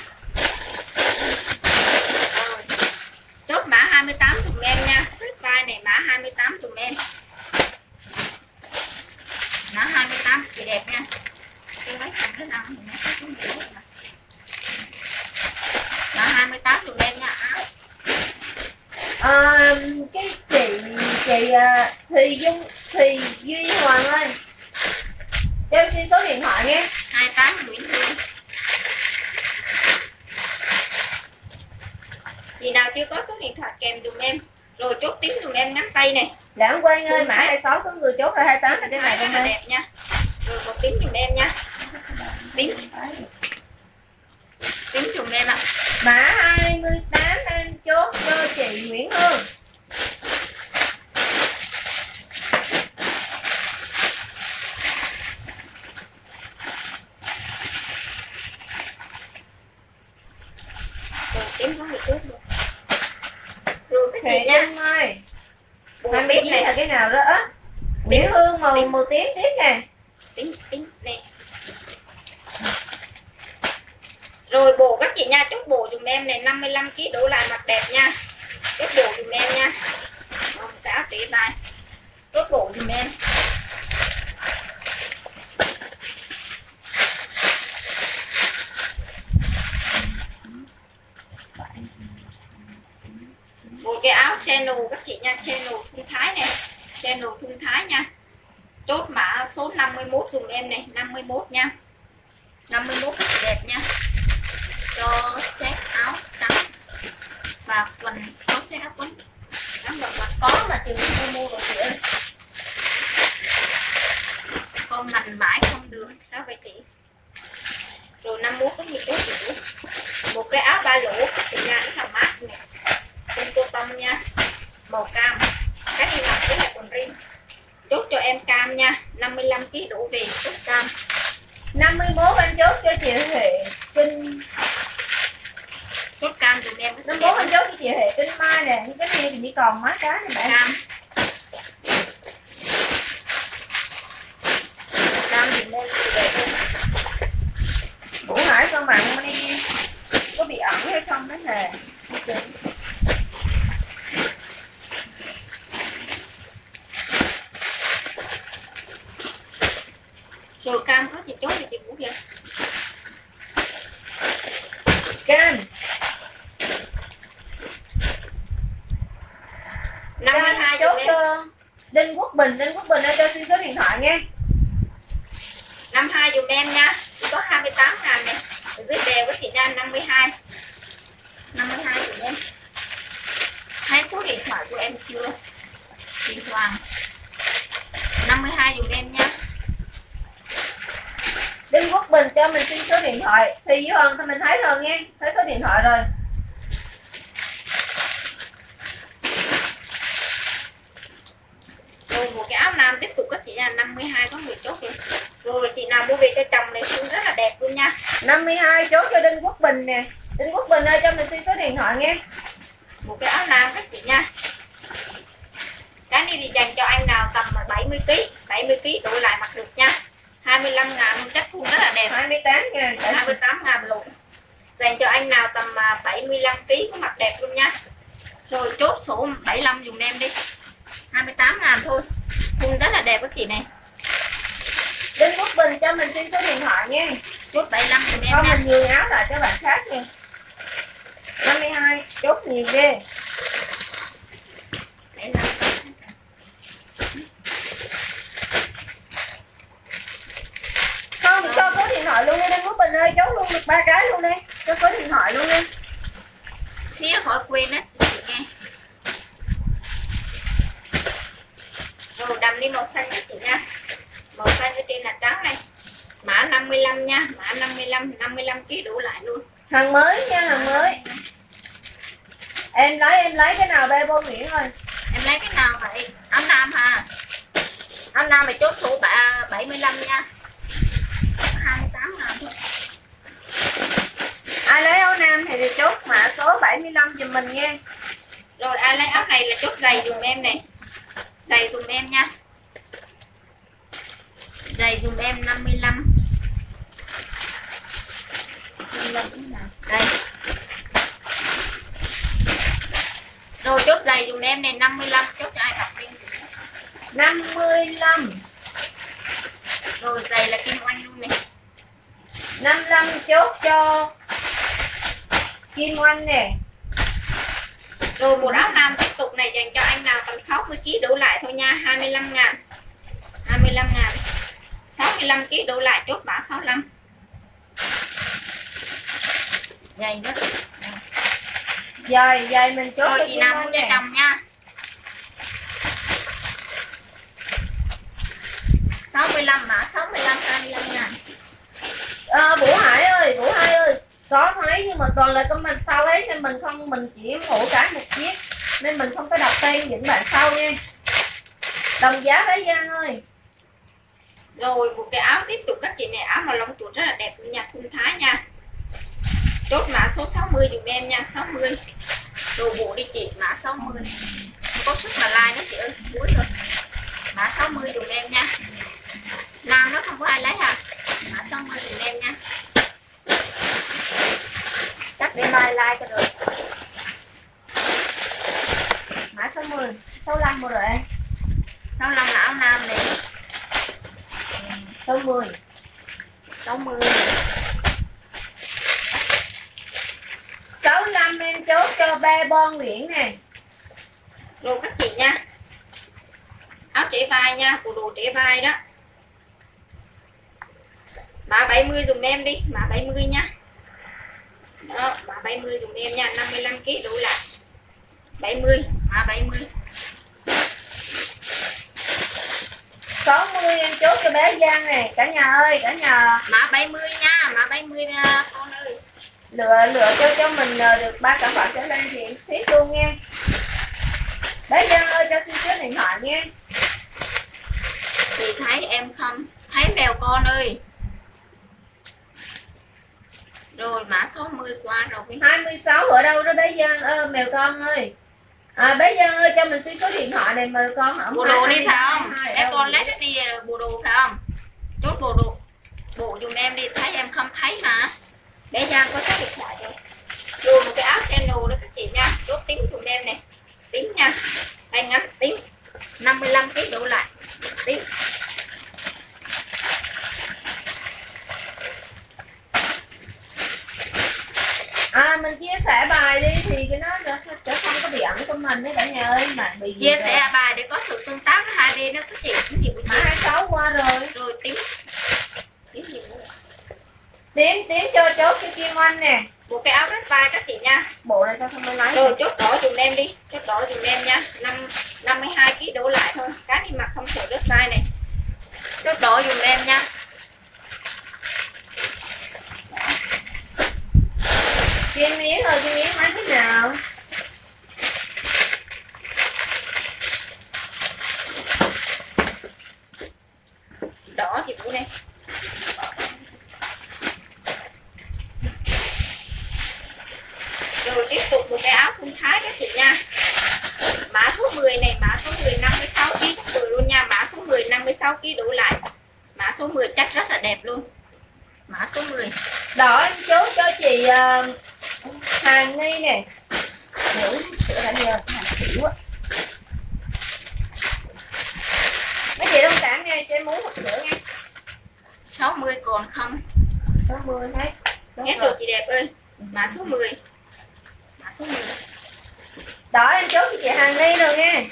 30 nha mã 30 nha con ơi. Lựa lựa cho cho mình à, được ba sản phẩm trở lên thì tiếp luôn nha. Bé Giang ơi cho xin số điện thoại nha. Chị thấy em không thấy mèo con ơi. Rồi mã 60 qua rồi. 26 ở đâu đó bé Giang ơi mèo con ơi? À, bé Giang ơi cho mình xin số điện thoại này mời con ở bù đồ đi phải không? em con lát đi bù đồ phải không? Chốt bù đồ bộ dùm em đi thấy em không thấy mà. Bé giang có cái điện thoại rồi luôn một cái áo channel đó các chị nha. Chốt tính dùm em này tính nha. Đây ngắn tính 55 kg đổ lại. Tính à mình chia sẻ bài đi thì cái nó sẽ không có bị ẩn của mình đấy cả nhà ơi. Mà bị chia sẻ rồi. bài để có sự tương tác hai bên đó các chị. Cũng gì. cũng hai sáu qua rồi. Rồi tính tím tím cho chốt cho kim anh nè. Một cái áo rách vai các chị nha. Bộ này sao không mới lấy rồi chốt đỏ dùm em đi. Chốt đỏ dùm em nha. Năm 52 kg đổ lại thôi. Cái đi mặc không sợ rớt size này. Chốt đỏ dùm em nha. Kim miếng rồi kim miếng lấy cái nào? Đỏ chị vũ đây rồi tiếp tục một cái áo thun thái các chị nha. Mã số 10 này mã số 10 56 kg chắc 10 luôn nha. Mã số 10 56 kg đủ lại. Mã số 10 chắc rất là đẹp luôn. Mã số 10 đỏ em chốt cho chị uh, hàng nghi nè. Hiểu sữa đã nhờ hàng xỉu á. Mấy chị thông cảm nghe cho em muốn một sữa nghe 60 còn không. 60 thấy hết rồi. chị đẹp ơi. Mã số 10 mã số 10 đỏ em chốt cho chị hàng nghi rồi nghe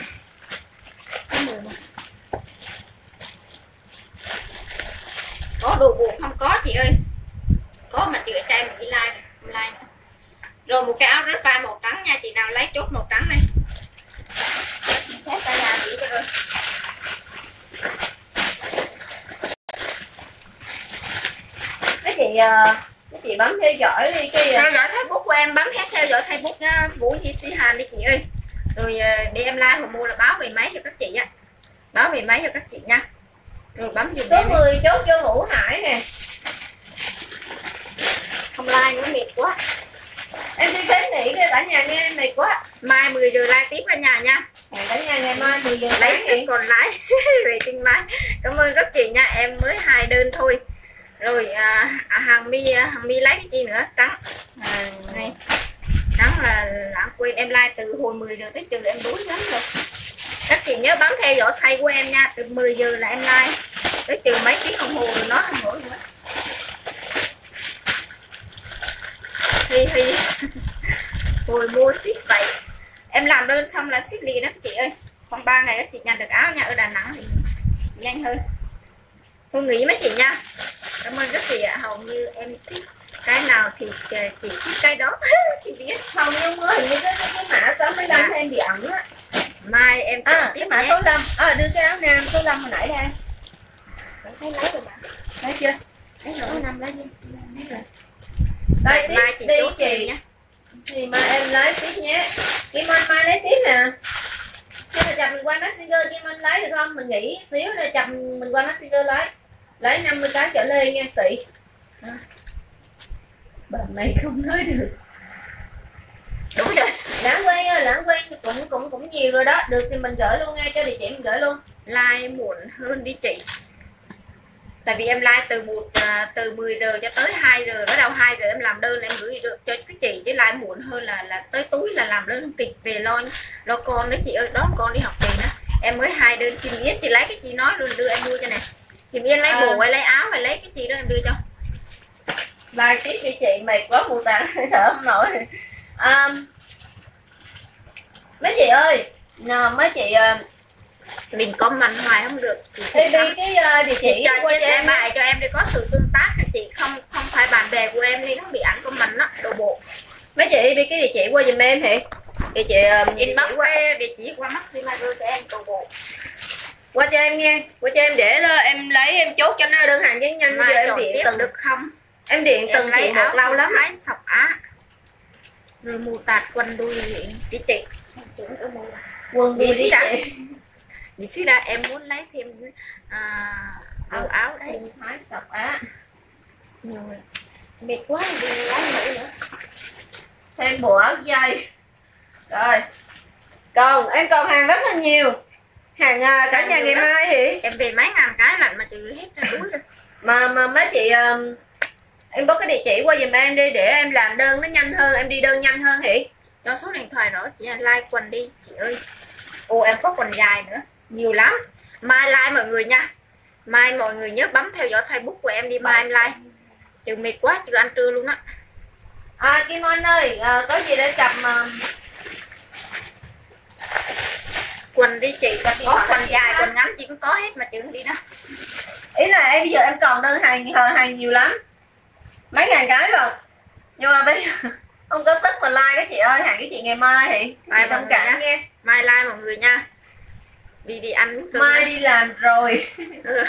số 10 mà. có đồ buộc không? Có chị ơi. Có mà chị ở trai mình đi like. Like. Rồi một cái áo rớt vai màu trắng nha. Chị nào lấy chốt màu trắng này xét tay nhà chị cho rồi. Chị uh, mấy chị bấm theo dõi đi cái theo dõi facebook của em bấm hết theo dõi facebook nha vũ chị si hàn đi chị ơi. Rồi ờ, để em like hồ mua là báo về máy cho các chị á. Báo về máy cho các chị nha. Rồi bấm dùm số em 10 chốt cho Vũ Hải nè. Không like nữa mệt quá. Em đi đến nghỉ đi cả nhà nghe em mệt quá. Mai 10 giờ like tiếp cả nhà nha. Hẹn cả nhà ngày mai 10 giờ lấy sim còn lái về trên máy cảm ơn các chị nha em mới hai đơn thôi rồi à, à, hàng mi à, hàng mi lấy cái chi nữa? Trắng. À, này trắng là lãng quên em like từ hồi 10 giờ tới trưa em đuối lắm rồi. Các chị nhớ bấm theo dõi thay của em nha từ 10 giờ là em like. Tới trừ mấy tiếng đồng hồ rồi nó không nổi nữa. Thì thì hồi mua ship vậy. Em làm đơn xong là ship liền đó các chị ơi. Khoảng 3 ngày các chị nhận được áo nha ở Đà Nẵng thì nhanh hơn tôi nghĩ mấy chị nha. Cảm ơn các chị ạ. Hầu như em thích cái nào thì chị thích cái đó. Chị biết. Không nhưng mà hình như cái cái, mã số mấy năm em bị ẩn á. Mai em à tiếp mã nhé số 5 à đưa cái áo nam số 5 hồi nãy đây thấy lấy rồi mà thấy chưa? Lấy rồi năm lấy đi. Lấy rồi đây tiếp mai chị đi chị. nha. Thì mai em lấy tiếp nhé. Kim Anh mai lấy tiếp nè. Hay là chập mình qua Messenger Kim Anh lấy được không? Mình nghĩ xíu rồi chập mình qua Messenger lấy Lấy 50 cái trở lên nha sĩ, à. Này không nói được. Đúng rồi. Lãng quen ơi, lãng quen thì cũng cũng cũng nhiều rồi đó. Được thì mình gửi luôn nghe cho địa chỉ mình gửi luôn. Like muộn hơn đi chị. Tại vì em like từ một à, từ 10 giờ cho tới 2 giờ. Bắt đầu 2 giờ em làm đơn em gửi được cho các chị. Chứ like muộn hơn là là tới túi là làm đơn kịch về lo lo con đó chị ơi. Đó con đi học về nữa. Em mới hai đơn chị biết chị lấy cái chị nói luôn đưa em mua cho nè chị yên lấy À. bộ hay lấy áo hay lấy cái chị đó em đưa cho. Like tiếp cho chị, mày quá mù tàn thở không nổi. Um, Mấy chị ơi nè, Mấy chị uh, mình comment hoài không được chị Thì lắm. đi cái uh, địa chị chỉ cho qua chia sẻ em bài cho em để có sự tương tác chị. Không không phải bạn bè của em nên nó bị ảnh comment đó đồ bộ. Mấy chị đi cái địa chỉ qua giùm em hả? Địa chỉ um, inbox cái địa chỉ qua maxima đưa cho em đồ bộ qua cho em nghe qua cho em để đó, em lấy em chốt cho nó đơn hàng với nhanh giờ em điện từng được không? Em điện em từng lấy chị một áo lâu lắm. thái sọc á. Rồi mù tạt quần đuôi chị chị. Mù quần đã. chị. Chị xí ra em muốn lấy thêm à, áo áo đấy. Em thái sọc á. Nhiều rồi. Mệt quá đi lấy nữa nữa. Thêm bộ áo dây. Rồi. Còn em còn hàng rất là nhiều hàng à, cả Hàng nhà ngày mai thì em về mấy ngàn cái lạnh mà trừ hết ra đuối rồi. Mà mà mấy chị um, em bấm cái địa chỉ qua giùm em đi để em làm đơn nó nhanh hơn em đi đơn nhanh hơn hỉ cho số điện thoại rõ chị like quần đi chị ơi. Ồ em có quần dài nữa. Nhiều lắm. Mai like mọi người nha. Mai mọi người nhớ bấm theo dõi facebook của em đi mai em like. Chừng mệt quá chưa ăn trưa luôn á. À Kim Anh ơi à, có gì để chập mà quần đi chị Quần có quần chị dài quần ngắn chị cũng có hết mà chừng đi đó. Ý là em bây giờ em còn đơn hàng hàng nhiều lắm. Mấy ngàn cái rồi. Nhưng mà bây giờ không có sức mà like các chị ơi hàng cái chị ngày mai thì Mai thông cảm nghe. Mai like mọi người nha. Đi đi ăn cơm mai đi làm rồi. Ừ.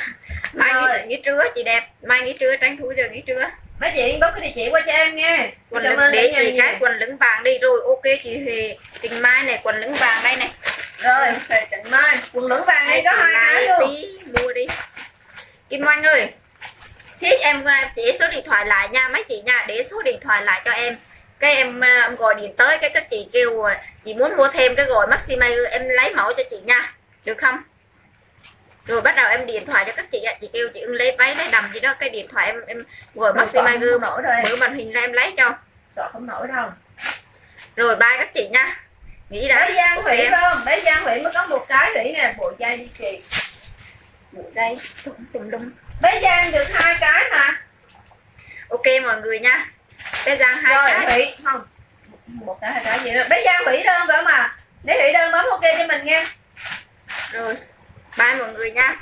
mai nghỉ, nghỉ trưa chị đẹp. Mai nghỉ trưa tranh thủ giờ nghỉ trưa mấy chị bấm cái địa chỉ qua cho em nghe quần lửng để chị cái quần lửng vàng đi. Rồi ok chị Huệ. Tình mai này quần lửng vàng đây này. Rồi trận mai. Quần lửng vàng Đây có hai cái luôn. mua đi. Kim Oanh ơi Xích em à, để số điện thoại lại nha. Mấy chị nha để số điện thoại lại cho em. Cái em, à, em gọi điện tới cái các chị kêu à, chị muốn mua thêm cái gọi Maxima em lấy mẫu cho chị nha. Được không rồi bắt đầu em điện thoại cho các chị ạ. Chị kêu chị ưng lấy váy lấy đầm gì đó. Cái điện thoại em em gọi không nổi đâu em mở màn hình ra em lấy cho. Sợ không nổi đâu. Rồi bye các chị nha. Nghĩ đã. Bé Giang Hủy không? Bé Giang Hủy mới có một cái Hủy nè. Bộ dây đi chị. Bộ dây. Tùm tùm lum bé Giang được hai cái mà. Ok mọi người nha. Bây giờ hai rồi cái. Hủy không? Một cái hai cái gì đó. Bé Giang Hủy đơn phải mà. Để Hủy đơn bấm ok cho mình nghe rồi bye mọi người nha.